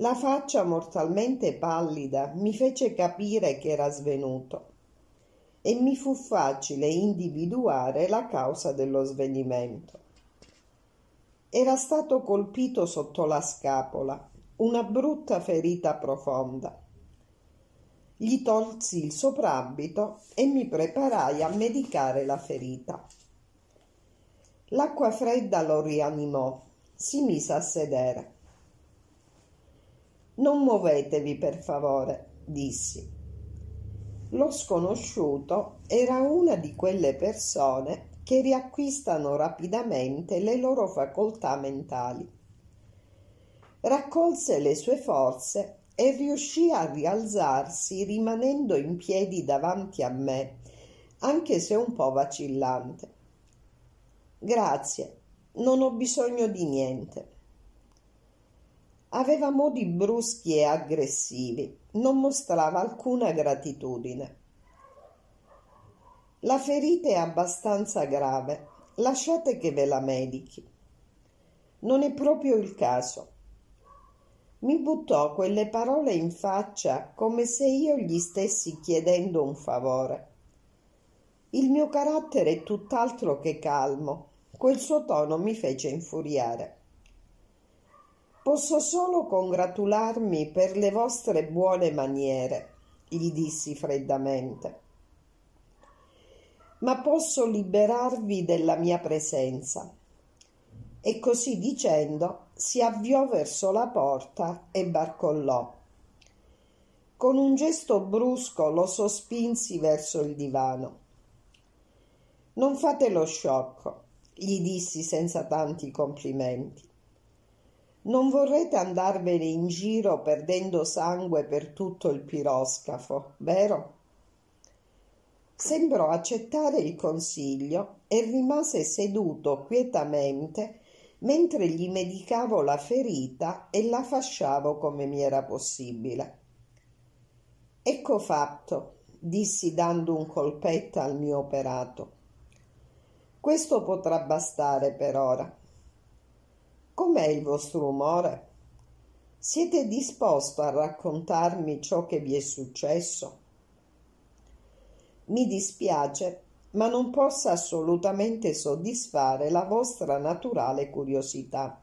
La faccia mortalmente pallida mi fece capire che era svenuto e mi fu facile individuare la causa dello svenimento. Era stato colpito sotto la scapola, una brutta ferita profonda. Gli tolsi il soprabito e mi preparai a medicare la ferita. L'acqua fredda lo rianimò, si mise a sedere. Non muovetevi per favore, dissi. Lo sconosciuto era una di quelle persone che riacquistano rapidamente le loro facoltà mentali. Raccolse le sue forze e riuscì a rialzarsi rimanendo in piedi davanti a me, anche se un po' vacillante. Grazie, non ho bisogno di niente. Aveva modi bruschi e aggressivi, non mostrava alcuna gratitudine. La ferita è abbastanza grave, lasciate che ve la medichi. Non è proprio il caso. Mi buttò quelle parole in faccia come se io gli stessi chiedendo un favore. Il mio carattere è tutt'altro che calmo. Quel suo tono mi fece infuriare. Posso solo congratularmi per le vostre buone maniere, gli dissi freddamente. Ma posso liberarvi della mia presenza. E così dicendo si avviò verso la porta e barcollò. Con un gesto brusco lo sospinsi verso il divano. Non fate lo sciocco, gli dissi senza tanti complimenti. Non vorrete andarvene in giro perdendo sangue per tutto il piroscafo, vero? Sembrò accettare il consiglio e rimase seduto quietamente mentre gli medicavo la ferita e la fasciavo come mi era possibile. Ecco fatto, dissi dando un colpetto al mio operato. Questo potrà bastare per ora. Com'è il vostro umore? Siete disposto a raccontarmi ciò che vi è successo? Mi dispiace, ma non posso assolutamente soddisfare la vostra naturale curiosità.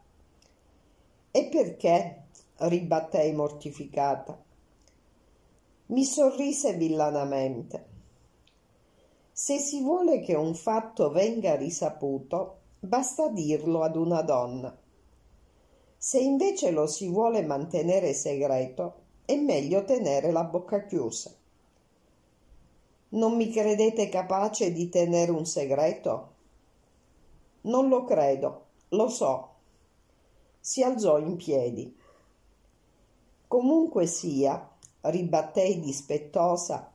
E perché? ribattei mortificata. Mi sorrise villanamente. Se si vuole che un fatto venga risaputo, basta dirlo ad una donna. Se invece lo si vuole mantenere segreto, è meglio tenere la bocca chiusa. Non mi credete capace di tenere un segreto? Non lo credo, lo so. Si alzò in piedi. Comunque sia, ribattei dispettosa,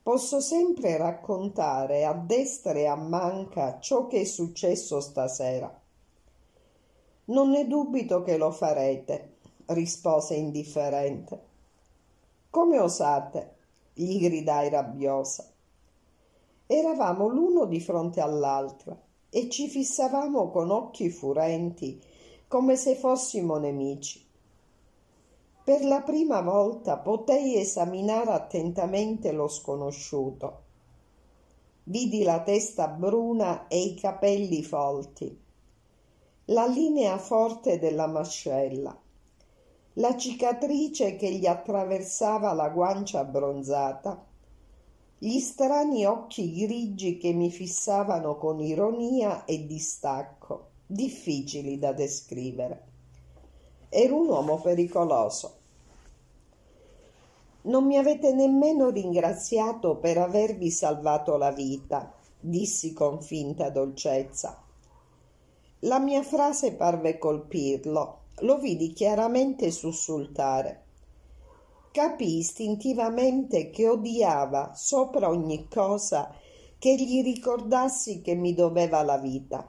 Posso sempre raccontare a destra e a manca ciò che è successo stasera. Non ne dubito che lo farete, rispose indifferente. Come osate? gli gridai rabbiosa. Eravamo l'uno di fronte all'altra e ci fissavamo con occhi furenti come se fossimo nemici. Per la prima volta potei esaminare attentamente lo sconosciuto. Vidi la testa bruna e i capelli folti, la linea forte della mascella, la cicatrice che gli attraversava la guancia abbronzata, gli strani occhi grigi che mi fissavano con ironia e distacco, difficili da descrivere. Era un uomo pericoloso. Non mi avete nemmeno ringraziato per avervi salvato la vita, dissi con finta dolcezza. La mia frase parve colpirlo, lo vidi chiaramente sussultare. Capì istintivamente che odiava sopra ogni cosa che gli ricordassi che mi doveva la vita.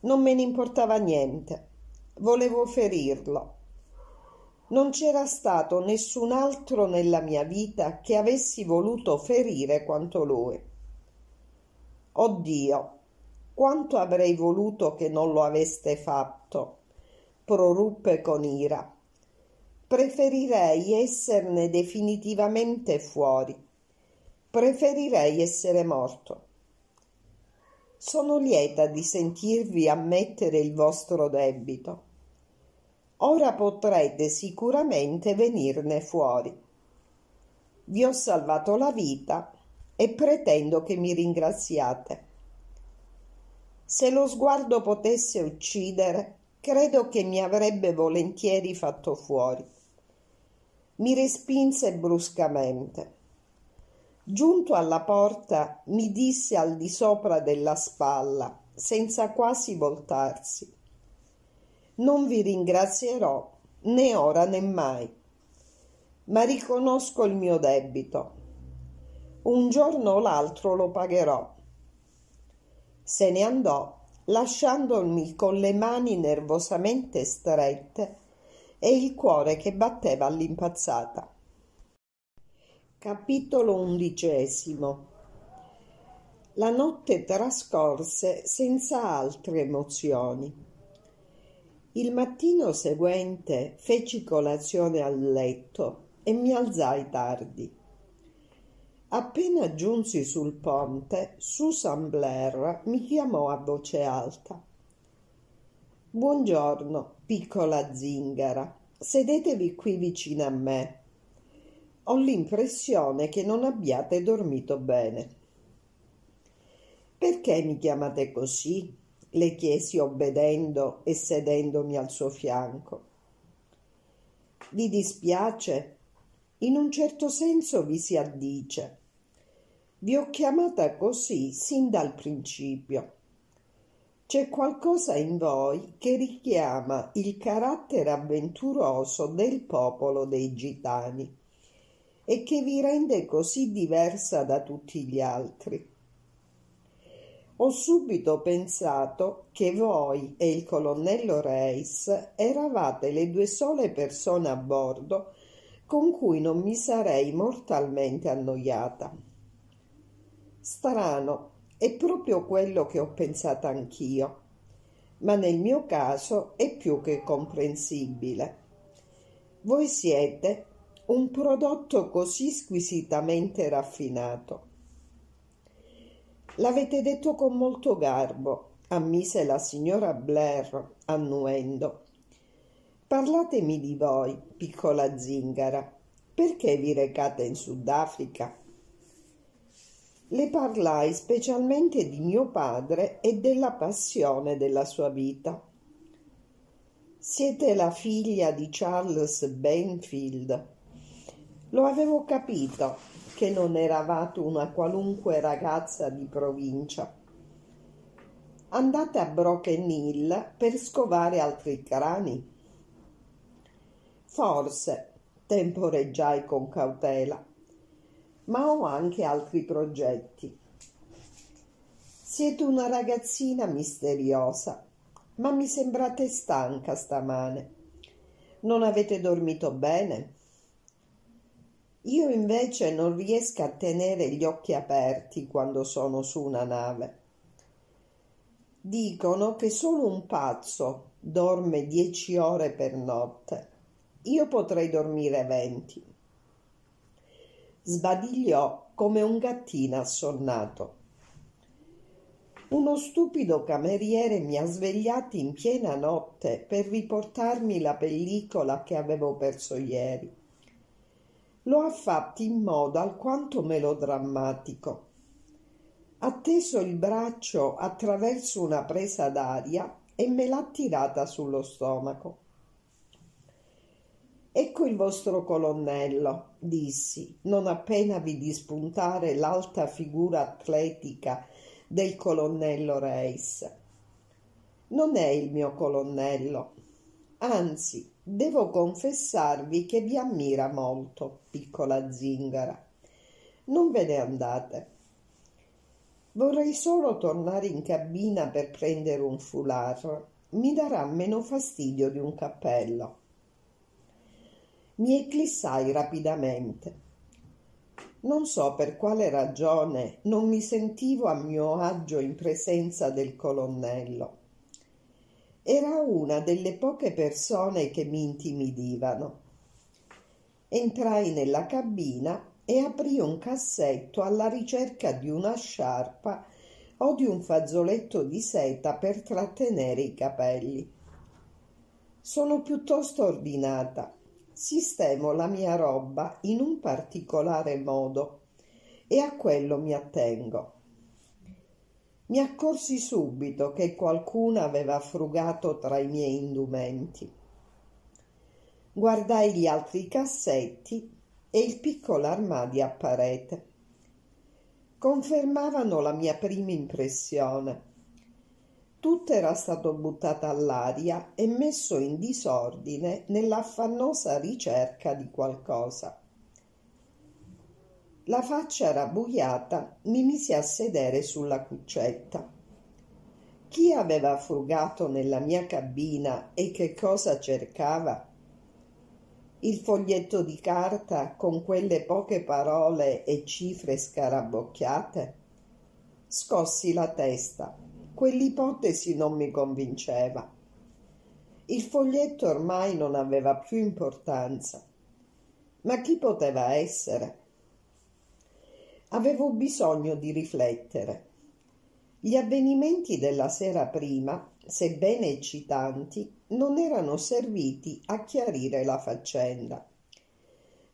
Non me ne importava niente, volevo ferirlo non c'era stato nessun altro nella mia vita che avessi voluto ferire quanto lui. Oh Dio, quanto avrei voluto che non lo aveste fatto, proruppe con ira. Preferirei esserne definitivamente fuori. Preferirei essere morto. Sono lieta di sentirvi ammettere il vostro debito ora potrete sicuramente venirne fuori. Vi ho salvato la vita e pretendo che mi ringraziate. Se lo sguardo potesse uccidere, credo che mi avrebbe volentieri fatto fuori. mi respinse bruscamente. Giunto alla porta, mi disse al di sopra della spalla, senza quasi voltarsi. Non vi ringrazierò né ora né mai, ma riconosco il mio debito. Un giorno o l'altro lo pagherò. Se ne andò, lasciandomi con le mani nervosamente strette e il cuore che batteva all'impazzata. Capitolo undicesimo La notte trascorse senza altre emozioni. Il mattino seguente feci colazione al letto e mi alzai tardi. Appena giunsi sul ponte, Susan Blair mi chiamò a voce alta. Buongiorno, piccola zingara. Sedetevi qui vicino a me. Ho l'impressione che non abbiate dormito bene. Perché mi chiamate così? le chiesi obbedendo e sedendomi al suo fianco. Vi dispiace? In un certo senso vi si addice. Vi ho chiamata così sin dal principio. C'è qualcosa in voi che richiama il carattere avventuroso del popolo dei gitani e che vi rende così diversa da tutti gli altri ho subito pensato che voi e il colonnello Reis eravate le due sole persone a bordo con cui non mi sarei mortalmente annoiata. Strano, è proprio quello che ho pensato anch'io, ma nel mio caso è più che comprensibile. Voi siete un prodotto così squisitamente raffinato L'avete detto con molto garbo, ammise la signora Blair, annuendo. Parlatemi di voi, piccola zingara. Perché vi recate in Sudafrica? Le parlai specialmente di mio padre e della passione della sua vita. Siete la figlia di Charles Benfield. Lo avevo capito, che non eravate una qualunque ragazza di provincia. Andate a Broken Hill per scovare altri crani. Forse, temporeggiai con cautela, ma ho anche altri progetti. Siete una ragazzina misteriosa, ma mi sembrate stanca stamane. Non avete dormito bene? Io invece non riesco a tenere gli occhi aperti quando sono su una nave. Dicono che solo un pazzo dorme dieci ore per notte. Io potrei dormire venti. Sbadigliò come un gattino assonnato. Uno stupido cameriere mi ha svegliati in piena notte per riportarmi la pellicola che avevo perso ieri lo ha fatto in modo alquanto melodrammatico. Ha teso il braccio attraverso una presa d'aria e me l'ha tirata sullo stomaco. Ecco il vostro colonnello, dissi, non appena vidi spuntare l'alta figura atletica del colonnello Reis. Non è il mio colonnello, anzi Devo confessarvi che vi ammira molto, piccola zingara. Non ve ne andate. Vorrei solo tornare in cabina per prendere un foulard. Mi darà meno fastidio di un cappello. Mi eclissai rapidamente. Non so per quale ragione non mi sentivo a mio agio in presenza del colonnello. Era una delle poche persone che mi intimidivano. Entrai nella cabina e aprì un cassetto alla ricerca di una sciarpa o di un fazzoletto di seta per trattenere i capelli. Sono piuttosto ordinata. Sistemo la mia roba in un particolare modo e a quello mi attengo. Mi accorsi subito che qualcuno aveva frugato tra i miei indumenti. Guardai gli altri cassetti e il piccolo armadio a parete. Confermavano la mia prima impressione. Tutto era stato buttato all'aria e messo in disordine nell'affannosa ricerca di qualcosa. La faccia rabbuiata mi mise a sedere sulla cuccetta. Chi aveva frugato nella mia cabina e che cosa cercava? Il foglietto di carta con quelle poche parole e cifre scarabocchiate? Scossi la testa. Quell'ipotesi non mi convinceva. Il foglietto ormai non aveva più importanza. Ma chi poteva essere? Avevo bisogno di riflettere. Gli avvenimenti della sera prima, sebbene eccitanti, non erano serviti a chiarire la faccenda.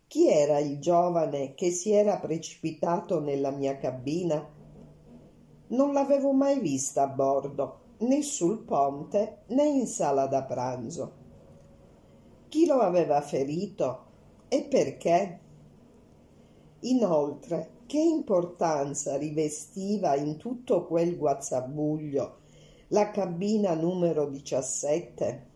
Chi era il giovane che si era precipitato nella mia cabina? Non l'avevo mai vista a bordo, né sul ponte né in sala da pranzo. Chi lo aveva ferito e perché? Inoltre, che importanza rivestiva in tutto quel guazzabuglio la cabina numero 17?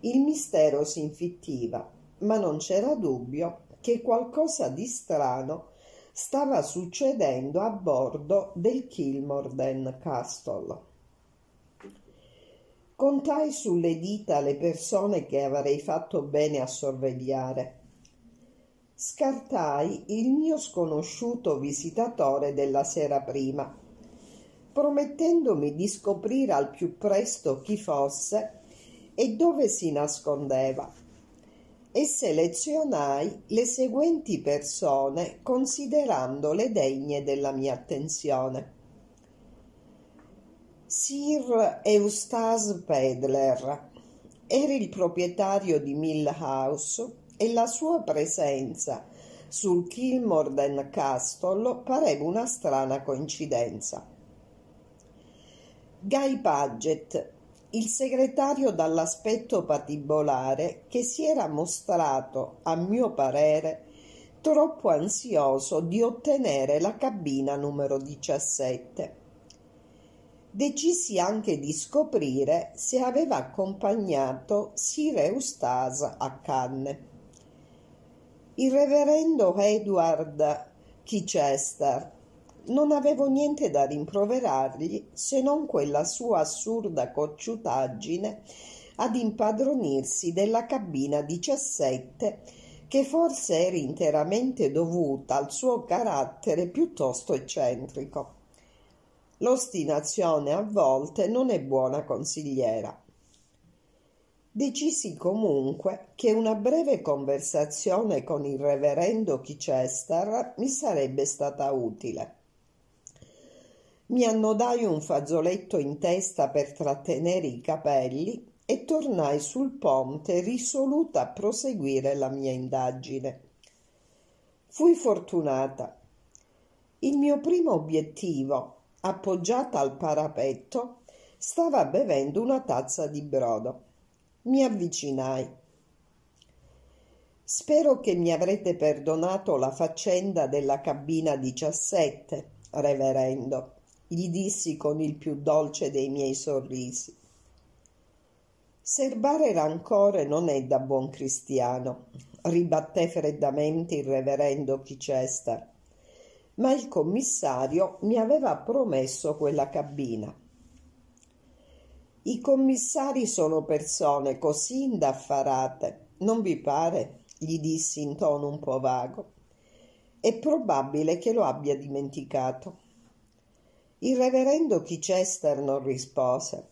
Il mistero si infittiva, ma non c'era dubbio che qualcosa di strano stava succedendo a bordo del Kilmorden Castle. Contai sulle dita le persone che avrei fatto bene a sorvegliare scartai il mio sconosciuto visitatore della sera prima, promettendomi di scoprire al più presto chi fosse e dove si nascondeva e selezionai le seguenti persone considerandole degne della mia attenzione. Sir Eustace Pedler era il proprietario di Mill House e la sua presenza sul Kilmorden Castle pareva una strana coincidenza. Guy Paget, il segretario dall'aspetto patibolare che si era mostrato, a mio parere, troppo ansioso di ottenere la cabina numero 17. Decisi anche di scoprire se aveva accompagnato Sir Eustace a Cannes. Il reverendo Edward Chichester non avevo niente da rimproverargli se non quella sua assurda cocciutaggine ad impadronirsi della cabina 17 che forse era interamente dovuta al suo carattere piuttosto eccentrico. L'ostinazione a volte non è buona consigliera. Decisi comunque che una breve conversazione con il reverendo Chichester mi sarebbe stata utile. Mi annodai un fazzoletto in testa per trattenere i capelli e tornai sul ponte risoluta a proseguire la mia indagine. Fui fortunata. Il mio primo obiettivo, appoggiata al parapetto, stava bevendo una tazza di brodo. Mi avvicinai. Spero che mi avrete perdonato la faccenda della cabina 17, reverendo, gli dissi con il più dolce dei miei sorrisi. Serbare rancore non è da buon cristiano, ribatté freddamente il reverendo Chichester, ma il commissario mi aveva promesso quella cabina. I commissari sono persone così indaffarate, non vi pare? gli dissi in tono un po' vago. È probabile che lo abbia dimenticato. Il reverendo Chichester non rispose.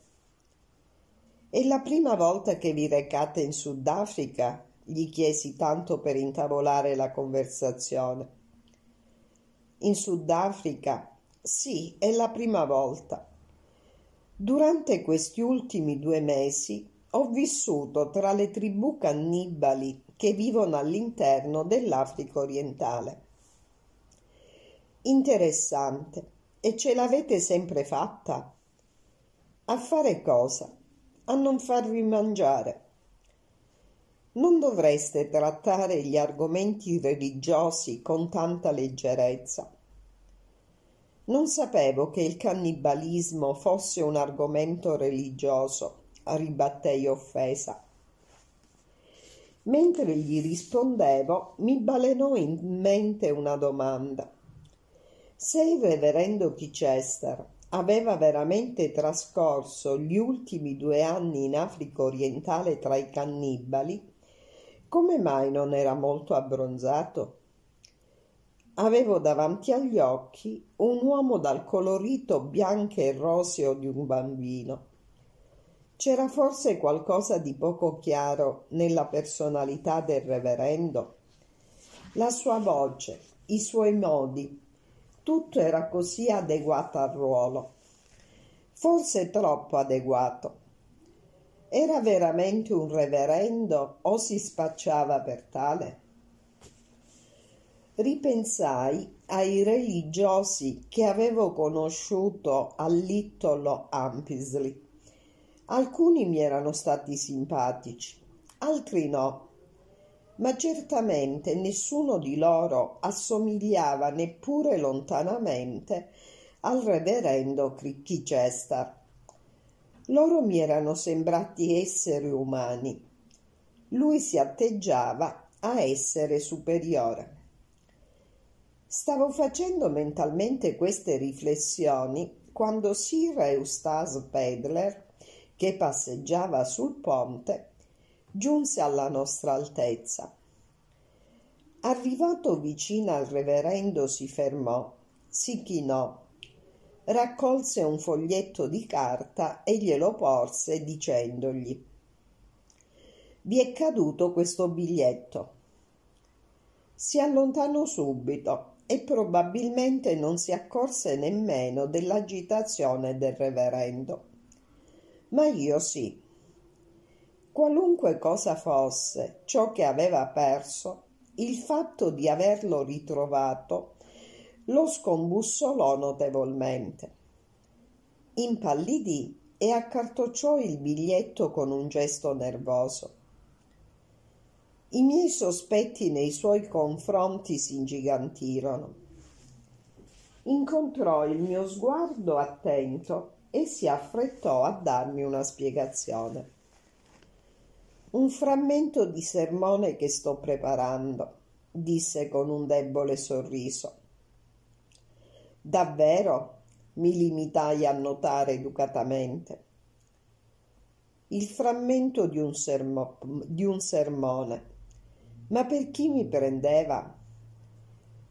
È la prima volta che vi recate in Sudafrica? gli chiesi tanto per intavolare la conversazione. In Sudafrica? Sì, è la prima volta. Durante questi ultimi due mesi ho vissuto tra le tribù cannibali che vivono all'interno dell'Africa orientale. Interessante. E ce l'avete sempre fatta? A fare cosa? A non farvi mangiare. non dovreste trattare gli argomenti religiosi con tanta leggerezza. Non sapevo che il cannibalismo fosse un argomento religioso, ribattei offesa. Mentre gli rispondevo, mi balenò in mente una domanda. Se il reverendo Chichester aveva veramente trascorso gli ultimi due anni in Africa orientale tra i cannibali, come mai non era molto abbronzato? Avevo davanti agli occhi un uomo dal colorito bianco e roseo di un bambino c'era forse qualcosa di poco chiaro nella personalità del reverendo? La sua voce, i suoi modi, tutto era così adeguato al ruolo. Forse troppo adeguato. Era veramente un reverendo o si spacciava per tale? Ripensai ai religiosi che avevo conosciuto a Littolo Ampisley Alcuni mi erano stati simpatici, altri no, ma certamente nessuno di loro assomigliava neppure lontanamente al reverendo Chichester. Loro mi erano sembrati esseri umani. Lui si atteggiava a essere superiore. Stavo facendo mentalmente queste riflessioni quando Sir Eustace Pedler che passeggiava sul ponte, giunse alla nostra altezza. Arrivato vicino al reverendo si fermò, si chinò, raccolse un foglietto di carta e glielo porse dicendogli Vi è caduto questo biglietto. Si allontanò subito e probabilmente non si accorse nemmeno dell'agitazione del reverendo ma io sì. Qualunque cosa fosse ciò che aveva perso, il fatto di averlo ritrovato lo scombussolò notevolmente. Impallidì e accartocciò il biglietto con un gesto nervoso. I miei sospetti nei suoi confronti si ingigantirono. Incontrò il mio sguardo attento e si affrettò a darmi una spiegazione. Un frammento di sermone che sto preparando, disse con un debole sorriso. Davvero? mi limitai a notare educatamente. Il frammento di un, sermo- di un sermone. Ma per chi mi prendeva?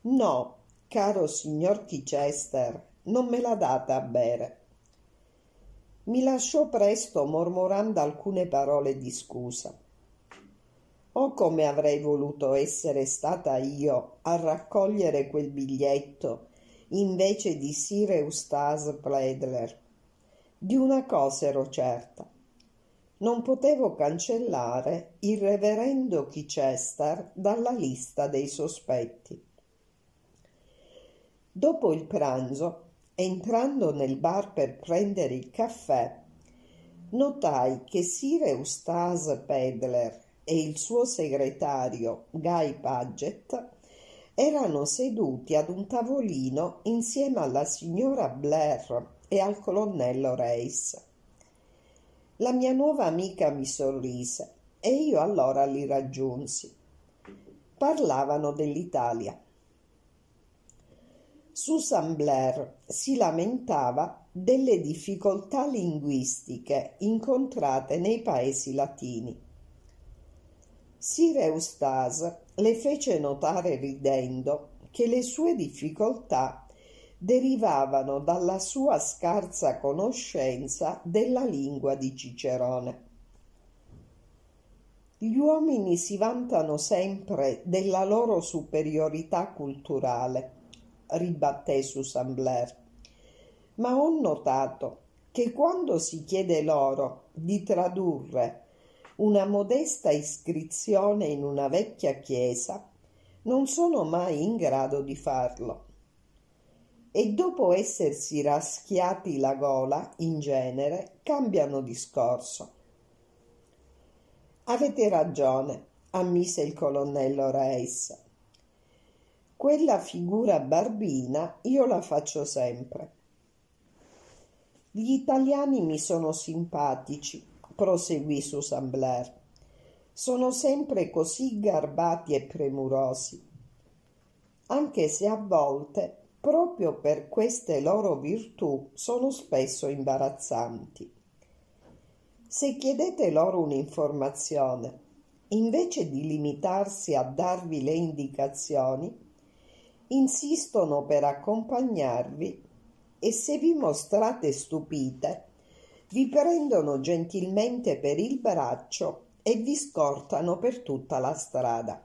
No, caro signor Chichester, non me l'ha data a bere mi lasciò presto mormorando alcune parole di scusa. Oh come avrei voluto essere stata io a raccogliere quel biglietto invece di Sir Eustace Pledler. Di una cosa ero certa. Non potevo cancellare il reverendo Chichester dalla lista dei sospetti. Dopo il pranzo Entrando nel bar per prendere il caffè, notai che Sir Eustace Pedler e il suo segretario Guy Paget erano seduti ad un tavolino insieme alla signora Blair e al colonnello Reis. La mia nuova amica mi sorrise e io allora li raggiunsi. Parlavano dell'Italia. Susan Blair si lamentava delle difficoltà linguistiche incontrate nei paesi latini. Sir Eustace le fece notare ridendo che le sue difficoltà derivavano dalla sua scarsa conoscenza della lingua di Cicerone. Gli uomini si vantano sempre della loro superiorità culturale ribatté Susan Blair. Ma ho notato che quando si chiede loro di tradurre una modesta iscrizione in una vecchia chiesa, non sono mai in grado di farlo. E dopo essersi raschiati la gola, in genere, cambiano discorso. Avete ragione, ammise il colonnello Reis. Quella figura barbina io la faccio sempre. Gli italiani mi sono simpatici, proseguì Susan Blair. Sono sempre così garbati e premurosi, anche se a volte, proprio per queste loro virtù, sono spesso imbarazzanti. Se chiedete loro un'informazione, invece di limitarsi a darvi le indicazioni, insistono per accompagnarvi e se vi mostrate stupite, vi prendono gentilmente per il braccio e vi scortano per tutta la strada.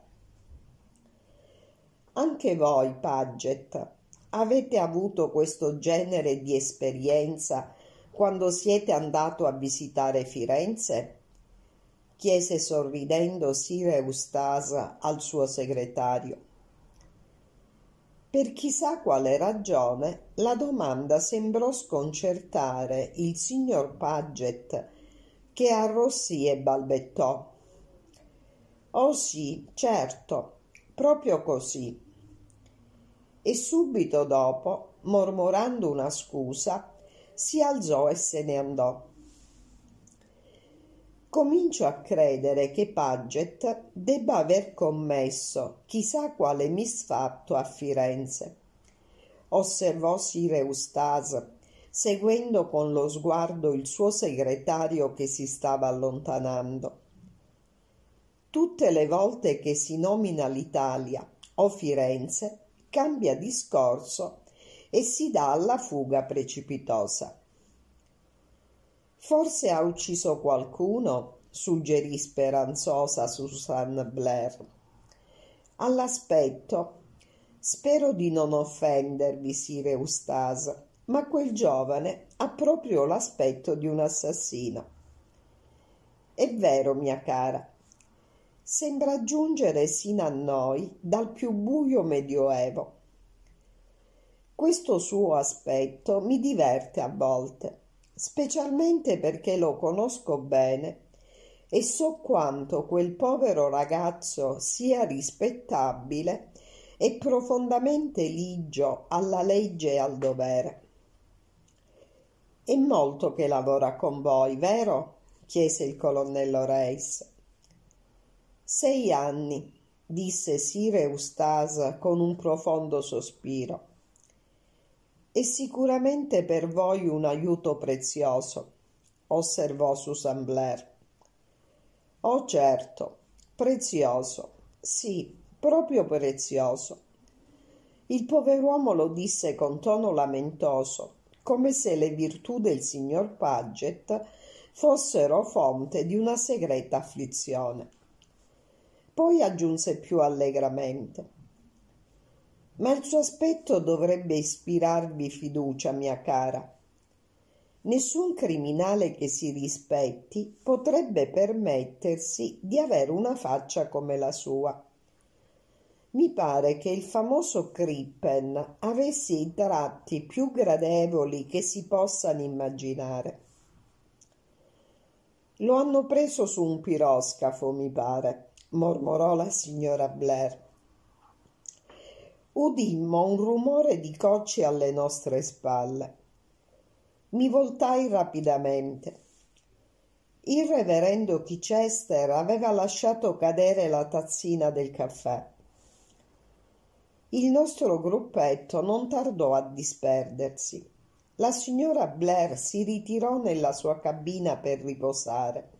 Anche voi, Paget, avete avuto questo genere di esperienza quando siete andato a visitare Firenze? chiese sorridendo Sire Eustasa al suo segretario. Per chissà quale ragione la domanda sembrò sconcertare il signor Paget, che arrossì e balbettò. Oh sì, certo, proprio così. E subito dopo, mormorando una scusa, si alzò e se ne andò. Comincio a credere che Paget debba aver commesso chissà quale misfatto a Firenze. Osservò Sir Eustace, seguendo con lo sguardo il suo segretario che si stava allontanando. Tutte le volte che si nomina l'Italia o Firenze, cambia discorso e si dà alla fuga precipitosa. Forse ha ucciso qualcuno? suggerì speranzosa Susan Blair. All'aspetto. Spero di non offendervi, Sire Eustace, ma quel giovane ha proprio l'aspetto di un assassino. È vero, mia cara. Sembra giungere sino a noi dal più buio medioevo. Questo suo aspetto mi diverte a volte specialmente perché lo conosco bene e so quanto quel povero ragazzo sia rispettabile e profondamente ligio alla legge e al dovere. È molto che lavora con voi, vero? chiese il colonnello Reis. Sei anni, disse Sire Eustace con un profondo sospiro è sicuramente per voi un aiuto prezioso, osservò Susan Blair. Oh certo, prezioso, sì, proprio prezioso. Il pover'uomo lo disse con tono lamentoso, come se le virtù del signor Paget fossero fonte di una segreta afflizione. Poi aggiunse più allegramente ma il suo aspetto dovrebbe ispirarvi fiducia, mia cara. Nessun criminale che si rispetti potrebbe permettersi di avere una faccia come la sua. Mi pare che il famoso Crippen avesse i tratti più gradevoli che si possano immaginare. Lo hanno preso su un piroscafo, mi pare, mormorò la signora Blair udimmo un rumore di cocci alle nostre spalle. Mi voltai rapidamente. Il reverendo Chichester aveva lasciato cadere la tazzina del caffè. Il nostro gruppetto non tardò a disperdersi. La signora Blair si ritirò nella sua cabina per riposare.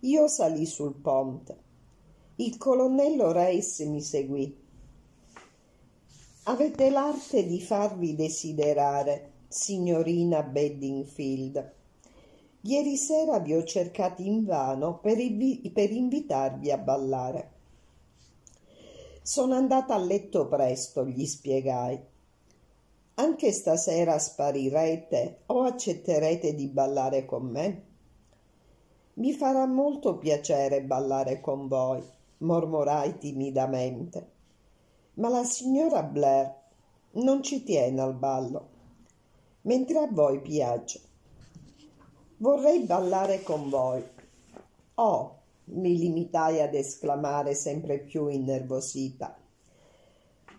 Io salì sul ponte. Il colonnello Reis mi seguì. Avete l'arte di farvi desiderare, signorina Bedingfield. Ieri sera vi ho cercati invano per, per invitarvi a ballare. Sono andata a letto presto, gli spiegai. Anche stasera sparirete o accetterete di ballare con me? Mi farà molto piacere ballare con voi, mormorai timidamente ma la signora Blair non ci tiene al ballo, mentre a voi piace. Vorrei ballare con voi. Oh, mi limitai ad esclamare sempre più innervosita.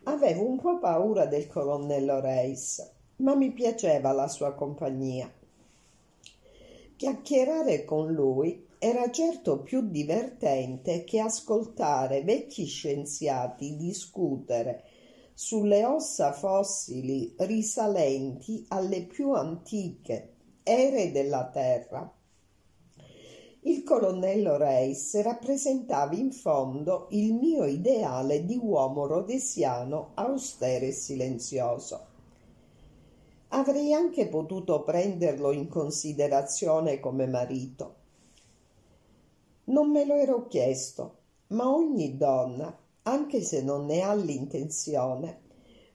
Avevo un po' paura del colonnello Reis, ma mi piaceva la sua compagnia. Chiacchierare con lui era certo più divertente che ascoltare vecchi scienziati discutere sulle ossa fossili risalenti alle più antiche ere della Terra. Il colonnello Reis rappresentava in fondo il mio ideale di uomo rodesiano austero e silenzioso. Avrei anche potuto prenderlo in considerazione come marito non me lo ero chiesto, ma ogni donna, anche se non ne ha l'intenzione,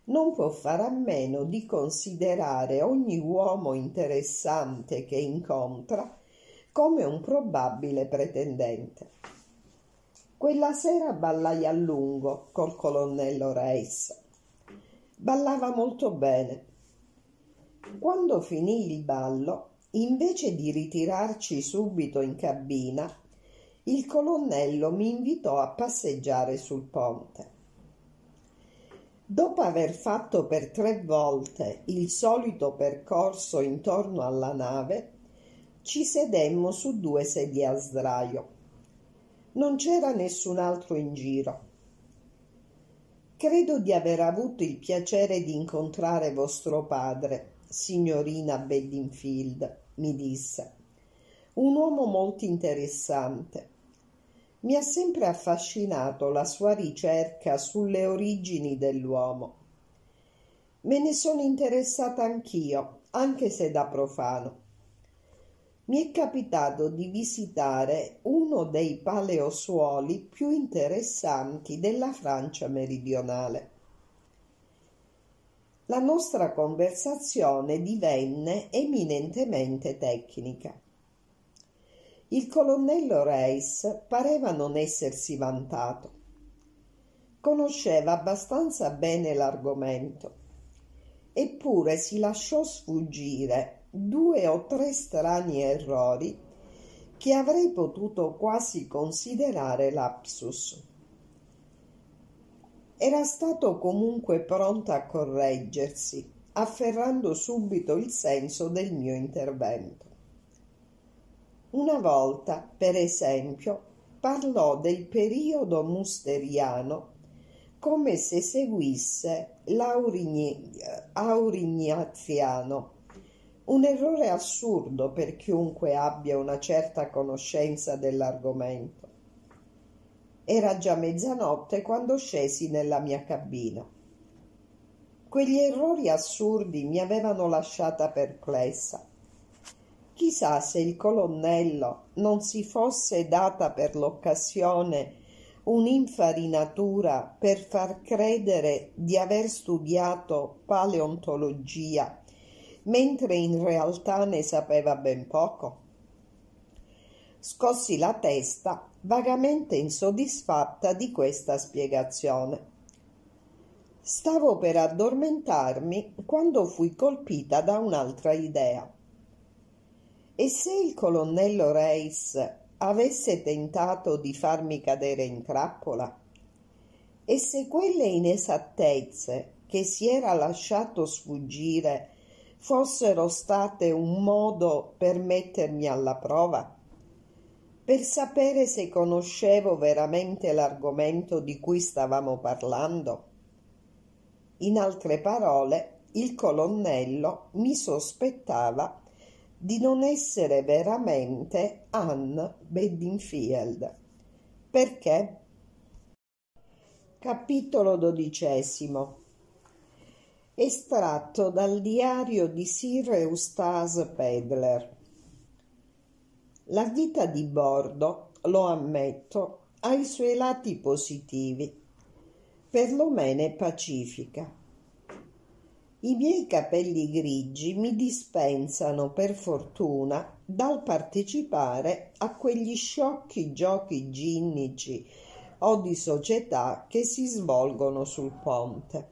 non può fare a meno di considerare ogni uomo interessante che incontra come un probabile pretendente. Quella sera ballai a lungo col colonnello Reis. Ballava molto bene. Quando finì il ballo, invece di ritirarci subito in cabina, il colonnello mi invitò a passeggiare sul ponte. Dopo aver fatto per tre volte il solito percorso intorno alla nave, ci sedemmo su due sedie a sdraio. Non c'era nessun altro in giro. Credo di aver avuto il piacere di incontrare vostro padre, signorina Bedingfield, mi disse. Un uomo molto interessante, mi ha sempre affascinato la sua ricerca sulle origini dell'uomo. Me ne sono interessata anch'io, anche se da profano. Mi è capitato di visitare uno dei paleosuoli più interessanti della Francia meridionale. La nostra conversazione divenne eminentemente tecnica. Il colonnello Reis pareva non essersi vantato. Conosceva abbastanza bene l'argomento, eppure si lasciò sfuggire due o tre strani errori che avrei potuto quasi considerare lapsus. Era stato comunque pronto a correggersi, afferrando subito il senso del mio intervento. Una volta, per esempio, parlò del periodo musteriano come se seguisse l'Aurignaziano, un errore assurdo per chiunque abbia una certa conoscenza dell'argomento. Era già mezzanotte quando scesi nella mia cabina. Quegli errori assurdi mi avevano lasciata perplessa Chissà se il colonnello non si fosse data per l'occasione un'infarinatura per far credere di aver studiato paleontologia, mentre in realtà ne sapeva ben poco. Scossi la testa, vagamente insoddisfatta di questa spiegazione. Stavo per addormentarmi quando fui colpita da un'altra idea. E se il colonnello Reis avesse tentato di farmi cadere in trappola? E se quelle inesattezze che si era lasciato sfuggire fossero state un modo per mettermi alla prova? Per sapere se conoscevo veramente l'argomento di cui stavamo parlando? In altre parole, il colonnello mi sospettava di non essere veramente Anne Bedingfield. Perché? Capitolo dodicesimo Estratto dal diario di Sir Eustace Pedler La vita di bordo, lo ammetto, ha i suoi lati positivi, perlomeno è pacifica i miei capelli grigi mi dispensano per fortuna dal partecipare a quegli sciocchi giochi ginnici o di società che si svolgono sul ponte.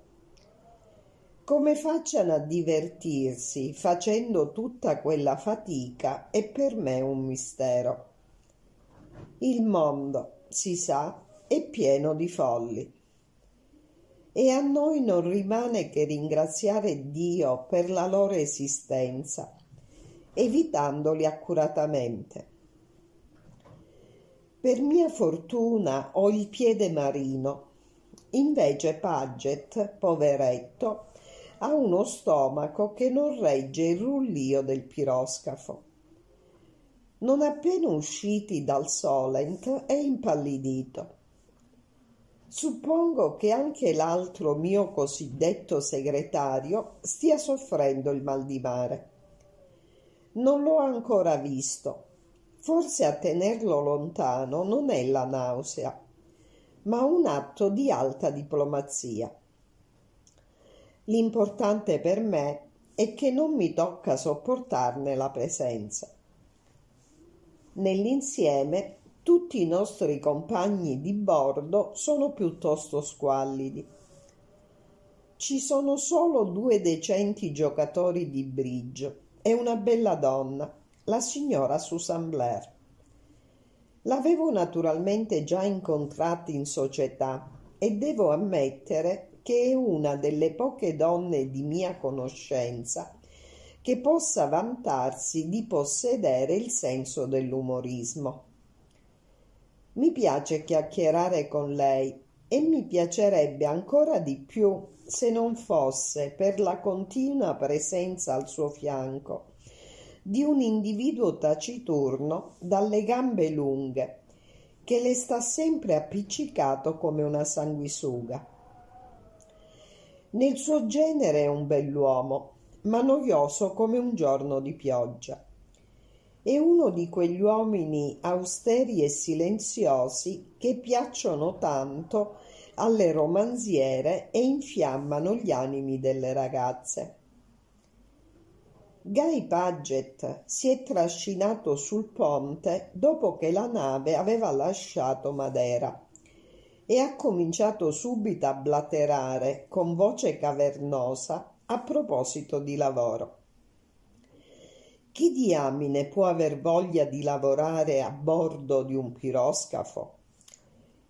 Come facciano a divertirsi facendo tutta quella fatica è per me un mistero. Il mondo, si sa, è pieno di folli. E a noi non rimane che ringraziare Dio per la loro esistenza, evitandoli accuratamente. Per mia fortuna ho il piede marino, invece Paget, poveretto, ha uno stomaco che non regge il rullio del piroscafo. Non appena usciti dal Solent è impallidito. Suppongo che anche l'altro mio cosiddetto segretario stia soffrendo il mal di mare. Non l'ho ancora visto. Forse a tenerlo lontano non è la nausea, ma un atto di alta diplomazia. L'importante per me è che non mi tocca sopportarne la presenza. Nell'insieme tutti i nostri compagni di bordo sono piuttosto squallidi. Ci sono solo due decenti giocatori di bridge e una bella donna, la signora Susan Blair. L'avevo naturalmente già incontrata in società e devo ammettere che è una delle poche donne di mia conoscenza che possa vantarsi di possedere il senso dell'umorismo. Mi piace chiacchierare con lei e mi piacerebbe ancora di più se non fosse per la continua presenza al suo fianco di un individuo taciturno dalle gambe lunghe che le sta sempre appiccicato come una sanguisuga. Nel suo genere è un bell'uomo, ma noioso come un giorno di pioggia. È uno di quegli uomini austeri e silenziosi che piacciono tanto alle romanziere e infiammano gli animi delle ragazze. Guy Paget si è trascinato sul ponte dopo che la nave aveva lasciato Madera e ha cominciato subito a blaterare con voce cavernosa a proposito di lavoro. Chi diamine può aver voglia di lavorare a bordo di un piroscafo?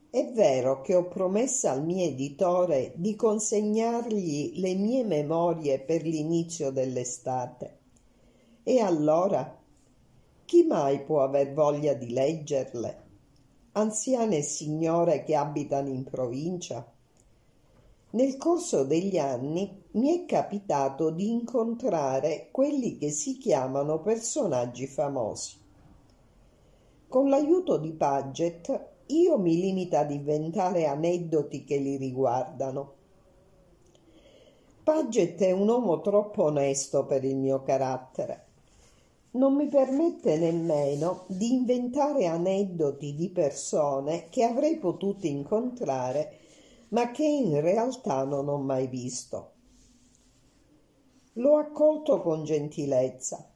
È vero che ho promesso al mio editore di consegnargli le mie memorie per l'inizio dell'estate. E allora? Chi mai può aver voglia di leggerle? Anziane signore che abitano in provincia? Nel corso degli anni mi è capitato di incontrare quelli che si chiamano personaggi famosi. Con l'aiuto di Paget io mi limito ad inventare aneddoti che li riguardano. Paget è un uomo troppo onesto per il mio carattere. Non mi permette nemmeno di inventare aneddoti di persone che avrei potuto incontrare ma che in realtà non ho mai visto. L'ho accolto con gentilezza.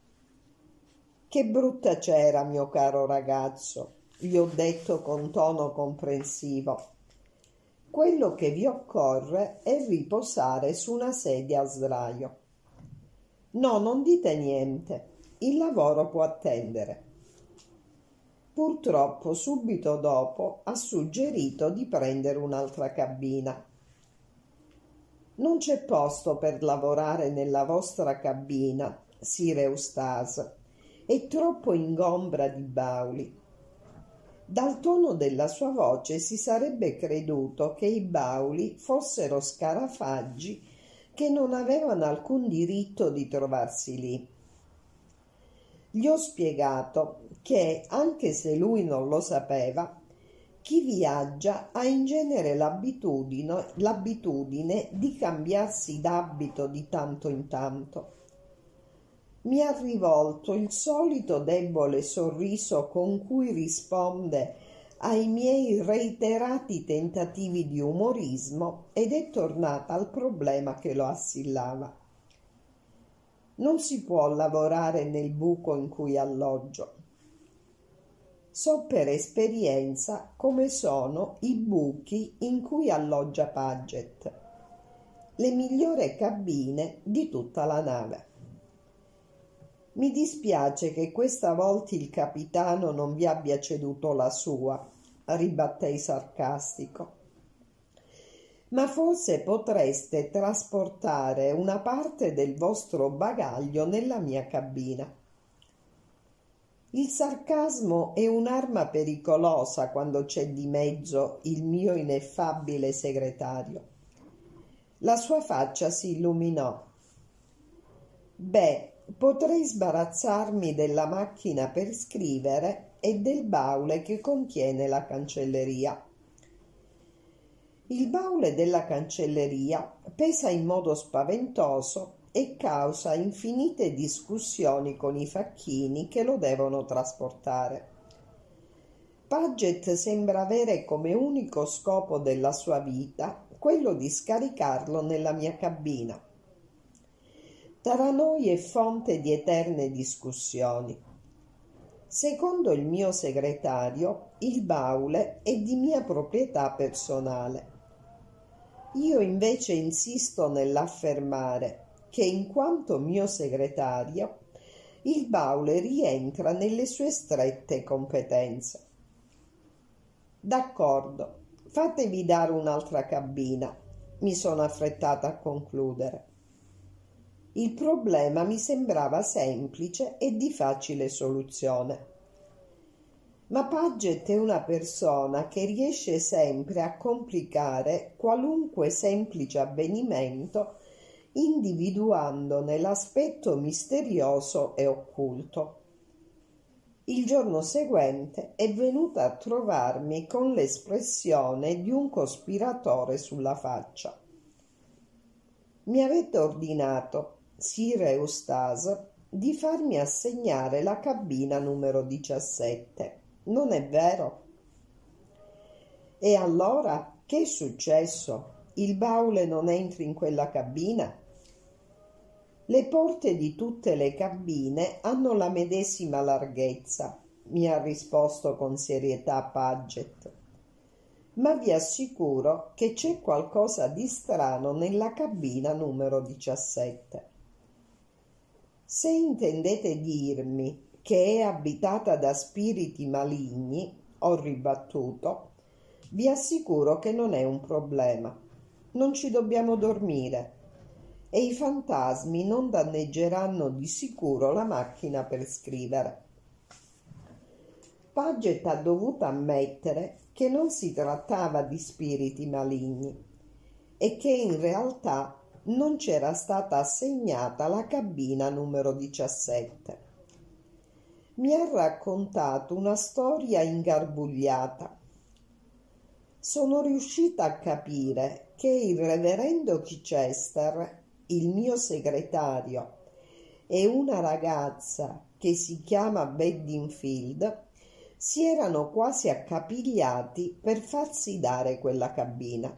Che brutta c'era, mio caro ragazzo, gli ho detto con tono comprensivo. Quello che vi occorre è riposare su una sedia a sdraio. No, non dite niente, il lavoro può attendere. Purtroppo subito dopo ha suggerito di prendere un'altra cabina. Non c'è posto per lavorare nella vostra cabina, Sir Eustace. È troppo ingombra di bauli. Dal tono della sua voce si sarebbe creduto che i bauli fossero scarafaggi che non avevano alcun diritto di trovarsi lì. Gli ho spiegato che, anche se lui non lo sapeva, chi viaggia ha in genere l'abitudine, l'abitudine di cambiarsi d'abito di tanto in tanto. Mi ha rivolto il solito debole sorriso con cui risponde ai miei reiterati tentativi di umorismo ed è tornata al problema che lo assillava. Non si può lavorare nel buco in cui alloggio. So per esperienza come sono i buchi in cui alloggia Paget, le migliori cabine di tutta la nave. Mi dispiace che questa volta il capitano non vi abbia ceduto la sua, ribattei sarcastico. Ma forse potreste trasportare una parte del vostro bagaglio nella mia cabina. Il sarcasmo è un'arma pericolosa quando c'è di mezzo il mio ineffabile segretario. La sua faccia si illuminò. Beh, potrei sbarazzarmi della macchina per scrivere e del baule che contiene la cancelleria. Il baule della cancelleria pesa in modo spaventoso e causa infinite discussioni con i facchini che lo devono trasportare. Paget sembra avere come unico scopo della sua vita quello di scaricarlo nella mia cabina. Tra noi è fonte di eterne discussioni. Secondo il mio segretario, il baule è di mia proprietà personale. Io invece insisto nell'affermare che in quanto mio segretario, il baule rientra nelle sue strette competenze. D'accordo, fatevi dare un'altra cabina, mi sono affrettata a concludere. Il problema mi sembrava semplice e di facile soluzione. Ma Paget è una persona che riesce sempre a complicare qualunque semplice avvenimento individuandone l'aspetto misterioso e occulto. Il giorno seguente è venuta a trovarmi con l'espressione di un cospiratore sulla faccia. Mi avete ordinato, Sire Eustase, di farmi assegnare la cabina numero 17. Non è vero? E allora che è successo? Il baule non entri in quella cabina? Le porte di tutte le cabine hanno la medesima larghezza, mi ha risposto con serietà Paget. Ma vi assicuro che c'è qualcosa di strano nella cabina numero 17. Se intendete dirmi che è abitata da spiriti maligni, ho ribattuto, vi assicuro che non è un problema. Non ci dobbiamo dormire e i fantasmi non danneggeranno di sicuro la macchina per scrivere. Paget ha dovuto ammettere che non si trattava di spiriti maligni e che in realtà non c'era stata assegnata la cabina numero 17. Mi ha raccontato una storia ingarbugliata. Sono riuscita a capire che il reverendo Chichester il mio segretario e una ragazza che si chiama Bedingfield si erano quasi accapigliati per farsi dare quella cabina.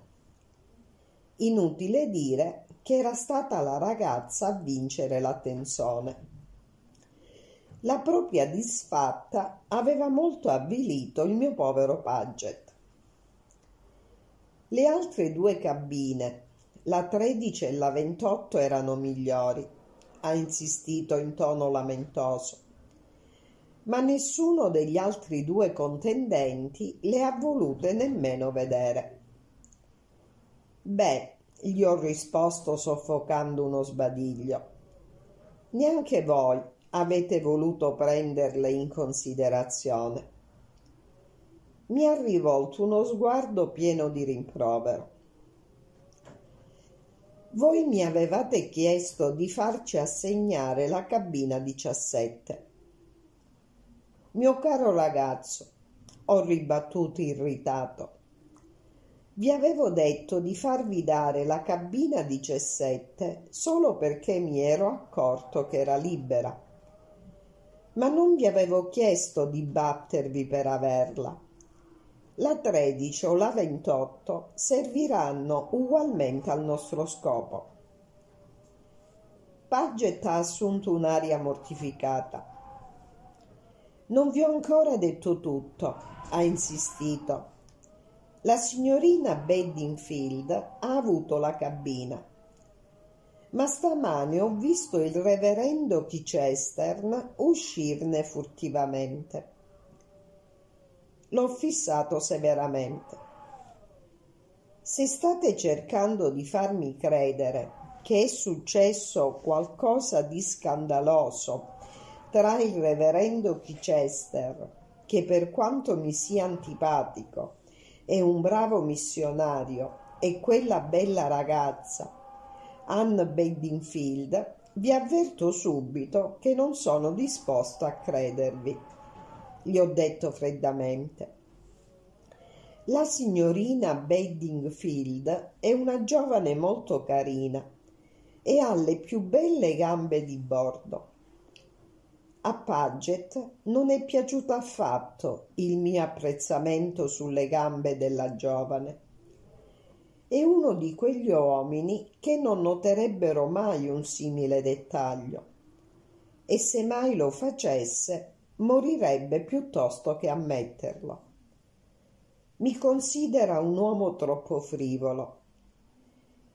Inutile dire che era stata la ragazza a vincere l'attenzione. La propria disfatta aveva molto avvilito il mio povero Paget. Le altre due cabine la 13 e la 28 erano migliori, ha insistito in tono lamentoso. Ma nessuno degli altri due contendenti le ha volute nemmeno vedere. Beh, gli ho risposto soffocando uno sbadiglio. Neanche voi avete voluto prenderle in considerazione. Mi ha rivolto uno sguardo pieno di rimprovero. Voi mi avevate chiesto di farci assegnare la cabina 17. Mio caro ragazzo, ho ribattuto irritato. Vi avevo detto di farvi dare la cabina 17 solo perché mi ero accorto che era libera. Ma non vi avevo chiesto di battervi per averla la 13 o la 28 serviranno ugualmente al nostro scopo. Paget ha assunto un'aria mortificata. Non vi ho ancora detto tutto, ha insistito. La signorina Bedingfield ha avuto la cabina. ma stamane ho visto il reverendo Chichestern uscirne furtivamente. L'ho fissato severamente. Se state cercando di farmi credere che è successo qualcosa di scandaloso tra il reverendo Chichester, che per quanto mi sia antipatico è un bravo missionario, e quella bella ragazza, Anne Bedingfield, vi avverto subito che non sono disposto a credervi. Gli ho detto freddamente. La signorina Bedingfield è una giovane molto carina e ha le più belle gambe di bordo. A Paget non è piaciuto affatto il mio apprezzamento sulle gambe della giovane è uno di quegli uomini che non noterebbero mai un simile dettaglio e se mai lo facesse morirebbe piuttosto che ammetterlo. Mi considera un uomo troppo frivolo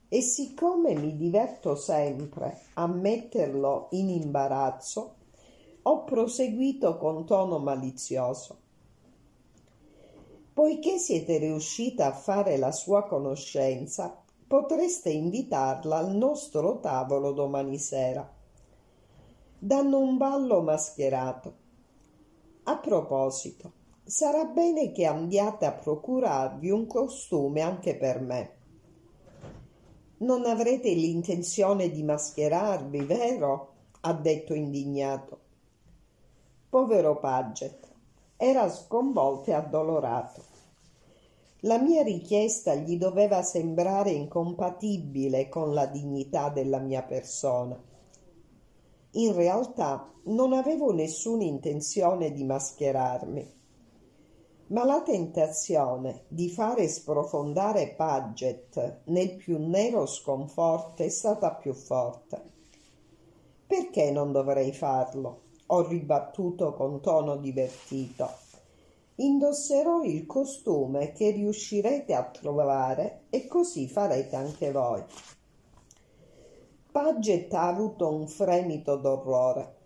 e siccome mi diverto sempre a metterlo in imbarazzo, ho proseguito con tono malizioso. Poiché siete riuscita a fare la sua conoscenza, potreste invitarla al nostro tavolo domani sera. Danno un ballo mascherato. A proposito, sarà bene che andiate a procurarvi un costume anche per me. Non avrete l'intenzione di mascherarvi, vero? ha detto indignato. Povero Paget era sconvolto e addolorato. La mia richiesta gli doveva sembrare incompatibile con la dignità della mia persona. In realtà non avevo nessuna intenzione di mascherarmi, ma la tentazione di fare sprofondare Paget nel più nero sconforto è stata più forte. Perché non dovrei farlo? ho ribattuto con tono divertito. Indosserò il costume che riuscirete a trovare e così farete anche voi. Paget ha avuto un fremito d'orrore.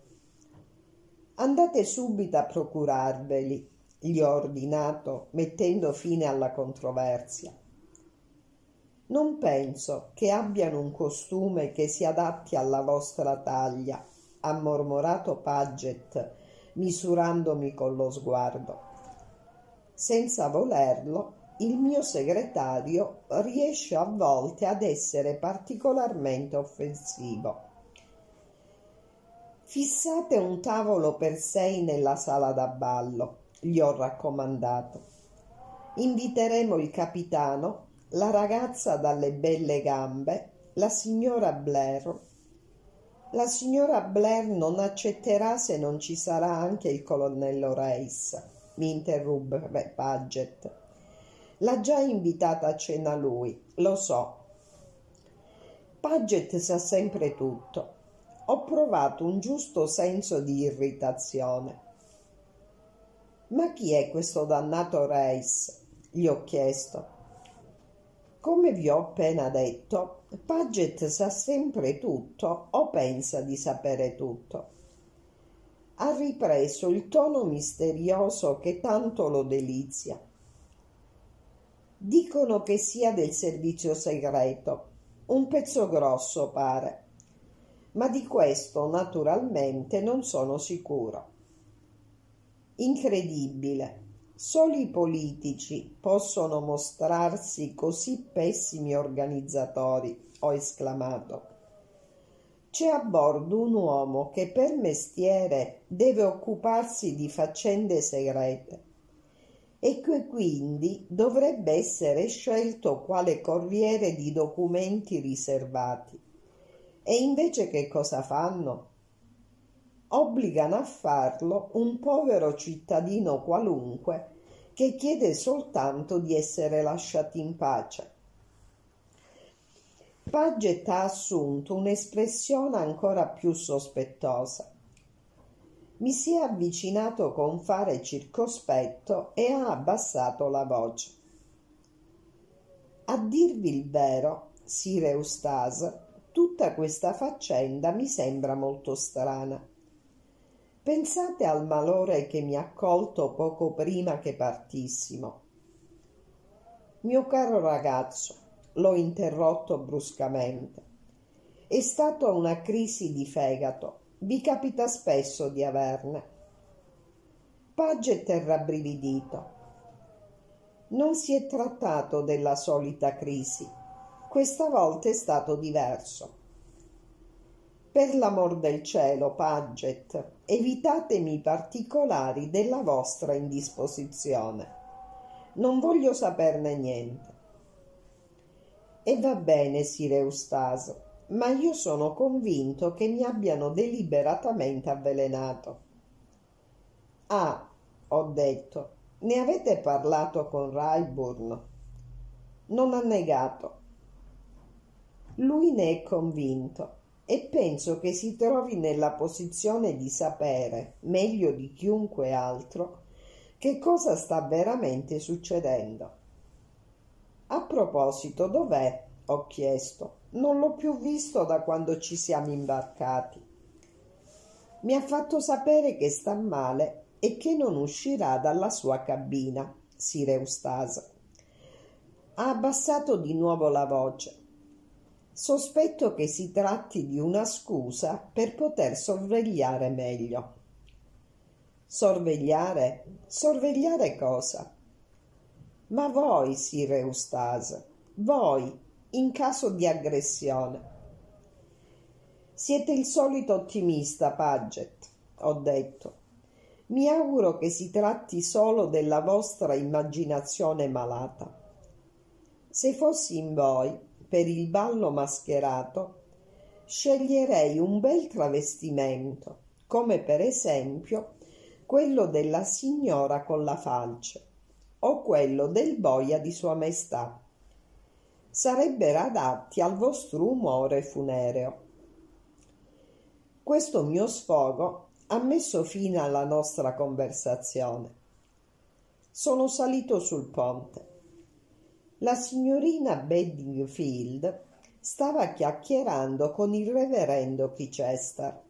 Andate subito a procurarveli, gli ho ordinato, mettendo fine alla controversia. Non penso che abbiano un costume che si adatti alla vostra taglia ha mormorato Paget, misurandomi con lo sguardo. Senza volerlo, il mio segretario riesce a volte ad essere particolarmente offensivo. Fissate un tavolo per sei nella sala da ballo, gli ho raccomandato. Inviteremo il capitano, la ragazza dalle belle gambe, la signora Blair la signora Blair non accetterà se non ci sarà anche il colonnello Reis, mi interruppe Paget. L'ha già invitata a cena lui, lo so. Paget sa sempre tutto. Ho provato un giusto senso di irritazione. Ma chi è questo dannato Reis? gli ho chiesto. Come vi ho appena detto, Paget sa sempre tutto o pensa di sapere tutto. Ha ripreso il tono misterioso che tanto lo delizia. Dicono che sia del servizio segreto, un pezzo grosso pare, ma di questo naturalmente non sono sicuro. Incredibile Solo i politici possono mostrarsi così pessimi organizzatori, ho esclamato. C'è a bordo un uomo che per mestiere deve occuparsi di faccende segrete e che quindi dovrebbe essere scelto quale corriere di documenti riservati. E invece che cosa fanno? obbligano a farlo un povero cittadino qualunque che chiede soltanto di essere lasciati in pace. Paget ha assunto un'espressione ancora più sospettosa. Mi si è avvicinato con fare circospetto e ha abbassato la voce. A dirvi il vero, Sir Eustace, tutta questa faccenda mi sembra molto strana. Pensate al malore che mi ha colto poco prima che partissimo. Mio caro ragazzo, l'ho interrotto bruscamente. È stata una crisi di fegato. Vi capita spesso di averne. Paget è rabbrividito. Non si è trattato della solita crisi. Questa volta è stato diverso. Per l'amor del cielo, Paget, evitatemi i particolari della vostra indisposizione. Non voglio saperne niente. E va bene, Sire Eustaso, ma io sono convinto che mi abbiano deliberatamente avvelenato. Ah, ho detto, ne avete parlato con Rayburn? Non ha negato. Lui ne è convinto e penso che si trovi nella posizione di sapere, meglio di chiunque altro, che cosa sta veramente succedendo. A proposito, dov'è? ho chiesto. Non l'ho più visto da quando ci siamo imbarcati. Mi ha fatto sapere che sta male e che non uscirà dalla sua cabina, Sir Eustace. Ha abbassato di nuovo la voce. Sospetto che si tratti di una scusa per poter sorvegliare meglio. Sorvegliare? Sorvegliare cosa? Ma voi, Sir Eustace, voi, in caso di aggressione. Siete il solito ottimista, Paget, ho detto. Mi auguro che si tratti solo della vostra immaginazione malata. Se fossi in voi, per il ballo mascherato, sceglierei un bel travestimento, come per esempio quello della signora con la falce o quello del boia di Sua Maestà. Sarebbero adatti al vostro umore funereo. Questo mio sfogo ha messo fine alla nostra conversazione. Sono salito sul ponte. La signorina Bedingfield stava chiacchierando con il reverendo Chichester.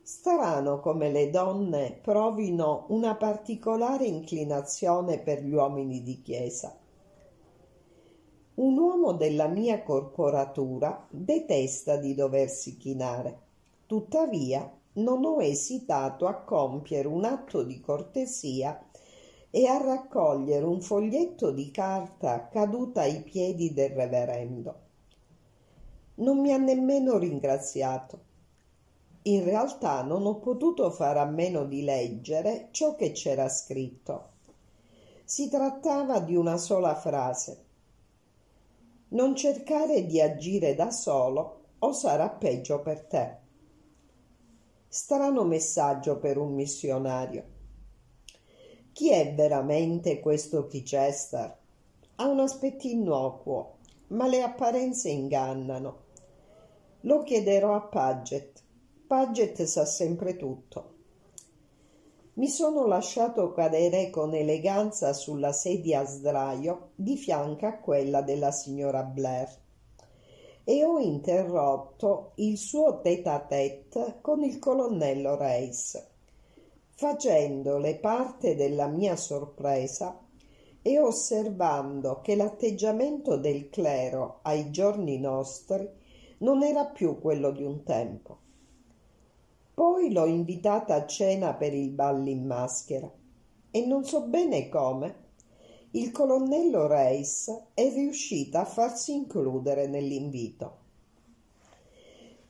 Strano come le donne provino una particolare inclinazione per gli uomini di chiesa. Un uomo della mia corporatura detesta di doversi chinare. Tuttavia, non ho esitato a compiere un atto di cortesia e a raccogliere un foglietto di carta caduta ai piedi del reverendo. Non mi ha nemmeno ringraziato. In realtà non ho potuto fare a meno di leggere ciò che c'era scritto. Si trattava di una sola frase. Non cercare di agire da solo o sarà peggio per te. Strano messaggio per un missionario. Chi è veramente questo Chichester? Ha un aspetto innocuo, ma le apparenze ingannano. Lo chiederò a Paget. Paget sa sempre tutto. Mi sono lasciato cadere con eleganza sulla sedia a sdraio di fianco a quella della signora Blair e ho interrotto il suo tête-à-tête con il colonnello Reis, facendole parte della mia sorpresa e osservando che l'atteggiamento del clero ai giorni nostri non era più quello di un tempo. Poi l'ho invitata a cena per il ballo in maschera e non so bene come il colonnello Reis è riuscita a farsi includere nell'invito.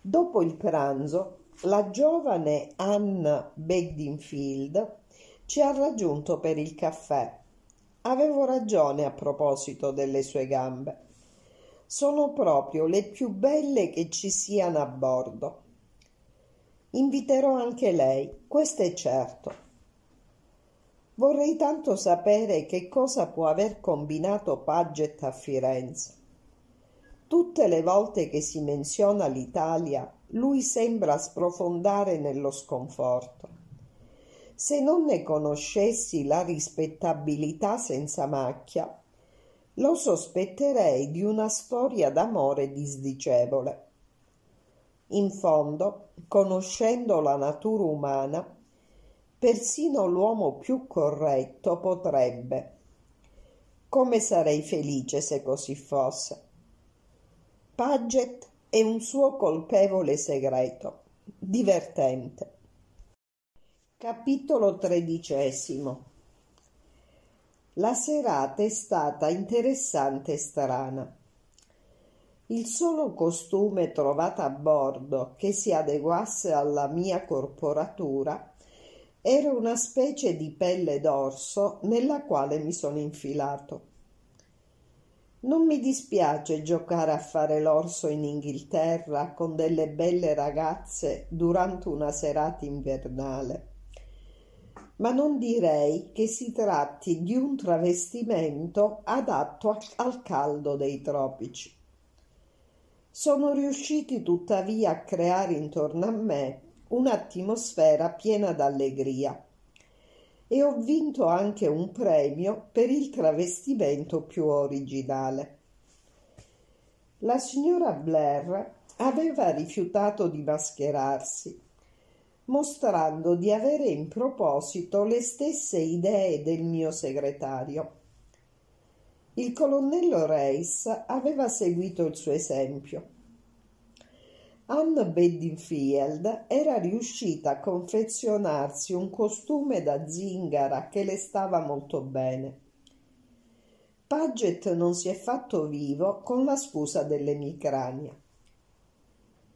Dopo il pranzo, la giovane Anna Bedingfield ci ha raggiunto per il caffè. Avevo ragione a proposito delle sue gambe. Sono proprio le più belle che ci siano a bordo. Inviterò anche lei, questo è certo. Vorrei tanto sapere che cosa può aver combinato Paget a Firenze. Tutte le volte che si menziona l'Italia, lui sembra sprofondare nello sconforto. Se non ne conoscessi la rispettabilità senza macchia, lo sospetterei di una storia d'amore disdicevole. In fondo, conoscendo la natura umana, persino l'uomo più corretto potrebbe. Come sarei felice se così fosse. Paget è un suo colpevole segreto, divertente. Capitolo tredicesimo La serata è stata interessante e strana. Il solo costume trovato a bordo che si adeguasse alla mia corporatura era una specie di pelle d'orso nella quale mi sono infilato. Non mi dispiace giocare a fare l'orso in Inghilterra con delle belle ragazze durante una serata invernale ma non direi che si tratti di un travestimento adatto al caldo dei tropici. Sono riusciti tuttavia a creare intorno a me un'atmosfera piena d'allegria e ho vinto anche un premio per il travestimento più originale. La signora Blair aveva rifiutato di mascherarsi mostrando di avere in proposito le stesse idee del mio segretario. Il colonnello Reis aveva seguito il suo esempio. Anne Bedingfield era riuscita a confezionarsi un costume da zingara che le stava molto bene. Paget non si è fatto vivo con la scusa dell'emicrania.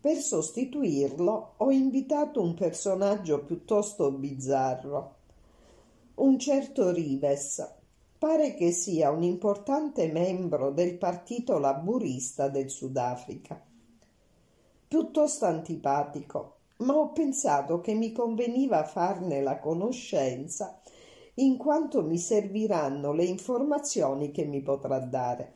Per sostituirlo ho invitato un personaggio piuttosto bizzarro. Un certo Rives. Pare che sia un importante membro del partito laburista del Sudafrica. Piuttosto antipatico, ma ho pensato che mi conveniva farne la conoscenza in quanto mi serviranno le informazioni che mi potrà dare.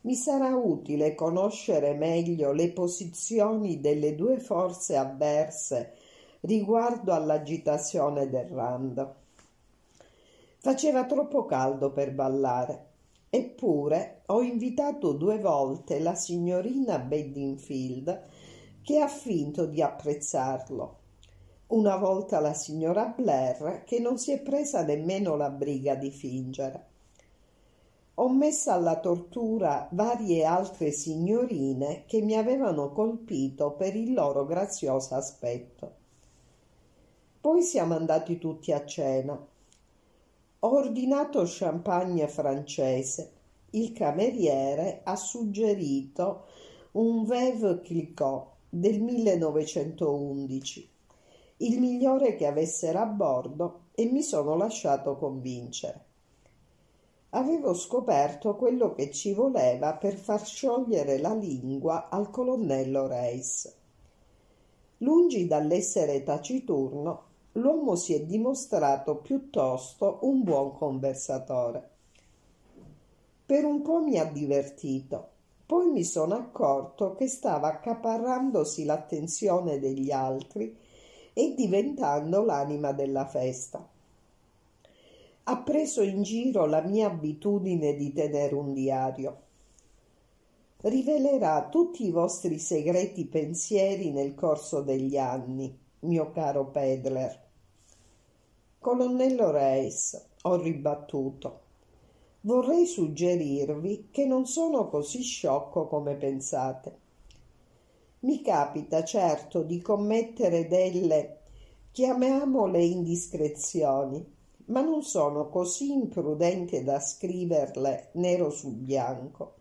Mi sarà utile conoscere meglio le posizioni delle due forze avverse riguardo all'agitazione del Rand. Faceva troppo caldo per ballare, eppure ho invitato due volte la signorina Bedingfield che ha finto di apprezzarlo. Una volta la signora Blair che non si è presa nemmeno la briga di fingere ho messo alla tortura varie altre signorine che mi avevano colpito per il loro grazioso aspetto. Poi siamo andati tutti a cena. Ho ordinato champagne francese. Il cameriere ha suggerito un Veuve Clicquot del 1911, il migliore che avessero a bordo, e mi sono lasciato convincere avevo scoperto quello che ci voleva per far sciogliere la lingua al colonnello Reis. Lungi dall'essere taciturno, l'uomo si è dimostrato piuttosto un buon conversatore. Per un po' mi ha divertito, poi mi sono accorto che stava accaparrandosi l'attenzione degli altri e diventando l'anima della festa ha preso in giro la mia abitudine di tenere un diario. Rivelerà tutti i vostri segreti pensieri nel corso degli anni, mio caro Pedler. Colonnello Reis, ho ribattuto. Vorrei suggerirvi che non sono così sciocco come pensate. Mi capita certo di commettere delle, chiamiamole indiscrezioni, ma non sono così imprudente da scriverle nero su bianco.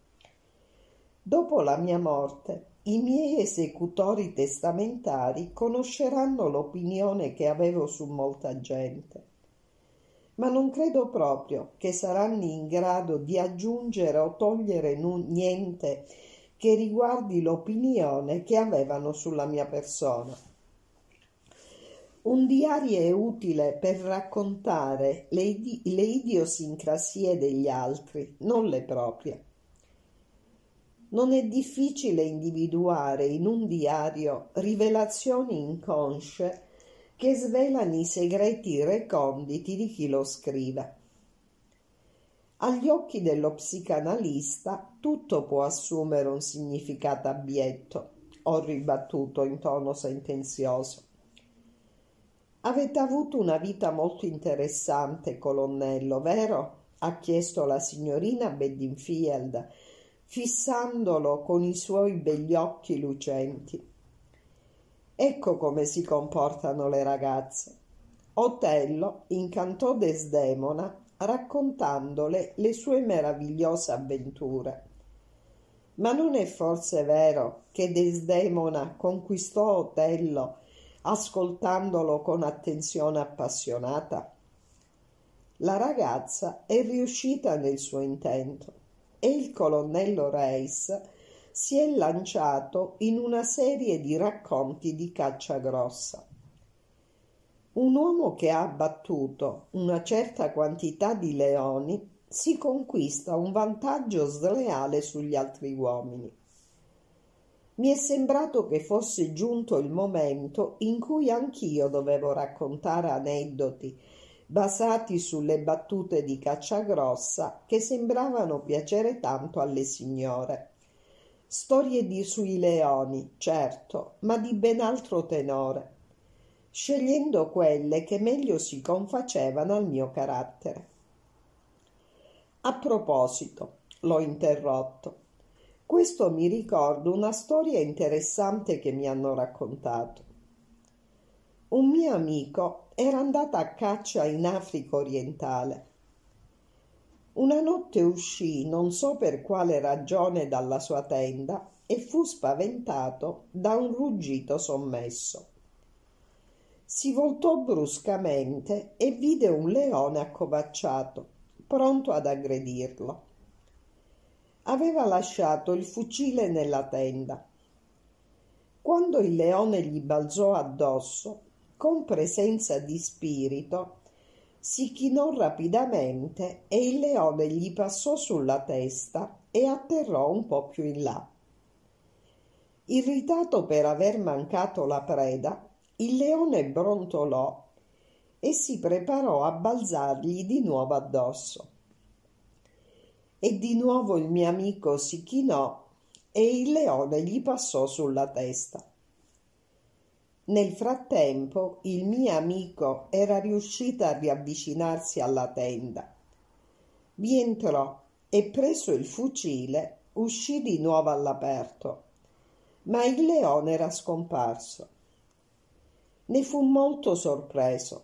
Dopo la mia morte, i miei esecutori testamentari conosceranno l'opinione che avevo su molta gente, ma non credo proprio che saranno in grado di aggiungere o togliere niente che riguardi l'opinione che avevano sulla mia persona. Un diario è utile per raccontare le, idi- le idiosincrasie degli altri, non le proprie. Non è difficile individuare in un diario rivelazioni inconsce che svelano i segreti reconditi di chi lo scrive. Agli occhi dello psicanalista tutto può assumere un significato abietto, ho ribattuto in tono sentenzioso. Avete avuto una vita molto interessante, colonnello, vero? ha chiesto la signorina Bedingfield, fissandolo con i suoi begli occhi lucenti. Ecco come si comportano le ragazze. Otello incantò Desdemona raccontandole le sue meravigliose avventure. Ma non è forse vero che Desdemona conquistò Otello ascoltandolo con attenzione appassionata? La ragazza è riuscita nel suo intento e il colonnello Reis si è lanciato in una serie di racconti di caccia grossa. Un uomo che ha abbattuto una certa quantità di leoni si conquista un vantaggio sleale sugli altri uomini. Mi è sembrato che fosse giunto il momento in cui anch'io dovevo raccontare aneddoti basati sulle battute di Cacciagrossa che sembravano piacere tanto alle signore. Storie di sui leoni, certo, ma di ben altro tenore scegliendo quelle che meglio si confacevano al mio carattere. A proposito, l'ho interrotto. Questo mi ricorda una storia interessante che mi hanno raccontato. Un mio amico era andato a caccia in Africa orientale. Una notte uscì, non so per quale ragione, dalla sua tenda e fu spaventato da un ruggito sommesso si voltò bruscamente e vide un leone accovacciato, pronto ad aggredirlo. Aveva lasciato il fucile nella tenda. Quando il leone gli balzò addosso, con presenza di spirito, si chinò rapidamente e il leone gli passò sulla testa e atterrò un po più in là. Irritato per aver mancato la preda, il leone brontolò e si preparò a balzargli di nuovo addosso. E di nuovo il mio amico si chinò e il leone gli passò sulla testa. Nel frattempo il mio amico era riuscito a riavvicinarsi alla tenda. Vi entrò e preso il fucile uscì di nuovo all'aperto, ma il leone era scomparso. Ne fu molto sorpreso.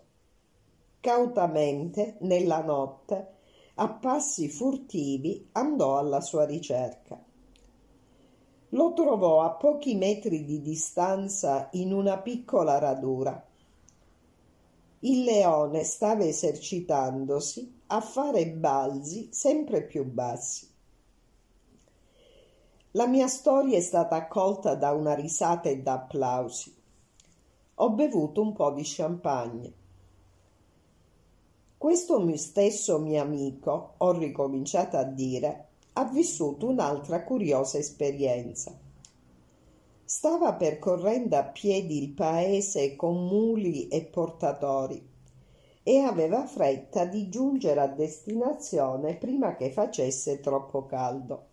Cautamente, nella notte, a passi furtivi, andò alla sua ricerca. Lo trovò a pochi metri di distanza in una piccola radura. Il leone stava esercitandosi a fare balzi sempre più bassi. La mia storia è stata accolta da una risata e da applausi ho bevuto un po' di champagne. Questo mio stesso mio amico, ho ricominciato a dire, ha vissuto un'altra curiosa esperienza. Stava percorrendo a piedi il paese con muli e portatori e aveva fretta di giungere a destinazione prima che facesse troppo caldo.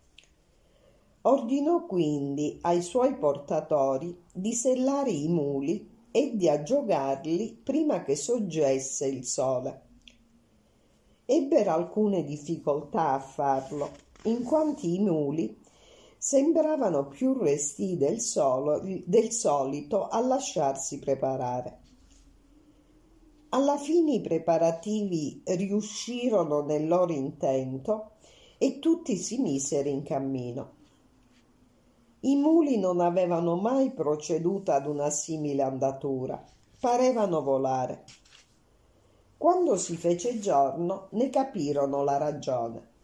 Ordinò quindi ai suoi portatori di sellare i muli e di aggiogarli prima che sorgesse il sole. Ebbero alcune difficoltà a farlo, in quanto i muli sembravano più resti del, solo, del solito a lasciarsi preparare. Alla fine i preparativi riuscirono nel loro intento e tutti si misero in cammino. I muli non avevano mai proceduto ad una simile andatura, parevano volare. Quando si fece giorno ne capirono la ragione.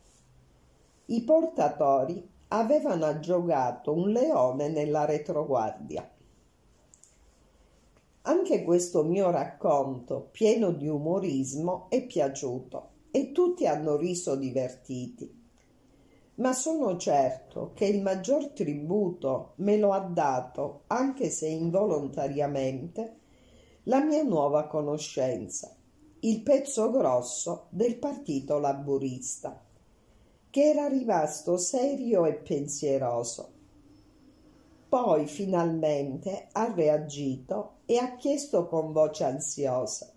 I portatori avevano aggiogato un leone nella retroguardia. Anche questo mio racconto, pieno di umorismo, è piaciuto e tutti hanno riso divertiti ma sono certo che il maggior tributo me lo ha dato, anche se involontariamente, la mia nuova conoscenza, il pezzo grosso del partito laburista, che era rimasto serio e pensieroso. Poi finalmente ha reagito e ha chiesto con voce ansiosa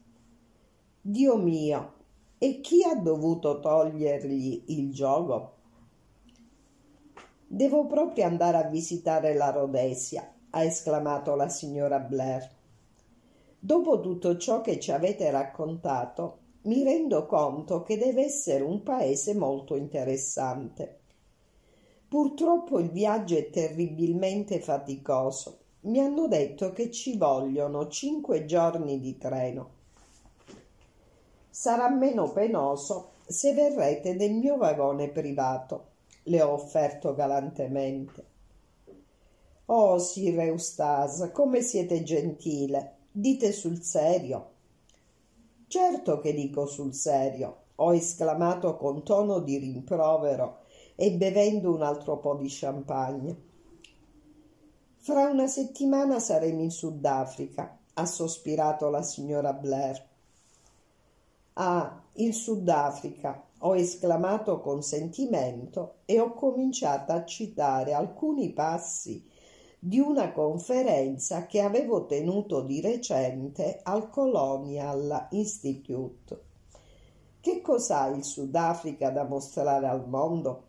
Dio mio, e chi ha dovuto togliergli il gioco? Devo proprio andare a visitare la Rhodesia, ha esclamato la signora Blair. Dopo tutto ciò che ci avete raccontato, mi rendo conto che deve essere un paese molto interessante. Purtroppo il viaggio è terribilmente faticoso. Mi hanno detto che ci vogliono cinque giorni di treno. Sarà meno penoso se verrete nel mio vagone privato, le ho offerto galantemente. Oh, Sir Eustace, come siete gentile! Dite sul serio? Certo che dico sul serio, ho esclamato con tono di rimprovero e bevendo un altro po' di champagne. Fra una settimana saremo in Sudafrica, ha sospirato la signora Blair. Ah, il Sudafrica, ho esclamato con sentimento e ho cominciato a citare alcuni passi di una conferenza che avevo tenuto di recente al Colonial Institute. Che cos'ha il Sudafrica da mostrare al mondo?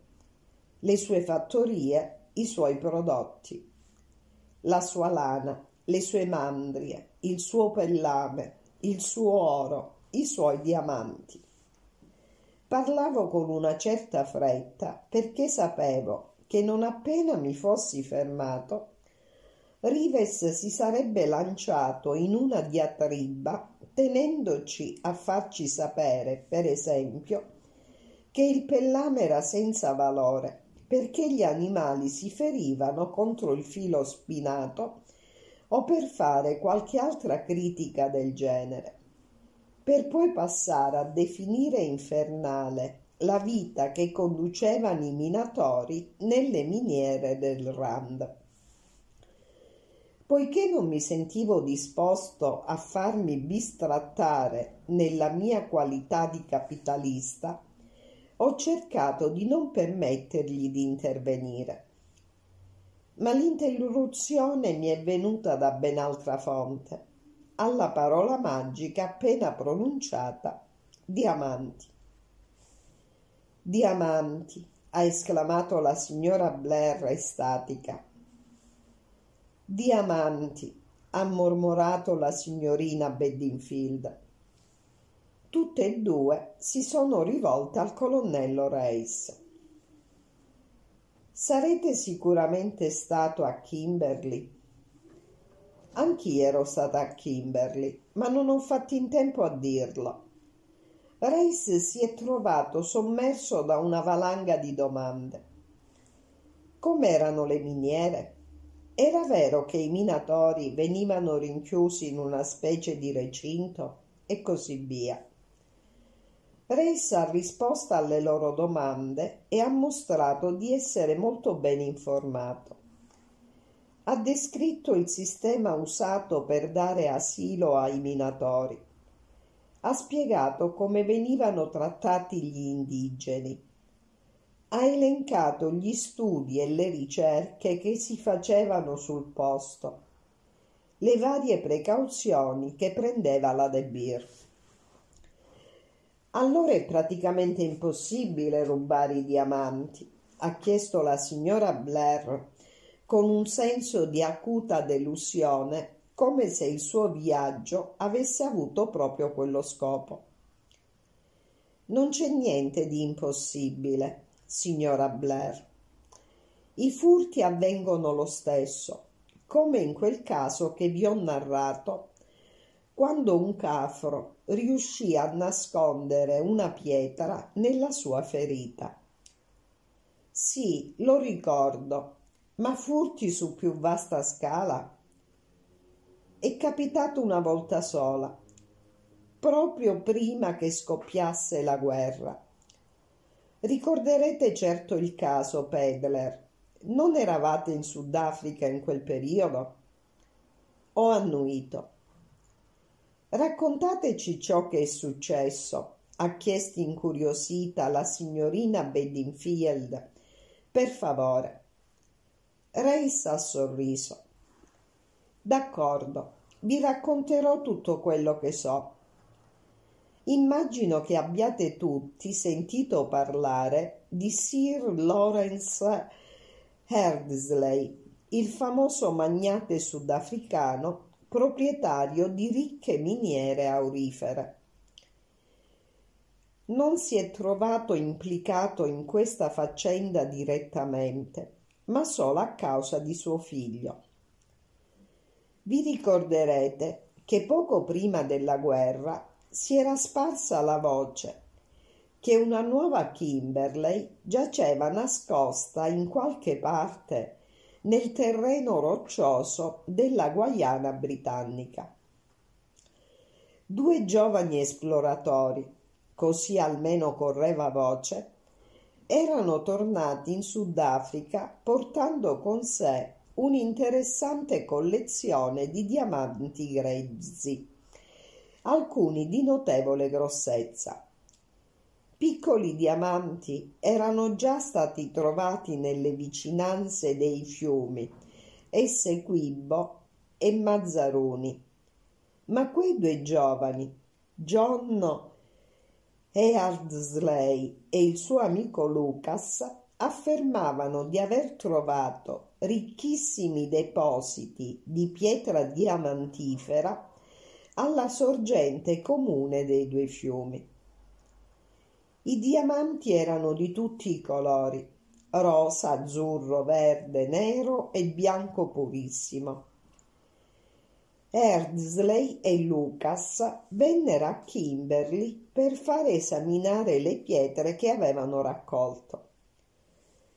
Le sue fattorie, i suoi prodotti, la sua lana, le sue mandrie, il suo pellame, il suo oro, i suoi diamanti. Parlavo con una certa fretta perché sapevo che non appena mi fossi fermato Rives si sarebbe lanciato in una diatriba tenendoci a farci sapere, per esempio, che il pellame era senza valore perché gli animali si ferivano contro il filo spinato o per fare qualche altra critica del genere, per poi passare a definire infernale la vita che conducevano i minatori nelle miniere del Rand. Poiché non mi sentivo disposto a farmi bistrattare nella mia qualità di capitalista, ho cercato di non permettergli di intervenire. Ma l'interruzione mi è venuta da ben altra fonte, alla parola magica appena pronunciata diamanti. Diamanti, ha esclamato la signora Blair estatica. Diamanti, ha mormorato la signorina Bedingfield. Tutte e due si sono rivolte al colonnello Reis. Sarete sicuramente stato a Kimberley. Anch'io ero stata a Kimberley, ma non ho fatto in tempo a dirlo. Reis si è trovato sommerso da una valanga di domande. Com'erano le miniere? Era vero che i minatori venivano rinchiusi in una specie di recinto? E così via. Reis ha risposto alle loro domande e ha mostrato di essere molto ben informato. Ha descritto il sistema usato per dare asilo ai minatori. Ha spiegato come venivano trattati gli indigeni ha elencato gli studi e le ricerche che si facevano sul posto, le varie precauzioni che prendeva la De Beer. Allora è praticamente impossibile rubare i diamanti, ha chiesto la signora Blair con un senso di acuta delusione, come se il suo viaggio avesse avuto proprio quello scopo. Non c'è niente di impossibile signora Blair. I furti avvengono lo stesso, come in quel caso che vi ho narrato, quando un cafro riuscì a nascondere una pietra nella sua ferita. Sì, lo ricordo, ma furti su più vasta scala? È capitato una volta sola, proprio prima che scoppiasse la guerra. Ricorderete certo il caso Pedler. Non eravate in Sudafrica in quel periodo? Ho annuito. Raccontateci ciò che è successo, ha chiesto incuriosita la signorina Bedingfield. Per favore. Reis ha sorriso. D'accordo, vi racconterò tutto quello che so. Immagino che abbiate tutti sentito parlare di Sir Lawrence Herdsley, il famoso magnate sudafricano proprietario di ricche miniere aurifere. Non si è trovato implicato in questa faccenda direttamente, ma solo a causa di suo figlio. Vi ricorderete che poco prima della guerra si era sparsa la voce che una nuova Kimberley giaceva nascosta in qualche parte nel terreno roccioso della Guayana britannica. Due giovani esploratori, così almeno correva voce, erano tornati in Sudafrica portando con sé un'interessante collezione di diamanti grezzi, alcuni di notevole grossezza. Piccoli diamanti erano già stati trovati nelle vicinanze dei fiumi Essequibo e Mazzaruni, ma quei due giovani, John Eardsley e il suo amico Lucas, affermavano di aver trovato ricchissimi depositi di pietra diamantifera alla sorgente comune dei due fiumi. I diamanti erano di tutti i colori, rosa, azzurro, verde, nero e bianco purissimo. Erdsley e Lucas vennero a Kimberley per far esaminare le pietre che avevano raccolto.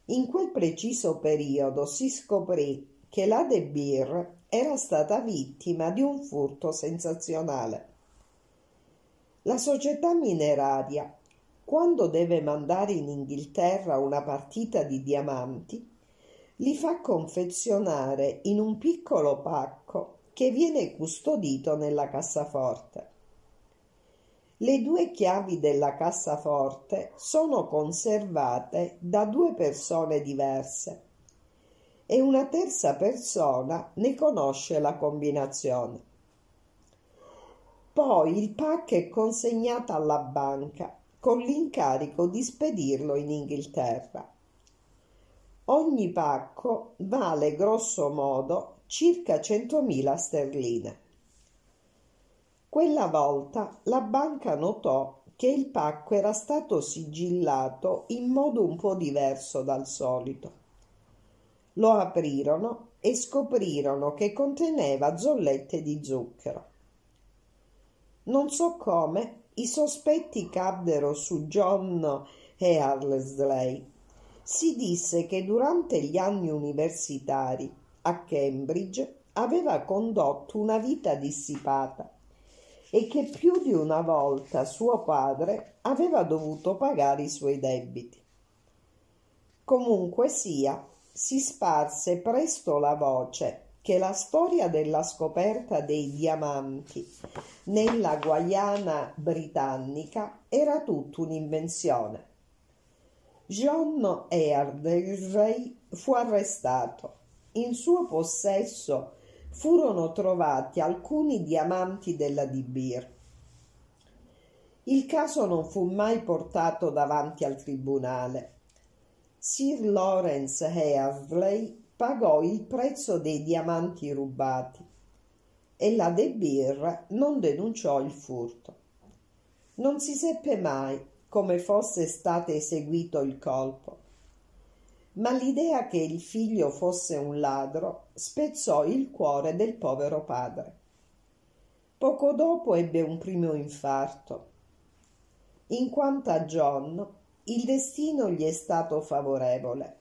In quel preciso periodo si scoprì che la De Beer era stata vittima di un furto sensazionale. La società mineraria quando deve mandare in Inghilterra una partita di diamanti, li fa confezionare in un piccolo pacco che viene custodito nella cassaforte. Le due chiavi della cassaforte sono conservate da due persone diverse e una terza persona ne conosce la combinazione. Poi il pacco è consegnato alla banca con l'incarico di spedirlo in Inghilterra. Ogni pacco vale grosso modo circa 100.000 sterline. Quella volta la banca notò che il pacco era stato sigillato in modo un po' diverso dal solito. Lo aprirono e scoprirono che conteneva zollette di zucchero. Non so come, i sospetti caddero su John e Harlesley. Si disse che durante gli anni universitari a Cambridge aveva condotto una vita dissipata e che più di una volta suo padre aveva dovuto pagare i suoi debiti. Comunque sia, si sparse presto la voce che la storia della scoperta dei diamanti nella Guayana britannica era tutta un'invenzione. John Eardley fu arrestato. In suo possesso furono trovati alcuni diamanti della Di Beer. Il caso non fu mai portato davanti al tribunale. Sir Lawrence Eardley pagò il prezzo dei diamanti rubati e la De Beer non denunciò il furto. Non si seppe mai come fosse stato eseguito il colpo, ma l'idea che il figlio fosse un ladro spezzò il cuore del povero padre. Poco dopo ebbe un primo infarto. In quanto a John, il destino gli è stato favorevole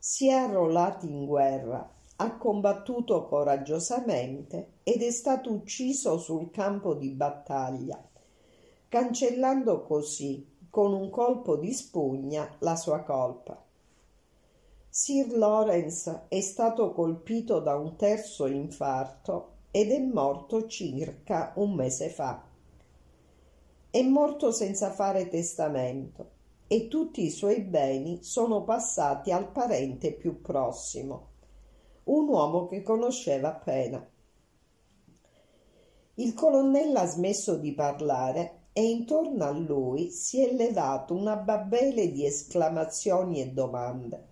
si è arruolato in guerra, ha combattuto coraggiosamente ed è stato ucciso sul campo di battaglia, cancellando così con un colpo di spugna la sua colpa. Sir Lawrence è stato colpito da un terzo infarto ed è morto circa un mese fa. È morto senza fare testamento e tutti i suoi beni sono passati al parente più prossimo, un uomo che conosceva appena. Il colonnello ha smesso di parlare e intorno a lui si è levato una babele di esclamazioni e domande.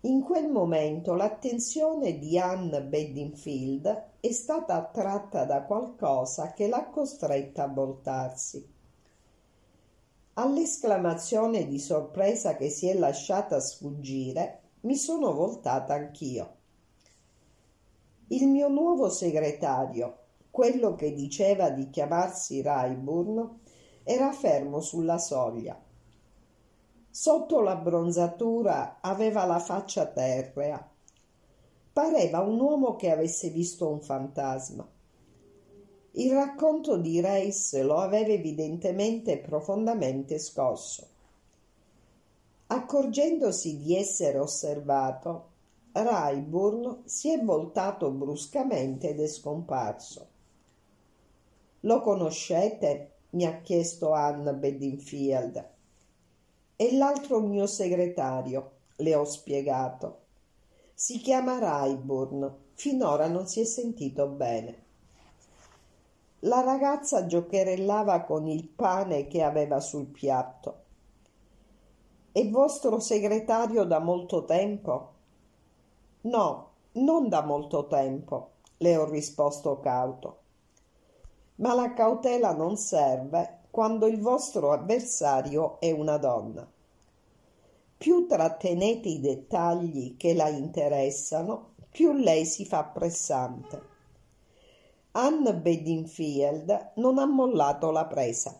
In quel momento l'attenzione di Anne Bedingfield è stata attratta da qualcosa che l'ha costretta a voltarsi. All'esclamazione di sorpresa che si è lasciata sfuggire, mi sono voltata anch'io. Il mio nuovo segretario, quello che diceva di chiamarsi Rayburn, era fermo sulla soglia Sotto la bronzatura aveva la faccia terrea. Pareva un uomo che avesse visto un fantasma. Il racconto di Reis lo aveva evidentemente profondamente scosso. Accorgendosi di essere osservato, Rayburn si è voltato bruscamente ed è scomparso. Lo conoscete? mi ha chiesto Anne Bedingfield e l'altro mio segretario, le ho spiegato. Si chiama Rayburn, finora non si è sentito bene. La ragazza giocherellava con il pane che aveva sul piatto. È vostro segretario da molto tempo? No, non da molto tempo, le ho risposto cauto. Ma la cautela non serve quando il vostro avversario è una donna. Più trattenete i dettagli che la interessano, più lei si fa pressante. Anne Bedingfield non ha mollato la presa.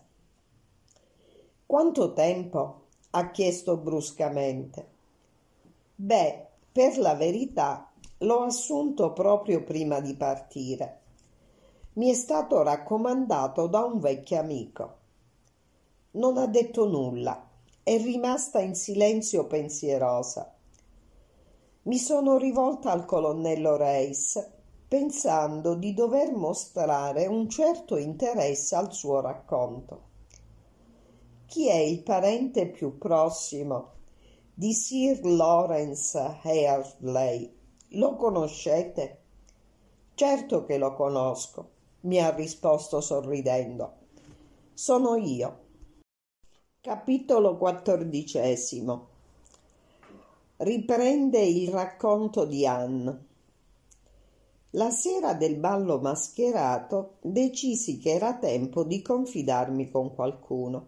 Quanto tempo? ha chiesto bruscamente. Beh, per la verità l'ho assunto proprio prima di partire. Mi è stato raccomandato da un vecchio amico. Non ha detto nulla, è rimasta in silenzio pensierosa. Mi sono rivolta al colonnello Reis, pensando di dover mostrare un certo interesse al suo racconto. Chi è il parente più prossimo di Sir Lawrence Haresley? Lo conoscete? Certo che lo conosco, mi ha risposto sorridendo. Sono io. Capitolo quattordicesimo Riprende il racconto di Anne. La sera del ballo mascherato decisi che era tempo di confidarmi con qualcuno.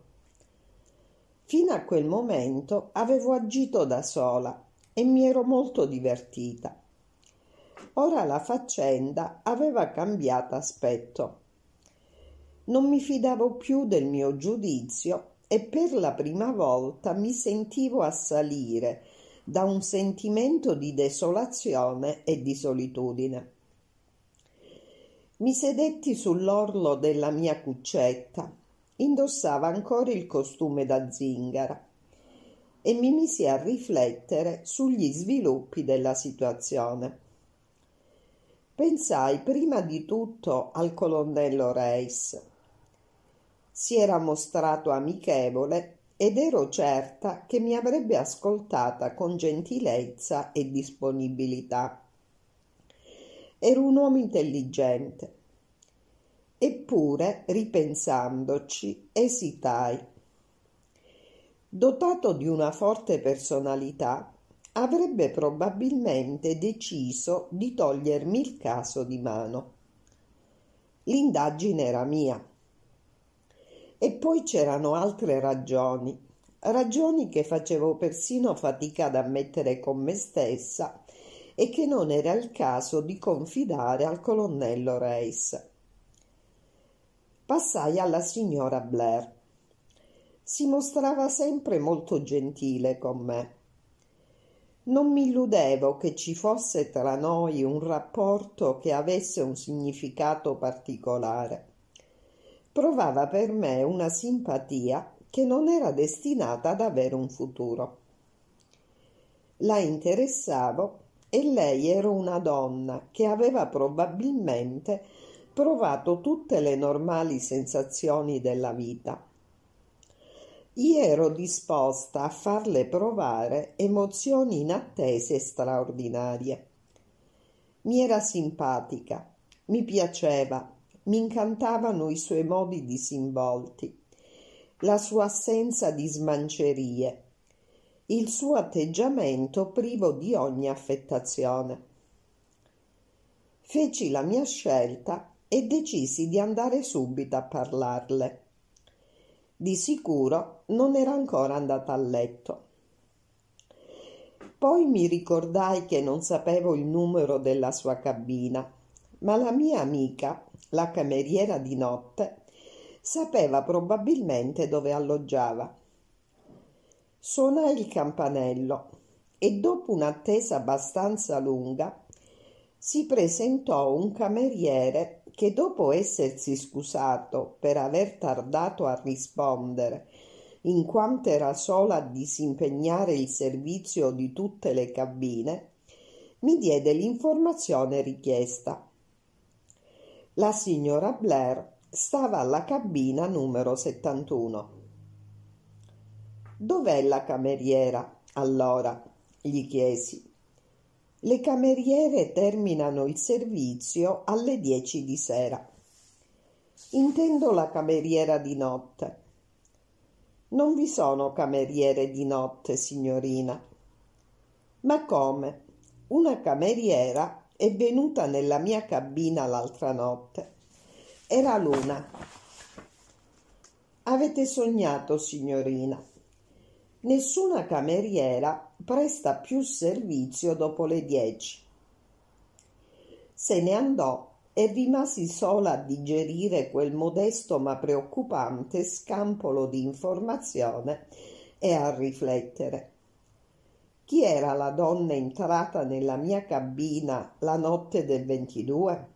Fino a quel momento avevo agito da sola e mi ero molto divertita. Ora la faccenda aveva cambiato aspetto. Non mi fidavo più del mio giudizio e per la prima volta mi sentivo assalire da un sentimento di desolazione e di solitudine. Mi sedetti sull'orlo della mia cuccetta, indossava ancora il costume da zingara e mi misi a riflettere sugli sviluppi della situazione. Pensai prima di tutto al colonnello Reis si era mostrato amichevole ed ero certa che mi avrebbe ascoltata con gentilezza e disponibilità. Ero un uomo intelligente. Eppure, ripensandoci, esitai. Dotato di una forte personalità, avrebbe probabilmente deciso di togliermi il caso di mano. L'indagine era mia e poi c'erano altre ragioni, ragioni che facevo persino fatica ad ammettere con me stessa e che non era il caso di confidare al colonnello Reis. Passai alla signora Blair. Si mostrava sempre molto gentile con me. Non mi illudevo che ci fosse tra noi un rapporto che avesse un significato particolare provava per me una simpatia che non era destinata ad avere un futuro. La interessavo e lei era una donna che aveva probabilmente provato tutte le normali sensazioni della vita. io ero disposta a farle provare emozioni inattese e straordinarie. Mi era simpatica, mi piaceva, mi incantavano i suoi modi disinvolti, la sua assenza di smancerie, il suo atteggiamento privo di ogni affettazione. Feci la mia scelta e decisi di andare subito a parlarle. Di sicuro non era ancora andata a letto. Poi mi ricordai che non sapevo il numero della sua cabina, ma la mia amica, la cameriera di notte, sapeva probabilmente dove alloggiava. Suonai il campanello e dopo un'attesa abbastanza lunga si presentò un cameriere che dopo essersi scusato per aver tardato a rispondere, in quanto era sola a disimpegnare il servizio di tutte le cabine, mi diede l'informazione richiesta. La signora Blair stava alla cabina numero 71. Dov'è la cameriera? Allora gli chiesi. Le cameriere terminano il servizio alle dieci di sera. Intendo la cameriera di notte. Non vi sono cameriere di notte, signorina. Ma come? Una cameriera è venuta nella mia cabina l'altra notte. Era l'una. Avete sognato, signorina. Nessuna cameriera presta più servizio dopo le dieci. Se ne andò e rimasi sola a digerire quel modesto ma preoccupante scampolo di informazione e a riflettere. Chi era la donna entrata nella mia cabina la notte del 22?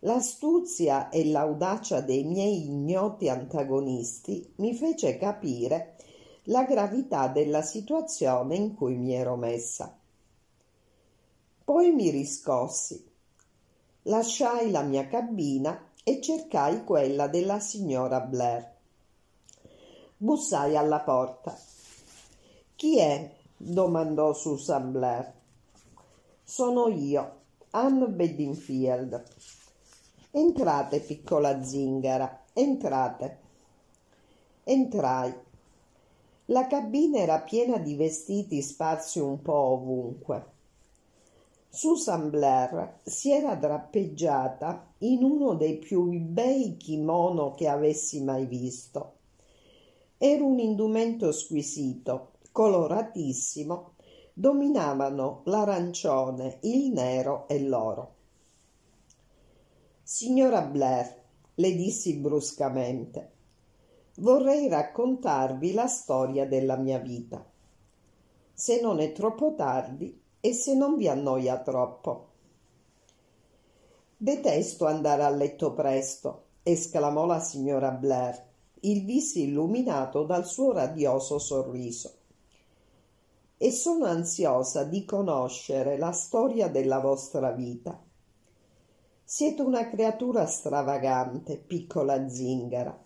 L'astuzia e l'audacia dei miei ignoti antagonisti mi fece capire la gravità della situazione in cui mi ero messa. Poi mi riscossi, lasciai la mia cabina e cercai quella della signora Blair. Bussai alla porta. Chi è? domandò Susan Blair. Sono io, Anne Bedingfield. Entrate, piccola zingara, entrate. Entrai la cabina era piena di vestiti sparsi un po' ovunque. Susan Blair si era drappeggiata in uno dei più bei kimono che avessi mai visto. Era un indumento squisito, coloratissimo, dominavano l'arancione, il nero e l'oro. Signora Blair, le dissi bruscamente, vorrei raccontarvi la storia della mia vita. Se non è troppo tardi e se non vi annoia troppo. Detesto andare a letto presto, esclamò la signora Blair, il viso illuminato dal suo radioso sorriso. E sono ansiosa di conoscere la storia della vostra vita. Siete una creatura stravagante, piccola zingara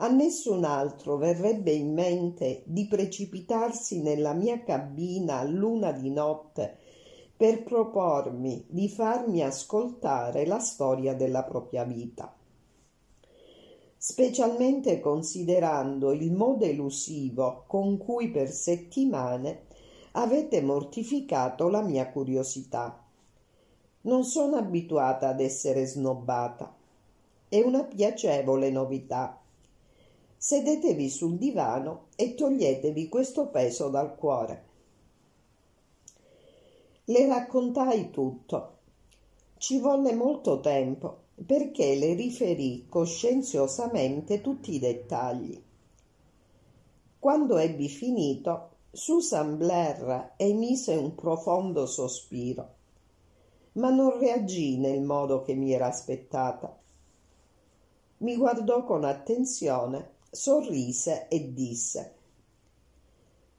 a nessun altro verrebbe in mente di precipitarsi nella mia cabina a luna di notte per propormi di farmi ascoltare la storia della propria vita. Specialmente considerando il modo elusivo con cui per settimane avete mortificato la mia curiosità. Non sono abituata ad essere snobbata. È una piacevole novità sedetevi sul divano e toglietevi questo peso dal cuore. Le raccontai tutto. Ci volle molto tempo perché le riferì coscienziosamente tutti i dettagli. Quando ebbi finito, Susan Blair emise un profondo sospiro, ma non reagì nel modo che mi era aspettata. Mi guardò con attenzione sorrise e disse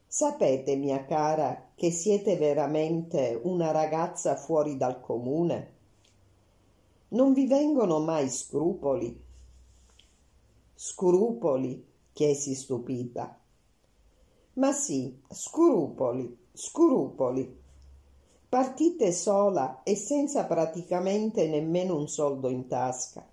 Sapete, mia cara, che siete veramente una ragazza fuori dal comune? Non vi vengono mai scrupoli? Scrupoli? chiesi stupita. Ma sì, scrupoli, scrupoli. Partite sola e senza praticamente nemmeno un soldo in tasca.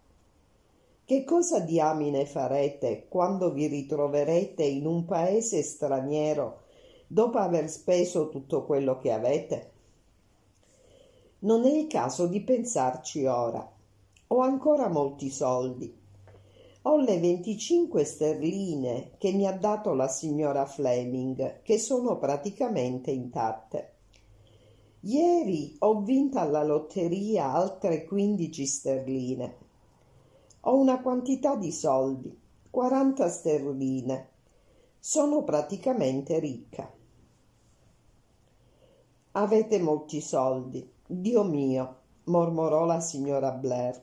Che cosa diamine farete quando vi ritroverete in un paese straniero dopo aver speso tutto quello che avete? Non è il caso di pensarci ora. Ho ancora molti soldi. Ho le 25 sterline che mi ha dato la signora Fleming, che sono praticamente intatte. Ieri ho vinto alla lotteria altre 15 sterline. Ho una quantità di soldi, 40 sterline. Sono praticamente ricca. Avete molti soldi, Dio mio, mormorò la signora Blair.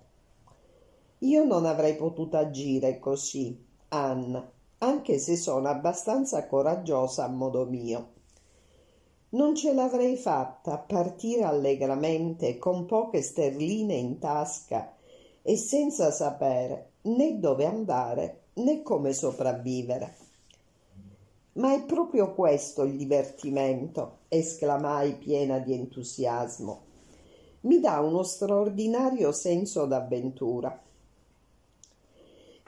Io non avrei potuto agire così, Anna, anche se sono abbastanza coraggiosa a modo mio. Non ce l'avrei fatta partire allegramente con poche sterline in tasca e senza sapere né dove andare né come sopravvivere. Ma è proprio questo il divertimento, esclamai piena di entusiasmo mi dà uno straordinario senso d'avventura.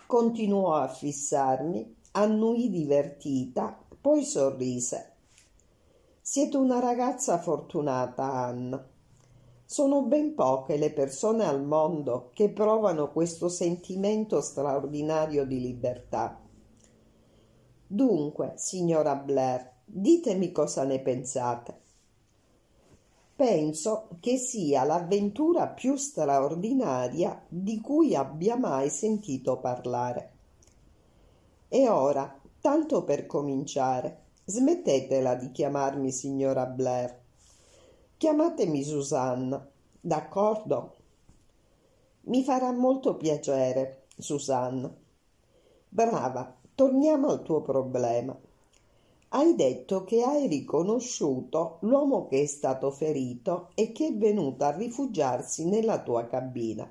Continuò a fissarmi, annui divertita, poi sorrise. Siete una ragazza fortunata, Anna. Sono ben poche le persone al mondo che provano questo sentimento straordinario di libertà. Dunque, signora Blair, ditemi cosa ne pensate. Penso che sia l'avventura più straordinaria di cui abbia mai sentito parlare. E ora, tanto per cominciare, smettetela di chiamarmi signora Blair. Chiamatemi Susanna, d'accordo? Mi farà molto piacere, Susanna. Brava, torniamo al tuo problema hai detto che hai riconosciuto l'uomo che è stato ferito e che è venuto a rifugiarsi nella tua cabina.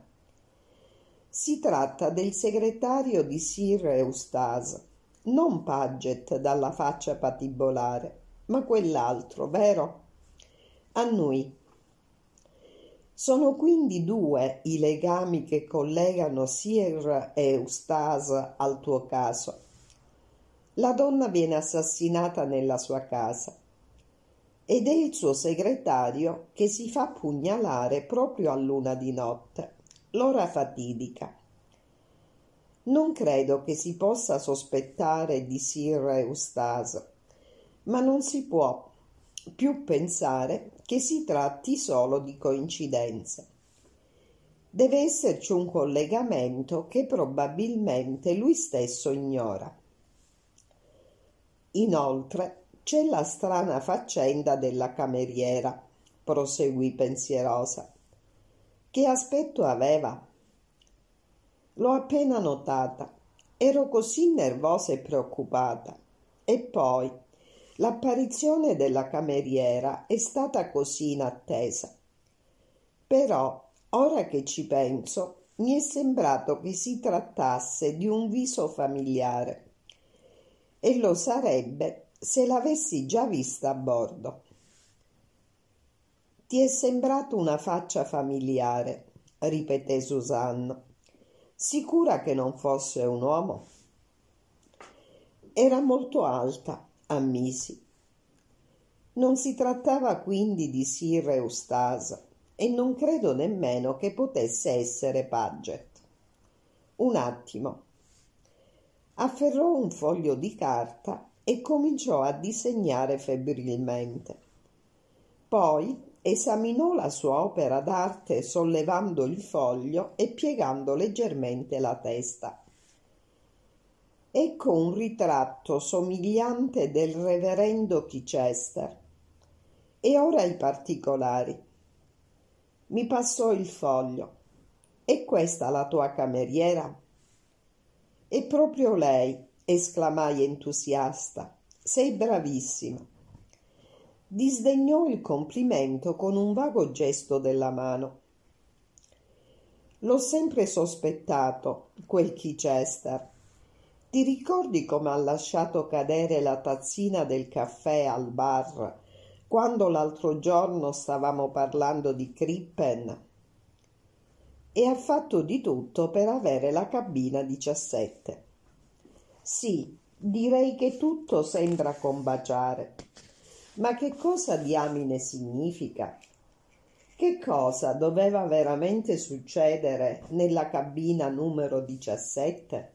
Si tratta del segretario di Sir Eustace, non Paget dalla faccia patibolare, ma quell'altro, vero? Annui. Sono quindi due i legami che collegano Sir Eustace al tuo caso la donna viene assassinata nella sua casa ed è il suo segretario che si fa pugnalare proprio a luna di notte, l'ora fatidica. Non credo che si possa sospettare di Sir Eustace, ma non si può più pensare che si tratti solo di coincidenze. Deve esserci un collegamento che probabilmente lui stesso ignora. Inoltre c'è la strana faccenda della cameriera, proseguì pensierosa. Che aspetto aveva? L'ho appena notata. Ero così nervosa e preoccupata. E poi l'apparizione della cameriera è stata così inattesa. Però, ora che ci penso, mi è sembrato che si trattasse di un viso familiare e lo sarebbe se l'avessi già vista a bordo. Ti è sembrato una faccia familiare, ripeté Susanna. Sicura che non fosse un uomo? Era molto alta, ammisi. Non si trattava quindi di Sir Eustace e non credo nemmeno che potesse essere Paget. Un attimo, afferrò un foglio di carta e cominciò a disegnare febbrilmente. Poi esaminò la sua opera d'arte sollevando il foglio e piegando leggermente la testa. Ecco un ritratto somigliante del reverendo Chichester. E ora i particolari. Mi passò il foglio. È questa la tua cameriera? È proprio lei, esclamai entusiasta. Sei bravissima. Disdegnò il complimento con un vago gesto della mano. L'ho sempre sospettato, quel Chichester. ti ricordi come ha lasciato cadere la tazzina del caffè al bar quando l'altro giorno stavamo parlando di Crippen? E ha fatto di tutto per avere la cabina 17. Sì, direi che tutto sembra combaciare. Ma che cosa diamine significa? Che cosa doveva veramente succedere nella cabina numero 17?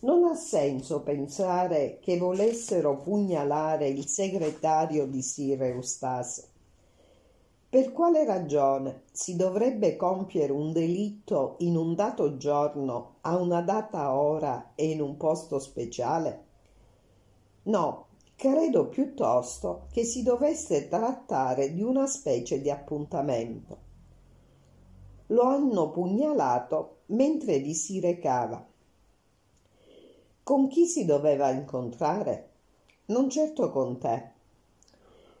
Non ha senso pensare che volessero pugnalare il segretario di Sir Eustace. Per quale ragione si dovrebbe compiere un delitto in un dato giorno, a una data ora e in un posto speciale? No, credo piuttosto che si dovesse trattare di una specie di appuntamento. Lo hanno pugnalato mentre vi si recava con chi si doveva incontrare? Non certo con te.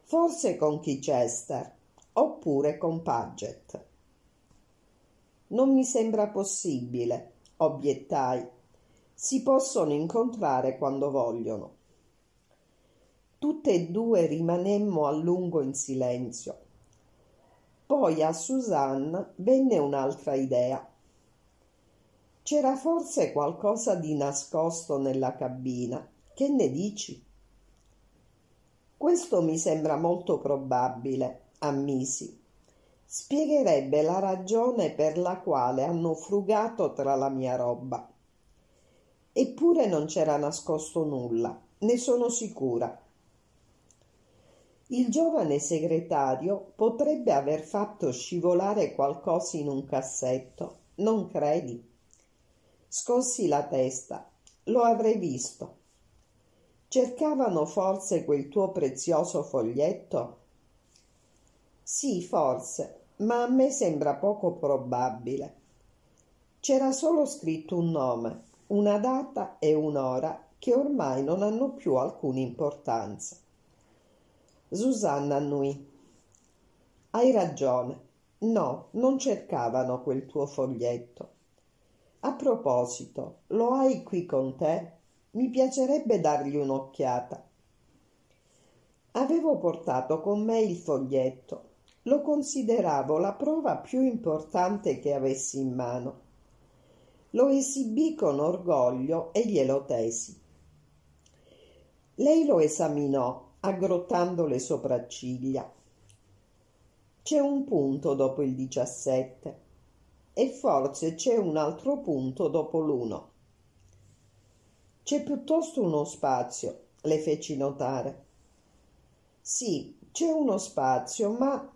Forse con Chichester, oppure con Paget. Non mi sembra possibile, obiettai. Si possono incontrare quando vogliono. Tutte e due rimanemmo a lungo in silenzio. Poi a Suzanne venne un'altra idea. C'era forse qualcosa di nascosto nella cabina. Che ne dici? Questo mi sembra molto probabile, ammisi. Spiegherebbe la ragione per la quale hanno frugato tra la mia roba. Eppure non c'era nascosto nulla, ne sono sicura. Il giovane segretario potrebbe aver fatto scivolare qualcosa in un cassetto, non credi? Scossi la testa. Lo avrei visto. Cercavano forse quel tuo prezioso foglietto? Sì, forse, ma a me sembra poco probabile. C'era solo scritto un nome, una data e un'ora che ormai non hanno più alcuna importanza. Susanna annui. Hai ragione. No, non cercavano quel tuo foglietto. A proposito, lo hai qui con te? Mi piacerebbe dargli un'occhiata. Avevo portato con me il foglietto. Lo consideravo la prova più importante che avessi in mano. Lo esibì con orgoglio e glielo tesi. Lei lo esaminò, aggrottando le sopracciglia. C'è un punto dopo il diciassette e forse c'è un altro punto dopo l'uno. C'è piuttosto uno spazio, le feci notare. Sì, c'è uno spazio, ma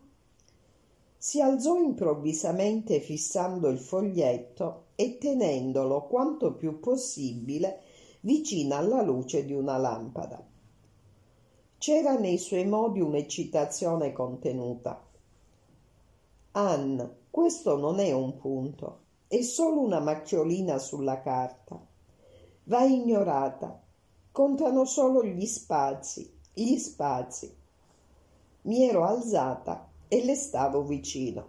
si alzò improvvisamente fissando il foglietto e tenendolo quanto più possibile vicino alla luce di una lampada. C'era nei suoi modi un'eccitazione contenuta. Anne, questo non è un punto, è solo una macchiolina sulla carta. Va ignorata. Contano solo gli spazi, gli spazi. Mi ero alzata e le stavo vicino.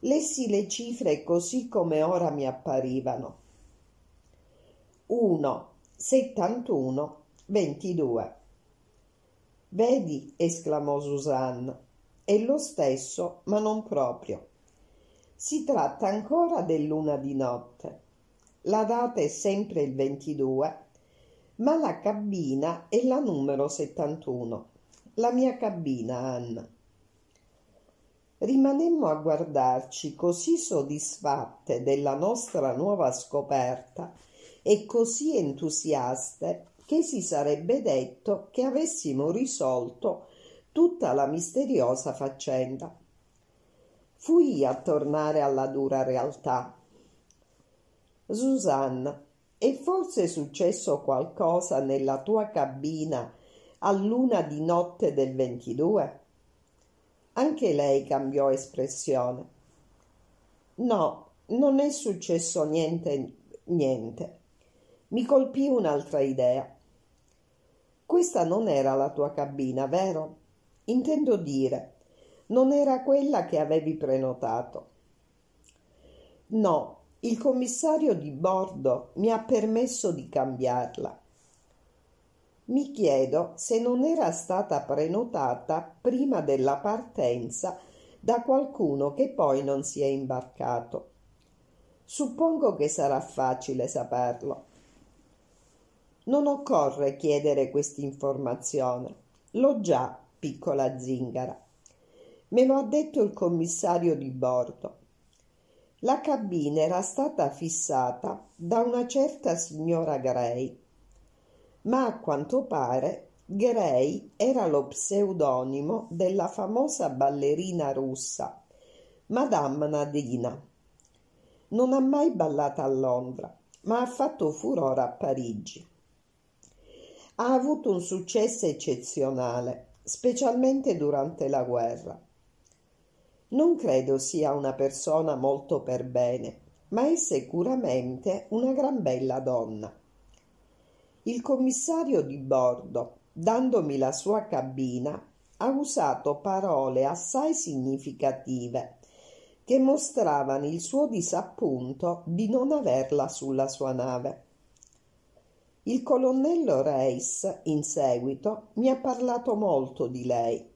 Lessi le cifre così come ora mi apparivano. 1, 71, 22. Vedi, esclamò Susanne, è lo stesso, ma non proprio. Si tratta ancora del luna di notte. La data è sempre il 22, ma la cabina è la numero 71. La mia cabina, Anna. Rimanemmo a guardarci così soddisfatte della nostra nuova scoperta e così entusiaste che si sarebbe detto che avessimo risolto tutta la misteriosa faccenda. Fui a tornare alla dura realtà. Susanna, è forse successo qualcosa nella tua cabina a luna di notte del 22? Anche lei cambiò espressione. No, non è successo niente, niente. Mi colpì un'altra idea. Questa non era la tua cabina, vero? Intendo dire, non era quella che avevi prenotato. No, il commissario di bordo mi ha permesso di cambiarla. Mi chiedo se non era stata prenotata prima della partenza da qualcuno che poi non si è imbarcato. Suppongo che sarà facile saperlo. Non occorre chiedere quest'informazione. L'ho già, piccola zingara. Me lo ha detto il commissario di bordo. La cabina era stata fissata da una certa signora Gray, ma a quanto pare Gray era lo pseudonimo della famosa ballerina russa, Madame Nadina. Non ha mai ballato a Londra, ma ha fatto furore a Parigi. Ha avuto un successo eccezionale, specialmente durante la guerra non credo sia una persona molto per bene, ma è sicuramente una gran bella donna. Il commissario di bordo, dandomi la sua cabina, ha usato parole assai significative che mostravano il suo disappunto di non averla sulla sua nave. Il colonnello Reis, in seguito, mi ha parlato molto di lei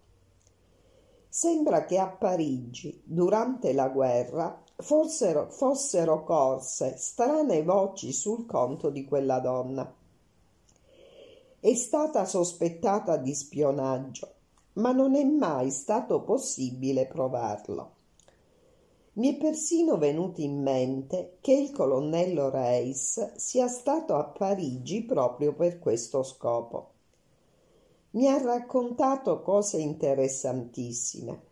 Sembra che a Parigi, durante la guerra, fossero, fossero corse strane voci sul conto di quella donna. È stata sospettata di spionaggio, ma non è mai stato possibile provarlo. Mi è persino venuto in mente che il colonnello Reis sia stato a Parigi proprio per questo scopo mi ha raccontato cose interessantissime.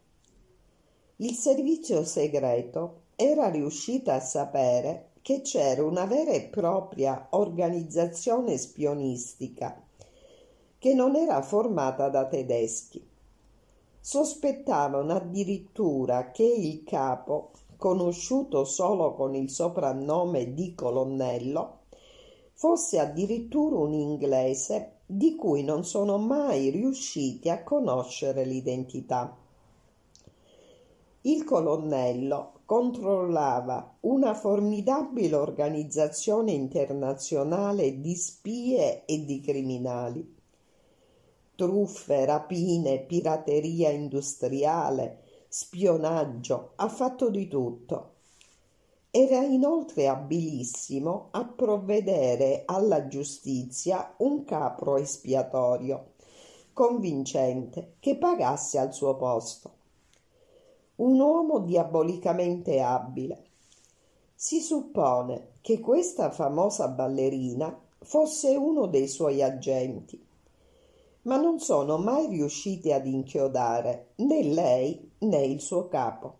Il servizio segreto era riuscito a sapere che c'era una vera e propria organizzazione spionistica che non era formata da tedeschi. Sospettavano addirittura che il capo, conosciuto solo con il soprannome di colonnello, fosse addirittura un inglese di cui non sono mai riusciti a conoscere l'identità. Il colonnello controllava una formidabile organizzazione internazionale di spie e di criminali. Truffe, rapine, pirateria industriale, spionaggio, ha fatto di tutto era inoltre abilissimo a provvedere alla giustizia un capro espiatorio, convincente, che pagasse al suo posto. Un uomo diabolicamente abile. Si suppone che questa famosa ballerina fosse uno dei suoi agenti, ma non sono mai riusciti ad inchiodare né lei né il suo capo.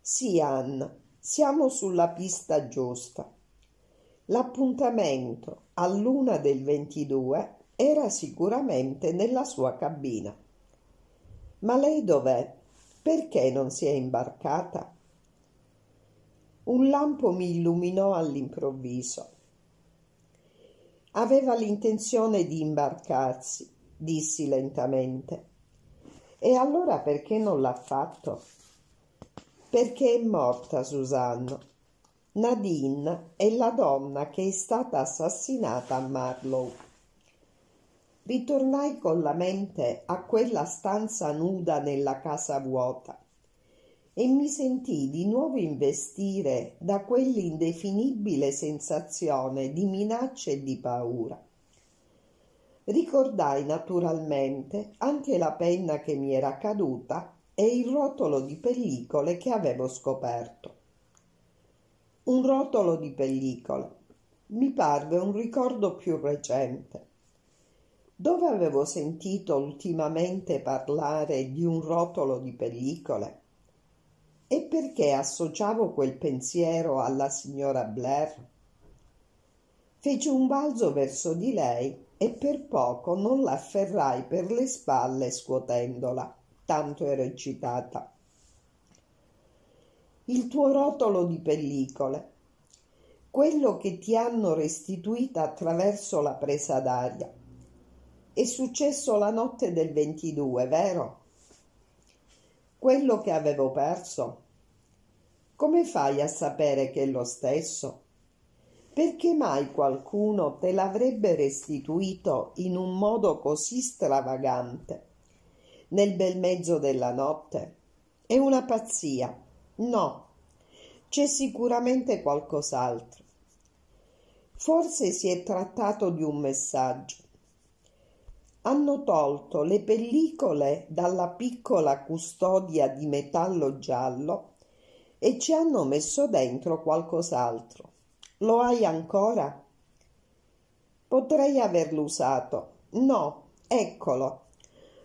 Sian siamo sulla pista giusta. L'appuntamento a luna del 22 era sicuramente nella sua cabina. Ma lei dov'è? Perché non si è imbarcata? Un lampo mi illuminò all'improvviso. Aveva l'intenzione di imbarcarsi, dissi lentamente. E allora perché non l'ha fatto? perché è morta Susanno. Nadine è la donna che è stata assassinata a Marlow. Ritornai con la mente a quella stanza nuda nella casa vuota e mi sentii di nuovo investire da quell'indefinibile sensazione di minaccia e di paura. Ricordai naturalmente anche la penna che mi era caduta e il rotolo di pellicole che avevo scoperto. Un rotolo di pellicole. Mi parve un ricordo più recente. Dove avevo sentito ultimamente parlare di un rotolo di pellicole? E perché associavo quel pensiero alla signora Blair? Feci un balzo verso di lei e per poco non la afferrai per le spalle scuotendola tanto ero eccitata. Il tuo rotolo di pellicole, quello che ti hanno restituita attraverso la presa d'aria. È successo la notte del 22, vero? Quello che avevo perso. Come fai a sapere che è lo stesso? Perché mai qualcuno te l'avrebbe restituito in un modo così stravagante? Nel bel mezzo della notte? È una pazzia. No, c'è sicuramente qualcos'altro. Forse si è trattato di un messaggio. Hanno tolto le pellicole dalla piccola custodia di metallo giallo e ci hanno messo dentro qualcos'altro. Lo hai ancora? Potrei averlo usato. No, eccolo.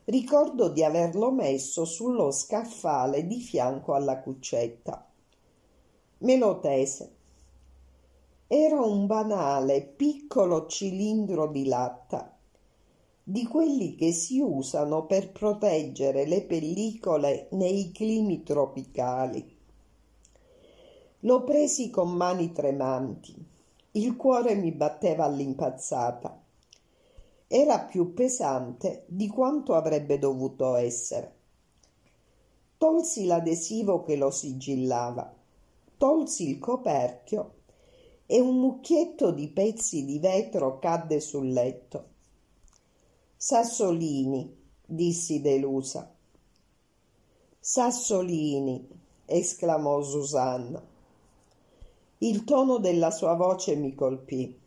Ricordo di averlo messo sullo scaffale di fianco alla cuccetta. Me lo tese. Era un banale piccolo cilindro di latta, di quelli che si usano per proteggere le pellicole nei climi tropicali. L'ho presi con mani tremanti. Il cuore mi batteva all'impazzata era più pesante di quanto avrebbe dovuto essere. Tolsi l'adesivo che lo sigillava, tolsi il coperchio e un mucchietto di pezzi di vetro cadde sul letto. Sassolini, dissi delusa. Sassolini, esclamò Susanna. Il tono della sua voce mi colpì.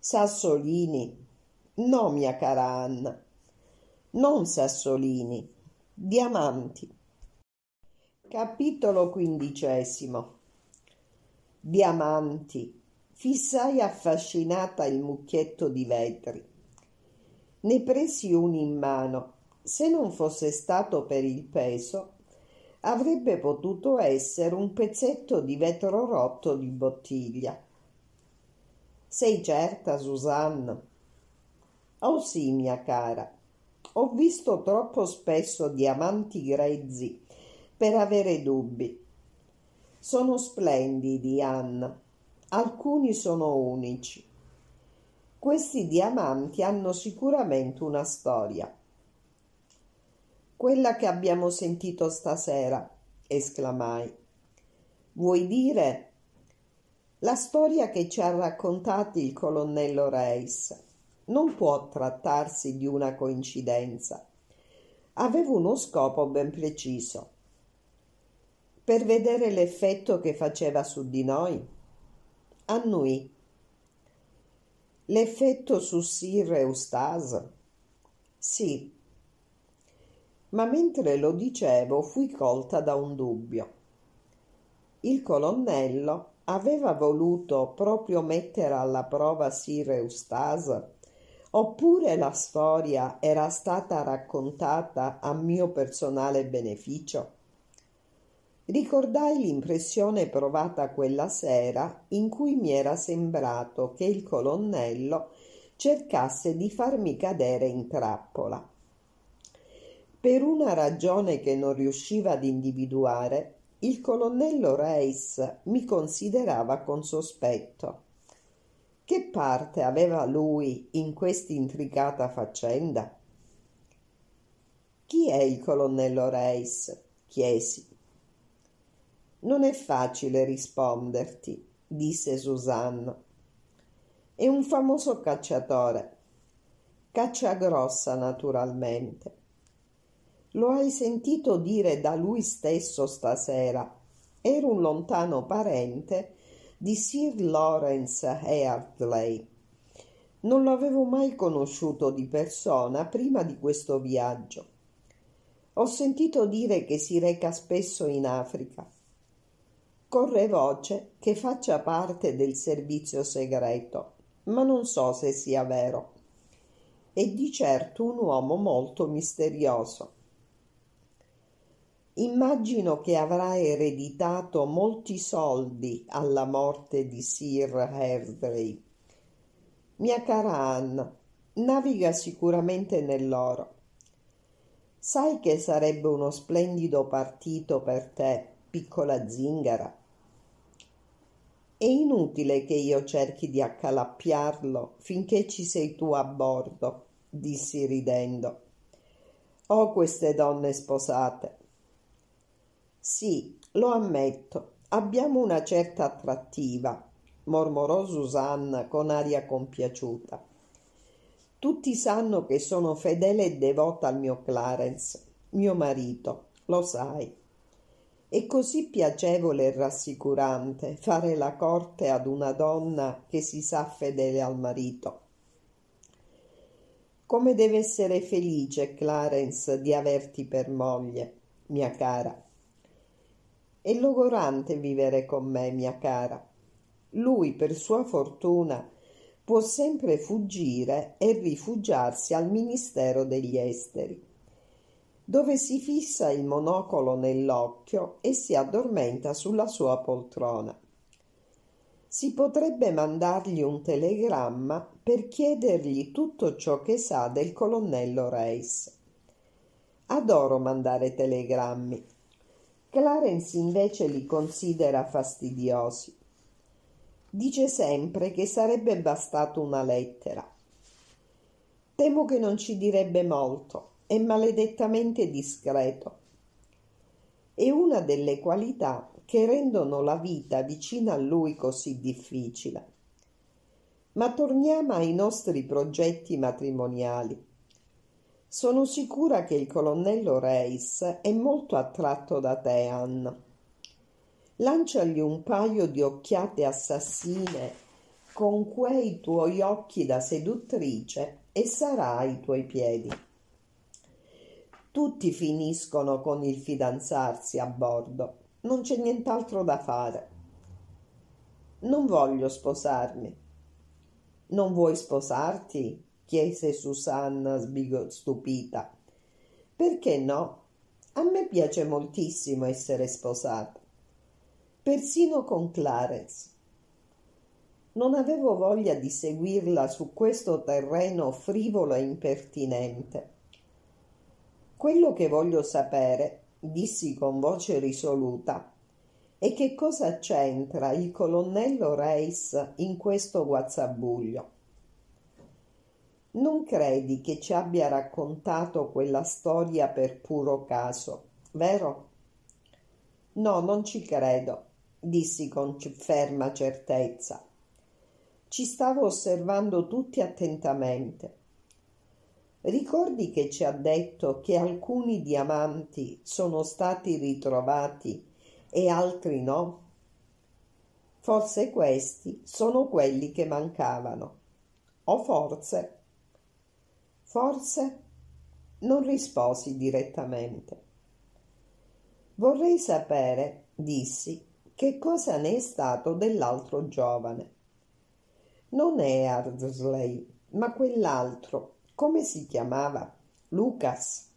Sassolini, No, mia cara Anna, non sassolini, diamanti. Capitolo quindicesimo. Diamanti. Fissai affascinata il mucchietto di vetri. Ne presi uno in mano. Se non fosse stato per il peso, avrebbe potuto essere un pezzetto di vetro rotto di bottiglia. Sei certa, Susanna? Oh sì, mia cara, ho visto troppo spesso diamanti grezzi per avere dubbi. Sono splendidi, Anna. Alcuni sono unici. Questi diamanti hanno sicuramente una storia. Quella che abbiamo sentito stasera, esclamai. Vuoi dire? La storia che ci ha raccontato il colonnello Reis non può trattarsi di una coincidenza. Avevo uno scopo ben preciso. Per vedere l'effetto che faceva su di noi. Annui. L'effetto su Sir Eustace? Sì. Ma mentre lo dicevo fui colta da un dubbio. Il colonnello aveva voluto proprio mettere alla prova Sir Eustace Oppure la storia era stata raccontata a mio personale beneficio? Ricordai l'impressione provata quella sera in cui mi era sembrato che il colonnello cercasse di farmi cadere in trappola. Per una ragione che non riusciva ad individuare, il colonnello Reis mi considerava con sospetto che parte aveva lui in questa intricata faccenda? Chi è il colonnello Reis? chiesi. Non è facile risponderti, disse Susanna. È un famoso cacciatore. Caccia grossa, naturalmente. Lo hai sentito dire da lui stesso stasera. Era un lontano parente di Sir Lawrence Eardley. Non lo avevo mai conosciuto di persona prima di questo viaggio. Ho sentito dire che si reca spesso in Africa. Corre voce che faccia parte del servizio segreto, ma non so se sia vero. È di certo un uomo molto misterioso. Immagino che avrà ereditato molti soldi alla morte di Sir Herdley. Mia cara Anna, naviga sicuramente nell'oro. Sai che sarebbe uno splendido partito per te, piccola zingara? È inutile che io cerchi di accalappiarlo finché ci sei tu a bordo, dissi ridendo. Oh, queste donne sposate! Sì, lo ammetto, abbiamo una certa attrattiva, mormorò Susanna con aria compiaciuta. Tutti sanno che sono fedele e devota al mio Clarence, mio marito, lo sai. È così piacevole e rassicurante fare la corte ad una donna che si sa fedele al marito. Come deve essere felice Clarence di averti per moglie, mia cara. È logorante vivere con me, mia cara. Lui, per sua fortuna, può sempre fuggire e rifugiarsi al Ministero degli Esteri dove si fissa il monocolo nell'occhio e si addormenta sulla sua poltrona. Si potrebbe mandargli un telegramma per chiedergli tutto ciò che sa del colonnello Reis. Adoro mandare telegrammi. Clarence invece li considera fastidiosi. Dice sempre che sarebbe bastato una lettera. Temo che non ci direbbe molto è maledettamente discreto. È una delle qualità che rendono la vita vicina a lui così difficile. Ma torniamo ai nostri progetti matrimoniali. Sono sicura che il colonnello Reis è molto attratto da te, Anna. Lanciagli un paio di occhiate assassine con quei tuoi occhi da seduttrice e sarà ai tuoi piedi. Tutti finiscono con il fidanzarsi a bordo. Non c'è nient'altro da fare. Non voglio sposarmi. Non vuoi sposarti? Chiese Susanna stupita. Perché no? A me piace moltissimo essere sposata. Persino con Clarence. Non avevo voglia di seguirla su questo terreno frivolo e impertinente quello che voglio sapere, dissi con voce risoluta, è che cosa c'entra il colonnello Reis in questo guazzabuglio. Non credi che ci abbia raccontato quella storia per puro caso, vero? No, non ci credo, dissi con ferma certezza. Ci stavo osservando tutti attentamente Ricordi che ci ha detto che alcuni diamanti sono stati ritrovati e altri no? Forse questi sono quelli che mancavano. O forse... Forse non risposi direttamente. Vorrei sapere, dissi, che cosa ne è stato dell'altro giovane. Non è Ardsley, ma quell'altro come si chiamava? Lucas.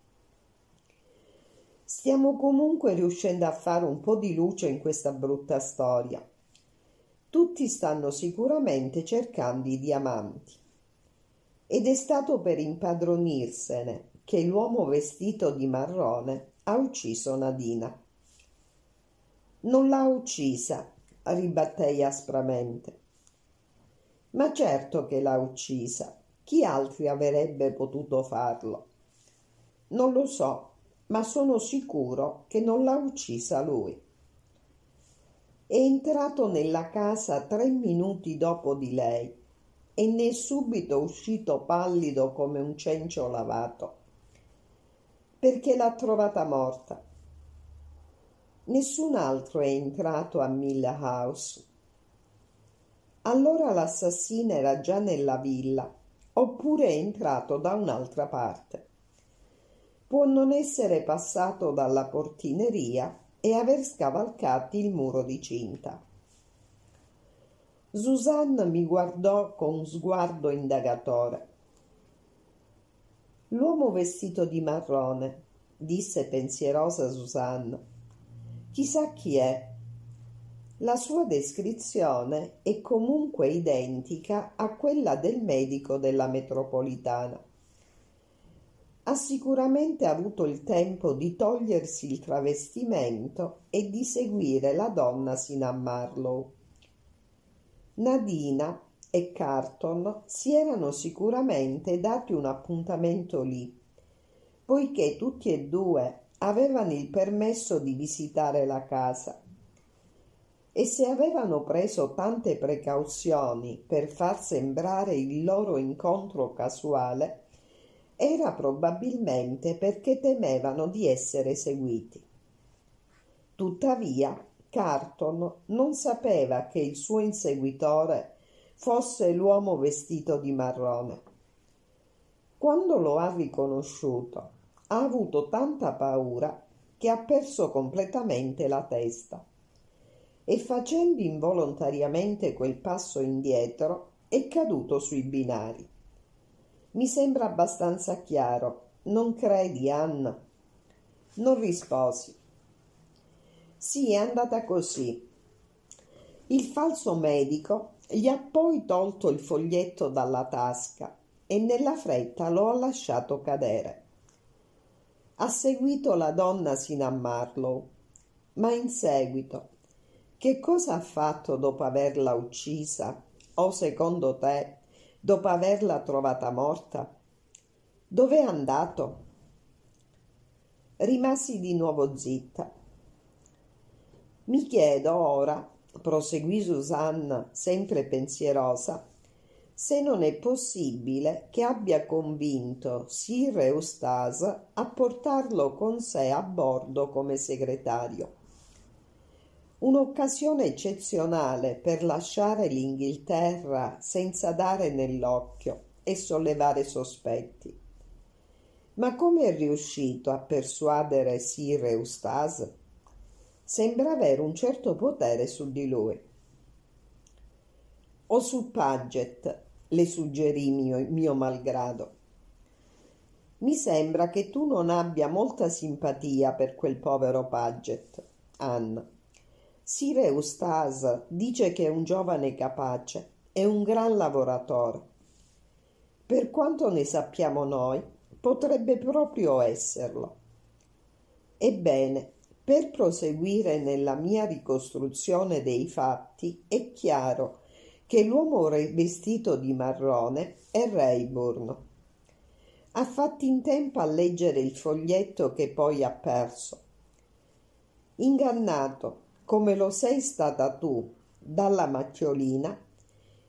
Stiamo comunque riuscendo a fare un po' di luce in questa brutta storia. Tutti stanno sicuramente cercando i diamanti. Ed è stato per impadronirsene che l'uomo vestito di marrone ha ucciso Nadina. Non l'ha uccisa, ribattei aspramente. Ma certo che l'ha uccisa, chi altri avrebbe potuto farlo? Non lo so, ma sono sicuro che non l'ha uccisa lui. È entrato nella casa tre minuti dopo di lei e ne è subito uscito pallido come un cencio lavato, perché l'ha trovata morta. Nessun altro è entrato a Milla House. Allora l'assassina era già nella villa oppure è entrato da un'altra parte. Può non essere passato dalla portineria e aver scavalcato il muro di cinta. Susanna mi guardò con sguardo indagatore. L'uomo vestito di marrone, disse pensierosa Susanna. Chissà chi è. La sua descrizione è comunque identica a quella del medico della metropolitana. Ha sicuramente avuto il tempo di togliersi il travestimento e di seguire la donna sino a Marlow. Nadina e Carton si erano sicuramente dati un appuntamento lì, poiché tutti e due avevano il permesso di visitare la casa e se avevano preso tante precauzioni per far sembrare il loro incontro casuale, era probabilmente perché temevano di essere seguiti. Tuttavia, Carton non sapeva che il suo inseguitore fosse l'uomo vestito di marrone. Quando lo ha riconosciuto, ha avuto tanta paura che ha perso completamente la testa e facendo involontariamente quel passo indietro è caduto sui binari. Mi sembra abbastanza chiaro, non credi, Anna? Non risposi. Sì, è andata così. Il falso medico gli ha poi tolto il foglietto dalla tasca e nella fretta lo ha lasciato cadere. Ha seguito la donna sino a Marlow, ma in seguito che cosa ha fatto dopo averla uccisa? O secondo te, dopo averla trovata morta? Dove è andato? Rimasi di nuovo zitta. Mi chiedo ora, proseguì Susanna, sempre pensierosa, se non è possibile che abbia convinto Sir Eustace a portarlo con sé a bordo come segretario. Un'occasione eccezionale per lasciare l'Inghilterra senza dare nell'occhio e sollevare sospetti. Ma come è riuscito a persuadere Sir Eustace? Sembra avere un certo potere su di lui. O su Paget, le suggerì mio, mio malgrado. Mi sembra che tu non abbia molta simpatia per quel povero Paget, Anna. Sir Eustace dice che è un giovane capace e un gran lavoratore. Per quanto ne sappiamo noi, potrebbe proprio esserlo. Ebbene, per proseguire nella mia ricostruzione dei fatti, è chiaro che l'uomo vestito di marrone è Rayburn. Ha fatto in tempo a leggere il foglietto che poi ha perso. Ingannato, come lo sei stata tu, dalla macchiolina,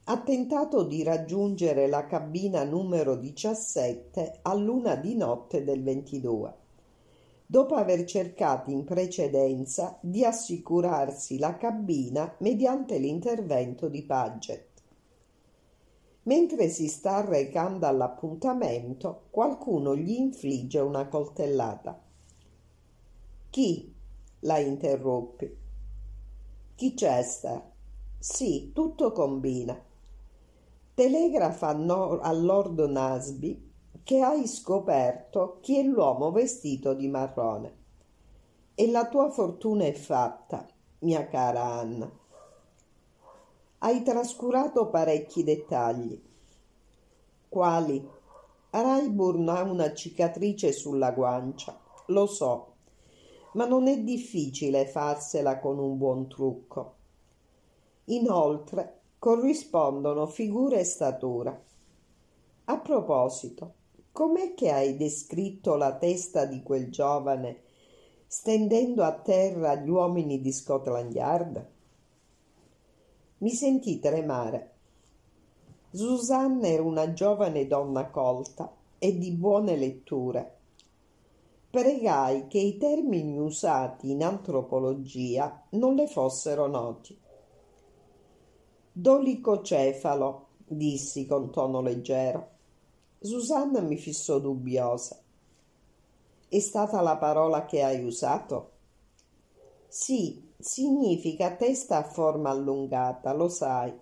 ha tentato di raggiungere la cabina numero 17 a luna di notte del 22 dopo aver cercato in precedenza di assicurarsi la cabina mediante l'intervento di Paget. Mentre si sta recando all'appuntamento, qualcuno gli infligge una coltellata. Chi? la interruppi. Chichester. Sì, tutto combina. Telegrafa a Lord Nasby che hai scoperto chi è l'uomo vestito di marrone. E la tua fortuna è fatta, mia cara Anna. Hai trascurato parecchi dettagli. Quali? Rayburn ha una cicatrice sulla guancia, lo so, ma non è difficile farsela con un buon trucco. Inoltre corrispondono figura e statura. A proposito, Com'è che hai descritto la testa di quel giovane stendendo a terra gli uomini di Scotland Yard? Mi sentì tremare. Susanna era una giovane donna colta e di buone letture. Pregai che i termini usati in antropologia non le fossero noti. Dolicocefalo, dissi con tono leggero. Susanna mi fissò dubbiosa. È stata la parola che hai usato? Sì, significa testa a forma allungata, lo sai.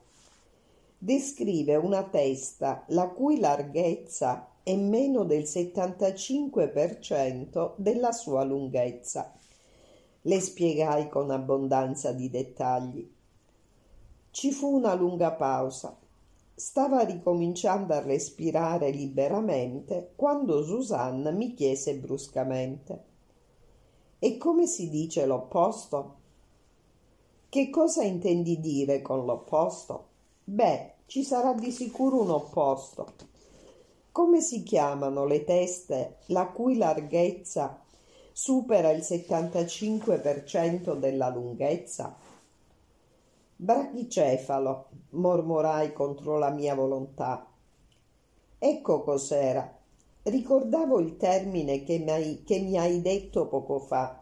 Descrive una testa la cui larghezza è meno del 75% della sua lunghezza. Le spiegai con abbondanza di dettagli. Ci fu una lunga pausa stava ricominciando a respirare liberamente quando Susanna mi chiese bruscamente E come si dice l'opposto? Che cosa intendi dire con l'opposto? Beh, ci sarà di sicuro un opposto. Come si chiamano le teste la cui larghezza supera il 75% della lunghezza? Brachicefalo, mormorai contro la mia volontà. Ecco cos'era. Ricordavo il termine che mi hai, che mi hai detto poco fa.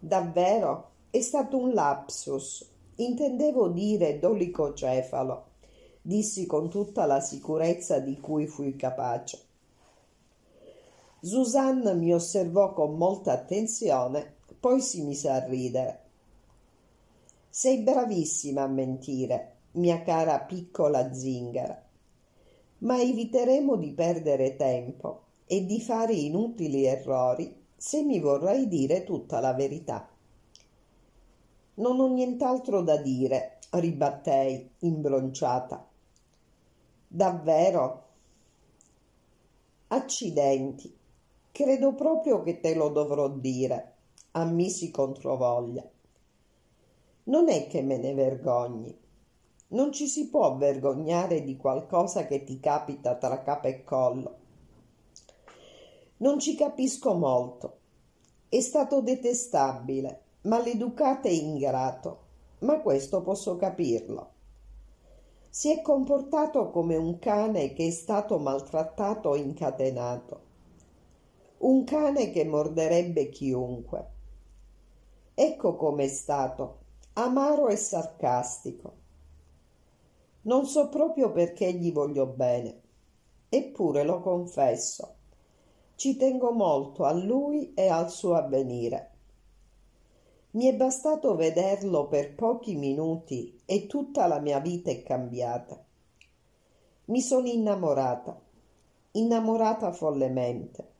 Davvero? È stato un lapsus. Intendevo dire dolicocefalo, dissi con tutta la sicurezza di cui fui capace. Susanne mi osservò con molta attenzione, poi si mise a ridere. Sei bravissima a mentire, mia cara piccola zingara, ma eviteremo di perdere tempo e di fare inutili errori se mi vorrai dire tutta la verità. Non ho nient'altro da dire, ribattei, imbronciata. Davvero? Accidenti, credo proprio che te lo dovrò dire, ammisi controvoglia. Non è che me ne vergogni. Non ci si può vergognare di qualcosa che ti capita tra capo e collo. Non ci capisco molto. È stato detestabile, maleducato e ingrato, ma questo posso capirlo. Si è comportato come un cane che è stato maltrattato o incatenato. Un cane che morderebbe chiunque. Ecco com'è stato amaro e sarcastico. Non so proprio perché gli voglio bene, eppure lo confesso. Ci tengo molto a lui e al suo avvenire. Mi è bastato vederlo per pochi minuti e tutta la mia vita è cambiata. Mi sono innamorata, innamorata follemente.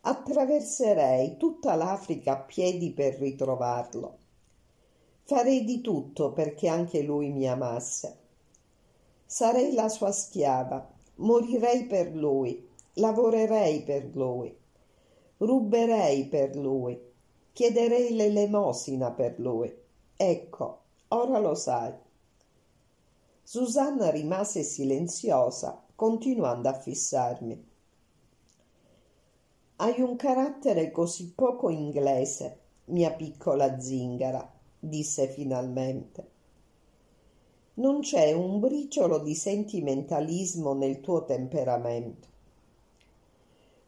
Attraverserei tutta l'Africa a piedi per ritrovarlo Farei di tutto perché anche lui mi amasse. Sarei la sua schiava, morirei per lui, lavorerei per lui, ruberei per lui, chiederei l'elemosina per lui. Ecco, ora lo sai. Susanna rimase silenziosa, continuando a fissarmi. Hai un carattere così poco inglese, mia piccola zingara, disse finalmente. Non c'è un briciolo di sentimentalismo nel tuo temperamento.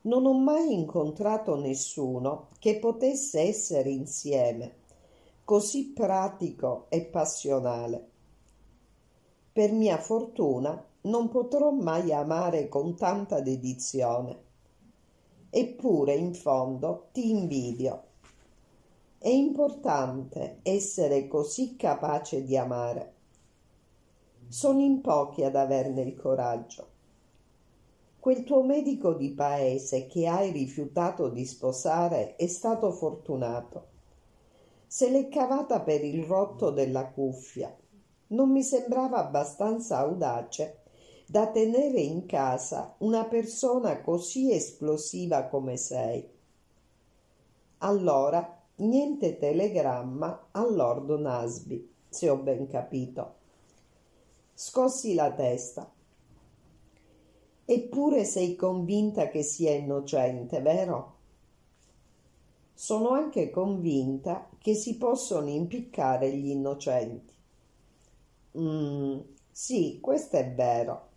Non ho mai incontrato nessuno che potesse essere insieme, così pratico e passionale. Per mia fortuna non potrò mai amare con tanta dedizione. Eppure, in fondo, ti invidio è importante essere così capace di amare. Sono in pochi ad averne il coraggio. Quel tuo medico di paese che hai rifiutato di sposare è stato fortunato. Se l'è cavata per il rotto della cuffia. Non mi sembrava abbastanza audace da tenere in casa una persona così esplosiva come sei. Allora niente telegramma a Lord Nasby, se ho ben capito. Scossi la testa. Eppure sei convinta che sia innocente, vero? Sono anche convinta che si possono impiccare gli innocenti. Mm, sì, questo è vero.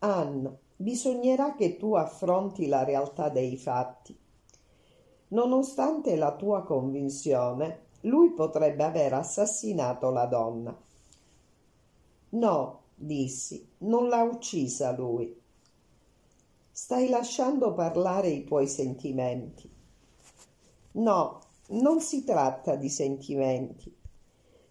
Anne, bisognerà che tu affronti la realtà dei fatti. Nonostante la tua convinzione, lui potrebbe aver assassinato la donna. No, dissi, non l'ha uccisa lui. Stai lasciando parlare i tuoi sentimenti. No, non si tratta di sentimenti.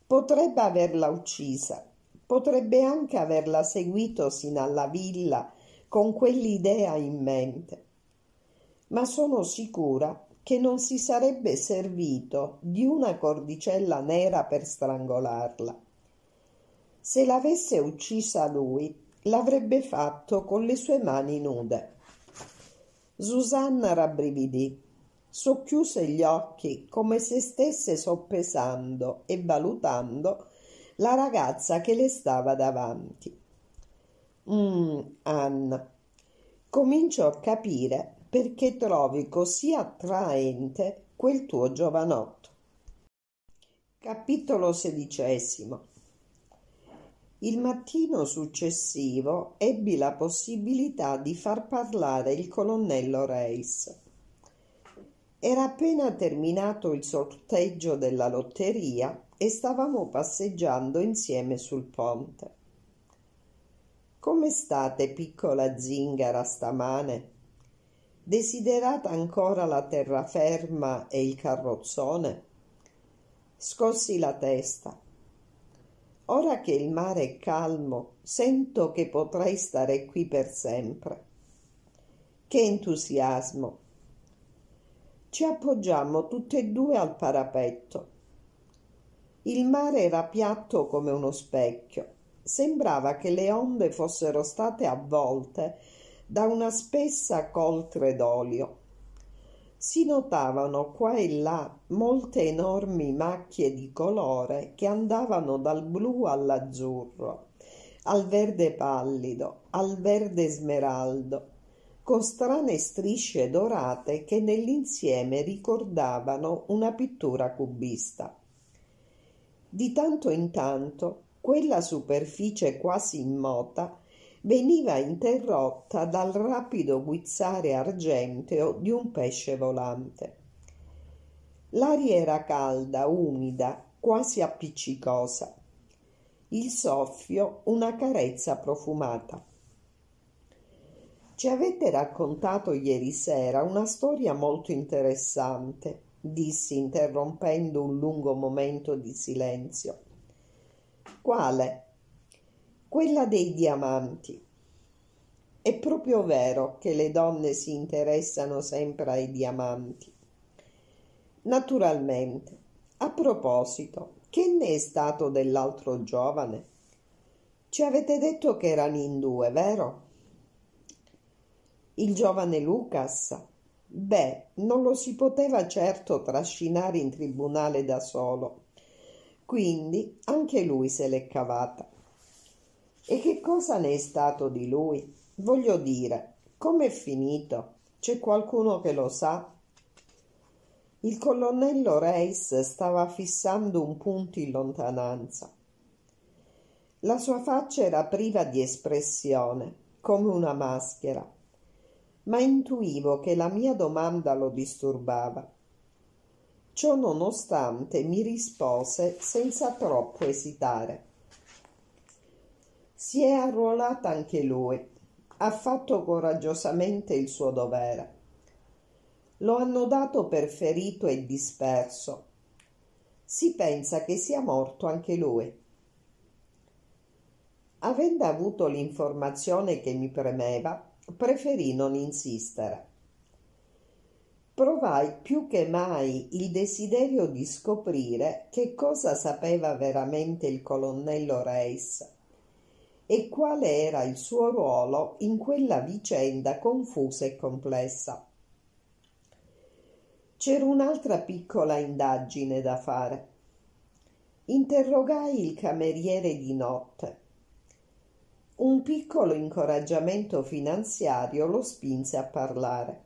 Potrebbe averla uccisa, potrebbe anche averla seguito sino alla villa con quell'idea in mente. Ma sono sicura che non si sarebbe servito di una cordicella nera per strangolarla. Se l'avesse uccisa lui, l'avrebbe fatto con le sue mani nude. Susanna rabbrividì, socchiuse gli occhi come se stesse soppesando e valutando la ragazza che le stava davanti. Mm, Anna, comincio a capire perché trovi così attraente quel tuo giovanotto. Capitolo XVI il mattino successivo ebbi la possibilità di far parlare il colonnello Reis. Era appena terminato il sorteggio della lotteria e stavamo passeggiando insieme sul ponte. Come state, piccola zingara, stamane? Desiderata ancora la terraferma e il carrozzone? Scossi la testa Ora che il mare è calmo, sento che potrei stare qui per sempre. Che entusiasmo! Ci appoggiammo tutte e due al parapetto. Il mare era piatto come uno specchio. Sembrava che le onde fossero state avvolte da una spessa coltre d'olio si notavano qua e là molte enormi macchie di colore che andavano dal blu all'azzurro, al verde pallido, al verde smeraldo, con strane strisce dorate che nell'insieme ricordavano una pittura cubista. Di tanto in tanto quella superficie quasi immota veniva interrotta dal rapido guizzare argenteo di un pesce volante. L'aria era calda, umida, quasi appiccicosa. Il soffio una carezza profumata. Ci avete raccontato ieri sera una storia molto interessante, dissi interrompendo un lungo momento di silenzio. Quale? Quella dei diamanti. È proprio vero che le donne si interessano sempre ai diamanti. Naturalmente. A proposito, che ne è stato dell'altro giovane? Ci avete detto che erano in due, vero? Il giovane Lucas? Beh, non lo si poteva certo trascinare in tribunale da solo. Quindi anche lui se l'è cavata. E che cosa ne è stato di lui? Voglio dire, com'è finito? C'è qualcuno che lo sa? Il colonnello Reis stava fissando un punto in lontananza. La sua faccia era priva di espressione, come una maschera, ma intuivo che la mia domanda lo disturbava. Ciò nonostante mi rispose senza troppo esitare. Si è arruolata anche lui. Ha fatto coraggiosamente il suo dovere. Lo hanno dato per ferito e disperso. Si pensa che sia morto anche lui. Avendo avuto l'informazione che mi premeva, preferì non insistere. Provai più che mai il desiderio di scoprire che cosa sapeva veramente il colonnello Reis e quale era il suo ruolo in quella vicenda confusa e complessa. C'era un'altra piccola indagine da fare. Interrogai il cameriere di notte. Un piccolo incoraggiamento finanziario lo spinse a parlare.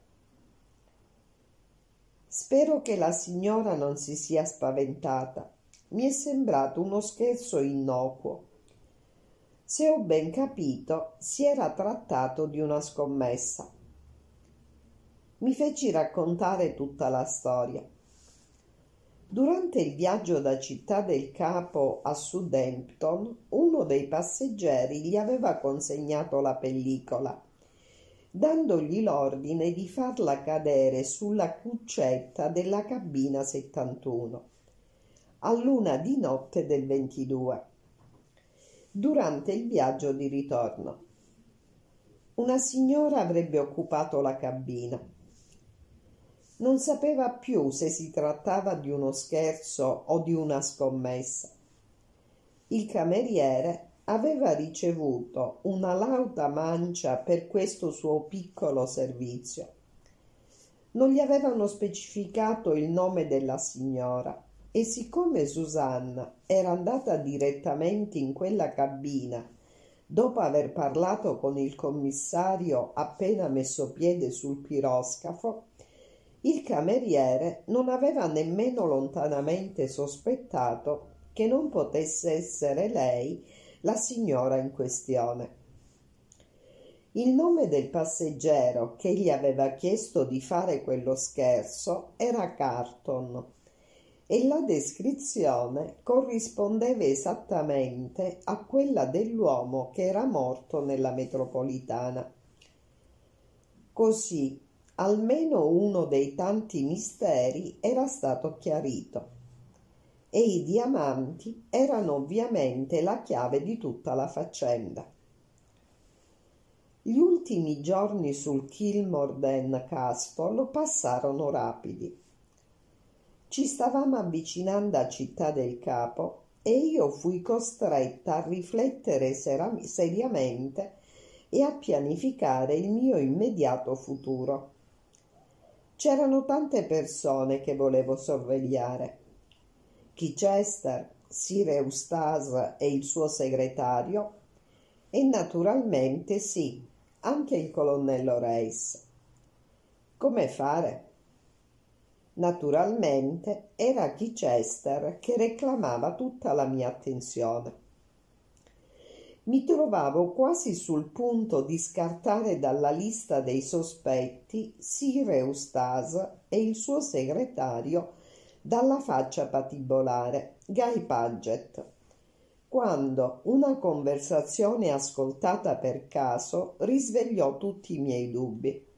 Spero che la signora non si sia spaventata. Mi è sembrato uno scherzo innocuo se ho ben capito, si era trattato di una scommessa. Mi feci raccontare tutta la storia. Durante il viaggio da Città del Capo a Southampton, uno dei passeggeri gli aveva consegnato la pellicola, dandogli l'ordine di farla cadere sulla cuccetta della cabina 71, a luna di notte del 22 durante il viaggio di ritorno. Una signora avrebbe occupato la cabina. Non sapeva più se si trattava di uno scherzo o di una scommessa. Il cameriere aveva ricevuto una lauta mancia per questo suo piccolo servizio. Non gli avevano specificato il nome della signora e siccome Susanna era andata direttamente in quella cabina dopo aver parlato con il commissario appena messo piede sul piroscafo, il cameriere non aveva nemmeno lontanamente sospettato che non potesse essere lei la signora in questione. Il nome del passeggero che gli aveva chiesto di fare quello scherzo era Carton e la descrizione corrispondeva esattamente a quella dell'uomo che era morto nella metropolitana. Così almeno uno dei tanti misteri era stato chiarito e i diamanti erano ovviamente la chiave di tutta la faccenda. Gli ultimi giorni sul Kilmorden Castle passarono rapidi ci stavamo avvicinando a Città del Capo e io fui costretta a riflettere seriamente e a pianificare il mio immediato futuro. C'erano tante persone che volevo sorvegliare. Chichester, Sir Eustace e il suo segretario e naturalmente sì, anche il colonnello Reis. Come fare? Naturalmente era Chichester che reclamava tutta la mia attenzione. Mi trovavo quasi sul punto di scartare dalla lista dei sospetti Sir Eustace e il suo segretario dalla faccia patibolare, Guy Paget, quando una conversazione ascoltata per caso risvegliò tutti i miei dubbi.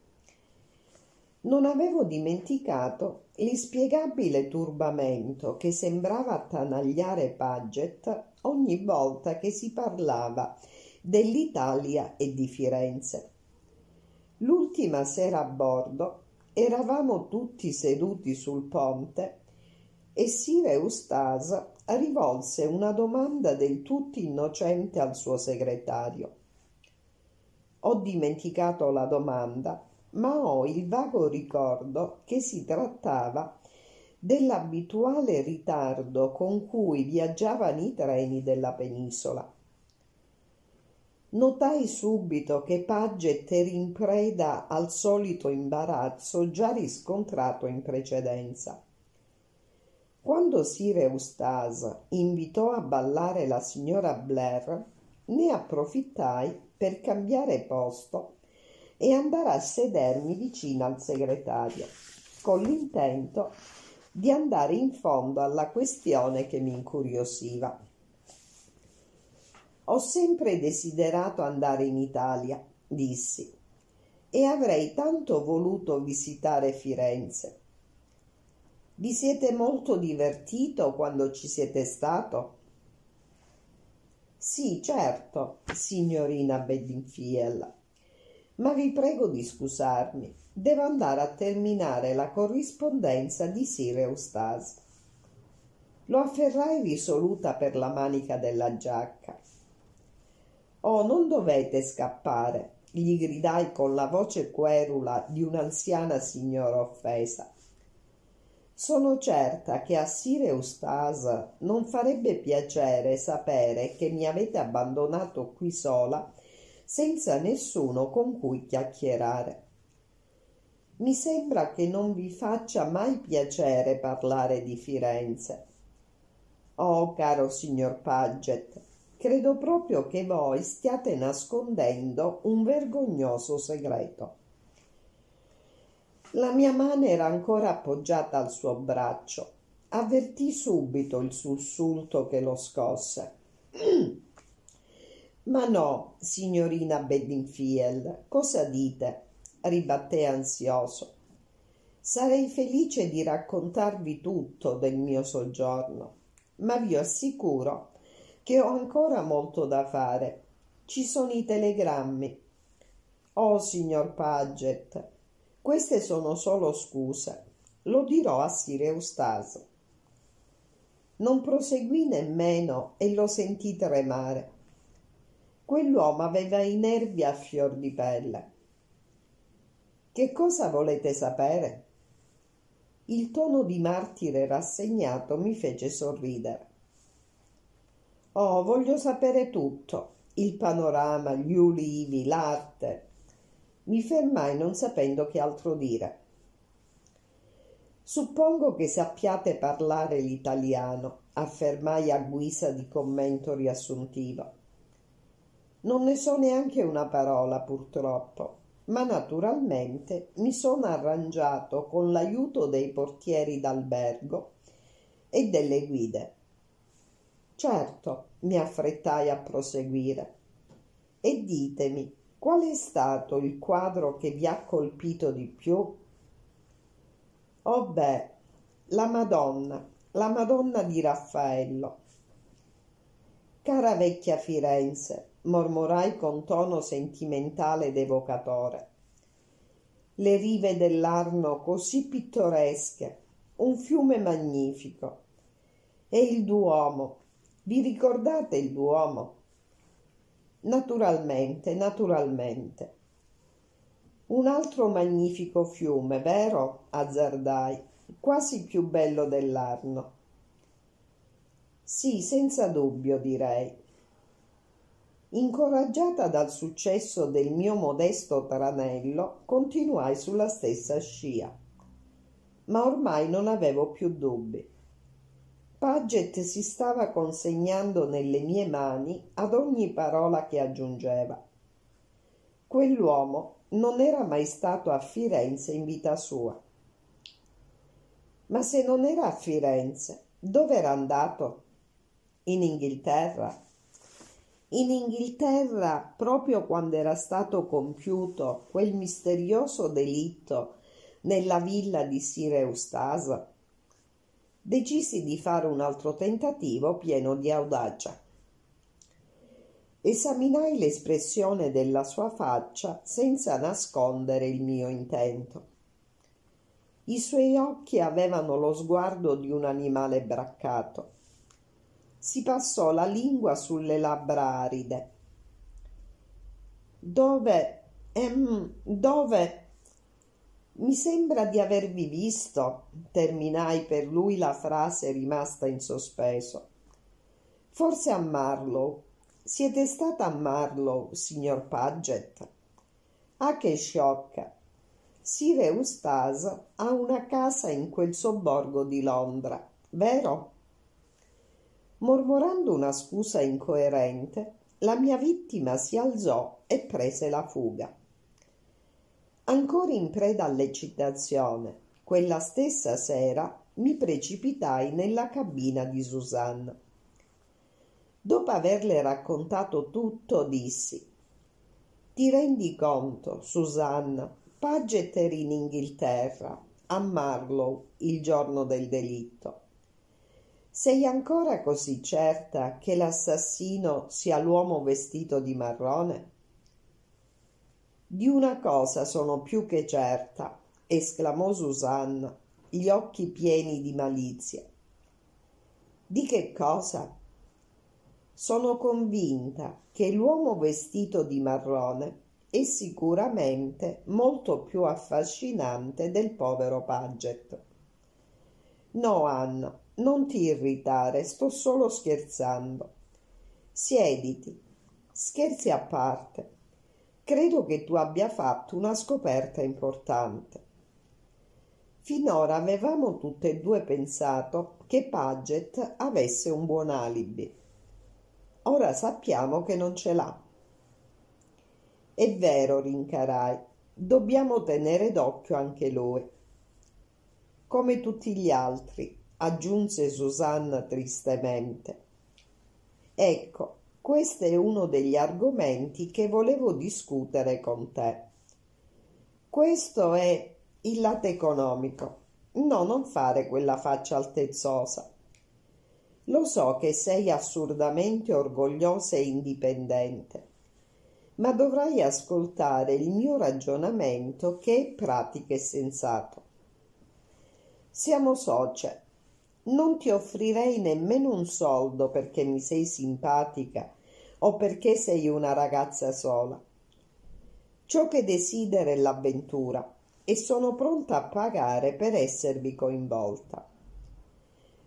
Non avevo dimenticato l'inspiegabile turbamento che sembrava attanagliare Paget ogni volta che si parlava dell'Italia e di Firenze. L'ultima sera a bordo eravamo tutti seduti sul ponte e Sir Eustace rivolse una domanda del tutto innocente al suo segretario. Ho dimenticato la domanda ma ho il vago ricordo che si trattava dell'abituale ritardo con cui viaggiavano i treni della penisola. Notai subito che Paget era in preda al solito imbarazzo già riscontrato in precedenza. Quando Sir Eustace invitò a ballare la signora Blair, ne approfittai per cambiare posto e andare a sedermi vicino al segretario, con l'intento di andare in fondo alla questione che mi incuriosiva. Ho sempre desiderato andare in Italia, dissi, e avrei tanto voluto visitare Firenze. Vi siete molto divertito quando ci siete stato? Sì, certo, signorina Bedingfield ma vi prego di scusarmi. Devo andare a terminare la corrispondenza di Sir Eustace. Lo afferrai risoluta per la manica della giacca. Oh, non dovete scappare, gli gridai con la voce querula di un'anziana signora offesa. Sono certa che a Sir Eustace non farebbe piacere sapere che mi avete abbandonato qui sola senza nessuno con cui chiacchierare. Mi sembra che non vi faccia mai piacere parlare di Firenze. Oh, caro signor Paget, credo proprio che voi stiate nascondendo un vergognoso segreto. La mia mano era ancora appoggiata al suo braccio. Avvertì subito il sussulto che lo scosse. Ma no, signorina Bedingfield, cosa dite? ribatté ansioso. Sarei felice di raccontarvi tutto del mio soggiorno, ma vi assicuro che ho ancora molto da fare. Ci sono i telegrammi. Oh, signor Paget, queste sono solo scuse. Lo dirò a Sir Eustace. Non proseguì nemmeno e lo sentì tremare. Quell'uomo aveva i nervi a fior di pelle. Che cosa volete sapere? Il tono di martire rassegnato mi fece sorridere. Oh, voglio sapere tutto, il panorama, gli ulivi, l'arte. Mi fermai non sapendo che altro dire. Suppongo che sappiate parlare l'italiano, affermai a guisa di commento riassuntivo. Non ne so neanche una parola, purtroppo, ma naturalmente mi sono arrangiato con l'aiuto dei portieri d'albergo e delle guide. Certo, mi affrettai a proseguire. E ditemi, qual è stato il quadro che vi ha colpito di più? Oh beh, la Madonna, la Madonna di Raffaello. Cara vecchia Firenze, mormorai con tono sentimentale ed evocatore. Le rive dell'Arno così pittoresche, un fiume magnifico. E il Duomo, vi ricordate il Duomo? Naturalmente, naturalmente. Un altro magnifico fiume, vero? azzardai, quasi più bello dell'Arno. Sì, senza dubbio, direi. Incoraggiata dal successo del mio modesto tranello, continuai sulla stessa scia. Ma ormai non avevo più dubbi. Paget si stava consegnando nelle mie mani ad ogni parola che aggiungeva. Quell'uomo non era mai stato a Firenze in vita sua. Ma se non era a Firenze, dove era andato? In Inghilterra? In Inghilterra, proprio quando era stato compiuto quel misterioso delitto nella villa di Sir Eustace? decisi di fare un altro tentativo pieno di audacia. Esaminai l'espressione della sua faccia senza nascondere il mio intento. I suoi occhi avevano lo sguardo di un animale braccato. Si passò la lingua sulle labbra aride. Dove? Ehm, dove? Mi sembra di avervi visto, terminai per lui la frase rimasta in sospeso. Forse a Marlow. Siete stata a Marlow, signor Paget? Ah, che sciocca! Sir Eustace ha una casa in quel sobborgo di Londra, vero? Mormorando una scusa incoerente, la mia vittima si alzò e prese la fuga. Ancora in preda all'eccitazione, quella stessa sera mi precipitai nella cabina di Susanna. Dopo averle raccontato tutto, dissi Ti rendi conto, Susanna, Paget era in Inghilterra, a Marlow, il giorno del delitto. Sei ancora così certa che l'assassino sia l'uomo vestito di marrone? Di una cosa sono più che certa, esclamò Susanna, gli occhi pieni di malizia. Di che cosa? Sono convinta che l'uomo vestito di marrone è sicuramente molto più affascinante del povero Paget. No, Anna, non ti irritare, sto solo scherzando. Siediti. Scherzi a parte. Credo che tu abbia fatto una scoperta importante. Finora avevamo tutte e due pensato che Paget avesse un buon alibi. Ora sappiamo che non ce l'ha. È vero, rincarai, dobbiamo tenere d'occhio anche lui. Come tutti gli altri, aggiunse Susanna tristemente. Ecco, questo è uno degli argomenti che volevo discutere con te. Questo è il lato economico. No, non fare quella faccia altezzosa. Lo so che sei assurdamente orgogliosa e indipendente, ma dovrai ascoltare il mio ragionamento che è pratico e sensato. Siamo socie. Non ti offrirei nemmeno un soldo perché mi sei simpatica o perché sei una ragazza sola. Ciò che desidero è l'avventura e sono pronta a pagare per esservi coinvolta.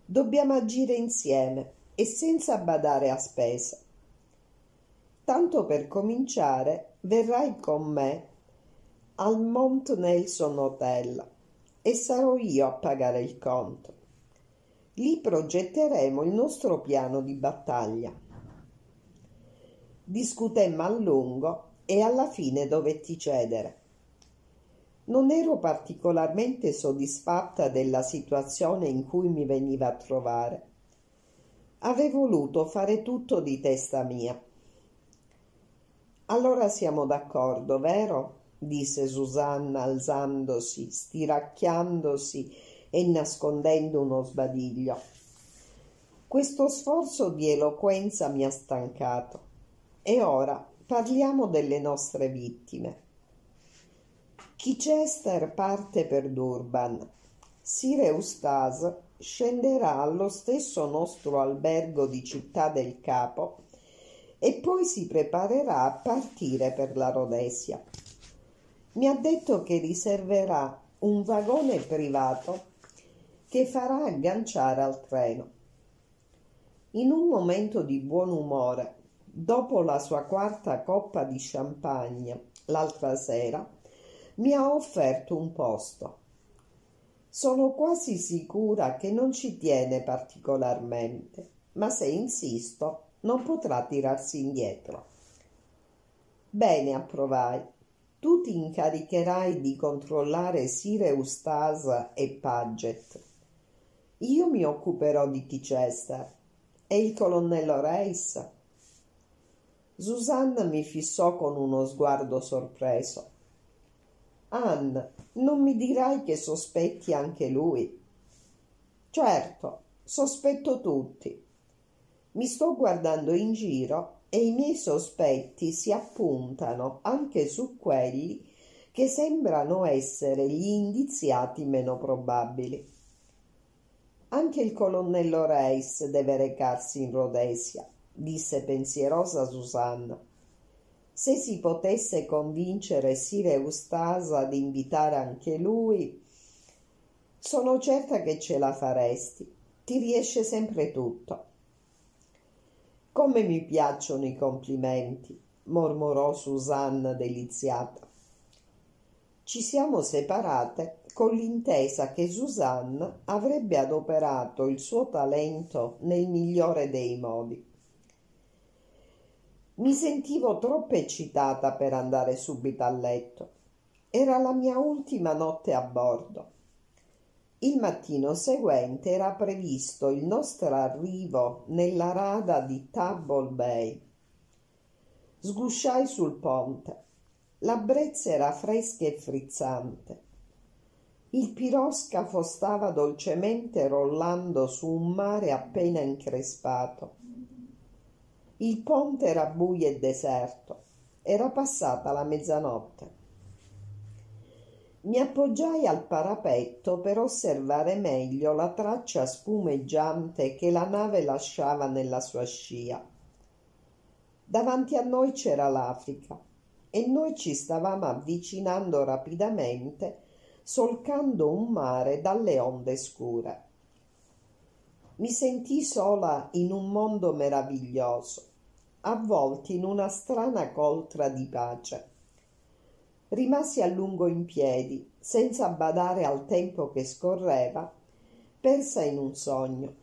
Dobbiamo agire insieme e senza badare a spese. Tanto per cominciare, verrai con me al Mount Nelson Hotel e sarò io a pagare il conto. Lì progetteremo il nostro piano di battaglia. Discutemmo a lungo e alla fine dovetti cedere. Non ero particolarmente soddisfatta della situazione in cui mi veniva a trovare. Avevo voluto fare tutto di testa mia. Allora siamo d'accordo, vero? disse Susanna alzandosi, stiracchiandosi e nascondendo uno sbadiglio. Questo sforzo di eloquenza mi ha stancato. E ora parliamo delle nostre vittime. Chichester parte per Durban. Sir Eustace scenderà allo stesso nostro albergo di Città del Capo e poi si preparerà a partire per la Rhodesia. Mi ha detto che riserverà un vagone privato che farà agganciare al treno. In un momento di buon umore, dopo la sua quarta coppa di champagne l'altra sera, mi ha offerto un posto. Sono quasi sicura che non ci tiene particolarmente, ma se insisto non potrà tirarsi indietro. Bene, approvai. Tu ti incaricherai di controllare Sire Eustasa e Paget. Io mi occuperò di Chichester e il colonnello Reis. Susanna mi fissò con uno sguardo sorpreso. Anne, non mi dirai che sospetti anche lui? Certo, sospetto tutti. Mi sto guardando in giro e i miei sospetti si appuntano anche su quelli che sembrano essere gli indiziati meno probabili. Anche il colonnello Reis deve recarsi in Rhodesia, disse pensierosa Susanna. Se si potesse convincere Sir Eustasa ad invitare anche lui, sono certa che ce la faresti. Ti riesce sempre tutto. Come mi piacciono i complimenti, mormorò Susanna deliziata. Ci siamo separate con l'intesa che Susanna avrebbe adoperato il suo talento nel migliore dei modi. Mi sentivo troppo eccitata per andare subito a letto. Era la mia ultima notte a bordo. Il mattino seguente era previsto il nostro arrivo nella rada di Table Bay. Sgusciai sul ponte. La brezza era fresca e frizzante. Il piroscafo stava dolcemente rollando su un mare appena increspato. Il ponte era buio e deserto. Era passata la mezzanotte. Mi appoggiai al parapetto per osservare meglio la traccia spumeggiante che la nave lasciava nella sua scia. Davanti a noi c'era l'Africa e noi ci stavamo avvicinando rapidamente, solcando un mare dalle onde scure. Mi sentii sola in un mondo meraviglioso avvolti in una strana coltra di pace. Rimasi a lungo in piedi, senza badare al tempo che scorreva, persa in un sogno.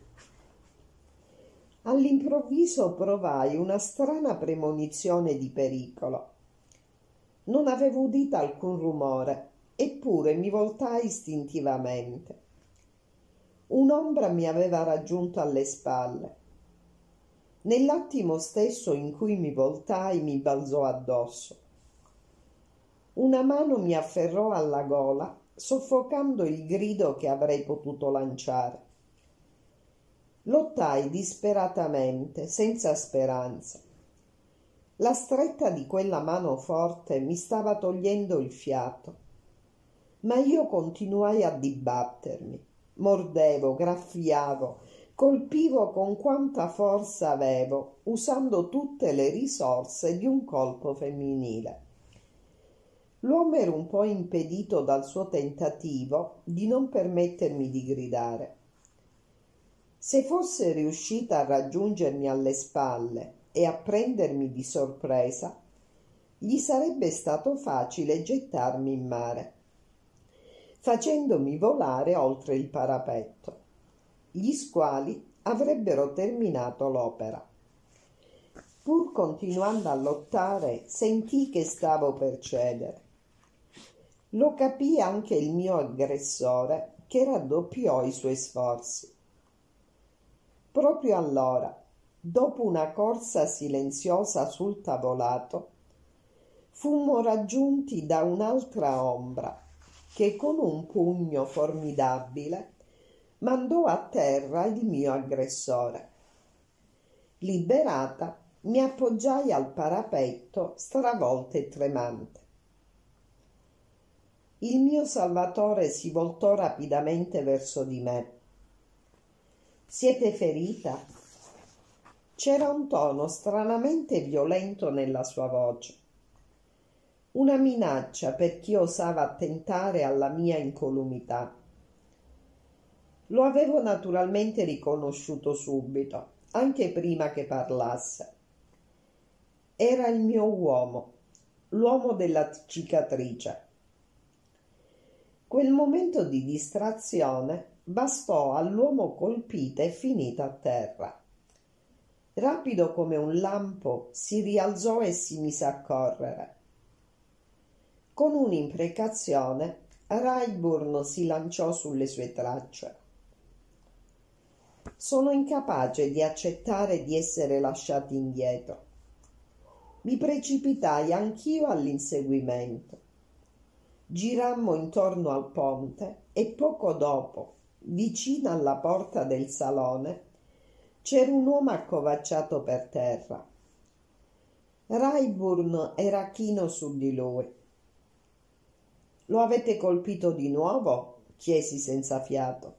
All'improvviso provai una strana premonizione di pericolo. Non avevo udito alcun rumore, eppure mi voltai istintivamente. Un'ombra mi aveva raggiunto alle spalle Nell'attimo stesso in cui mi voltai mi balzò addosso. Una mano mi afferrò alla gola, soffocando il grido che avrei potuto lanciare. Lottai disperatamente, senza speranza. La stretta di quella mano forte mi stava togliendo il fiato, ma io continuai a dibattermi, mordevo, graffiavo, colpivo con quanta forza avevo, usando tutte le risorse di un colpo femminile. L'uomo era un po' impedito dal suo tentativo di non permettermi di gridare. Se fosse riuscita a raggiungermi alle spalle e a prendermi di sorpresa, gli sarebbe stato facile gettarmi in mare, facendomi volare oltre il parapetto, gli squali avrebbero terminato l'opera. Pur continuando a lottare, sentii che stavo per cedere. Lo capì anche il mio aggressore, che raddoppiò i suoi sforzi. Proprio allora, dopo una corsa silenziosa sul tavolato, fummo raggiunti da un'altra ombra che con un pugno formidabile mandò a terra il mio aggressore. Liberata, mi appoggiai al parapetto stravolta e tremante. Il mio salvatore si voltò rapidamente verso di me. Siete ferita? C'era un tono stranamente violento nella sua voce. Una minaccia per chi osava attentare alla mia incolumità. Lo avevo naturalmente riconosciuto subito, anche prima che parlasse. Era il mio uomo, l'uomo della cicatrice. Quel momento di distrazione bastò all'uomo colpita e finita a terra. Rapido come un lampo si rialzò e si mise a correre. Con un'imprecazione Rayburn si lanciò sulle sue tracce. Sono incapace di accettare di essere lasciati indietro. Mi precipitai anch'io all'inseguimento. Girammo intorno al ponte e poco dopo, vicino alla porta del salone, c'era un uomo accovacciato per terra. Rayburn era chino su di lui. Lo avete colpito di nuovo? chiesi senza fiato.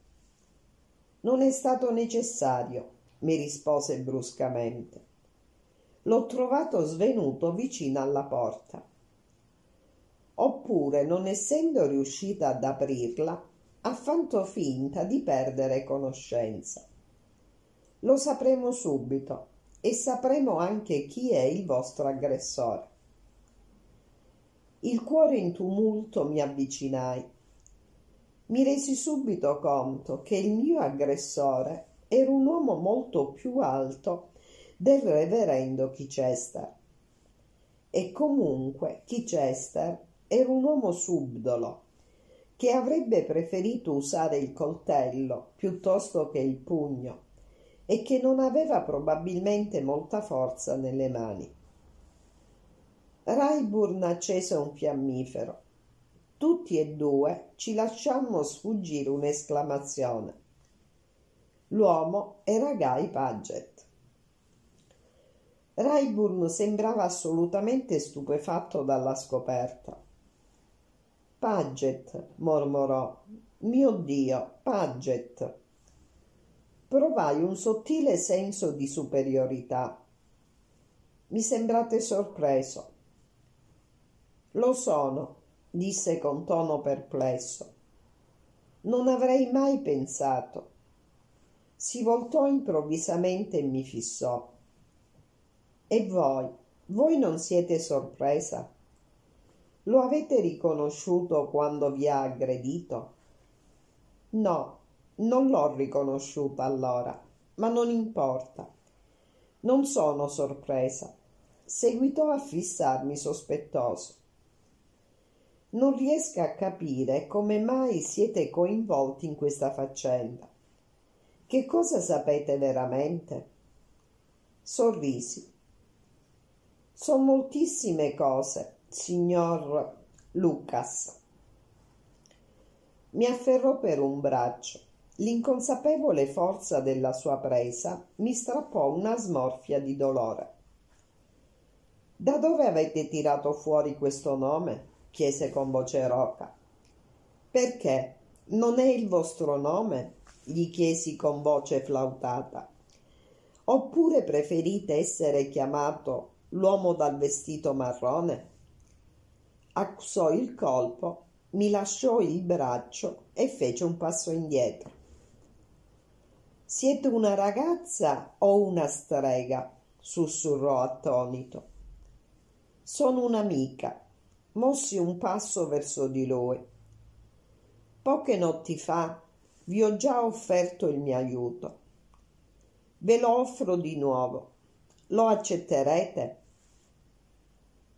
Non è stato necessario, mi rispose bruscamente. L'ho trovato svenuto vicino alla porta. Oppure, non essendo riuscita ad aprirla, ha fatto finta di perdere conoscenza. Lo sapremo subito e sapremo anche chi è il vostro aggressore. Il cuore in tumulto mi avvicinai mi resi subito conto che il mio aggressore era un uomo molto più alto del reverendo Chichester. E comunque Chichester era un uomo subdolo, che avrebbe preferito usare il coltello piuttosto che il pugno e che non aveva probabilmente molta forza nelle mani. Rayburn accese un fiammifero tutti e due ci lasciammo sfuggire un'esclamazione. L'uomo era Guy Paget. Rayburn sembrava assolutamente stupefatto dalla scoperta. Paget, mormorò. Mio Dio, Paget. Provai un sottile senso di superiorità. Mi sembrate sorpreso. Lo sono, disse con tono perplesso. Non avrei mai pensato. Si voltò improvvisamente e mi fissò. E voi, voi non siete sorpresa? Lo avete riconosciuto quando vi ha aggredito? No, non l'ho riconosciuta allora, ma non importa. Non sono sorpresa. Seguitò a fissarmi sospettoso. Non riesco a capire come mai siete coinvolti in questa faccenda. Che cosa sapete veramente? Sorrisi. Sono moltissime cose, signor Lucas. Mi afferrò per un braccio. L'inconsapevole forza della sua presa mi strappò una smorfia di dolore. Da dove avete tirato fuori questo nome? Chiese con voce roca. Perché? Non è il vostro nome? gli chiesi con voce flautata. Oppure preferite essere chiamato l'uomo dal vestito marrone? Accusò il colpo, mi lasciò il braccio e fece un passo indietro. Siete una ragazza o una strega? sussurrò attonito. Sono un'amica. Mossi un passo verso di lui. Poche notti fa vi ho già offerto il mio aiuto. Ve lo offro di nuovo. Lo accetterete?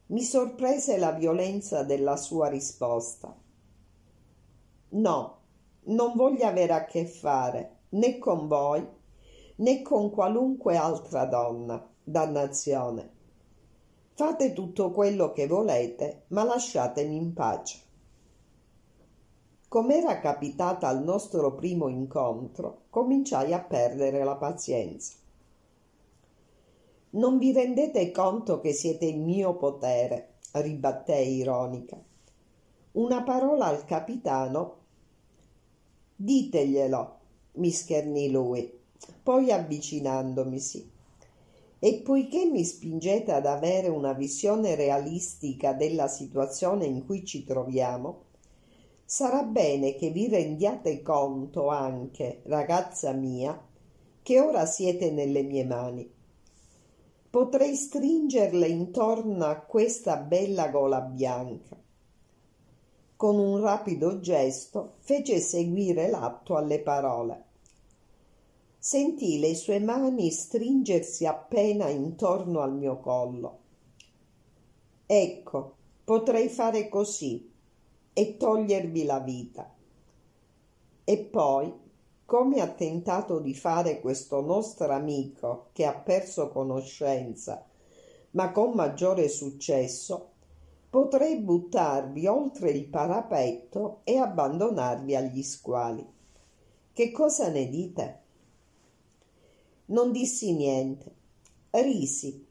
Mi sorprese la violenza della sua risposta. No, non voglio avere a che fare né con voi né con qualunque altra donna. Dannazione. Fate tutto quello che volete, ma lasciatemi in pace. Com'era capitata al nostro primo incontro, cominciai a perdere la pazienza. Non vi rendete conto che siete in mio potere, ribattei ironica. Una parola al capitano. Diteglielo, mi schernì lui, poi avvicinandomisi. E poiché mi spingete ad avere una visione realistica della situazione in cui ci troviamo, sarà bene che vi rendiate conto anche, ragazza mia, che ora siete nelle mie mani. Potrei stringerle intorno a questa bella gola bianca. Con un rapido gesto fece seguire l'atto alle parole. Sentì le sue mani stringersi appena intorno al mio collo. Ecco, potrei fare così e togliervi la vita. E poi, come ha tentato di fare questo nostro amico che ha perso conoscenza, ma con maggiore successo, potrei buttarvi oltre il parapetto e abbandonarvi agli squali. Che cosa ne dite? Non dissi niente, risi.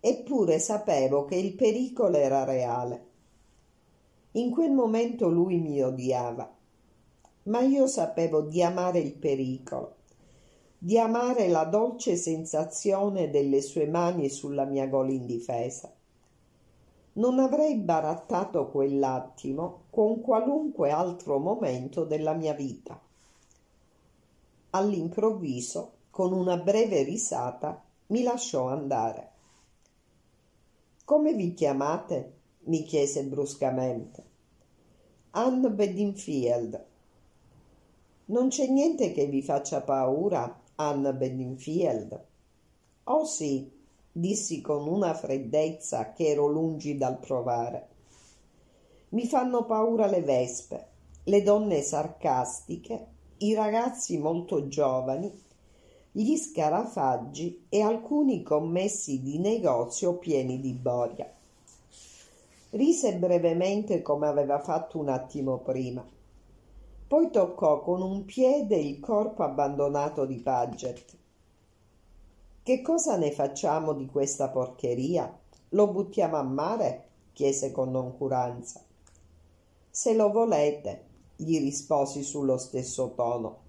Eppure sapevo che il pericolo era reale in quel momento lui mi odiava, ma io sapevo di amare il pericolo, di amare la dolce sensazione delle sue mani sulla mia gola indifesa. Non avrei barattato quell'attimo con qualunque altro momento della mia vita. All'improvviso, con una breve risata, mi lasciò andare. Come vi chiamate? mi chiese bruscamente. Anne Bedingfield. Non c'è niente che vi faccia paura, Anne Bedingfield? Oh sì, dissi con una freddezza che ero lungi dal provare. Mi fanno paura le vespe, le donne sarcastiche, i ragazzi molto giovani, gli scarafaggi e alcuni commessi di negozio pieni di boria. Rise brevemente come aveva fatto un attimo prima. Poi toccò con un piede il corpo abbandonato di Paget. Che cosa ne facciamo di questa porcheria? Lo buttiamo a mare? chiese con noncuranza. Se lo volete, gli risposi sullo stesso tono.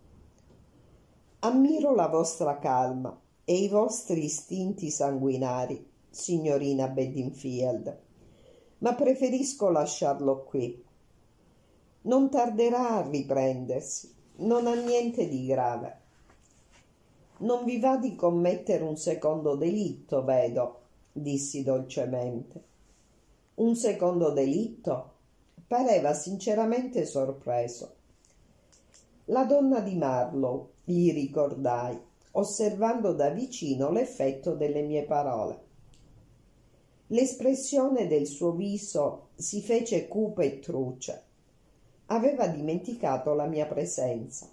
Ammiro la vostra calma e i vostri istinti sanguinari, signorina Bedingfield ma preferisco lasciarlo qui. Non tarderà a riprendersi, non ha niente di grave. Non vi va di commettere un secondo delitto, vedo, dissi dolcemente. Un secondo delitto? Pareva sinceramente sorpreso. La donna di Marlowe, gli ricordai, osservando da vicino l'effetto delle mie parole. L'espressione del suo viso si fece cupa e truce. Aveva dimenticato la mia presenza.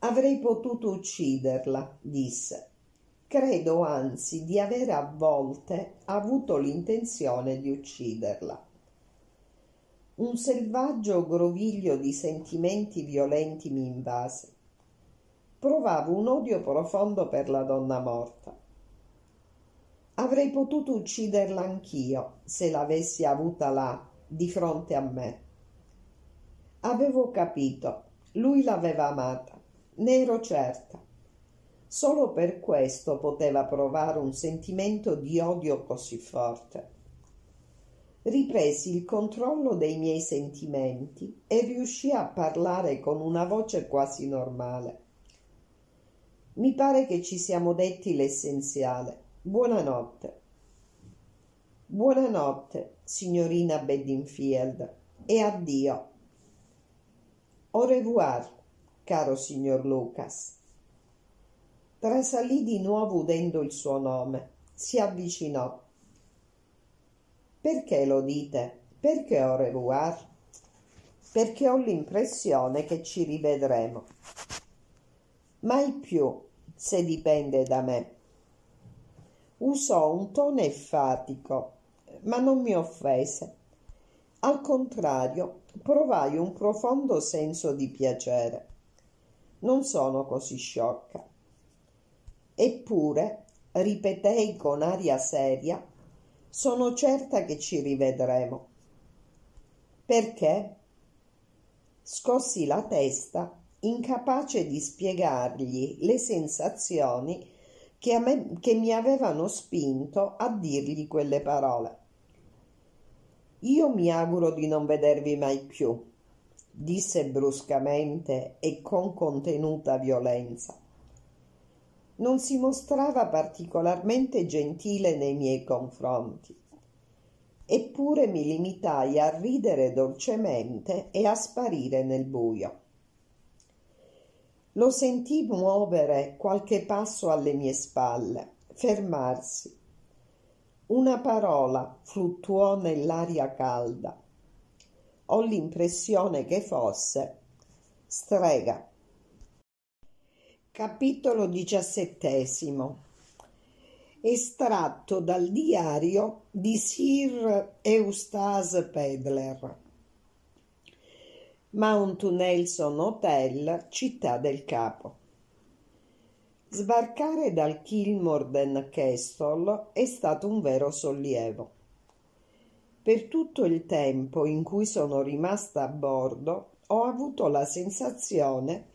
Avrei potuto ucciderla, disse. Credo anzi di avere a volte avuto l'intenzione di ucciderla. Un selvaggio groviglio di sentimenti violenti mi invase. Provavo un odio profondo per la donna morta Avrei potuto ucciderla anch'io se l'avessi avuta là, di fronte a me. Avevo capito, lui l'aveva amata, ne ero certa. Solo per questo poteva provare un sentimento di odio così forte. Ripresi il controllo dei miei sentimenti e riuscii a parlare con una voce quasi normale. Mi pare che ci siamo detti l'essenziale. Buonanotte. Buonanotte, signorina Bedingfield, e addio. Au revoir, caro signor Lucas. Trasalì di nuovo udendo il suo nome. Si avvicinò. Perché lo dite? Perché au revoir? Perché ho l'impressione che ci rivedremo. Mai più, se dipende da me. Usò un tono enfatico, ma non mi offese. Al contrario, provai un profondo senso di piacere. Non sono così sciocca. Eppure, ripetei con aria seria, sono certa che ci rivedremo. Perché? Scossi la testa, incapace di spiegargli le sensazioni che, me, che mi avevano spinto a dirgli quelle parole. Io mi auguro di non vedervi mai più, disse bruscamente e con contenuta violenza non si mostrava particolarmente gentile nei miei confronti. Eppure mi limitai a ridere dolcemente e a sparire nel buio. Lo sentii muovere qualche passo alle mie spalle, fermarsi. Una parola fluttuò nell'aria calda. Ho l'impressione che fosse strega. Capitolo diciassettesimo Estratto dal diario di Sir Eustace Pedler Mount Nelson Hotel, Città del Capo Sbarcare dal Kilmorden Castle è stato un vero sollievo. Per tutto il tempo in cui sono rimasta a bordo ho avuto la sensazione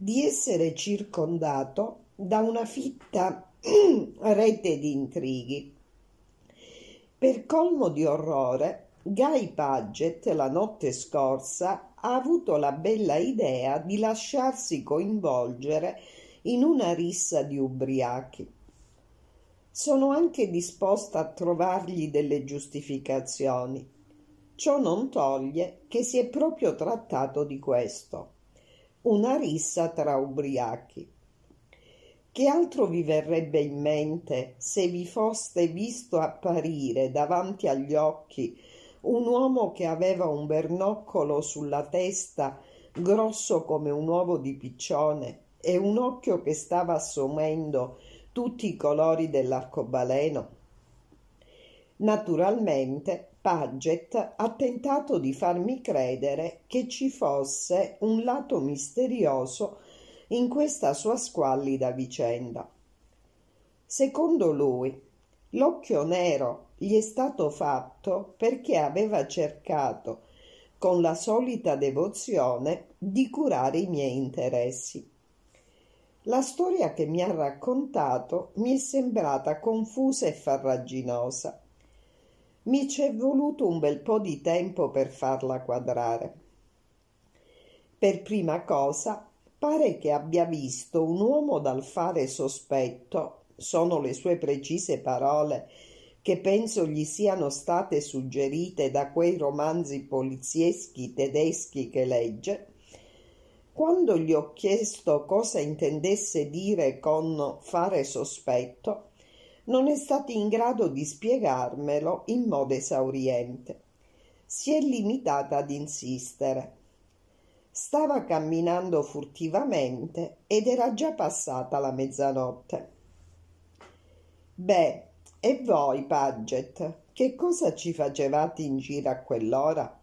di essere circondato da una fitta rete di intrighi. Per colmo di orrore, Guy Paget la notte scorsa ha avuto la bella idea di lasciarsi coinvolgere in una rissa di ubriachi. Sono anche disposta a trovargli delle giustificazioni. Ciò non toglie che si è proprio trattato di questo una rissa tra ubriachi. Che altro vi verrebbe in mente se vi foste visto apparire davanti agli occhi un uomo che aveva un bernoccolo sulla testa grosso come un uovo di piccione e un occhio che stava assumendo tutti i colori dell'arcobaleno? Naturalmente Paget ha tentato di farmi credere che ci fosse un lato misterioso in questa sua squallida vicenda. Secondo lui, l'occhio nero gli è stato fatto perché aveva cercato, con la solita devozione, di curare i miei interessi. La storia che mi ha raccontato mi è sembrata confusa e farraginosa mi c'è voluto un bel po' di tempo per farla quadrare. Per prima cosa, pare che abbia visto un uomo dal fare sospetto, sono le sue precise parole, che penso gli siano state suggerite da quei romanzi polizieschi tedeschi che legge, quando gli ho chiesto cosa intendesse dire con fare sospetto, non è stato in grado di spiegarmelo in modo esauriente. Si è limitata ad insistere. Stava camminando furtivamente ed era già passata la mezzanotte. Beh, e voi, Paget, che cosa ci facevate in giro a quell'ora?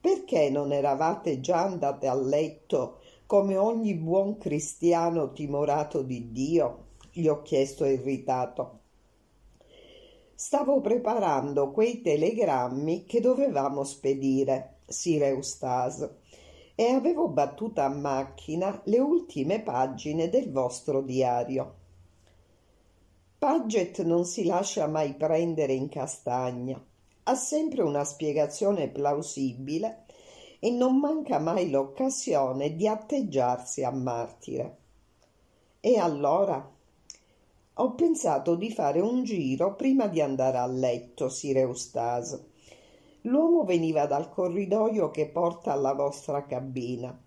Perché non eravate già andate a letto come ogni buon cristiano timorato di Dio? Gli ho chiesto irritato. Stavo preparando quei telegrammi che dovevamo spedire, Sir Eustace, e avevo battuto a macchina le ultime pagine del vostro diario. Paget non si lascia mai prendere in castagna, ha sempre una spiegazione plausibile e non manca mai l'occasione di atteggiarsi a martire. E allora? Ho pensato di fare un giro prima di andare a letto, Sir Eustace. L'uomo veniva dal corridoio che porta alla vostra cabina.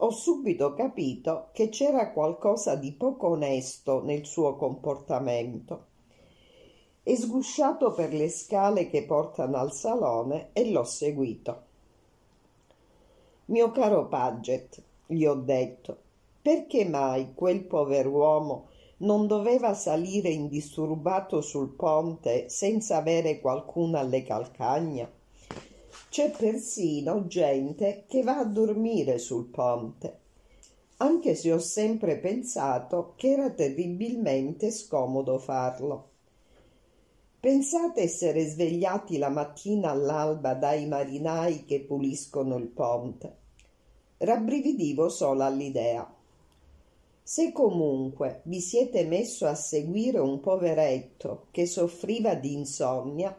Ho subito capito che c'era qualcosa di poco onesto nel suo comportamento. È sgusciato per le scale che portano al salone e l'ho seguito. Mio caro Paget, gli ho detto, perché mai quel pover'uomo non doveva salire indisturbato sul ponte senza avere qualcuno alle calcagna? C'è persino gente che va a dormire sul ponte, anche se ho sempre pensato che era terribilmente scomodo farlo. Pensate essere svegliati la mattina all'alba dai marinai che puliscono il ponte. Rabbrividivo solo all'idea. Se comunque vi siete messo a seguire un poveretto che soffriva di insonnia,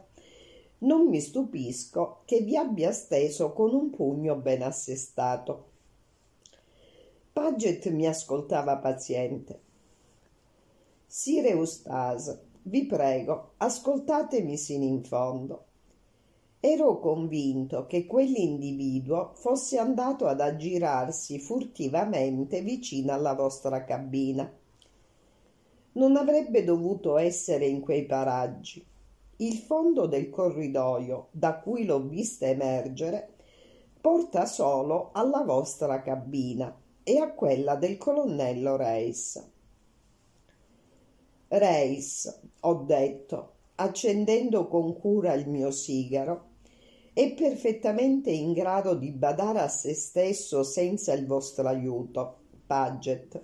non mi stupisco che vi abbia steso con un pugno ben assestato. Paget mi ascoltava paziente. Sir Eustace, vi prego, ascoltatemi sino in fondo. Ero convinto che quell'individuo fosse andato ad aggirarsi furtivamente vicino alla vostra cabina. Non avrebbe dovuto essere in quei paraggi. Il fondo del corridoio da cui l'ho vista emergere porta solo alla vostra cabina e a quella del colonnello Reis. Reis, ho detto, accendendo con cura il mio sigaro, è perfettamente in grado di badare a se stesso senza il vostro aiuto, Paget.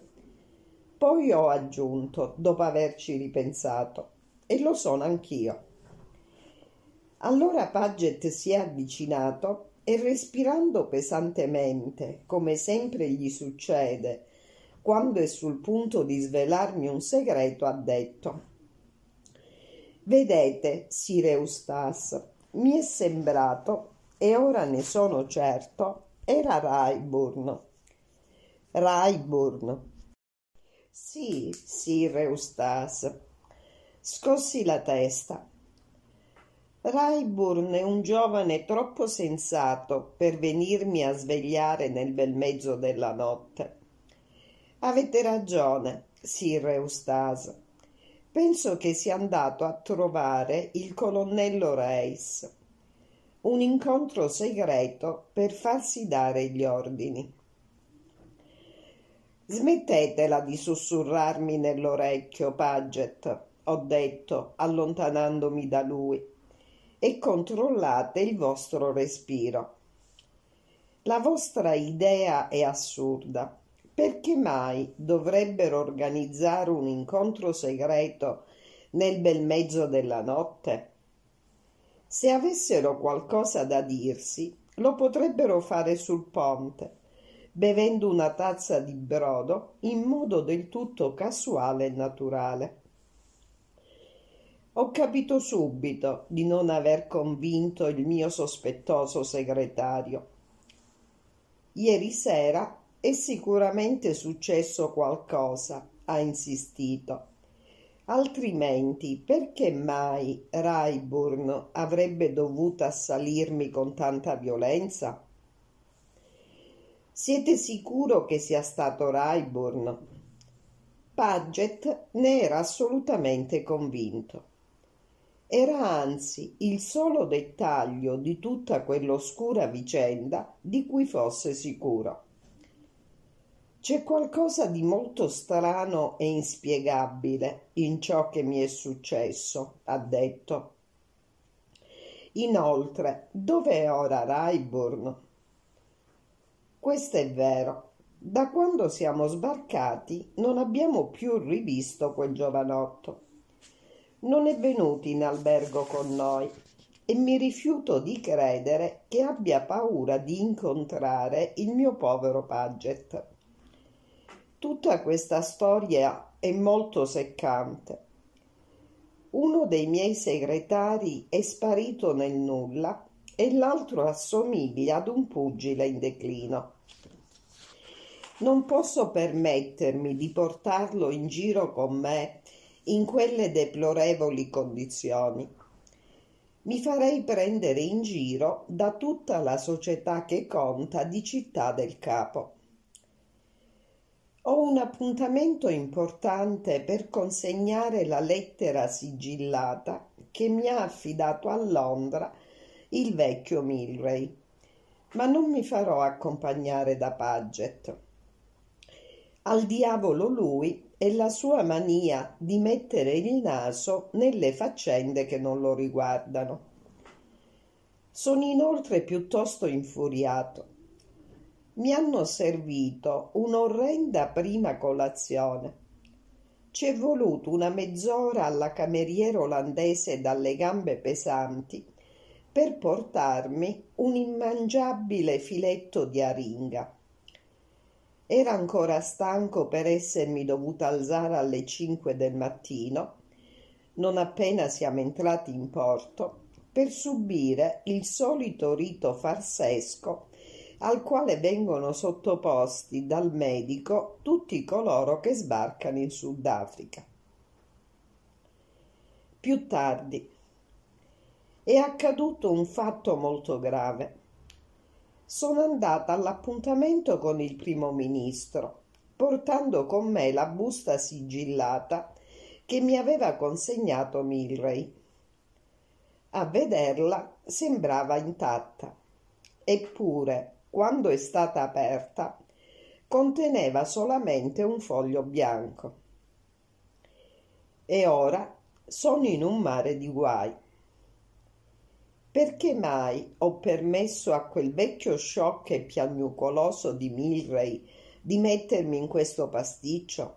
Poi ho aggiunto, dopo averci ripensato, e lo sono anch'io. Allora Paget si è avvicinato e respirando pesantemente, come sempre gli succede, quando è sul punto di svelarmi un segreto, ha detto Vedete, Sir Eustace, mi è sembrato, e ora ne sono certo, era Raiburn. Raiburn. Sì, Sir Eustace. Scossi la testa. Raiburn è un giovane troppo sensato per venirmi a svegliare nel bel mezzo della notte. Avete ragione, Sir Eustace. Penso che sia andato a trovare il colonnello Reis. Un incontro segreto per farsi dare gli ordini. Smettetela di sussurrarmi nell'orecchio, Paget, ho detto, allontanandomi da lui, e controllate il vostro respiro. La vostra idea è assurda perché mai dovrebbero organizzare un incontro segreto nel bel mezzo della notte? Se avessero qualcosa da dirsi, lo potrebbero fare sul ponte, bevendo una tazza di brodo in modo del tutto casuale e naturale. Ho capito subito di non aver convinto il mio sospettoso segretario. Ieri sera è sicuramente successo qualcosa, ha insistito. Altrimenti perché mai Rayburn avrebbe dovuto assalirmi con tanta violenza? Siete sicuro che sia stato Rayburn? Paget ne era assolutamente convinto. Era anzi il solo dettaglio di tutta quell'oscura vicenda di cui fosse sicuro. C'è qualcosa di molto strano e inspiegabile in ciò che mi è successo, ha detto. Inoltre, dov'è ora Rayburn? Questo è vero. Da quando siamo sbarcati non abbiamo più rivisto quel giovanotto. Non è venuto in albergo con noi e mi rifiuto di credere che abbia paura di incontrare il mio povero Paget. Tutta questa storia è molto seccante. Uno dei miei segretari è sparito nel nulla e l'altro assomiglia ad un pugile in declino. Non posso permettermi di portarlo in giro con me in quelle deplorevoli condizioni. Mi farei prendere in giro da tutta la società che conta di Città del Capo. Ho un appuntamento importante per consegnare la lettera sigillata che mi ha affidato a Londra il vecchio Milray, ma non mi farò accompagnare da Paget. Al diavolo lui e la sua mania di mettere il naso nelle faccende che non lo riguardano. Sono inoltre piuttosto infuriato. Mi hanno servito un'orrenda prima colazione. Ci è voluto una mezz'ora alla cameriera olandese dalle gambe pesanti per portarmi un immangiabile filetto di aringa era ancora stanco per essermi dovuta alzare alle cinque del mattino, non appena siamo entrati in porto, per subire il solito rito farsesco al quale vengono sottoposti dal medico tutti coloro che sbarcano in Sudafrica. Più tardi è accaduto un fatto molto grave sono andata all'appuntamento con il primo ministro, portando con me la busta sigillata che mi aveva consegnato Milray. A vederla sembrava intatta, eppure, quando è stata aperta, conteneva solamente un foglio bianco. E ora sono in un mare di guai. Perché mai ho permesso a quel vecchio sciocco e piagnucoloso di Milray di mettermi in questo pasticcio?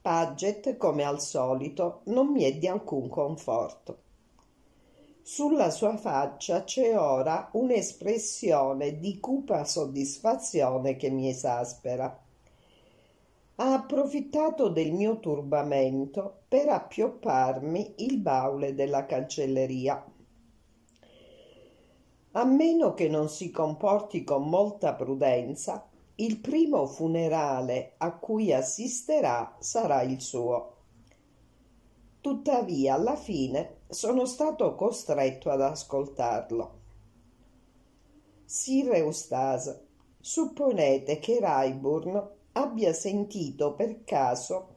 Paget, come al solito, non mi è di alcun conforto. Sulla sua faccia c'è ora un'espressione di cupa soddisfazione che mi esaspera. Ha approfittato del mio turbamento per appiopparmi il baule della cancelleria a meno che non si comporti con molta prudenza, il primo funerale a cui assisterà sarà il suo. Tuttavia, alla fine sono stato costretto ad ascoltarlo. Sir Eustace, supponete che Rayburn abbia sentito per caso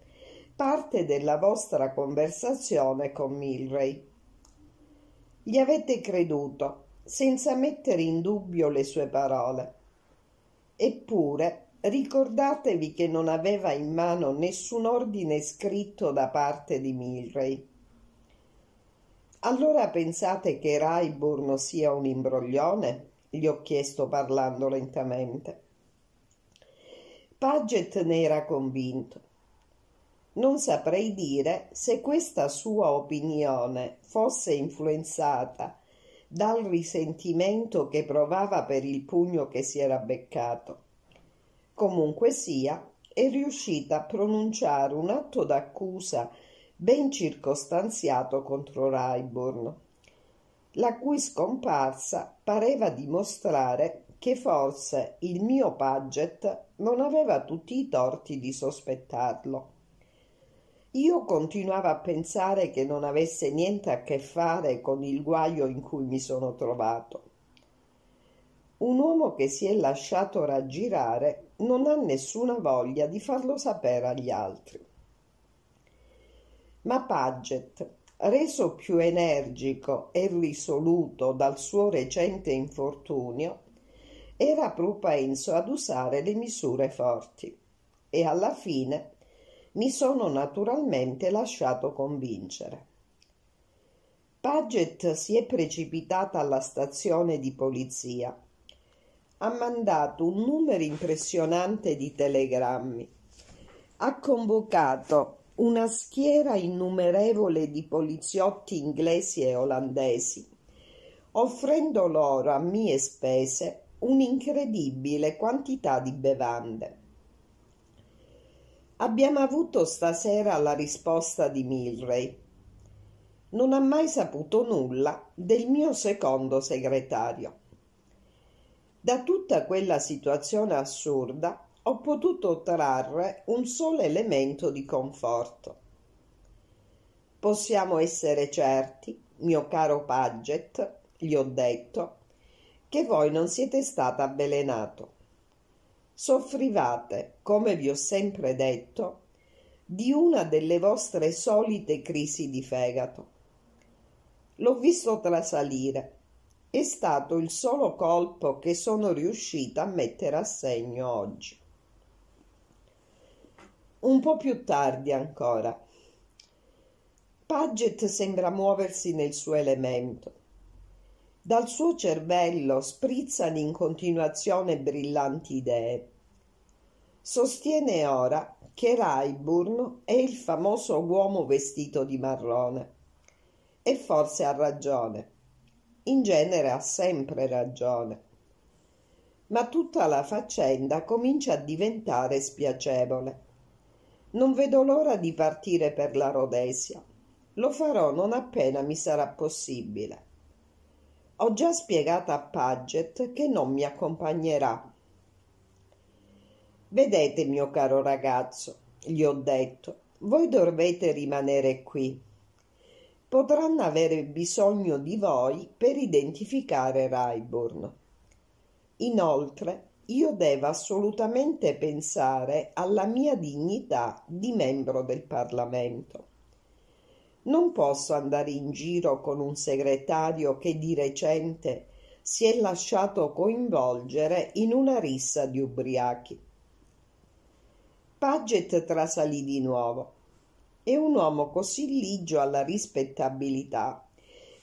parte della vostra conversazione con Milray. Gli avete creduto senza mettere in dubbio le sue parole. Eppure ricordatevi che non aveva in mano nessun ordine scritto da parte di Milray. Allora pensate che Rayburn sia un imbroglione? gli ho chiesto parlando lentamente. Paget ne era convinto. Non saprei dire se questa sua opinione fosse influenzata dal risentimento che provava per il pugno che si era beccato. Comunque sia, è riuscita a pronunciare un atto d'accusa ben circostanziato contro Rayburn, la cui scomparsa pareva dimostrare che forse il mio Paget non aveva tutti i torti di sospettarlo. Io continuavo a pensare che non avesse niente a che fare con il guaio in cui mi sono trovato. Un uomo che si è lasciato raggirare non ha nessuna voglia di farlo sapere agli altri. Ma Paget, reso più energico e risoluto dal suo recente infortunio, era propenso ad usare le misure forti e alla fine mi sono naturalmente lasciato convincere. Paget si è precipitata alla stazione di polizia. Ha mandato un numero impressionante di telegrammi. Ha convocato una schiera innumerevole di poliziotti inglesi e olandesi, offrendo loro a mie spese un'incredibile quantità di bevande. Abbiamo avuto stasera la risposta di Milray. Non ha mai saputo nulla del mio secondo segretario. Da tutta quella situazione assurda ho potuto trarre un solo elemento di conforto. Possiamo essere certi, mio caro Paget, gli ho detto, che voi non siete stato avvelenato. Soffrivate, come vi ho sempre detto, di una delle vostre solite crisi di fegato. L'ho visto trasalire. È stato il solo colpo che sono riuscita a mettere a segno oggi. Un po' più tardi ancora. Paget sembra muoversi nel suo elemento. Dal suo cervello sprizzano in continuazione brillanti idee. Sostiene ora che Rayburn è il famoso uomo vestito di marrone. E forse ha ragione. In genere ha sempre ragione. Ma tutta la faccenda comincia a diventare spiacevole. Non vedo l'ora di partire per la Rhodesia. Lo farò non appena mi sarà possibile. Ho già spiegato a Paget che non mi accompagnerà. Vedete, mio caro ragazzo, gli ho detto, voi dovete rimanere qui. Potranno avere bisogno di voi per identificare Rayburn. Inoltre, io devo assolutamente pensare alla mia dignità di membro del Parlamento. Non posso andare in giro con un segretario che di recente si è lasciato coinvolgere in una rissa di ubriachi. Paget trasalì di nuovo. È un uomo così ligio alla rispettabilità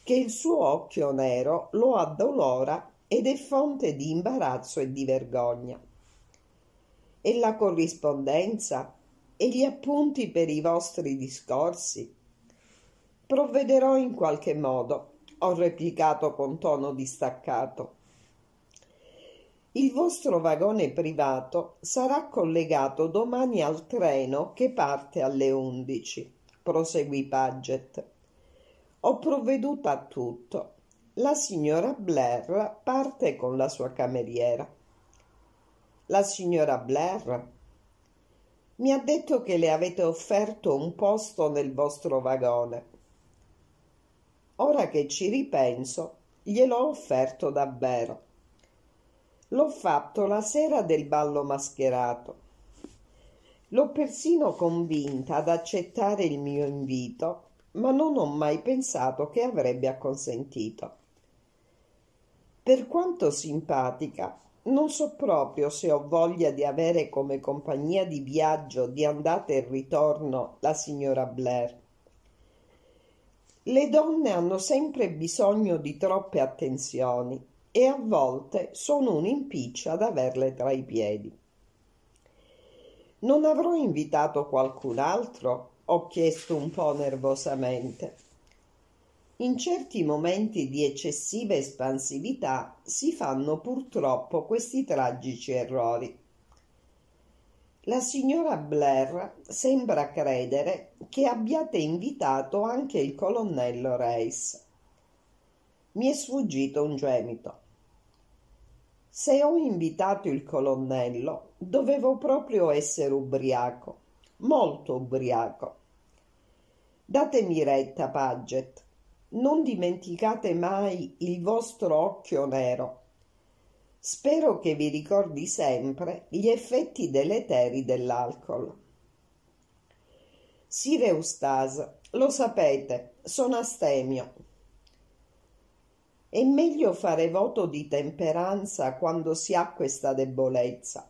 che il suo occhio nero lo addolora ed è fonte di imbarazzo e di vergogna. E la corrispondenza e gli appunti per i vostri discorsi Provvederò in qualche modo, ho replicato con tono distaccato. Il vostro vagone privato sarà collegato domani al treno che parte alle undici, proseguì Paget. Ho provveduto a tutto. La signora Blair parte con la sua cameriera. La signora Blair mi ha detto che le avete offerto un posto nel vostro vagone. Ora che ci ripenso, gliel'ho offerto davvero. L'ho fatto la sera del ballo mascherato. L'ho persino convinta ad accettare il mio invito, ma non ho mai pensato che avrebbe acconsentito. Per quanto simpatica, non so proprio se ho voglia di avere come compagnia di viaggio di andata e ritorno la signora Blair. Le donne hanno sempre bisogno di troppe attenzioni e a volte sono un impiccio ad averle tra i piedi. Non avrò invitato qualcun altro? ho chiesto un po' nervosamente. In certi momenti di eccessiva espansività si fanno purtroppo questi tragici errori. La signora Blair sembra credere che abbiate invitato anche il colonnello Reis. Mi è sfuggito un gemito. Se ho invitato il colonnello, dovevo proprio essere ubriaco, molto ubriaco. Datemi retta, Paget. Non dimenticate mai il vostro occhio nero Spero che vi ricordi sempre gli effetti deleteri dell'alcol. Sire Eustase, lo sapete, sono astemio. È meglio fare voto di temperanza quando si ha questa debolezza.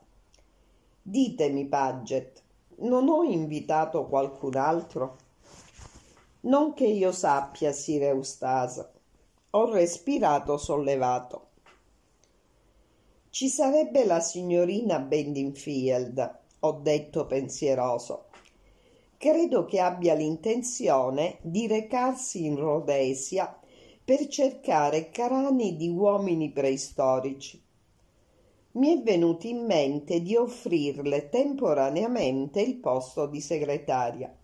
Ditemi, Paget, non ho invitato qualcun altro? Non che io sappia, Sire Eustase. Ho respirato sollevato. Ci sarebbe la signorina Bedingfield, ho detto pensieroso. Credo che abbia l'intenzione di recarsi in Rhodesia per cercare crani di uomini preistorici. Mi è venuto in mente di offrirle temporaneamente il posto di segretaria.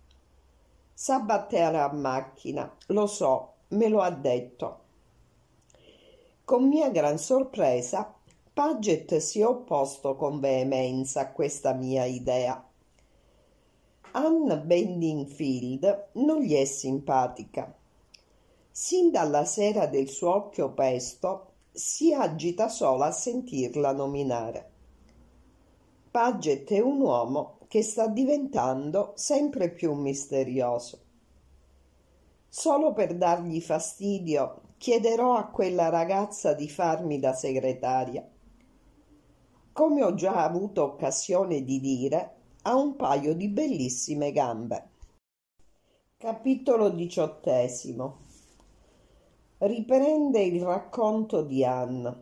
Sa battere a macchina, lo so, me lo ha detto. Con mia gran sorpresa Paget si è opposto con veemenza a questa mia idea. Anne Bedingfield non gli è simpatica. Sin dalla sera del suo occhio pesto si agita sola a sentirla nominare. Paget è un uomo che sta diventando sempre più misterioso. Solo per dargli fastidio chiederò a quella ragazza di farmi da segretaria. Come ho già avuto occasione di dire, ha un paio di bellissime gambe. Capitolo diciottesimo Riprende il racconto di Anna.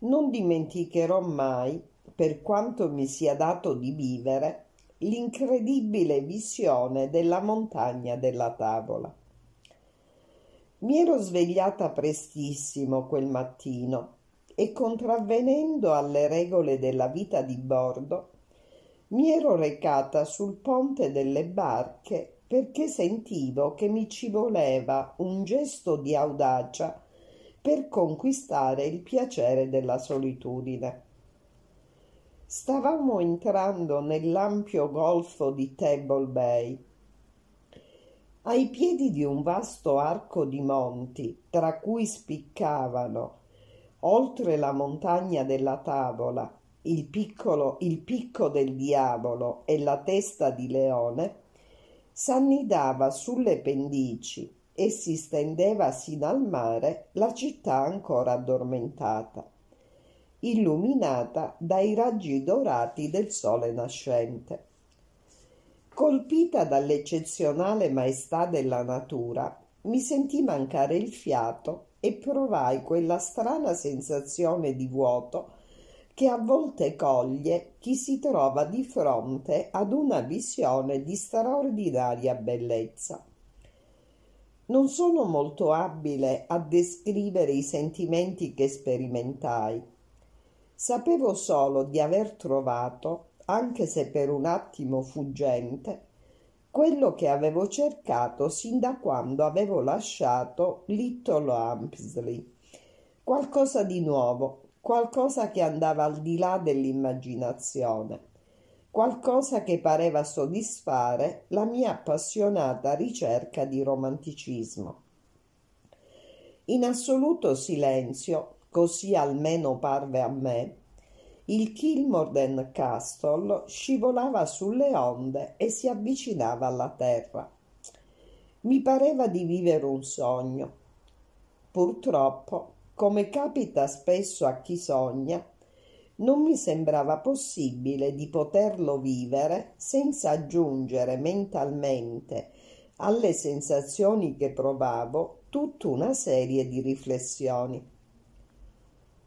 Non dimenticherò mai, per quanto mi sia dato di vivere, l'incredibile visione della montagna della tavola. Mi ero svegliata prestissimo quel mattino e contravvenendo alle regole della vita di bordo, mi ero recata sul ponte delle barche perché sentivo che mi ci voleva un gesto di audacia per conquistare il piacere della solitudine. Stavamo entrando nell'ampio golfo di Table Bay. Ai piedi di un vasto arco di monti, tra cui spiccavano, oltre la montagna della tavola, il piccolo il picco del diavolo e la testa di leone s'annidava sulle pendici e si stendeva sino al mare la città ancora addormentata illuminata dai raggi dorati del sole nascente colpita dall'eccezionale maestà della natura mi sentì mancare il fiato e provai quella strana sensazione di vuoto che a volte coglie chi si trova di fronte ad una visione di straordinaria bellezza. Non sono molto abile a descrivere i sentimenti che sperimentai. Sapevo solo di aver trovato, anche se per un attimo fuggente, quello che avevo cercato sin da quando avevo lasciato Little Hampsley. Qualcosa di nuovo, qualcosa che andava al di là dell'immaginazione, qualcosa che pareva soddisfare la mia appassionata ricerca di romanticismo. In assoluto silenzio, così almeno parve a me, il Kilmorden Castle scivolava sulle onde e si avvicinava alla terra. Mi pareva di vivere un sogno. Purtroppo come capita spesso a chi sogna, non mi sembrava possibile di poterlo vivere senza aggiungere mentalmente alle sensazioni che provavo tutta una serie di riflessioni.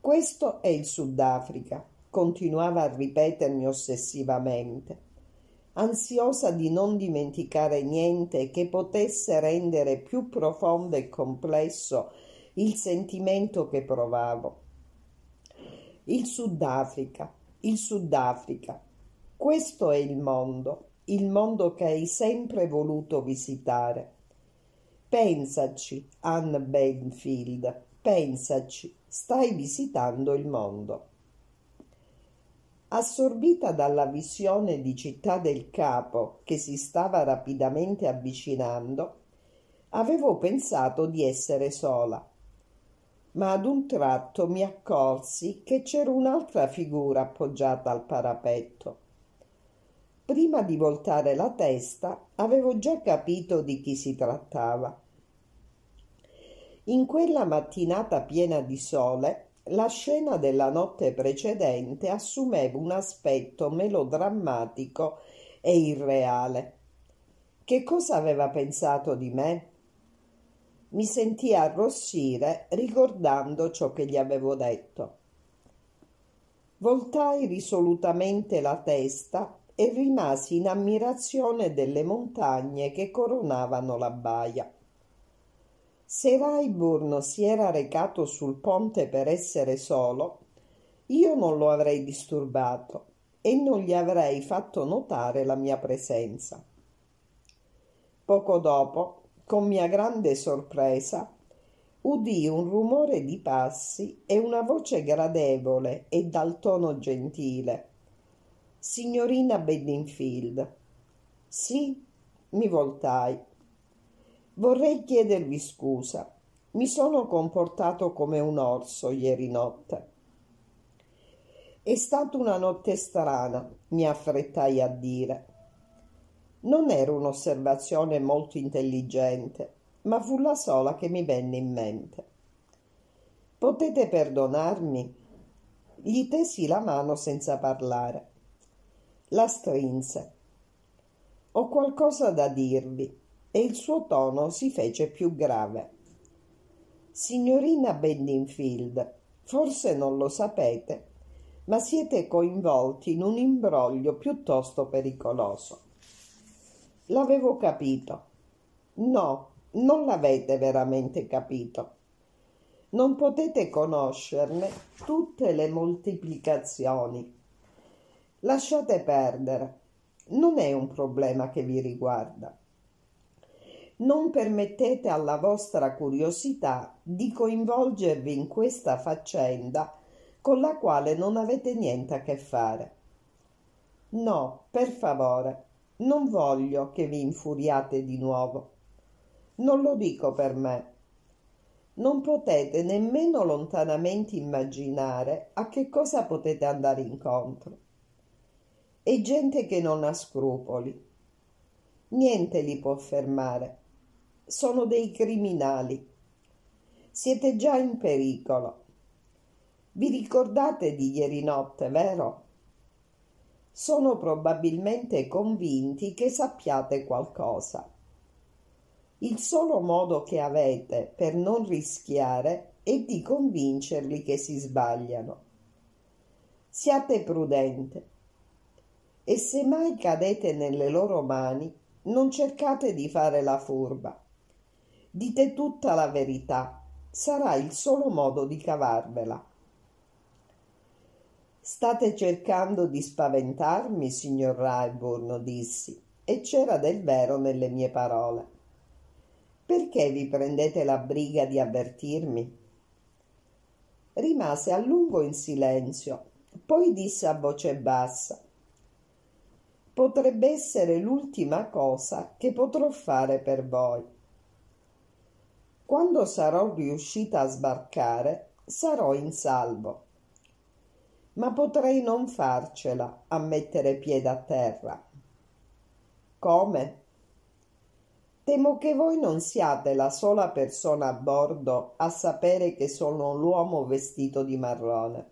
Questo è il Sudafrica, continuava a ripetermi ossessivamente, ansiosa di non dimenticare niente che potesse rendere più profondo e complesso il sentimento che provavo. Il Sudafrica, il Sudafrica. Questo è il mondo, il mondo che hai sempre voluto visitare. Pensaci, Anne Benfield, pensaci, stai visitando il mondo. Assorbita dalla visione di Città del Capo che si stava rapidamente avvicinando, avevo pensato di essere sola ma ad un tratto mi accorsi che c'era un'altra figura appoggiata al parapetto. Prima di voltare la testa avevo già capito di chi si trattava. In quella mattinata piena di sole, la scena della notte precedente assumeva un aspetto melodrammatico e irreale. Che cosa aveva pensato di me? mi sentii arrossire ricordando ciò che gli avevo detto. Voltai risolutamente la testa e rimasi in ammirazione delle montagne che coronavano la baia. Se Raiburn si era recato sul ponte per essere solo, io non lo avrei disturbato e non gli avrei fatto notare la mia presenza. Poco dopo con mia grande sorpresa, udì un rumore di passi e una voce gradevole e dal tono gentile. Signorina Bedingfield. Sì, mi voltai. Vorrei chiedervi scusa. Mi sono comportato come un orso ieri notte. È stata una notte strana, mi affrettai a dire. Non era un'osservazione molto intelligente, ma fu la sola che mi venne in mente. Potete perdonarmi? Gli tesi la mano senza parlare. La strinse. Ho qualcosa da dirvi e il suo tono si fece più grave. Signorina Bedingfield, forse non lo sapete, ma siete coinvolti in un imbroglio piuttosto pericoloso. L'avevo capito. No, non l'avete veramente capito. Non potete conoscerne tutte le moltiplicazioni. Lasciate perdere. Non è un problema che vi riguarda. Non permettete alla vostra curiosità di coinvolgervi in questa faccenda con la quale non avete niente a che fare. No, per favore, non voglio che vi infuriate di nuovo. Non lo dico per me. Non potete nemmeno lontanamente immaginare a che cosa potete andare incontro. È gente che non ha scrupoli. Niente li può fermare sono dei criminali. Siete già in pericolo. Vi ricordate di ieri notte, vero? Sono probabilmente convinti che sappiate qualcosa. Il solo modo che avete per non rischiare è di convincerli che si sbagliano. Siate prudente e se mai cadete nelle loro mani, non cercate di fare la furba. Dite tutta la verità, sarà il solo modo di cavarvela. State cercando di spaventarmi, signor Rayburn, dissi, e c'era del vero nelle mie parole. Perché vi prendete la briga di avvertirmi? Rimase a lungo in silenzio, poi disse a voce bassa Potrebbe essere l'ultima cosa che potrò fare per voi. Quando sarò riuscita a sbarcare, sarò in salvo. Ma potrei non farcela a mettere piede a terra. Come? Temo che voi non siate la sola persona a bordo a sapere che sono l'uomo vestito di marrone.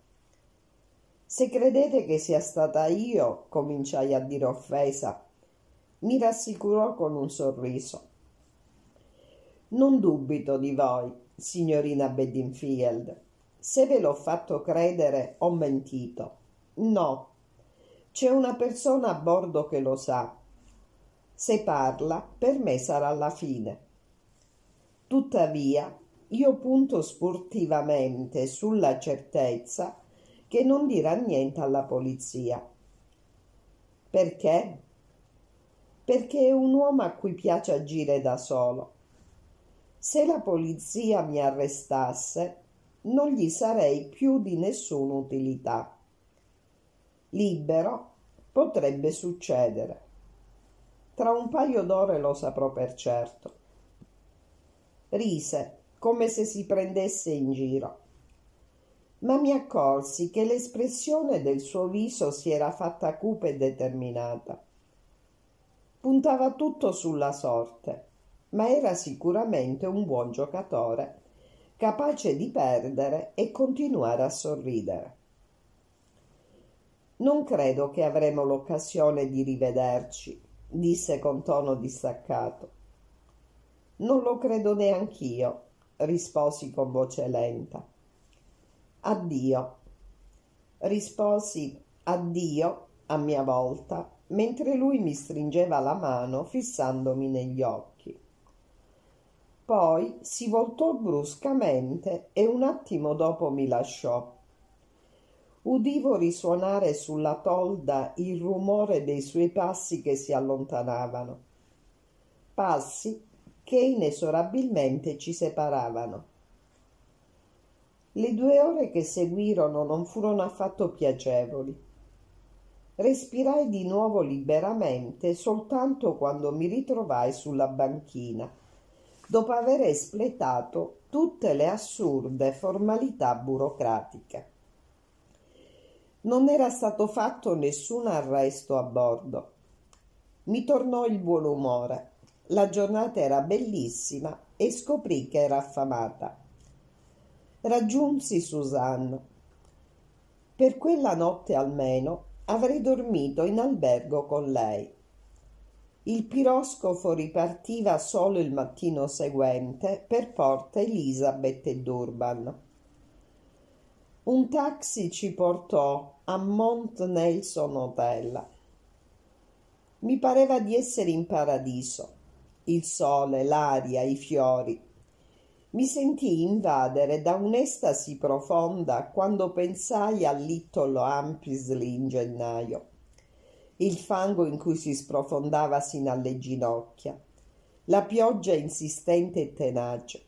Se credete che sia stata io, cominciai a dire offesa, mi rassicurò con un sorriso. Non dubito di voi, signorina Bedingfield. Se ve l'ho fatto credere, ho mentito. No, c'è una persona a bordo che lo sa. Se parla, per me sarà la fine. Tuttavia, io punto sportivamente sulla certezza che non dirà niente alla polizia. Perché? Perché è un uomo a cui piace agire da solo se la polizia mi arrestasse, non gli sarei più di nessuna utilità. Libero potrebbe succedere. Tra un paio d'ore lo saprò per certo. Rise come se si prendesse in giro. Ma mi accorsi che l'espressione del suo viso si era fatta cupa e determinata. Puntava tutto sulla sorte ma era sicuramente un buon giocatore, capace di perdere e continuare a sorridere. Non credo che avremo l'occasione di rivederci, disse con tono distaccato. Non lo credo neanch'io, risposi con voce lenta. Addio. Risposi addio a mia volta, mentre lui mi stringeva la mano fissandomi negli occhi. Poi si voltò bruscamente e un attimo dopo mi lasciò. Udivo risuonare sulla tolda il rumore dei suoi passi che si allontanavano. Passi che inesorabilmente ci separavano. Le due ore che seguirono non furono affatto piacevoli. Respirai di nuovo liberamente soltanto quando mi ritrovai sulla banchina, dopo aver espletato tutte le assurde formalità burocratiche. Non era stato fatto nessun arresto a bordo. Mi tornò il buon umore. La giornata era bellissima e scoprì che era affamata. Raggiunsi Susanne. Per quella notte almeno avrei dormito in albergo con lei. Il piroscofo ripartiva solo il mattino seguente per Porta Elizabeth e Durban. Un taxi ci portò a Mount Nelson Hotel. Mi pareva di essere in paradiso. Il sole, l'aria, i fiori. Mi sentii invadere da un'estasi profonda quando pensai al Little Ampisley in gennaio. Il fango in cui si sprofondava sino alle ginocchia, la pioggia insistente e tenace.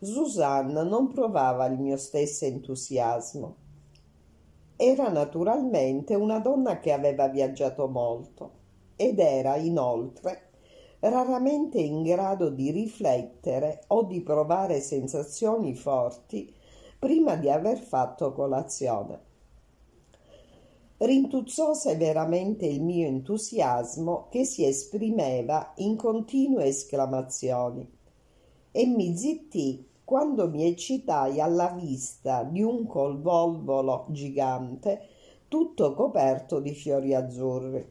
Susanna non provava il mio stesso entusiasmo era naturalmente una donna che aveva viaggiato molto ed era inoltre raramente in grado di riflettere o di provare sensazioni forti prima di aver fatto colazione. Rintuzzò severamente il mio entusiasmo che si esprimeva in continue esclamazioni e mi zittì quando mi eccitai alla vista di un colvolvolo gigante tutto coperto di fiori azzurri.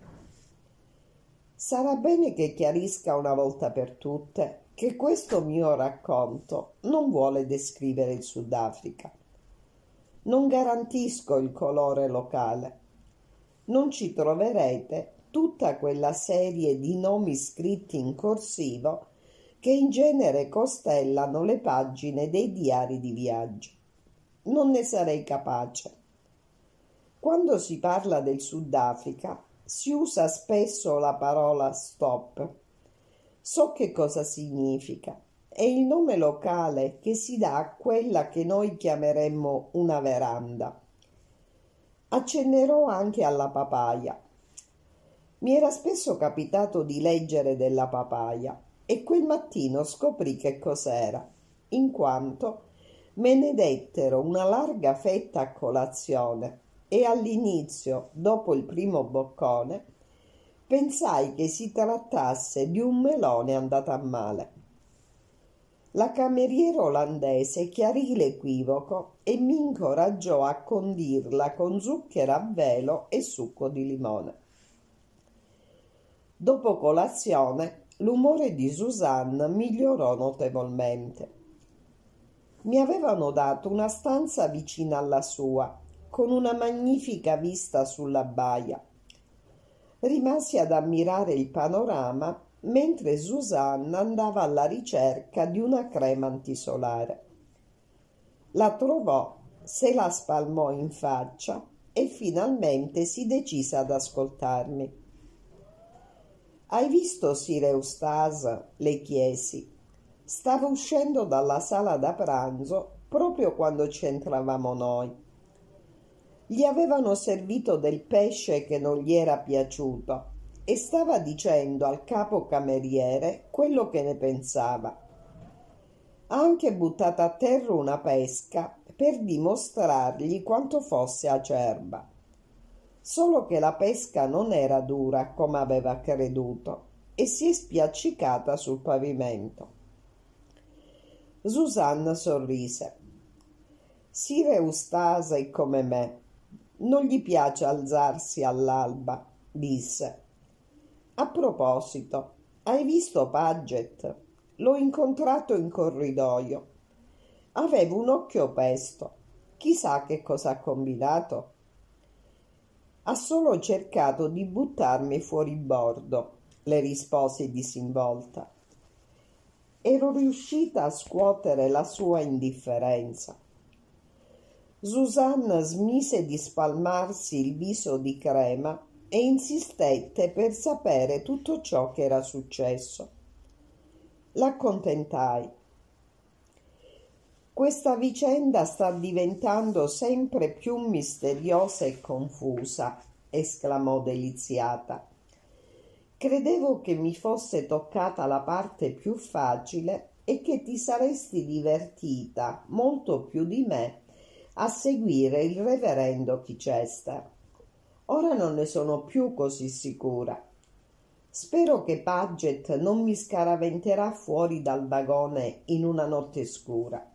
Sarà bene che chiarisca una volta per tutte che questo mio racconto non vuole descrivere il Sudafrica. Non garantisco il colore locale. Non ci troverete tutta quella serie di nomi scritti in corsivo che in genere costellano le pagine dei diari di viaggio. Non ne sarei capace. Quando si parla del Sudafrica si usa spesso la parola stop. So che cosa significa. È il nome locale che si dà a quella che noi chiameremmo una veranda. Accennerò anche alla papaya. Mi era spesso capitato di leggere della papaya e quel mattino scoprì che cos'era, in quanto me ne dettero una larga fetta a colazione e all'inizio, dopo il primo boccone, pensai che si trattasse di un melone andato a male. La cameriera olandese chiarì l'equivoco e mi incoraggiò a condirla con zucchero a velo e succo di limone. Dopo colazione l'umore di Susanna migliorò notevolmente. Mi avevano dato una stanza vicina alla sua, con una magnifica vista sulla baia. Rimasi ad ammirare il panorama mentre Susanna andava alla ricerca di una crema antisolare. La trovò, se la spalmò in faccia e finalmente si decise ad ascoltarmi. Hai visto Sir Eustasa? le chiesi. Stava uscendo dalla sala da pranzo proprio quando ci entravamo noi. Gli avevano servito del pesce che non gli era piaciuto e stava dicendo al capo cameriere quello che ne pensava. Ha anche buttato a terra una pesca per dimostrargli quanto fosse acerba solo che la pesca non era dura come aveva creduto e si è spiaccicata sul pavimento. Susanna sorrise. Sire Eustase come me. Non gli piace alzarsi all'alba, disse. A proposito, hai visto Paget? L'ho incontrato in corridoio. Avevo un occhio pesto. Chissà che cosa ha combinato ha solo cercato di buttarmi fuori bordo, le risposi disinvolta. Ero riuscita a scuotere la sua indifferenza. Susanna smise di spalmarsi il viso di crema e insistette per sapere tutto ciò che era successo. L'accontentai. Questa vicenda sta diventando sempre più misteriosa e confusa, esclamò deliziata. Credevo che mi fosse toccata la parte più facile e che ti saresti divertita molto più di me a seguire il reverendo Chichester. Ora non ne sono più così sicura. Spero che Paget non mi scaraventerà fuori dal vagone in una notte scura.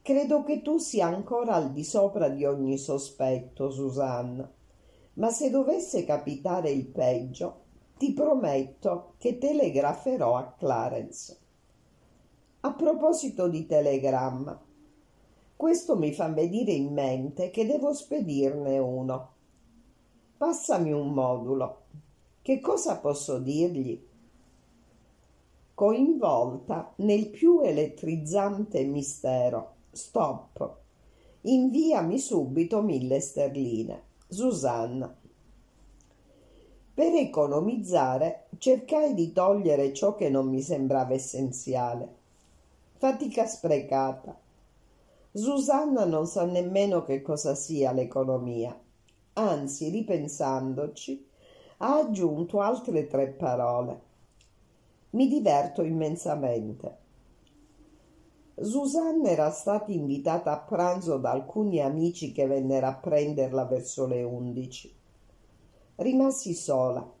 Credo che tu sia ancora al di sopra di ogni sospetto, Susanna, ma se dovesse capitare il peggio, ti prometto che telegraferò a Clarence. A proposito di telegramma, questo mi fa venire in mente che devo spedirne uno. Passami un modulo. Che cosa posso dirgli? Coinvolta nel più elettrizzante mistero. Stop. Inviami subito mille sterline. Susanna. Per economizzare cercai di togliere ciò che non mi sembrava essenziale. Fatica sprecata. Susanna non sa nemmeno che cosa sia l'economia. Anzi, ripensandoci, ha aggiunto altre tre parole. Mi diverto immensamente. Susanna era stata invitata a pranzo da alcuni amici che vennero a prenderla verso le undici. Rimasi sola.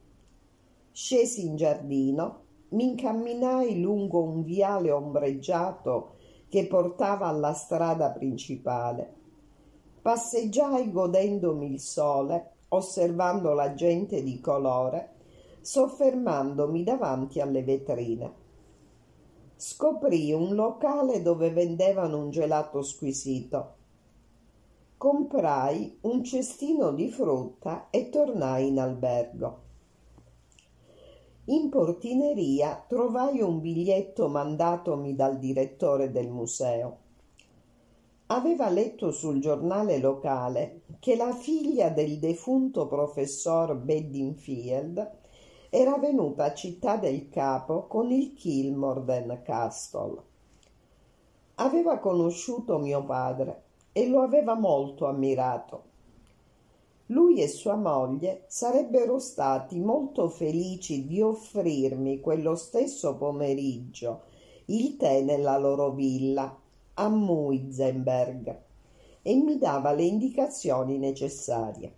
Scesi in giardino, mi incamminai lungo un viale ombreggiato che portava alla strada principale. Passeggiai godendomi il sole osservando la gente di colore, soffermandomi davanti alle vetrine. Scoprì un locale dove vendevano un gelato squisito. Comprai un cestino di frutta e tornai in albergo. In portineria trovai un biglietto mandatomi dal direttore del museo aveva letto sul giornale locale che la figlia del defunto professor Bedingfield era venuta a Città del Capo con il Kilmorden Castle. Aveva conosciuto mio padre e lo aveva molto ammirato. Lui e sua moglie sarebbero stati molto felici di offrirmi quello stesso pomeriggio il tè nella loro villa a Muizenberg e mi dava le indicazioni necessarie.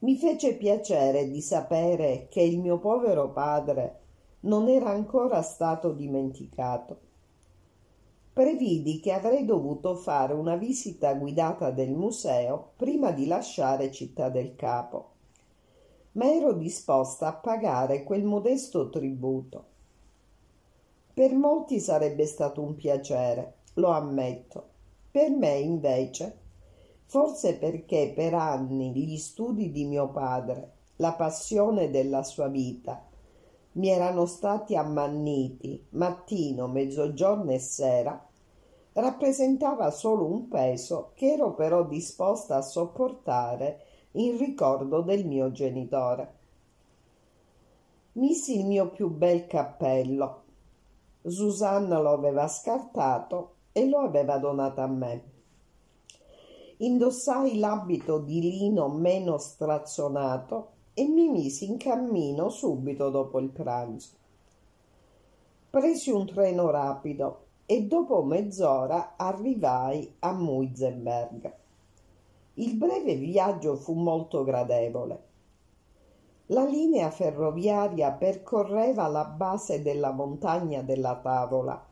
Mi fece piacere di sapere che il mio povero padre non era ancora stato dimenticato. Previdi che avrei dovuto fare una visita guidata del museo prima di lasciare Città del Capo, ma ero disposta a pagare quel modesto tributo per molti sarebbe stato un piacere, lo ammetto. Per me, invece, forse perché per anni gli studi di mio padre, la passione della sua vita, mi erano stati ammanniti mattino, mezzogiorno e sera, rappresentava solo un peso che ero però disposta a sopportare in ricordo del mio genitore. Misi il mio più bel cappello, Susanna lo aveva scartato e lo aveva donato a me. Indossai l'abito di lino meno strazionato e mi misi in cammino subito dopo il pranzo. Presi un treno rapido e dopo mezz'ora arrivai a Muizenberg. Il breve viaggio fu molto gradevole. La linea ferroviaria percorreva la base della montagna della tavola.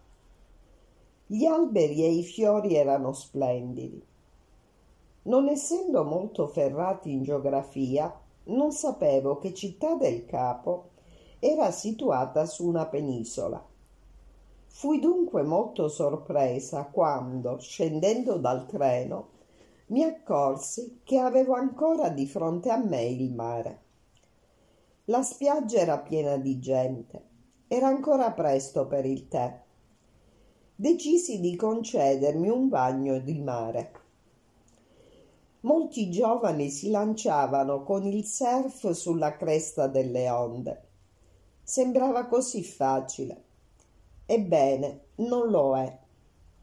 Gli alberi e i fiori erano splendidi. Non essendo molto ferrati in geografia, non sapevo che Città del Capo era situata su una penisola. Fui dunque molto sorpresa quando, scendendo dal treno, mi accorsi che avevo ancora di fronte a me il mare. La spiaggia era piena di gente. Era ancora presto per il tè. Decisi di concedermi un bagno di mare. Molti giovani si lanciavano con il surf sulla cresta delle onde. Sembrava così facile. Ebbene, non lo è.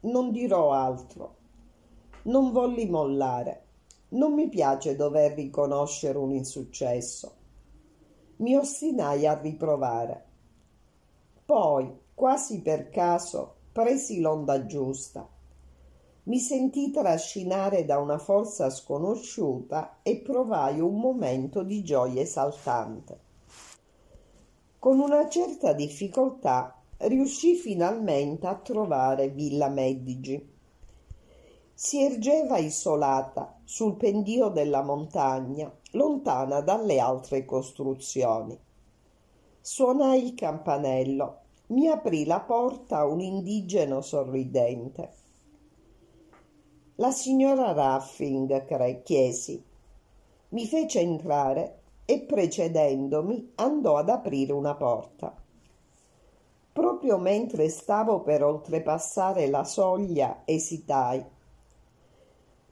Non dirò altro. Non volli mollare. Non mi piace dover riconoscere un insuccesso. Mi ostinai a riprovare. Poi, quasi per caso, presi l'onda giusta. Mi sentii trascinare da una forza sconosciuta e provai un momento di gioia esaltante. Con una certa difficoltà riuscì finalmente a trovare Villa Medici. Si ergeva isolata sul pendio della montagna, lontana dalle altre costruzioni. Suonai il campanello. Mi aprì la porta un indigeno sorridente. La signora Raffing, chiesi. Mi fece entrare e precedendomi andò ad aprire una porta. Proprio mentre stavo per oltrepassare la soglia, esitai.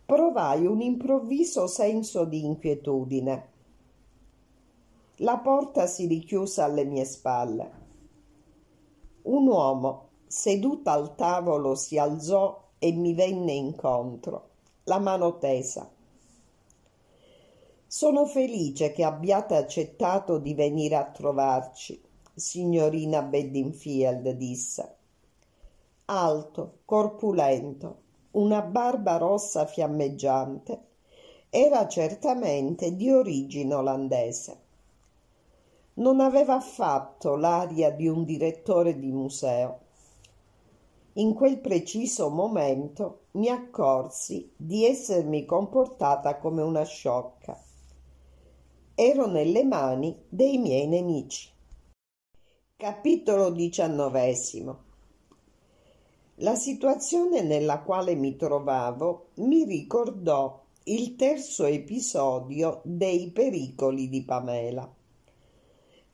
Provai un improvviso senso di inquietudine. La porta si richiuse alle mie spalle. Un uomo, seduto al tavolo, si alzò e mi venne incontro, la mano tesa. Sono felice che abbiate accettato di venire a trovarci signorina Bedingfield disse. Alto, corpulento, una barba rossa fiammeggiante, era certamente di origine olandese. Non aveva affatto l'aria di un direttore di museo. In quel preciso momento mi accorsi di essermi comportata come una sciocca. Ero nelle mani dei miei nemici. Capitolo XIX La situazione nella quale mi trovavo mi ricordò il terzo episodio dei pericoli di Pamela.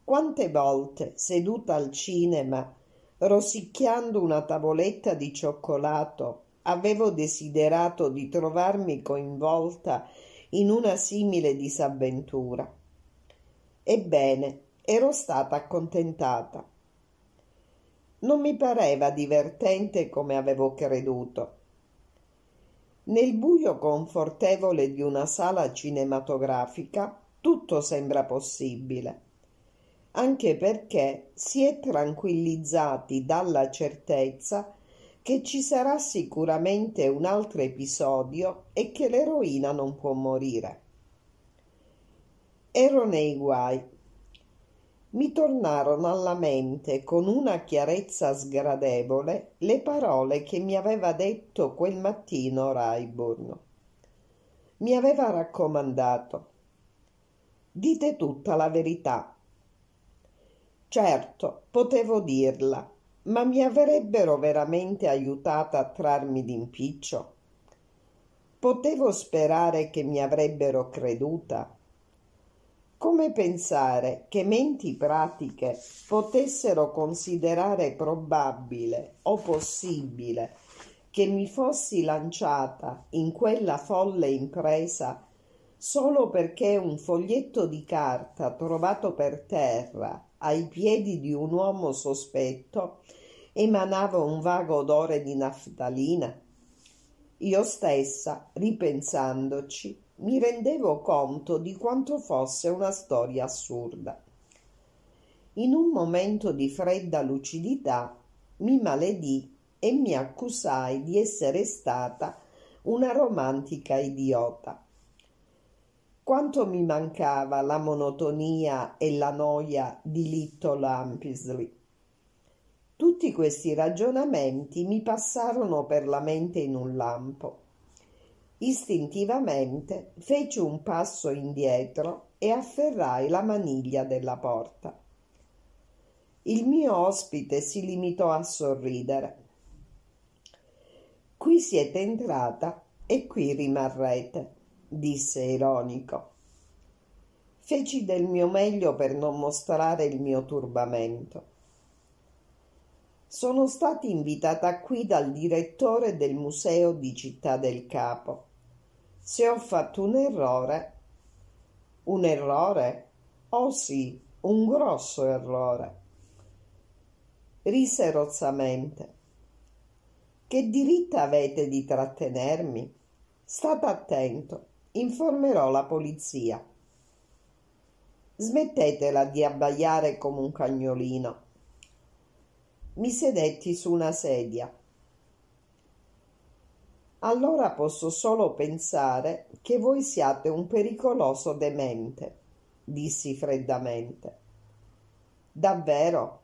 Quante volte, seduta al cinema, rosicchiando una tavoletta di cioccolato, avevo desiderato di trovarmi coinvolta in una simile disavventura. Ebbene, ero stata accontentata. Non mi pareva divertente come avevo creduto. Nel buio confortevole di una sala cinematografica tutto sembra possibile, anche perché si è tranquillizzati dalla certezza che ci sarà sicuramente un altro episodio e che l'eroina non può morire. Ero nei guai mi tornarono alla mente con una chiarezza sgradevole le parole che mi aveva detto quel mattino Raiburn. Mi aveva raccomandato Dite tutta la verità. Certo, potevo dirla, ma mi avrebbero veramente aiutata a trarmi d'impiccio? Potevo sperare che mi avrebbero creduta? Come pensare che menti pratiche potessero considerare probabile o possibile che mi fossi lanciata in quella folle impresa solo perché un foglietto di carta trovato per terra ai piedi di un uomo sospetto emanava un vago odore di naftalina? Io stessa, ripensandoci, mi rendevo conto di quanto fosse una storia assurda. In un momento di fredda lucidità mi maledì e mi accusai di essere stata una romantica idiota. Quanto mi mancava la monotonia e la noia di Little Ampisley. Tutti questi ragionamenti mi passarono per la mente in un lampo Istintivamente feci un passo indietro e afferrai la maniglia della porta. Il mio ospite si limitò a sorridere. Qui siete entrata e qui rimarrete, disse ironico. Feci del mio meglio per non mostrare il mio turbamento. Sono stata invitata qui dal direttore del museo di Città del Capo se ho fatto un errore. Un errore? Oh sì, un grosso errore. rise rozzamente. Che diritto avete di trattenermi? State attento, informerò la polizia. Smettetela di abbaiare come un cagnolino. Mi sedetti su una sedia. Allora posso solo pensare che voi siate un pericoloso demente, dissi freddamente. Davvero?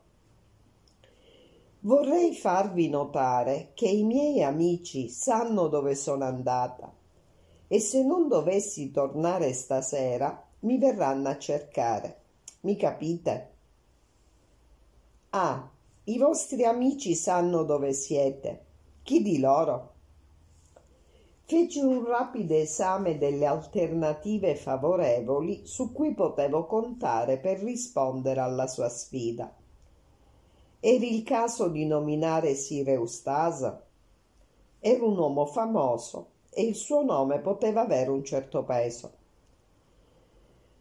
Vorrei farvi notare che i miei amici sanno dove sono andata e se non dovessi tornare stasera mi verranno a cercare. Mi capite? Ah, i vostri amici sanno dove siete. Chi di loro? Feci un rapido esame delle alternative favorevoli su cui potevo contare per rispondere alla sua sfida. Era il caso di nominare Sir Eustasa. Era un uomo famoso e il suo nome poteva avere un certo peso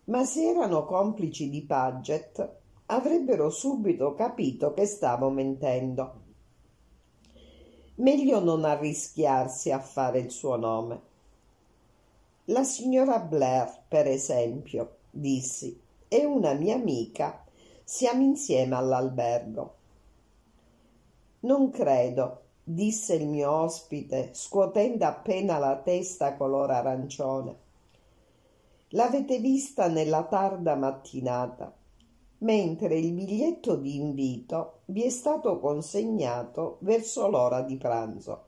ma se erano complici di Paget avrebbero subito capito che stavo mentendo. Meglio non arrischiarsi a fare il suo nome. La signora Blair, per esempio, dissi, è una mia amica. Siamo insieme all'albergo. Non credo, disse il mio ospite, scuotendo appena la testa color arancione. L'avete vista nella tarda mattinata, mentre il biglietto di invito vi è stato consegnato verso l'ora di pranzo.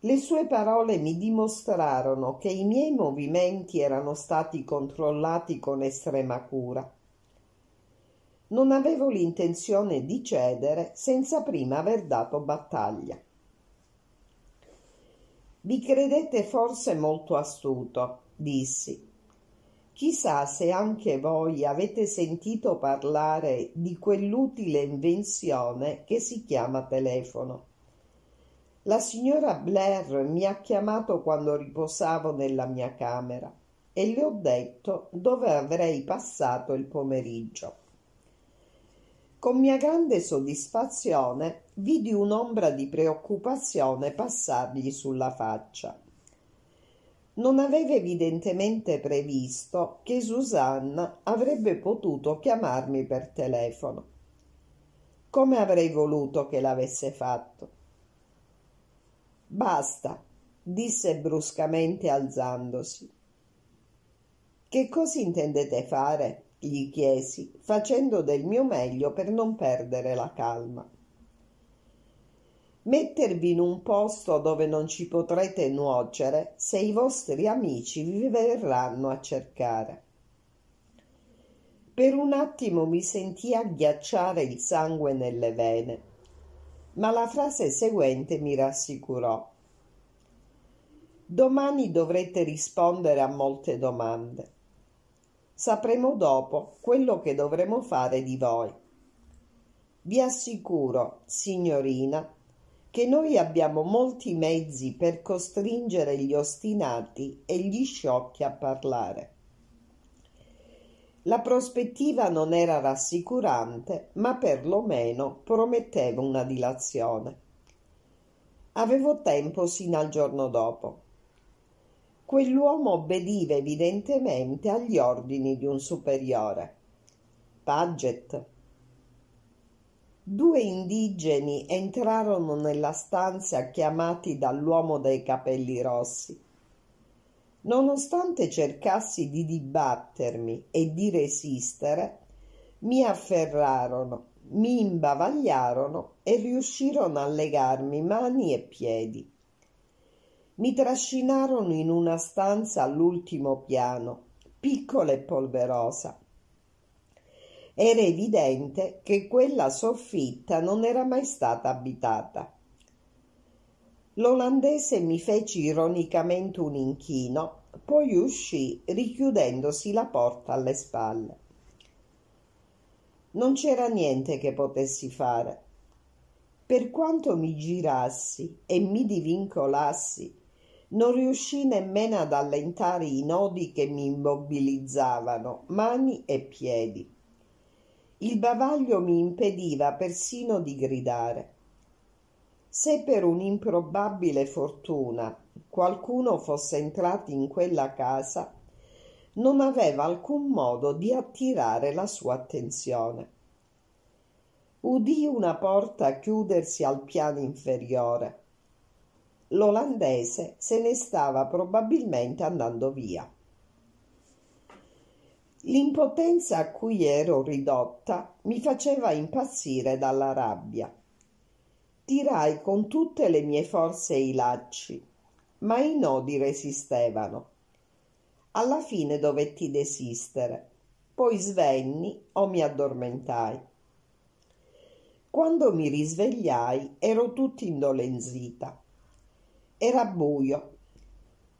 Le sue parole mi dimostrarono che i miei movimenti erano stati controllati con estrema cura. Non avevo l'intenzione di cedere senza prima aver dato battaglia. Vi credete forse molto astuto, dissi. Chissà se anche voi avete sentito parlare di quell'utile invenzione che si chiama telefono. La signora Blair mi ha chiamato quando riposavo nella mia camera e le ho detto dove avrei passato il pomeriggio. Con mia grande soddisfazione vidi un'ombra di preoccupazione passargli sulla faccia non aveva evidentemente previsto che Susanna avrebbe potuto chiamarmi per telefono. Come avrei voluto che l'avesse fatto? Basta, disse bruscamente alzandosi. Che cosa intendete fare? gli chiesi, facendo del mio meglio per non perdere la calma mettervi in un posto dove non ci potrete nuocere se i vostri amici vi verranno a cercare. Per un attimo mi sentii agghiacciare il sangue nelle vene, ma la frase seguente mi rassicurò. Domani dovrete rispondere a molte domande. Sapremo dopo quello che dovremo fare di voi. Vi assicuro, signorina, che noi abbiamo molti mezzi per costringere gli ostinati e gli sciocchi a parlare. La prospettiva non era rassicurante, ma perlomeno prometteva una dilazione. Avevo tempo sino al giorno dopo. Quell'uomo obbediva evidentemente agli ordini di un superiore. Paget Due indigeni entrarono nella stanza chiamati dall'uomo dai capelli rossi. Nonostante cercassi di dibattermi e di resistere, mi afferrarono, mi imbavagliarono e riuscirono a legarmi mani e piedi. Mi trascinarono in una stanza all'ultimo piano, piccola e polverosa era evidente che quella soffitta non era mai stata abitata. L'olandese mi fece ironicamente un inchino, poi uscì richiudendosi la porta alle spalle. Non c'era niente che potessi fare. Per quanto mi girassi e mi divincolassi, non riuscì nemmeno ad allentare i nodi che mi immobilizzavano, mani e piedi. Il bavaglio mi impediva persino di gridare. Se per un'improbabile fortuna qualcuno fosse entrato in quella casa, non aveva alcun modo di attirare la sua attenzione. Udì una porta chiudersi al piano inferiore. L'olandese se ne stava probabilmente andando via. L'impotenza a cui ero ridotta mi faceva impazzire dalla rabbia. Tirai con tutte le mie forze i lacci, ma i nodi resistevano alla fine dovetti desistere, poi svenni o mi addormentai. Quando mi risvegliai ero tutta indolenzita. Era buio.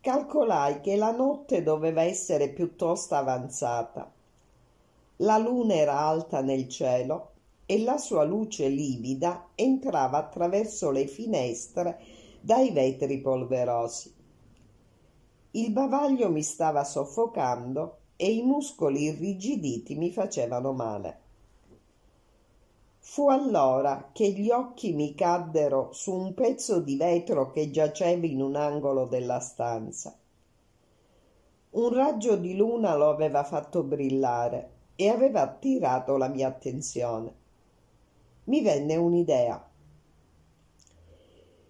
Calcolai che la notte doveva essere piuttosto avanzata. La luna era alta nel cielo e la sua luce livida entrava attraverso le finestre dai vetri polverosi. Il bavaglio mi stava soffocando e i muscoli irrigiditi mi facevano male. Fu allora che gli occhi mi caddero su un pezzo di vetro che giaceva in un angolo della stanza. Un raggio di luna lo aveva fatto brillare e aveva attirato la mia attenzione. Mi venne un'idea.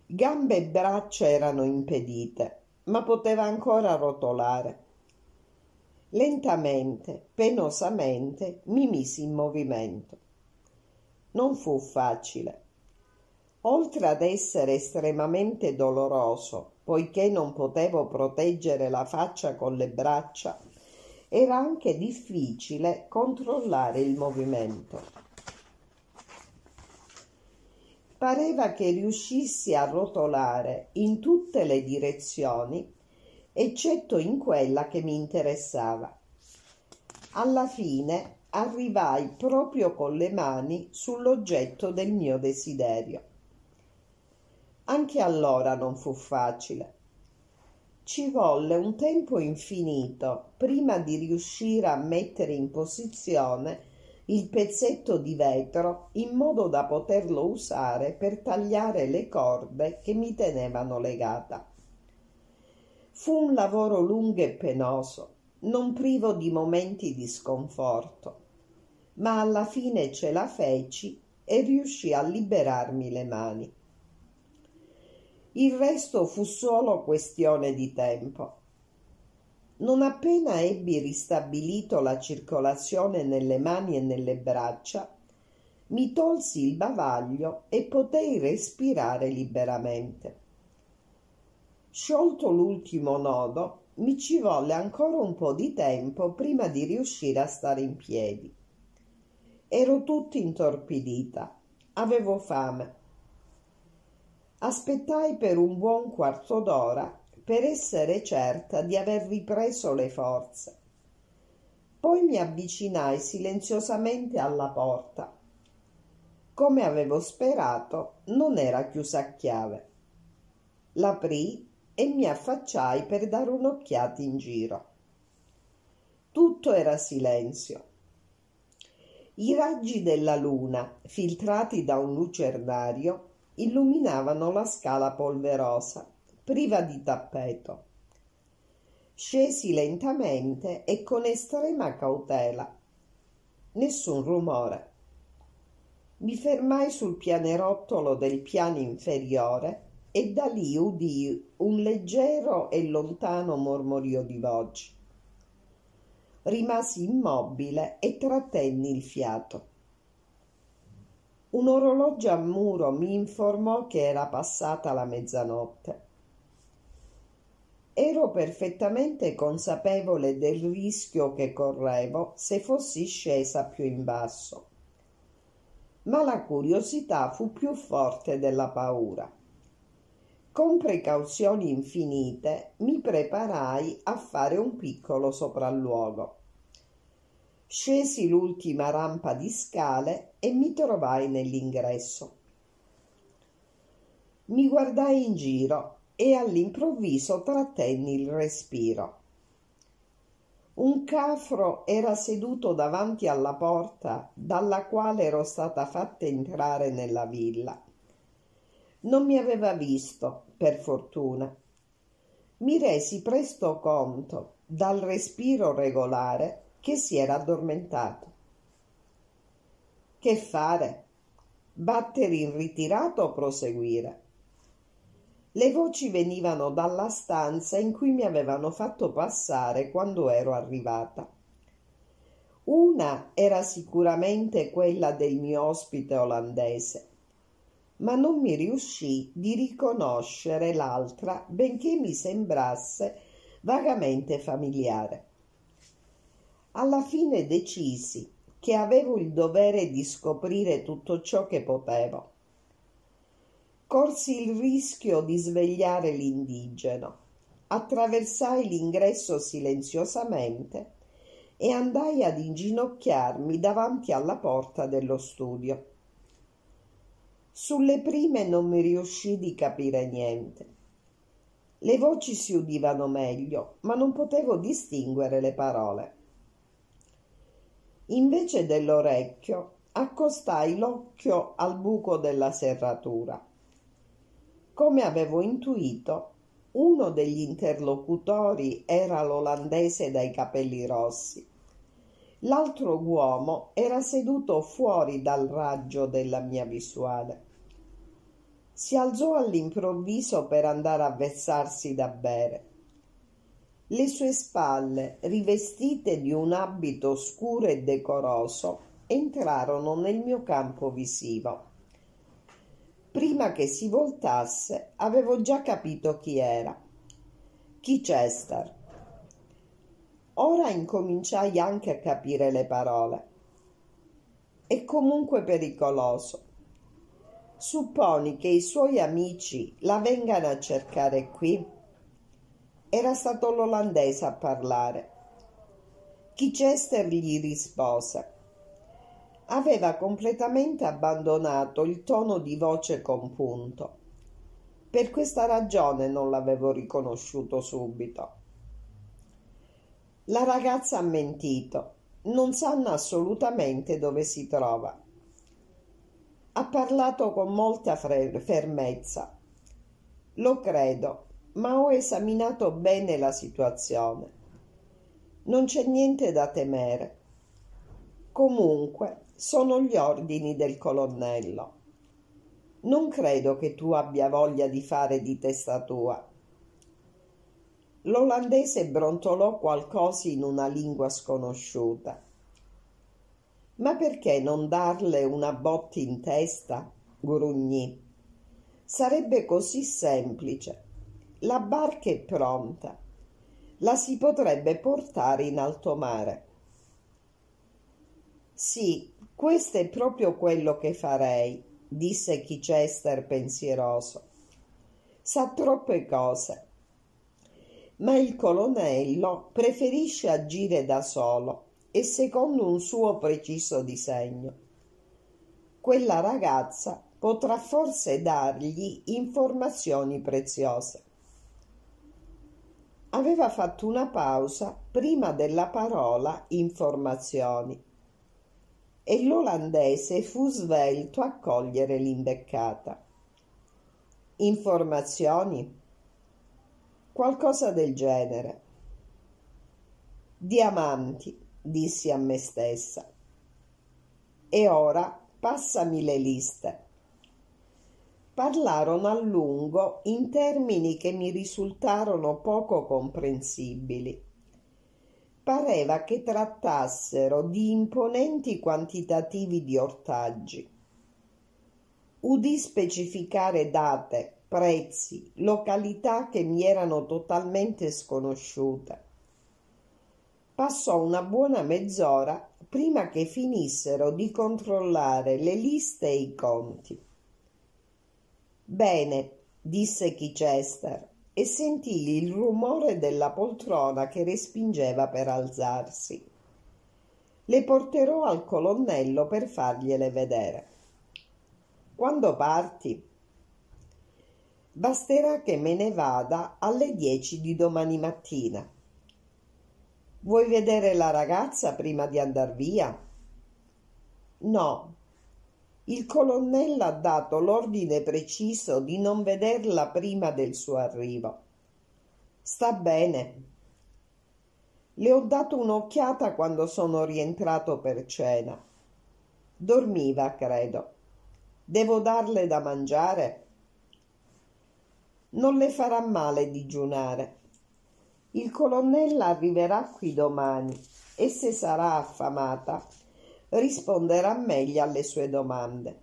Gambe e braccia erano impedite ma poteva ancora rotolare. Lentamente, penosamente, mi misi in movimento. Non fu facile. Oltre ad essere estremamente doloroso, poiché non potevo proteggere la faccia con le braccia, era anche difficile controllare il movimento. pareva che riuscissi a rotolare in tutte le direzioni, eccetto in quella che mi interessava. Alla fine arrivai proprio con le mani sull'oggetto del mio desiderio. Anche allora non fu facile. Ci volle un tempo infinito prima di riuscire a mettere in posizione il pezzetto di vetro in modo da poterlo usare per tagliare le corde che mi tenevano legata. Fu un lavoro lungo e penoso, non privo di momenti di sconforto, ma alla fine ce la feci e riuscì a liberarmi le mani. Il resto fu solo questione di tempo. Non appena ebbi ristabilito la circolazione nelle mani e nelle braccia, mi tolsi il bavaglio e potei respirare liberamente. Sciolto l'ultimo nodo, mi ci volle ancora un po' di tempo prima di riuscire a stare in piedi. Ero tutta intorpidita, avevo fame. Aspettai per un buon quarto d'ora per essere certa di aver ripreso le forze. Poi mi avvicinai silenziosamente alla porta. Come avevo sperato, non era chiusa a chiave. L'aprii e mi affacciai per dare un'occhiata in giro. Tutto era silenzio. I raggi della luna, filtrati da un lucernario, illuminavano la scala polverosa priva di tappeto. Scesi lentamente e con estrema cautela. Nessun rumore. Mi fermai sul pianerottolo del piano inferiore e da lì udii un leggero e lontano mormorio di voci. Rimasi immobile e trattenni il fiato. Un orologio a muro mi informò che era passata la mezzanotte. Ero perfettamente consapevole del rischio che correvo se fossi scesa più in basso. Ma la curiosità fu più forte della paura. Con precauzioni infinite mi preparai a fare un piccolo sopralluogo. Scesi l'ultima rampa di scale e mi trovai nell'ingresso. Mi guardai in giro e all'improvviso trattenni il respiro. un cafro era seduto davanti alla porta dalla quale ero stata fatta entrare nella villa. Non mi aveva visto, per fortuna. Mi resi presto conto, dal respiro regolare, che si era addormentato. Che fare? Battere in ritirato o proseguire? Le voci venivano dalla stanza in cui mi avevano fatto passare quando ero arrivata. Una era sicuramente quella del mio ospite olandese, ma non mi riuscì di riconoscere l'altra, benché mi sembrasse vagamente familiare. Alla fine decisi che avevo il dovere di scoprire tutto ciò che potevo corsi il rischio di svegliare l'indigeno. Attraversai l'ingresso silenziosamente e andai ad inginocchiarmi davanti alla porta dello studio. Sulle prime non mi riuscì di capire niente. Le voci si udivano meglio, ma non potevo distinguere le parole. Invece dell'orecchio, accostai l'occhio al buco della serratura come avevo intuito, uno degli interlocutori era l'olandese dai capelli rossi. L'altro uomo era seduto fuori dal raggio della mia visuale. Si alzò all'improvviso per andare a versarsi da bere. Le sue spalle, rivestite di un abito scuro e decoroso, entrarono nel mio campo visivo. Prima che si voltasse avevo già capito chi era. Chichester. Ora incominciai anche a capire le parole. È comunque pericoloso. Supponi che i suoi amici la vengano a cercare qui? Era stato l'olandese a parlare. Chichester gli rispose aveva completamente abbandonato il tono di voce compunto. Per questa ragione non l'avevo riconosciuto subito. La ragazza ha mentito, non sanno assolutamente dove si trova. Ha parlato con molta fermezza. Lo credo, ma ho esaminato bene la situazione. Non c'è niente da temere. Comunque, sono gli ordini del colonnello. Non credo che tu abbia voglia di fare di testa tua. L'olandese brontolò qualcosa in una lingua sconosciuta. Ma perché non darle una botta in testa? grugnì. Sarebbe così semplice. La barca è pronta. La si potrebbe portare in alto mare. Sì, questo è proprio quello che farei, disse Chichester pensieroso. Sa troppe cose. Ma il colonnello preferisce agire da solo e secondo un suo preciso disegno. Quella ragazza potrà forse dargli informazioni preziose. Aveva fatto una pausa prima della parola informazioni e l'olandese fu svelto a cogliere l'imbeccata. Informazioni? Qualcosa del genere. Diamanti, dissi a me stessa. E ora passami le liste. Parlarono a lungo in termini che mi risultarono poco comprensibili pareva che trattassero di imponenti quantitativi di ortaggi. Udì specificare date, prezzi, località che mi erano totalmente sconosciute. Passò una buona mezz'ora prima che finissero di controllare le liste e i conti. Bene, disse Chichester, e sentii il rumore della poltrona che respingeva per alzarsi. Le porterò al colonnello per fargliele vedere. Quando parti? Basterà che me ne vada alle dieci di domani mattina. Vuoi vedere la ragazza prima di andar via? No. Il colonnello ha dato l'ordine preciso di non vederla prima del suo arrivo. Sta bene. Le ho dato un'occhiata quando sono rientrato per cena. Dormiva, credo. Devo darle da mangiare? Non le farà male digiunare. Il colonnello arriverà qui domani e se sarà affamata risponderà meglio alle sue domande.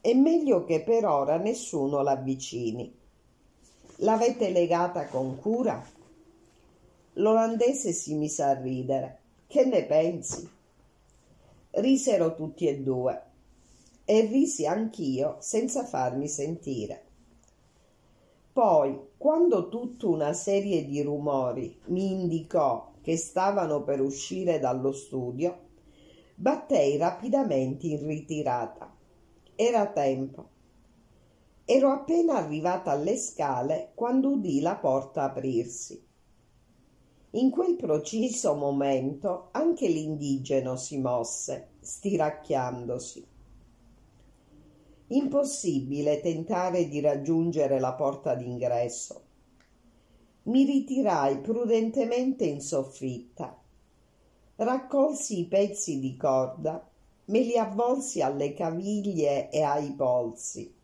È meglio che per ora nessuno l'avvicini. L'avete legata con cura? L'olandese si mise a ridere. Che ne pensi? Risero tutti e due e risi anch'io senza farmi sentire. Poi, quando tutta una serie di rumori mi indicò che stavano per uscire dallo studio, battei rapidamente in ritirata. Era tempo. Ero appena arrivata alle scale quando udì la porta aprirsi. In quel preciso momento anche l'indigeno si mosse, stiracchiandosi. Impossibile tentare di raggiungere la porta d'ingresso. Mi ritirai prudentemente in soffitta. Raccolsi i pezzi di corda, me li avvolsi alle caviglie e ai polsi.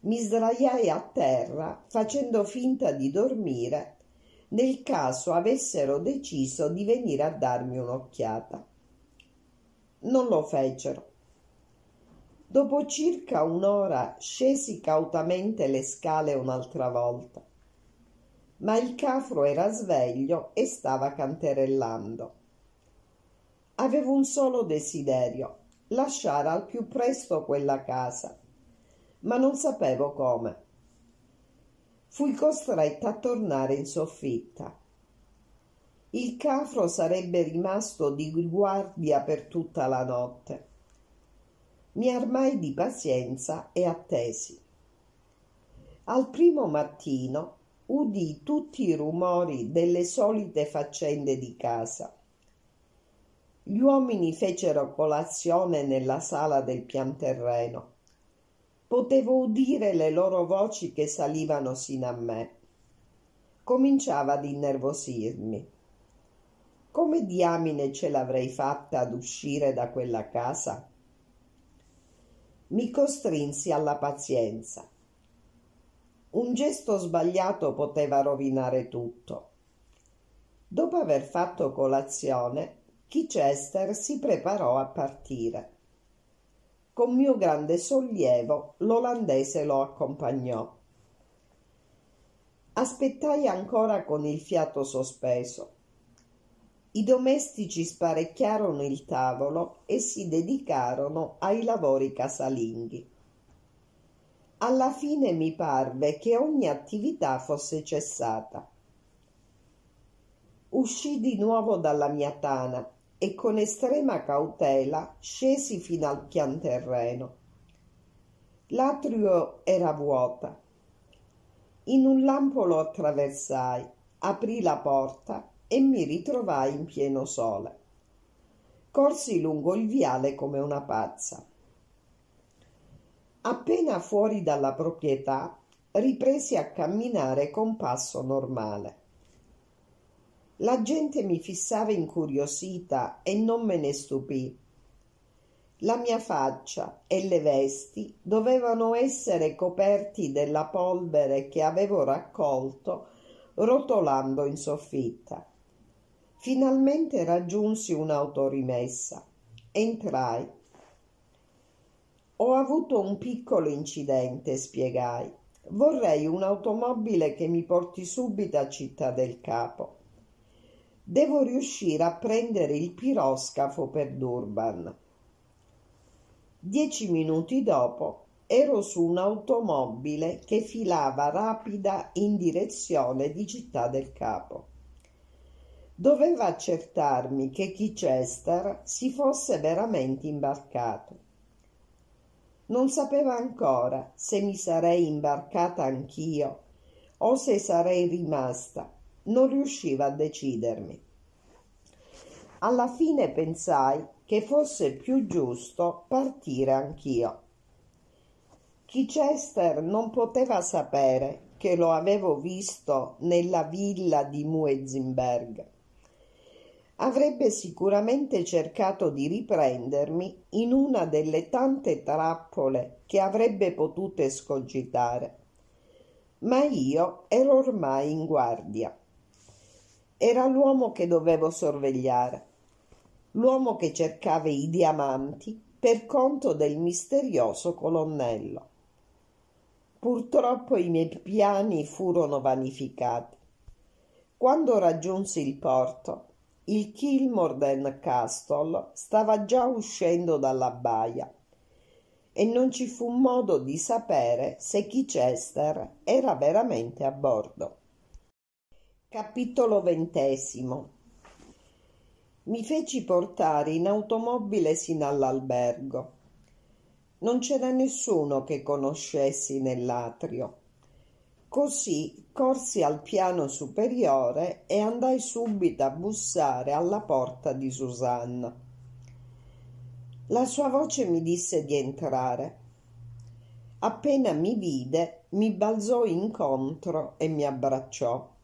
Mi sdraiai a terra facendo finta di dormire nel caso avessero deciso di venire a darmi un'occhiata. Non lo fecero. Dopo circa un'ora scesi cautamente le scale un'altra volta. Ma il cafro era sveglio e stava canterellando. Avevo un solo desiderio, lasciare al più presto quella casa, ma non sapevo come. Fui costretta a tornare in soffitta. Il cafro sarebbe rimasto di guardia per tutta la notte mi armai di pazienza e attesi. Al primo mattino udì tutti i rumori delle solite faccende di casa. Gli uomini fecero colazione nella sala del pian terreno. Potevo udire le loro voci che salivano sino a me. Cominciava ad innervosirmi. Come diamine ce l'avrei fatta ad uscire da quella casa? Mi costrinsi alla pazienza. Un gesto sbagliato poteva rovinare tutto. Dopo aver fatto colazione, Chichester si preparò a partire. Con mio grande sollievo l'olandese lo accompagnò. Aspettai ancora con il fiato sospeso. I domestici sparecchiarono il tavolo e si dedicarono ai lavori casalinghi. Alla fine mi parve che ogni attività fosse cessata. Uscì di nuovo dalla mia tana e con estrema cautela scesi fino al pianterreno. L'atrio era vuota. In un lampo lo attraversai, aprì la porta e mi ritrovai in pieno sole. Corsi lungo il viale come una pazza. Appena fuori dalla proprietà, ripresi a camminare con passo normale. La gente mi fissava incuriosita e non me ne stupì. La mia faccia e le vesti dovevano essere coperti della polvere che avevo raccolto rotolando in soffitta. Finalmente raggiunsi un'autorimessa. Entrai. Ho avuto un piccolo incidente, spiegai. Vorrei un'automobile che mi porti subito a Città del Capo. Devo riuscire a prendere il piroscafo per Durban. Dieci minuti dopo ero su un'automobile che filava rapida in direzione di Città del Capo. Doveva accertarmi che Chichester si fosse veramente imbarcato. Non sapeva ancora se mi sarei imbarcata anch'io o se sarei rimasta. Non riusciva a decidermi. Alla fine pensai che fosse più giusto partire anch'io. Chichester non poteva sapere che lo avevo visto nella villa di Muezenberg. Avrebbe sicuramente cercato di riprendermi in una delle tante trappole che avrebbe potuto escogitare. Ma io ero ormai in guardia. Era l'uomo che dovevo sorvegliare, l'uomo che cercava i diamanti per conto del misterioso colonnello. Purtroppo i miei piani furono vanificati. Quando raggiunsi il porto, il Kilmorden Castle stava già uscendo dalla baia e non ci fu modo di sapere se Chichester era veramente a bordo. Capitolo XX Mi feci portare in automobile sino all'albergo non c'era nessuno che conoscessi nell'atrio. Così corsi al piano superiore e andai subito a bussare alla porta di Susanna. La sua voce mi disse di entrare. Appena mi vide, mi balzò incontro e mi abbracciò.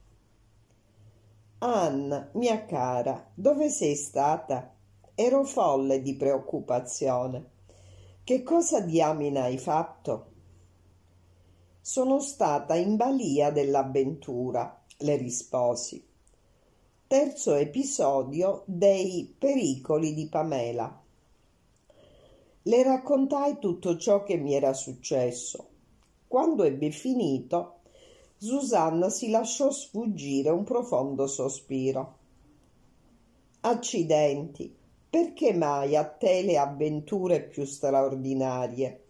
Anna, mia cara, dove sei stata? Ero folle di preoccupazione. Che cosa diamine hai fatto? Sono stata in balia dell'avventura, le risposi. Terzo episodio dei pericoli di Pamela. Le raccontai tutto ciò che mi era successo. Quando ebbe finito, Susanna si lasciò sfuggire un profondo sospiro. Accidenti, perché mai a te le avventure più straordinarie?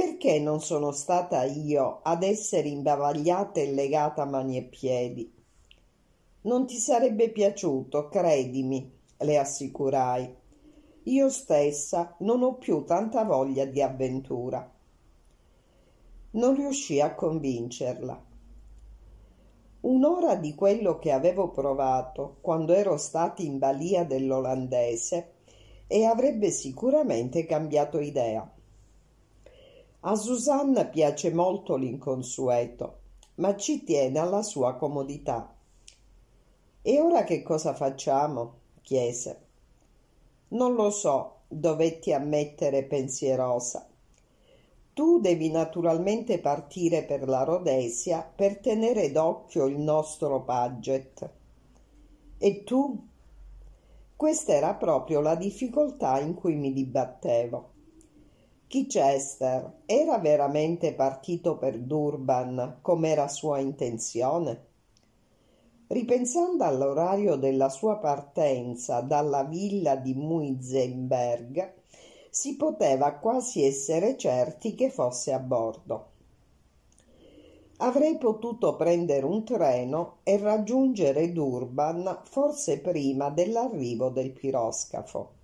Perché non sono stata io ad essere imbavagliata e legata mani e piedi? Non ti sarebbe piaciuto, credimi, le assicurai. Io stessa non ho più tanta voglia di avventura. Non riuscii a convincerla. Un'ora di quello che avevo provato quando ero stata in balia dell'olandese e avrebbe sicuramente cambiato idea. A Susanna piace molto l'inconsueto, ma ci tiene alla sua comodità. E ora che cosa facciamo? chiese. Non lo so, dovetti ammettere pensierosa. Tu devi naturalmente partire per la Rhodesia per tenere d'occhio il nostro Paget. E tu? Questa era proprio la difficoltà in cui mi dibattevo. Chichester era veramente partito per Durban come era sua intenzione? Ripensando all'orario della sua partenza dalla villa di Muizenberg, si poteva quasi essere certi che fosse a bordo. Avrei potuto prendere un treno e raggiungere Durban forse prima dell'arrivo del piroscafo.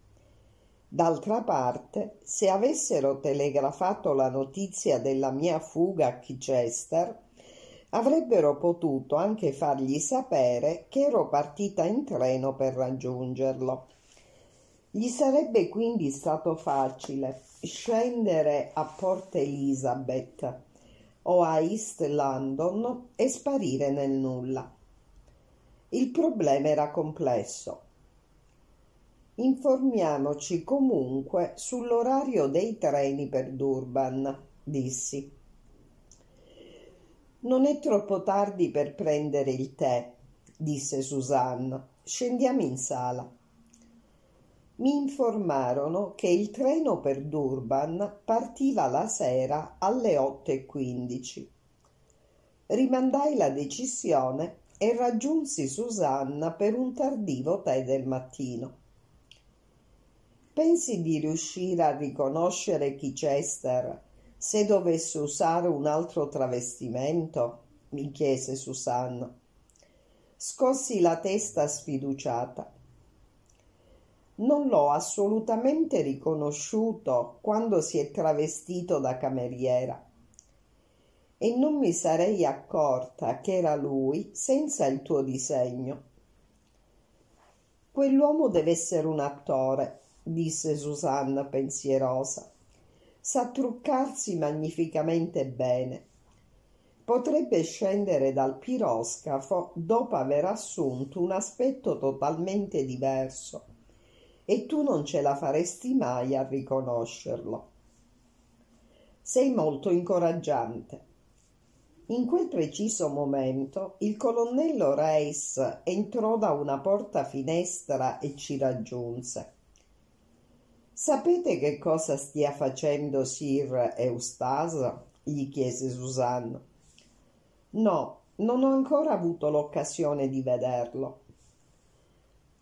D'altra parte, se avessero telegrafato la notizia della mia fuga a Chichester, avrebbero potuto anche fargli sapere che ero partita in treno per raggiungerlo. Gli sarebbe quindi stato facile scendere a Port Elizabeth o a East London e sparire nel nulla. Il problema era complesso. Informiamoci comunque sull'orario dei treni per Durban, dissi. Non è troppo tardi per prendere il tè, disse Susanna. Scendiamo in sala mi informarono che il treno per Durban partiva la sera alle 8.15. Rimandai la decisione e raggiunsi Susanna per un tardivo tè del mattino. Pensi di riuscire a riconoscere Chichester se dovesse usare un altro travestimento? mi chiese Susanna. Scossi la testa sfiduciata non l'ho assolutamente riconosciuto quando si è travestito da cameriera e non mi sarei accorta che era lui senza il tuo disegno. Quell'uomo deve essere un attore, disse Susanna pensierosa. Sa truccarsi magnificamente bene. Potrebbe scendere dal piroscafo dopo aver assunto un aspetto totalmente diverso e tu non ce la faresti mai a riconoscerlo. Sei molto incoraggiante. In quel preciso momento il colonnello Reis entrò da una porta finestra e ci raggiunse. Sapete che cosa stia facendo Sir Eustace? gli chiese Susanna. No, non ho ancora avuto l'occasione di vederlo.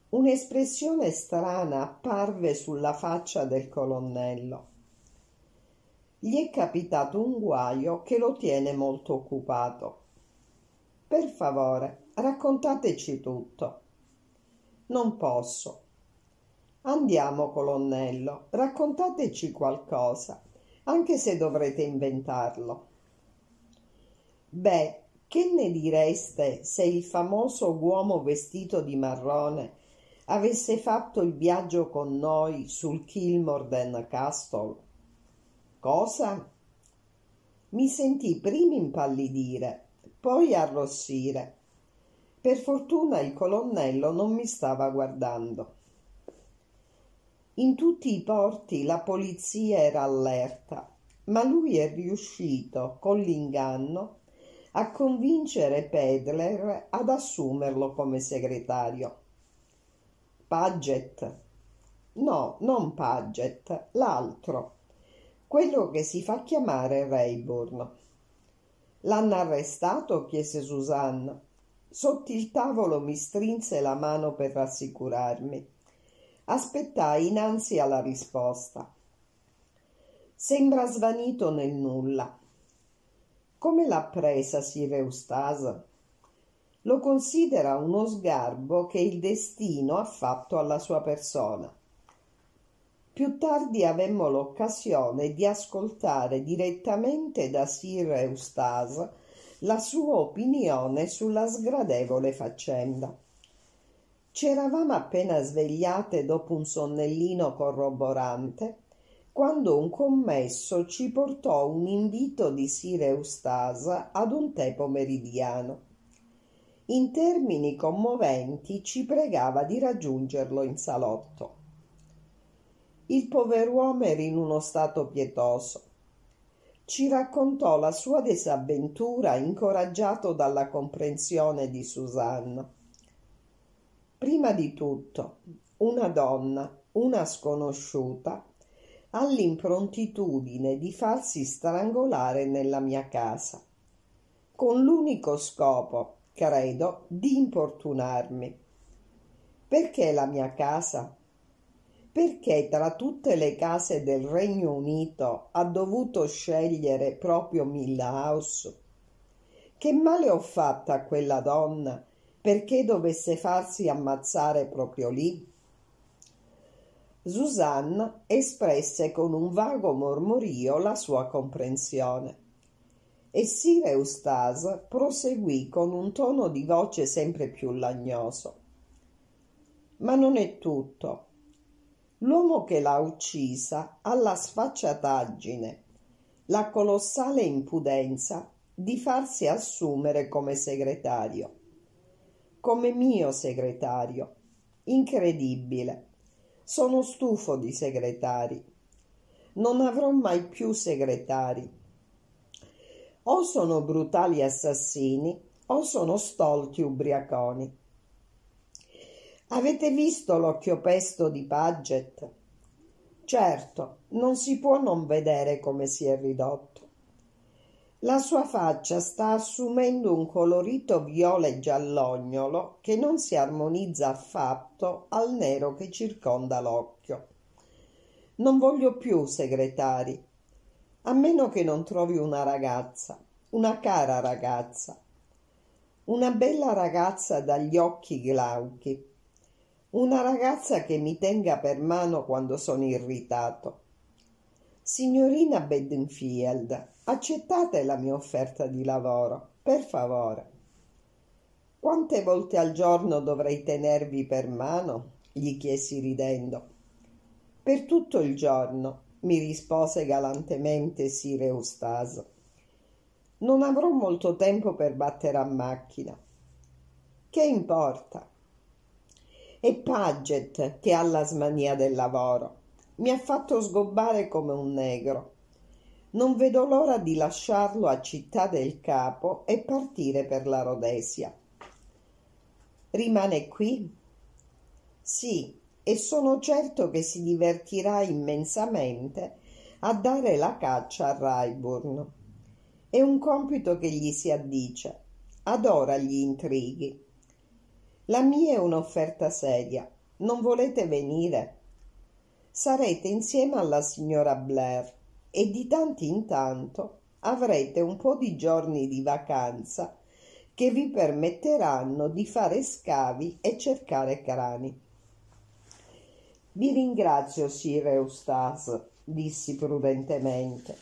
Un'espressione strana apparve sulla faccia del colonnello gli è capitato un guaio che lo tiene molto occupato. Per favore, raccontateci tutto. Non posso. Andiamo, colonnello, raccontateci qualcosa, anche se dovrete inventarlo. Beh, che ne direste se il famoso uomo vestito di marrone avesse fatto il viaggio con noi sul Kilmorden Castle? Cosa? Mi sentii prima impallidire, poi arrossire. Per fortuna il colonnello non mi stava guardando. In tutti i porti la polizia era allerta, ma lui è riuscito, con l'inganno, a convincere Pedler ad assumerlo come segretario. Paget. No, non Paget, l'altro quello che si fa chiamare Rayburn. L'hanno arrestato? chiese Susanna. Sotto il tavolo mi strinse la mano per rassicurarmi. Aspettai innanzi alla risposta. Sembra svanito nel nulla. Come l'ha presa Sir Eustace? Lo considera uno sgarbo che il destino ha fatto alla sua persona. Più tardi avemmo l'occasione di ascoltare direttamente da Sir Eustace la sua opinione sulla sgradevole faccenda. Ci eravamo appena svegliate dopo un sonnellino corroborante quando un commesso ci portò un invito di Sir Eustace ad un tè pomeridiano. In termini commoventi ci pregava di raggiungerlo in salotto. Il pover'uomo era in uno stato pietoso. Ci raccontò la sua disavventura incoraggiato dalla comprensione di Susanna. Prima di tutto, una donna, una sconosciuta, ha l'improntitudine di farsi strangolare nella mia casa, con l'unico scopo, credo, di importunarmi. Perché la mia casa? perché tra tutte le case del Regno Unito ha dovuto scegliere proprio Millhouse? Che male ho fatto a quella donna perché dovesse farsi ammazzare proprio lì? Susanne espresse con un vago mormorio la sua comprensione e Sir Eustace proseguì con un tono di voce sempre più lagnoso. Ma non è tutto. L'uomo che l'ha uccisa ha la sfacciataggine, la colossale impudenza di farsi assumere come segretario. Come mio segretario. Incredibile. Sono stufo di segretari. Non avrò mai più segretari. O sono brutali assassini o sono stolti ubriaconi. Avete visto l'occhio pesto di Paget? Certo, non si può non vedere come si è ridotto. La sua faccia sta assumendo un colorito viola e giallognolo che non si armonizza affatto al nero che circonda l'occhio. Non voglio più segretari, a meno che non trovi una ragazza, una cara ragazza, una bella ragazza dagli occhi glauchi una ragazza che mi tenga per mano quando sono irritato. Signorina Bedingfield, accettate la mia offerta di lavoro, per favore. Quante volte al giorno dovrei tenervi per mano? gli chiesi ridendo. Per tutto il giorno, mi rispose galantemente Sir Eustaso. Non avrò molto tempo per battere a macchina. Che importa? È Paget che ha la smania del lavoro. Mi ha fatto sgobbare come un negro. Non vedo l'ora di lasciarlo a Città del Capo e partire per la Rhodesia. Rimane qui? Sì, e sono certo che si divertirà immensamente a dare la caccia a Raiburn. È un compito che gli si addice. Adora gli intrighi. La mia è un'offerta seria. Non volete venire? Sarete insieme alla signora Blair e di tanto in tanto avrete un po' di giorni di vacanza che vi permetteranno di fare scavi e cercare crani. Vi ringrazio, Sir Eustace, dissi prudentemente,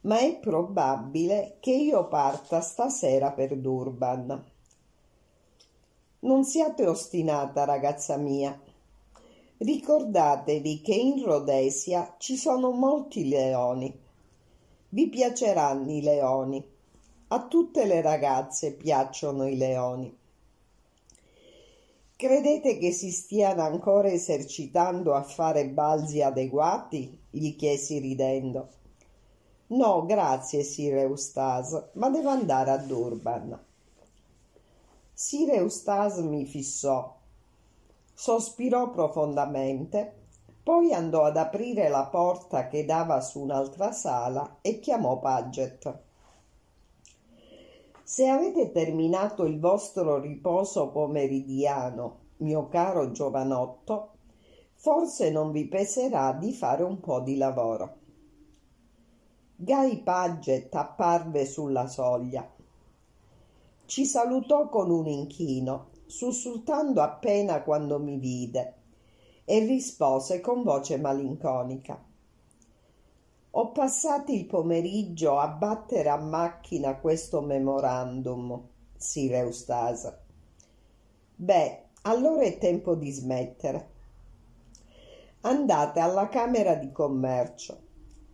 ma è probabile che io parta stasera per Durban. Non siate ostinata, ragazza mia. Ricordatevi che in Rhodesia ci sono molti leoni. Vi piaceranno i leoni. A tutte le ragazze piacciono i leoni. Credete che si stiano ancora esercitando a fare balzi adeguati? gli chiesi ridendo. No, grazie, Sir Eustace, ma devo andare a Durban. Sir Eustace mi fissò, sospirò profondamente, poi andò ad aprire la porta che dava su un'altra sala e chiamò Paget. Se avete terminato il vostro riposo pomeridiano, mio caro giovanotto, forse non vi peserà di fare un po' di lavoro. Guy Paget apparve sulla soglia. Ci salutò con un inchino, sussultando appena quando mi vide, e rispose con voce malinconica. Ho passato il pomeriggio a battere a macchina questo memorandum, Sir Eustace. Beh, allora è tempo di smettere. Andate alla Camera di Commercio,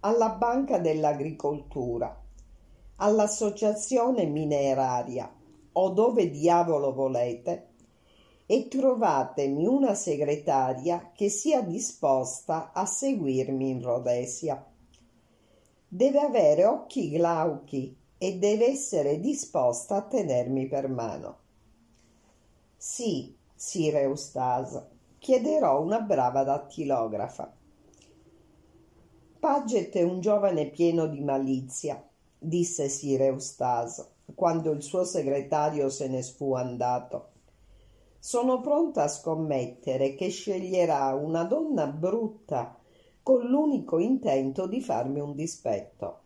alla Banca dell'Agricoltura, all'Associazione Mineraria o dove diavolo volete e trovatemi una segretaria che sia disposta a seguirmi in Rhodesia deve avere occhi glauchi e deve essere disposta a tenermi per mano. Sì, Sir Eustace, chiederò una brava dattilografa. Paget è un giovane pieno di malizia, disse Sir Eustace, quando il suo segretario se ne fu andato. Sono pronta a scommettere che sceglierà una donna brutta con l'unico intento di farmi un dispetto.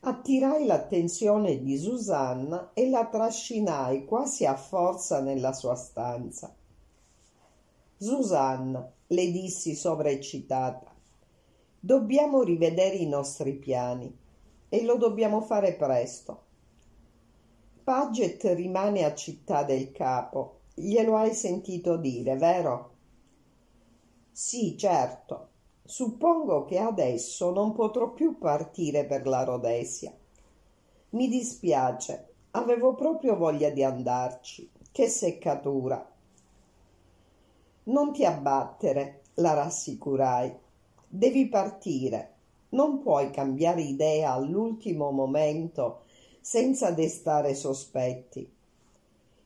Attirai l'attenzione di Susanna e la trascinai quasi a forza nella sua stanza. Susanna, le dissi sovraeccitata, dobbiamo rivedere i nostri piani e lo dobbiamo fare presto. Paget rimane a Città del Capo, glielo hai sentito dire, vero? Sì, certo. Suppongo che adesso non potrò più partire per la Rhodesia. Mi dispiace, avevo proprio voglia di andarci. Che seccatura. Non ti abbattere, la rassicurai. Devi partire. Non puoi cambiare idea all'ultimo momento senza destare sospetti.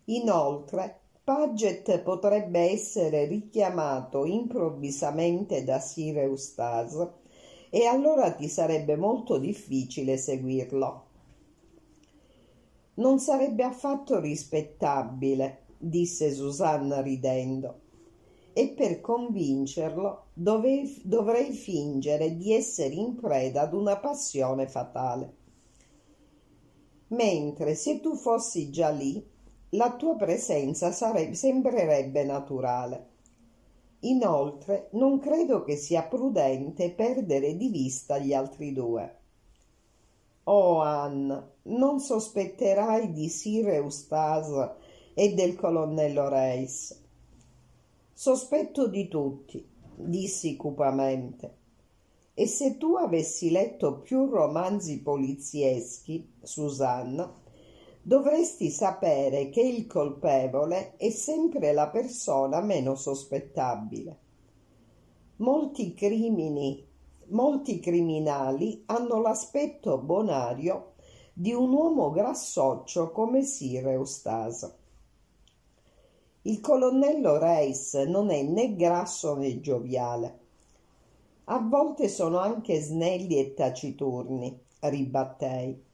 Inoltre, Paget potrebbe essere richiamato improvvisamente da Sir Eustace e allora ti sarebbe molto difficile seguirlo. Non sarebbe affatto rispettabile, disse Susanna ridendo, e per convincerlo dovei, dovrei fingere di essere in preda ad una passione fatale. Mentre se tu fossi già lì, la tua presenza sarebbe, sembrerebbe naturale. Inoltre, non credo che sia prudente perdere di vista gli altri due. Oh, Anne, non sospetterai di Sir Eustace e del colonnello Reis. Sospetto di tutti, dissi cupamente. E se tu avessi letto più romanzi polizieschi, Susanna, dovresti sapere che il colpevole è sempre la persona meno sospettabile. Molti crimini, molti criminali hanno l'aspetto bonario di un uomo grassoccio come Sir Eustaso. Il colonnello Reis non è né grasso né gioviale. A volte sono anche snelli e taciturni, ribattei.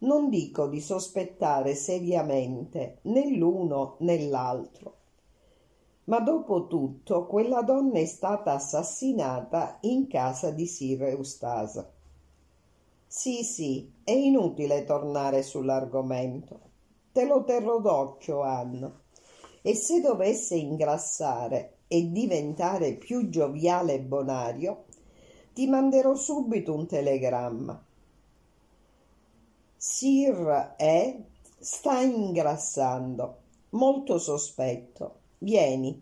Non dico di sospettare seriamente né l'uno né l'altro. Ma dopo tutto quella donna è stata assassinata in casa di Sir Eustasa. Sì, sì, è inutile tornare sull'argomento. Te lo terrò d'occhio, Anna. E se dovesse ingrassare e diventare più gioviale e bonario, ti manderò subito un telegramma. Sir è sta ingrassando, molto sospetto. Vieni.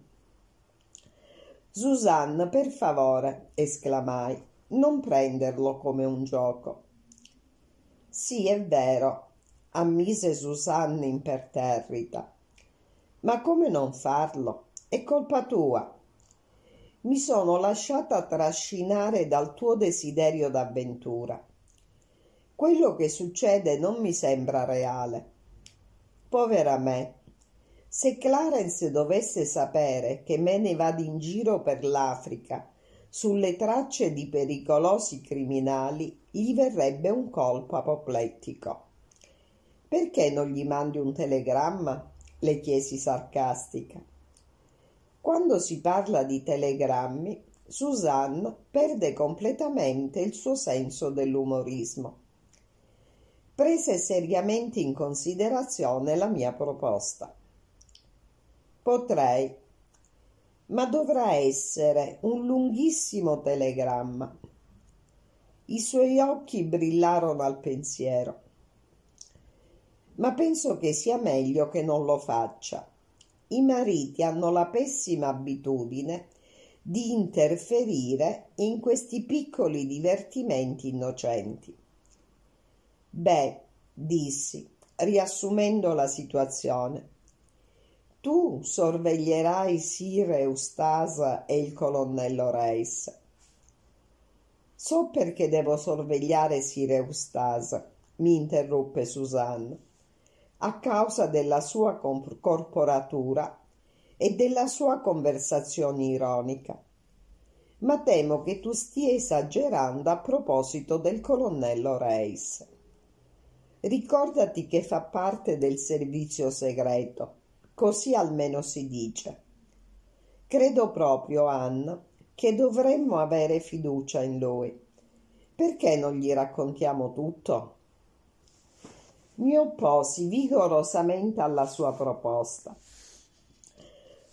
Susanne, per favore, esclamai, non prenderlo come un gioco. Sì, è vero, ammise Susanne imperterrita. Ma come non farlo? È colpa tua. Mi sono lasciata trascinare dal tuo desiderio d'avventura. Quello che succede non mi sembra reale. Povera me, se Clarence dovesse sapere che me ne vado in giro per l'Africa sulle tracce di pericolosi criminali, gli verrebbe un colpo apoplettico. Perché non gli mandi un telegramma? Le chiesi sarcastica. Quando si parla di telegrammi, Suzanne perde completamente il suo senso dell'umorismo. Prese seriamente in considerazione la mia proposta. Potrei, ma dovrà essere un lunghissimo telegramma. I suoi occhi brillarono al pensiero. Ma penso che sia meglio che non lo faccia. I mariti hanno la pessima abitudine di interferire in questi piccoli divertimenti innocenti. Beh, dissi, riassumendo la situazione, tu sorveglierai Sir Eustasa e il colonnello Reis. So perché devo sorvegliare Sir Eustasa, mi interruppe Susanne, a causa della sua corporatura e della sua conversazione ironica. Ma temo che tu stia esagerando a proposito del colonnello Reis. Ricordati che fa parte del servizio segreto Così almeno si dice. Credo proprio, Anna, che dovremmo avere fiducia in lui. Perché non gli raccontiamo tutto? Mi opposi vigorosamente alla sua proposta.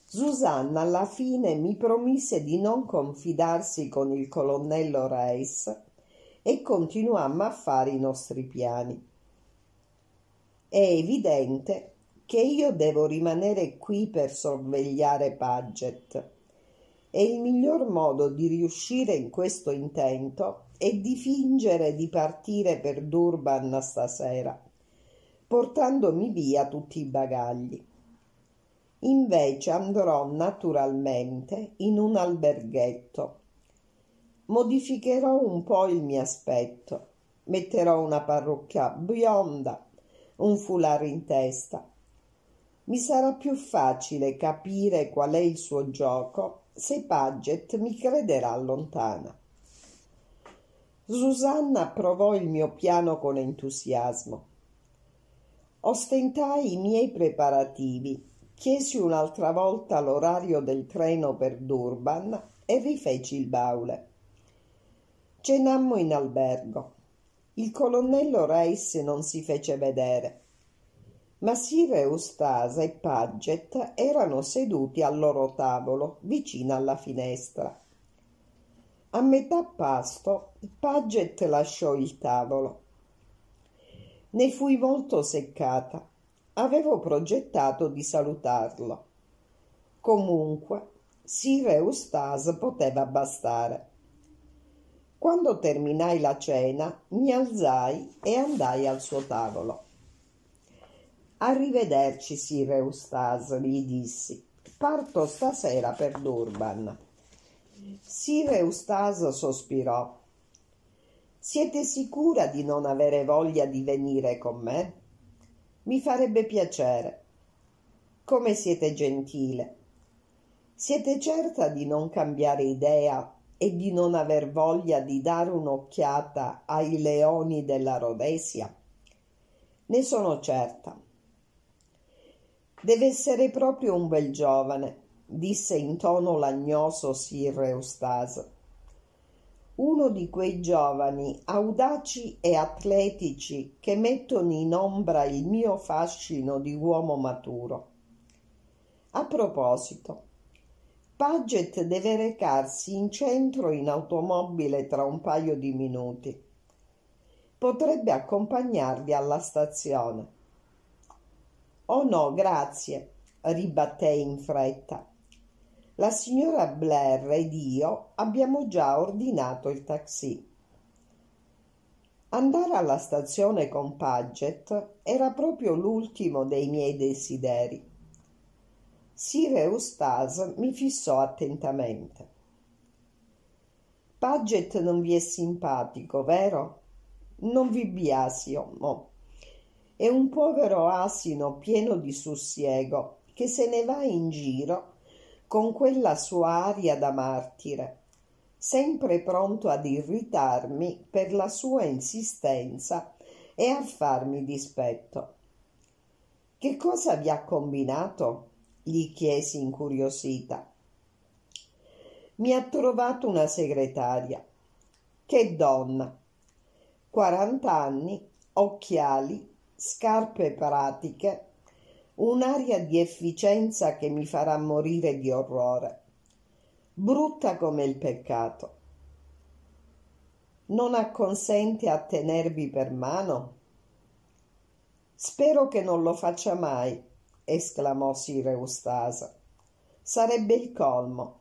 Susanna alla fine mi promise di non confidarsi con il colonnello Reis e continuammo a fare i nostri piani. È evidente che io devo rimanere qui per sorvegliare Paget. E il miglior modo di riuscire in questo intento è di fingere di partire per Durban stasera, portandomi via tutti i bagagli. Invece andrò naturalmente in un alberghetto. Modificherò un po' il mio aspetto. Metterò una parrucca bionda, un foulard in testa mi sarà più facile capire qual è il suo gioco se Paget mi crederà lontana. Susanna approvò il mio piano con entusiasmo. Ostentai i miei preparativi, chiesi un'altra volta l'orario del treno per Durban e rifeci il baule. Cenammo in albergo. Il colonnello Reis non si fece vedere ma Sir Eustasa e Paget erano seduti al loro tavolo, vicino alla finestra. A metà pasto Paget lasciò il tavolo. Ne fui molto seccata. Avevo progettato di salutarlo. Comunque, Sir Eustace poteva bastare. Quando terminai la cena, mi alzai e andai al suo tavolo. Arrivederci, Sir Eustace, gli dissi. Parto stasera per Durban. Sir Eustace sospirò. Siete sicura di non avere voglia di venire con me? Mi farebbe piacere. Come siete gentile. Siete certa di non cambiare idea e di non aver voglia di dare un'occhiata ai leoni della Rhodesia? Ne sono certa. Deve essere proprio un bel giovane, disse in tono lagnoso Sir Eustace. Uno di quei giovani audaci e atletici che mettono in ombra il mio fascino di uomo maturo. A proposito, Paget deve recarsi in centro in automobile tra un paio di minuti. Potrebbe accompagnarvi alla stazione. Oh no, grazie, ribattei in fretta. La signora Blair ed io abbiamo già ordinato il taxi. Andare alla stazione con Paget era proprio l'ultimo dei miei desideri. Sir Eustace mi fissò attentamente. Paget non vi è simpatico, vero? Non vi biasio, no. È un povero asino pieno di sussiego che se ne va in giro con quella sua aria da martire, sempre pronto ad irritarmi per la sua insistenza e a farmi dispetto. Che cosa vi ha combinato? gli chiesi incuriosita. Mi ha trovato una segretaria. Che donna! Quarant'anni, occhiali, scarpe pratiche, un'aria di efficienza che mi farà morire di orrore. Brutta come il peccato. Non acconsente a tenervi per mano? Spero che non lo faccia mai esclamò Sir Eustace. Sarebbe il colmo.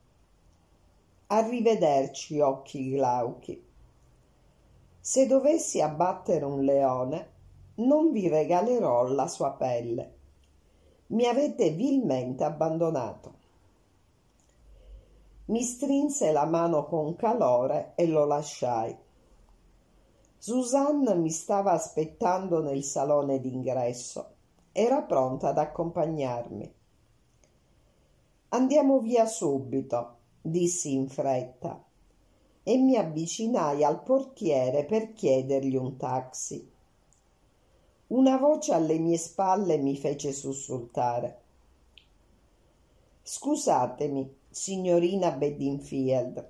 Arrivederci, occhi glauchi. Se dovessi abbattere un leone, non vi regalerò la sua pelle. Mi avete vilmente abbandonato. Mi strinse la mano con calore e lo lasciai. Susanne mi stava aspettando nel salone d'ingresso era pronta ad accompagnarmi. Andiamo via subito, dissi in fretta e mi avvicinai al portiere per chiedergli un taxi. Una voce alle mie spalle mi fece sussultare. Scusatemi, signorina Bedingfield,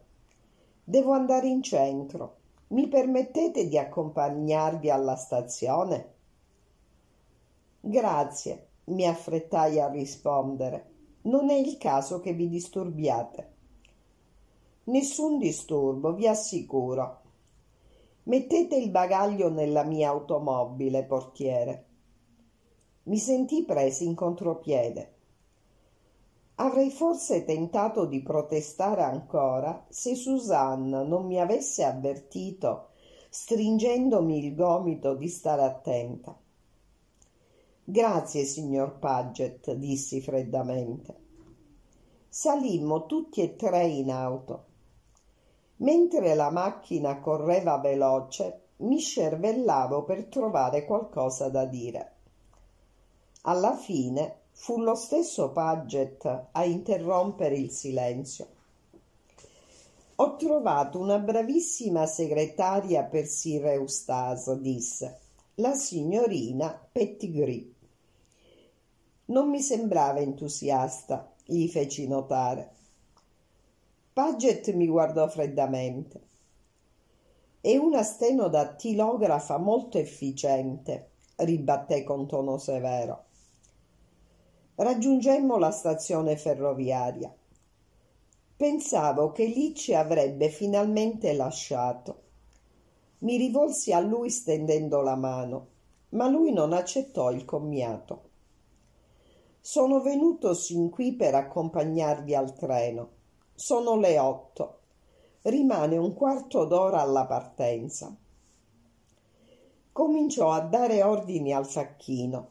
devo andare in centro. Mi permettete di accompagnarvi alla stazione? Grazie, mi affrettai a rispondere. Non è il caso che vi disturbiate. Nessun disturbo, vi assicuro. Mettete il bagaglio nella mia automobile, portiere. Mi sentii presi in contropiede. Avrei forse tentato di protestare ancora se Susanna non mi avesse avvertito, stringendomi il gomito, di stare attenta. Grazie, signor Paget, dissi freddamente. Salimmo tutti e tre in auto. Mentre la macchina correva veloce, mi scervellavo per trovare qualcosa da dire. Alla fine fu lo stesso Paget a interrompere il silenzio. Ho trovato una bravissima segretaria per Sir Eustace, disse, la signorina Pettigrew. Non mi sembrava entusiasta, gli feci notare. Paget mi guardò freddamente. È una stenodattilografa molto efficiente, ribatté con tono severo. Raggiungemmo la stazione ferroviaria. Pensavo che lì ci avrebbe finalmente lasciato. Mi rivolsi a lui stendendo la mano, ma lui non accettò il commiato. Sono venuto sin qui per accompagnarvi al treno. Sono le otto. Rimane un quarto d'ora alla partenza. Cominciò a dare ordini al facchino.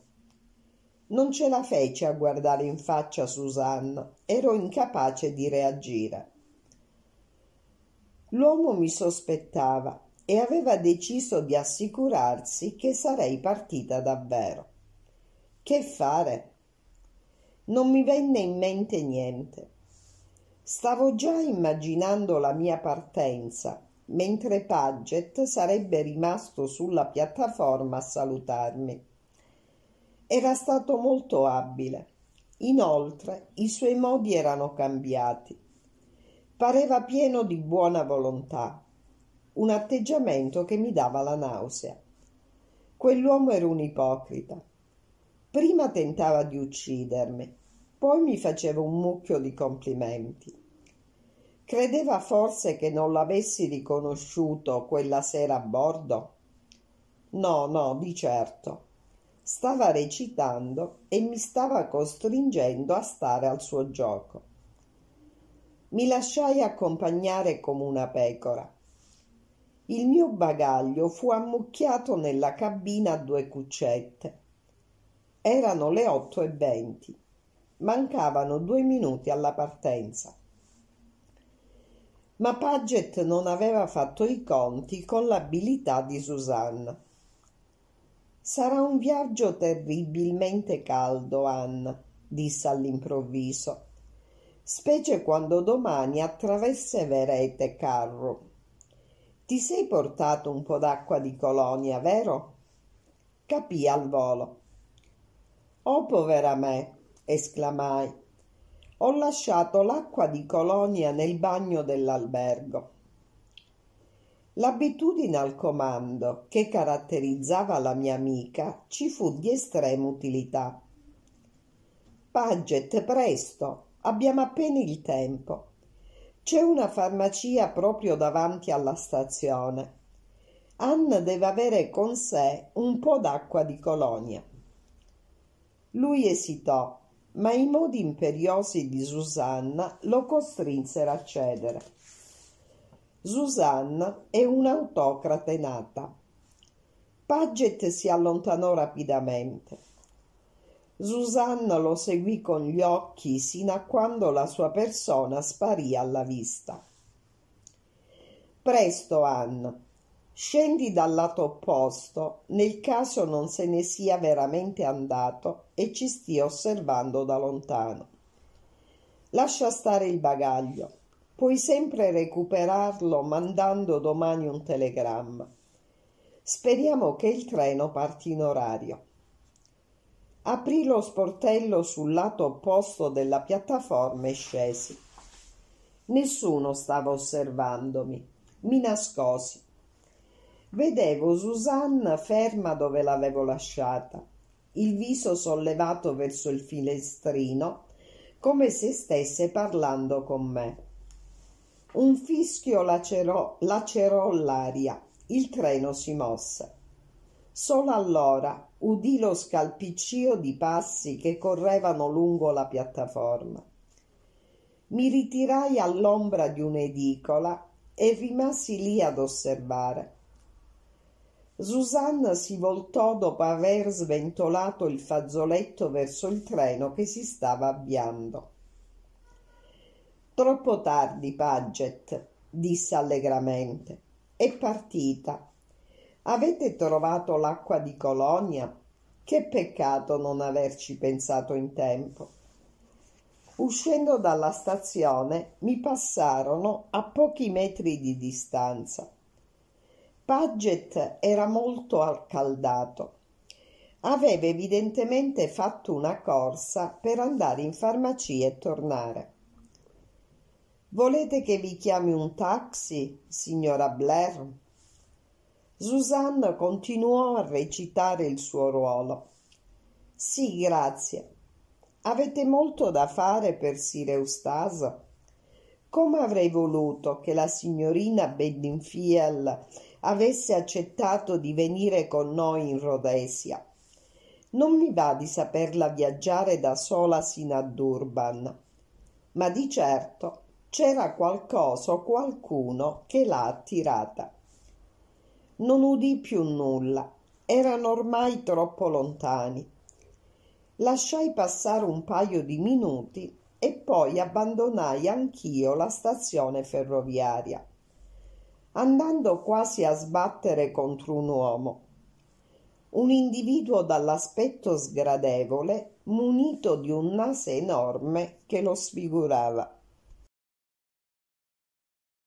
Non ce la fece a guardare in faccia Susanna. Ero incapace di reagire. L'uomo mi sospettava e aveva deciso di assicurarsi che sarei partita davvero. Che fare? Non mi venne in mente niente. Stavo già immaginando la mia partenza, mentre Paget sarebbe rimasto sulla piattaforma a salutarmi. Era stato molto abile. Inoltre i suoi modi erano cambiati. Pareva pieno di buona volontà, un atteggiamento che mi dava la nausea. Quell'uomo era un ipocrita. Prima tentava di uccidermi, poi mi faceva un mucchio di complimenti. Credeva forse che non l'avessi riconosciuto quella sera a bordo? No, no, di certo. Stava recitando e mi stava costringendo a stare al suo gioco. Mi lasciai accompagnare come una pecora. Il mio bagaglio fu ammucchiato nella cabina a due cuccette. Erano le otto e venti. Mancavano due minuti alla partenza. Ma Paget non aveva fatto i conti con l'abilità di Susanna. Sarà un viaggio terribilmente caldo, Anna, disse all'improvviso specie quando domani attraverserete carro. Ti sei portato un po' d'acqua di colonia, vero? Capì al volo. Oh, povera me, esclamai. Ho lasciato l'acqua di colonia nel bagno dell'albergo. L'abitudine al comando che caratterizzava la mia amica ci fu di estrema utilità. Paget, presto, Abbiamo appena il tempo. C'è una farmacia proprio davanti alla stazione. Anna deve avere con sé un po' d'acqua di colonia. Lui esitò, ma i modi imperiosi di Susanna lo costrinsero a cedere. Susanna è un'autocrate nata. Paget si allontanò rapidamente. Susanna lo seguì con gli occhi sino a quando la sua persona sparì alla vista. Presto, Anna, scendi dal lato opposto, nel caso non se ne sia veramente andato e ci stia osservando da lontano. Lascia stare il bagaglio, puoi sempre recuperarlo mandando domani un telegramma. Speriamo che il treno parti in orario. Aprì lo sportello sul lato opposto della piattaforma e scesi. Nessuno stava osservandomi. Mi nascosi. Vedevo Susanna ferma dove l'avevo lasciata, il viso sollevato verso il finestrino, come se stesse parlando con me. Un fischio lacerò, lacerò l'aria. Il treno si mosse. Solo allora udì lo scalpiccio di passi che correvano lungo la piattaforma. Mi ritirai all'ombra di un'edicola e rimasi lì ad osservare. Susanna si voltò dopo aver sventolato il fazzoletto verso il treno che si stava avviando. Troppo tardi, Paget, disse allegramente. È partita. Avete trovato l'acqua di Colonia? Che peccato non averci pensato in tempo. Uscendo dalla stazione mi passarono a pochi metri di distanza. Paget era molto accaldato. Aveva evidentemente fatto una corsa per andare in farmacia e tornare. Volete che vi chiami un taxi, signora Blair? Susanna continuò a recitare il suo ruolo. Sì, grazie. Avete molto da fare per Sir Eustaso? Come avrei voluto che la signorina Bedingfield avesse accettato di venire con noi in Rhodesia. Non mi va di saperla viaggiare da sola sino a Durban, ma di certo c'era qualcosa o qualcuno che l'ha attirata. Non udì più nulla, erano ormai troppo lontani. Lasciai passare un paio di minuti e poi abbandonai anch'io la stazione ferroviaria, andando quasi a sbattere contro un uomo. Un individuo dall'aspetto sgradevole, munito di un naso enorme che lo sfigurava.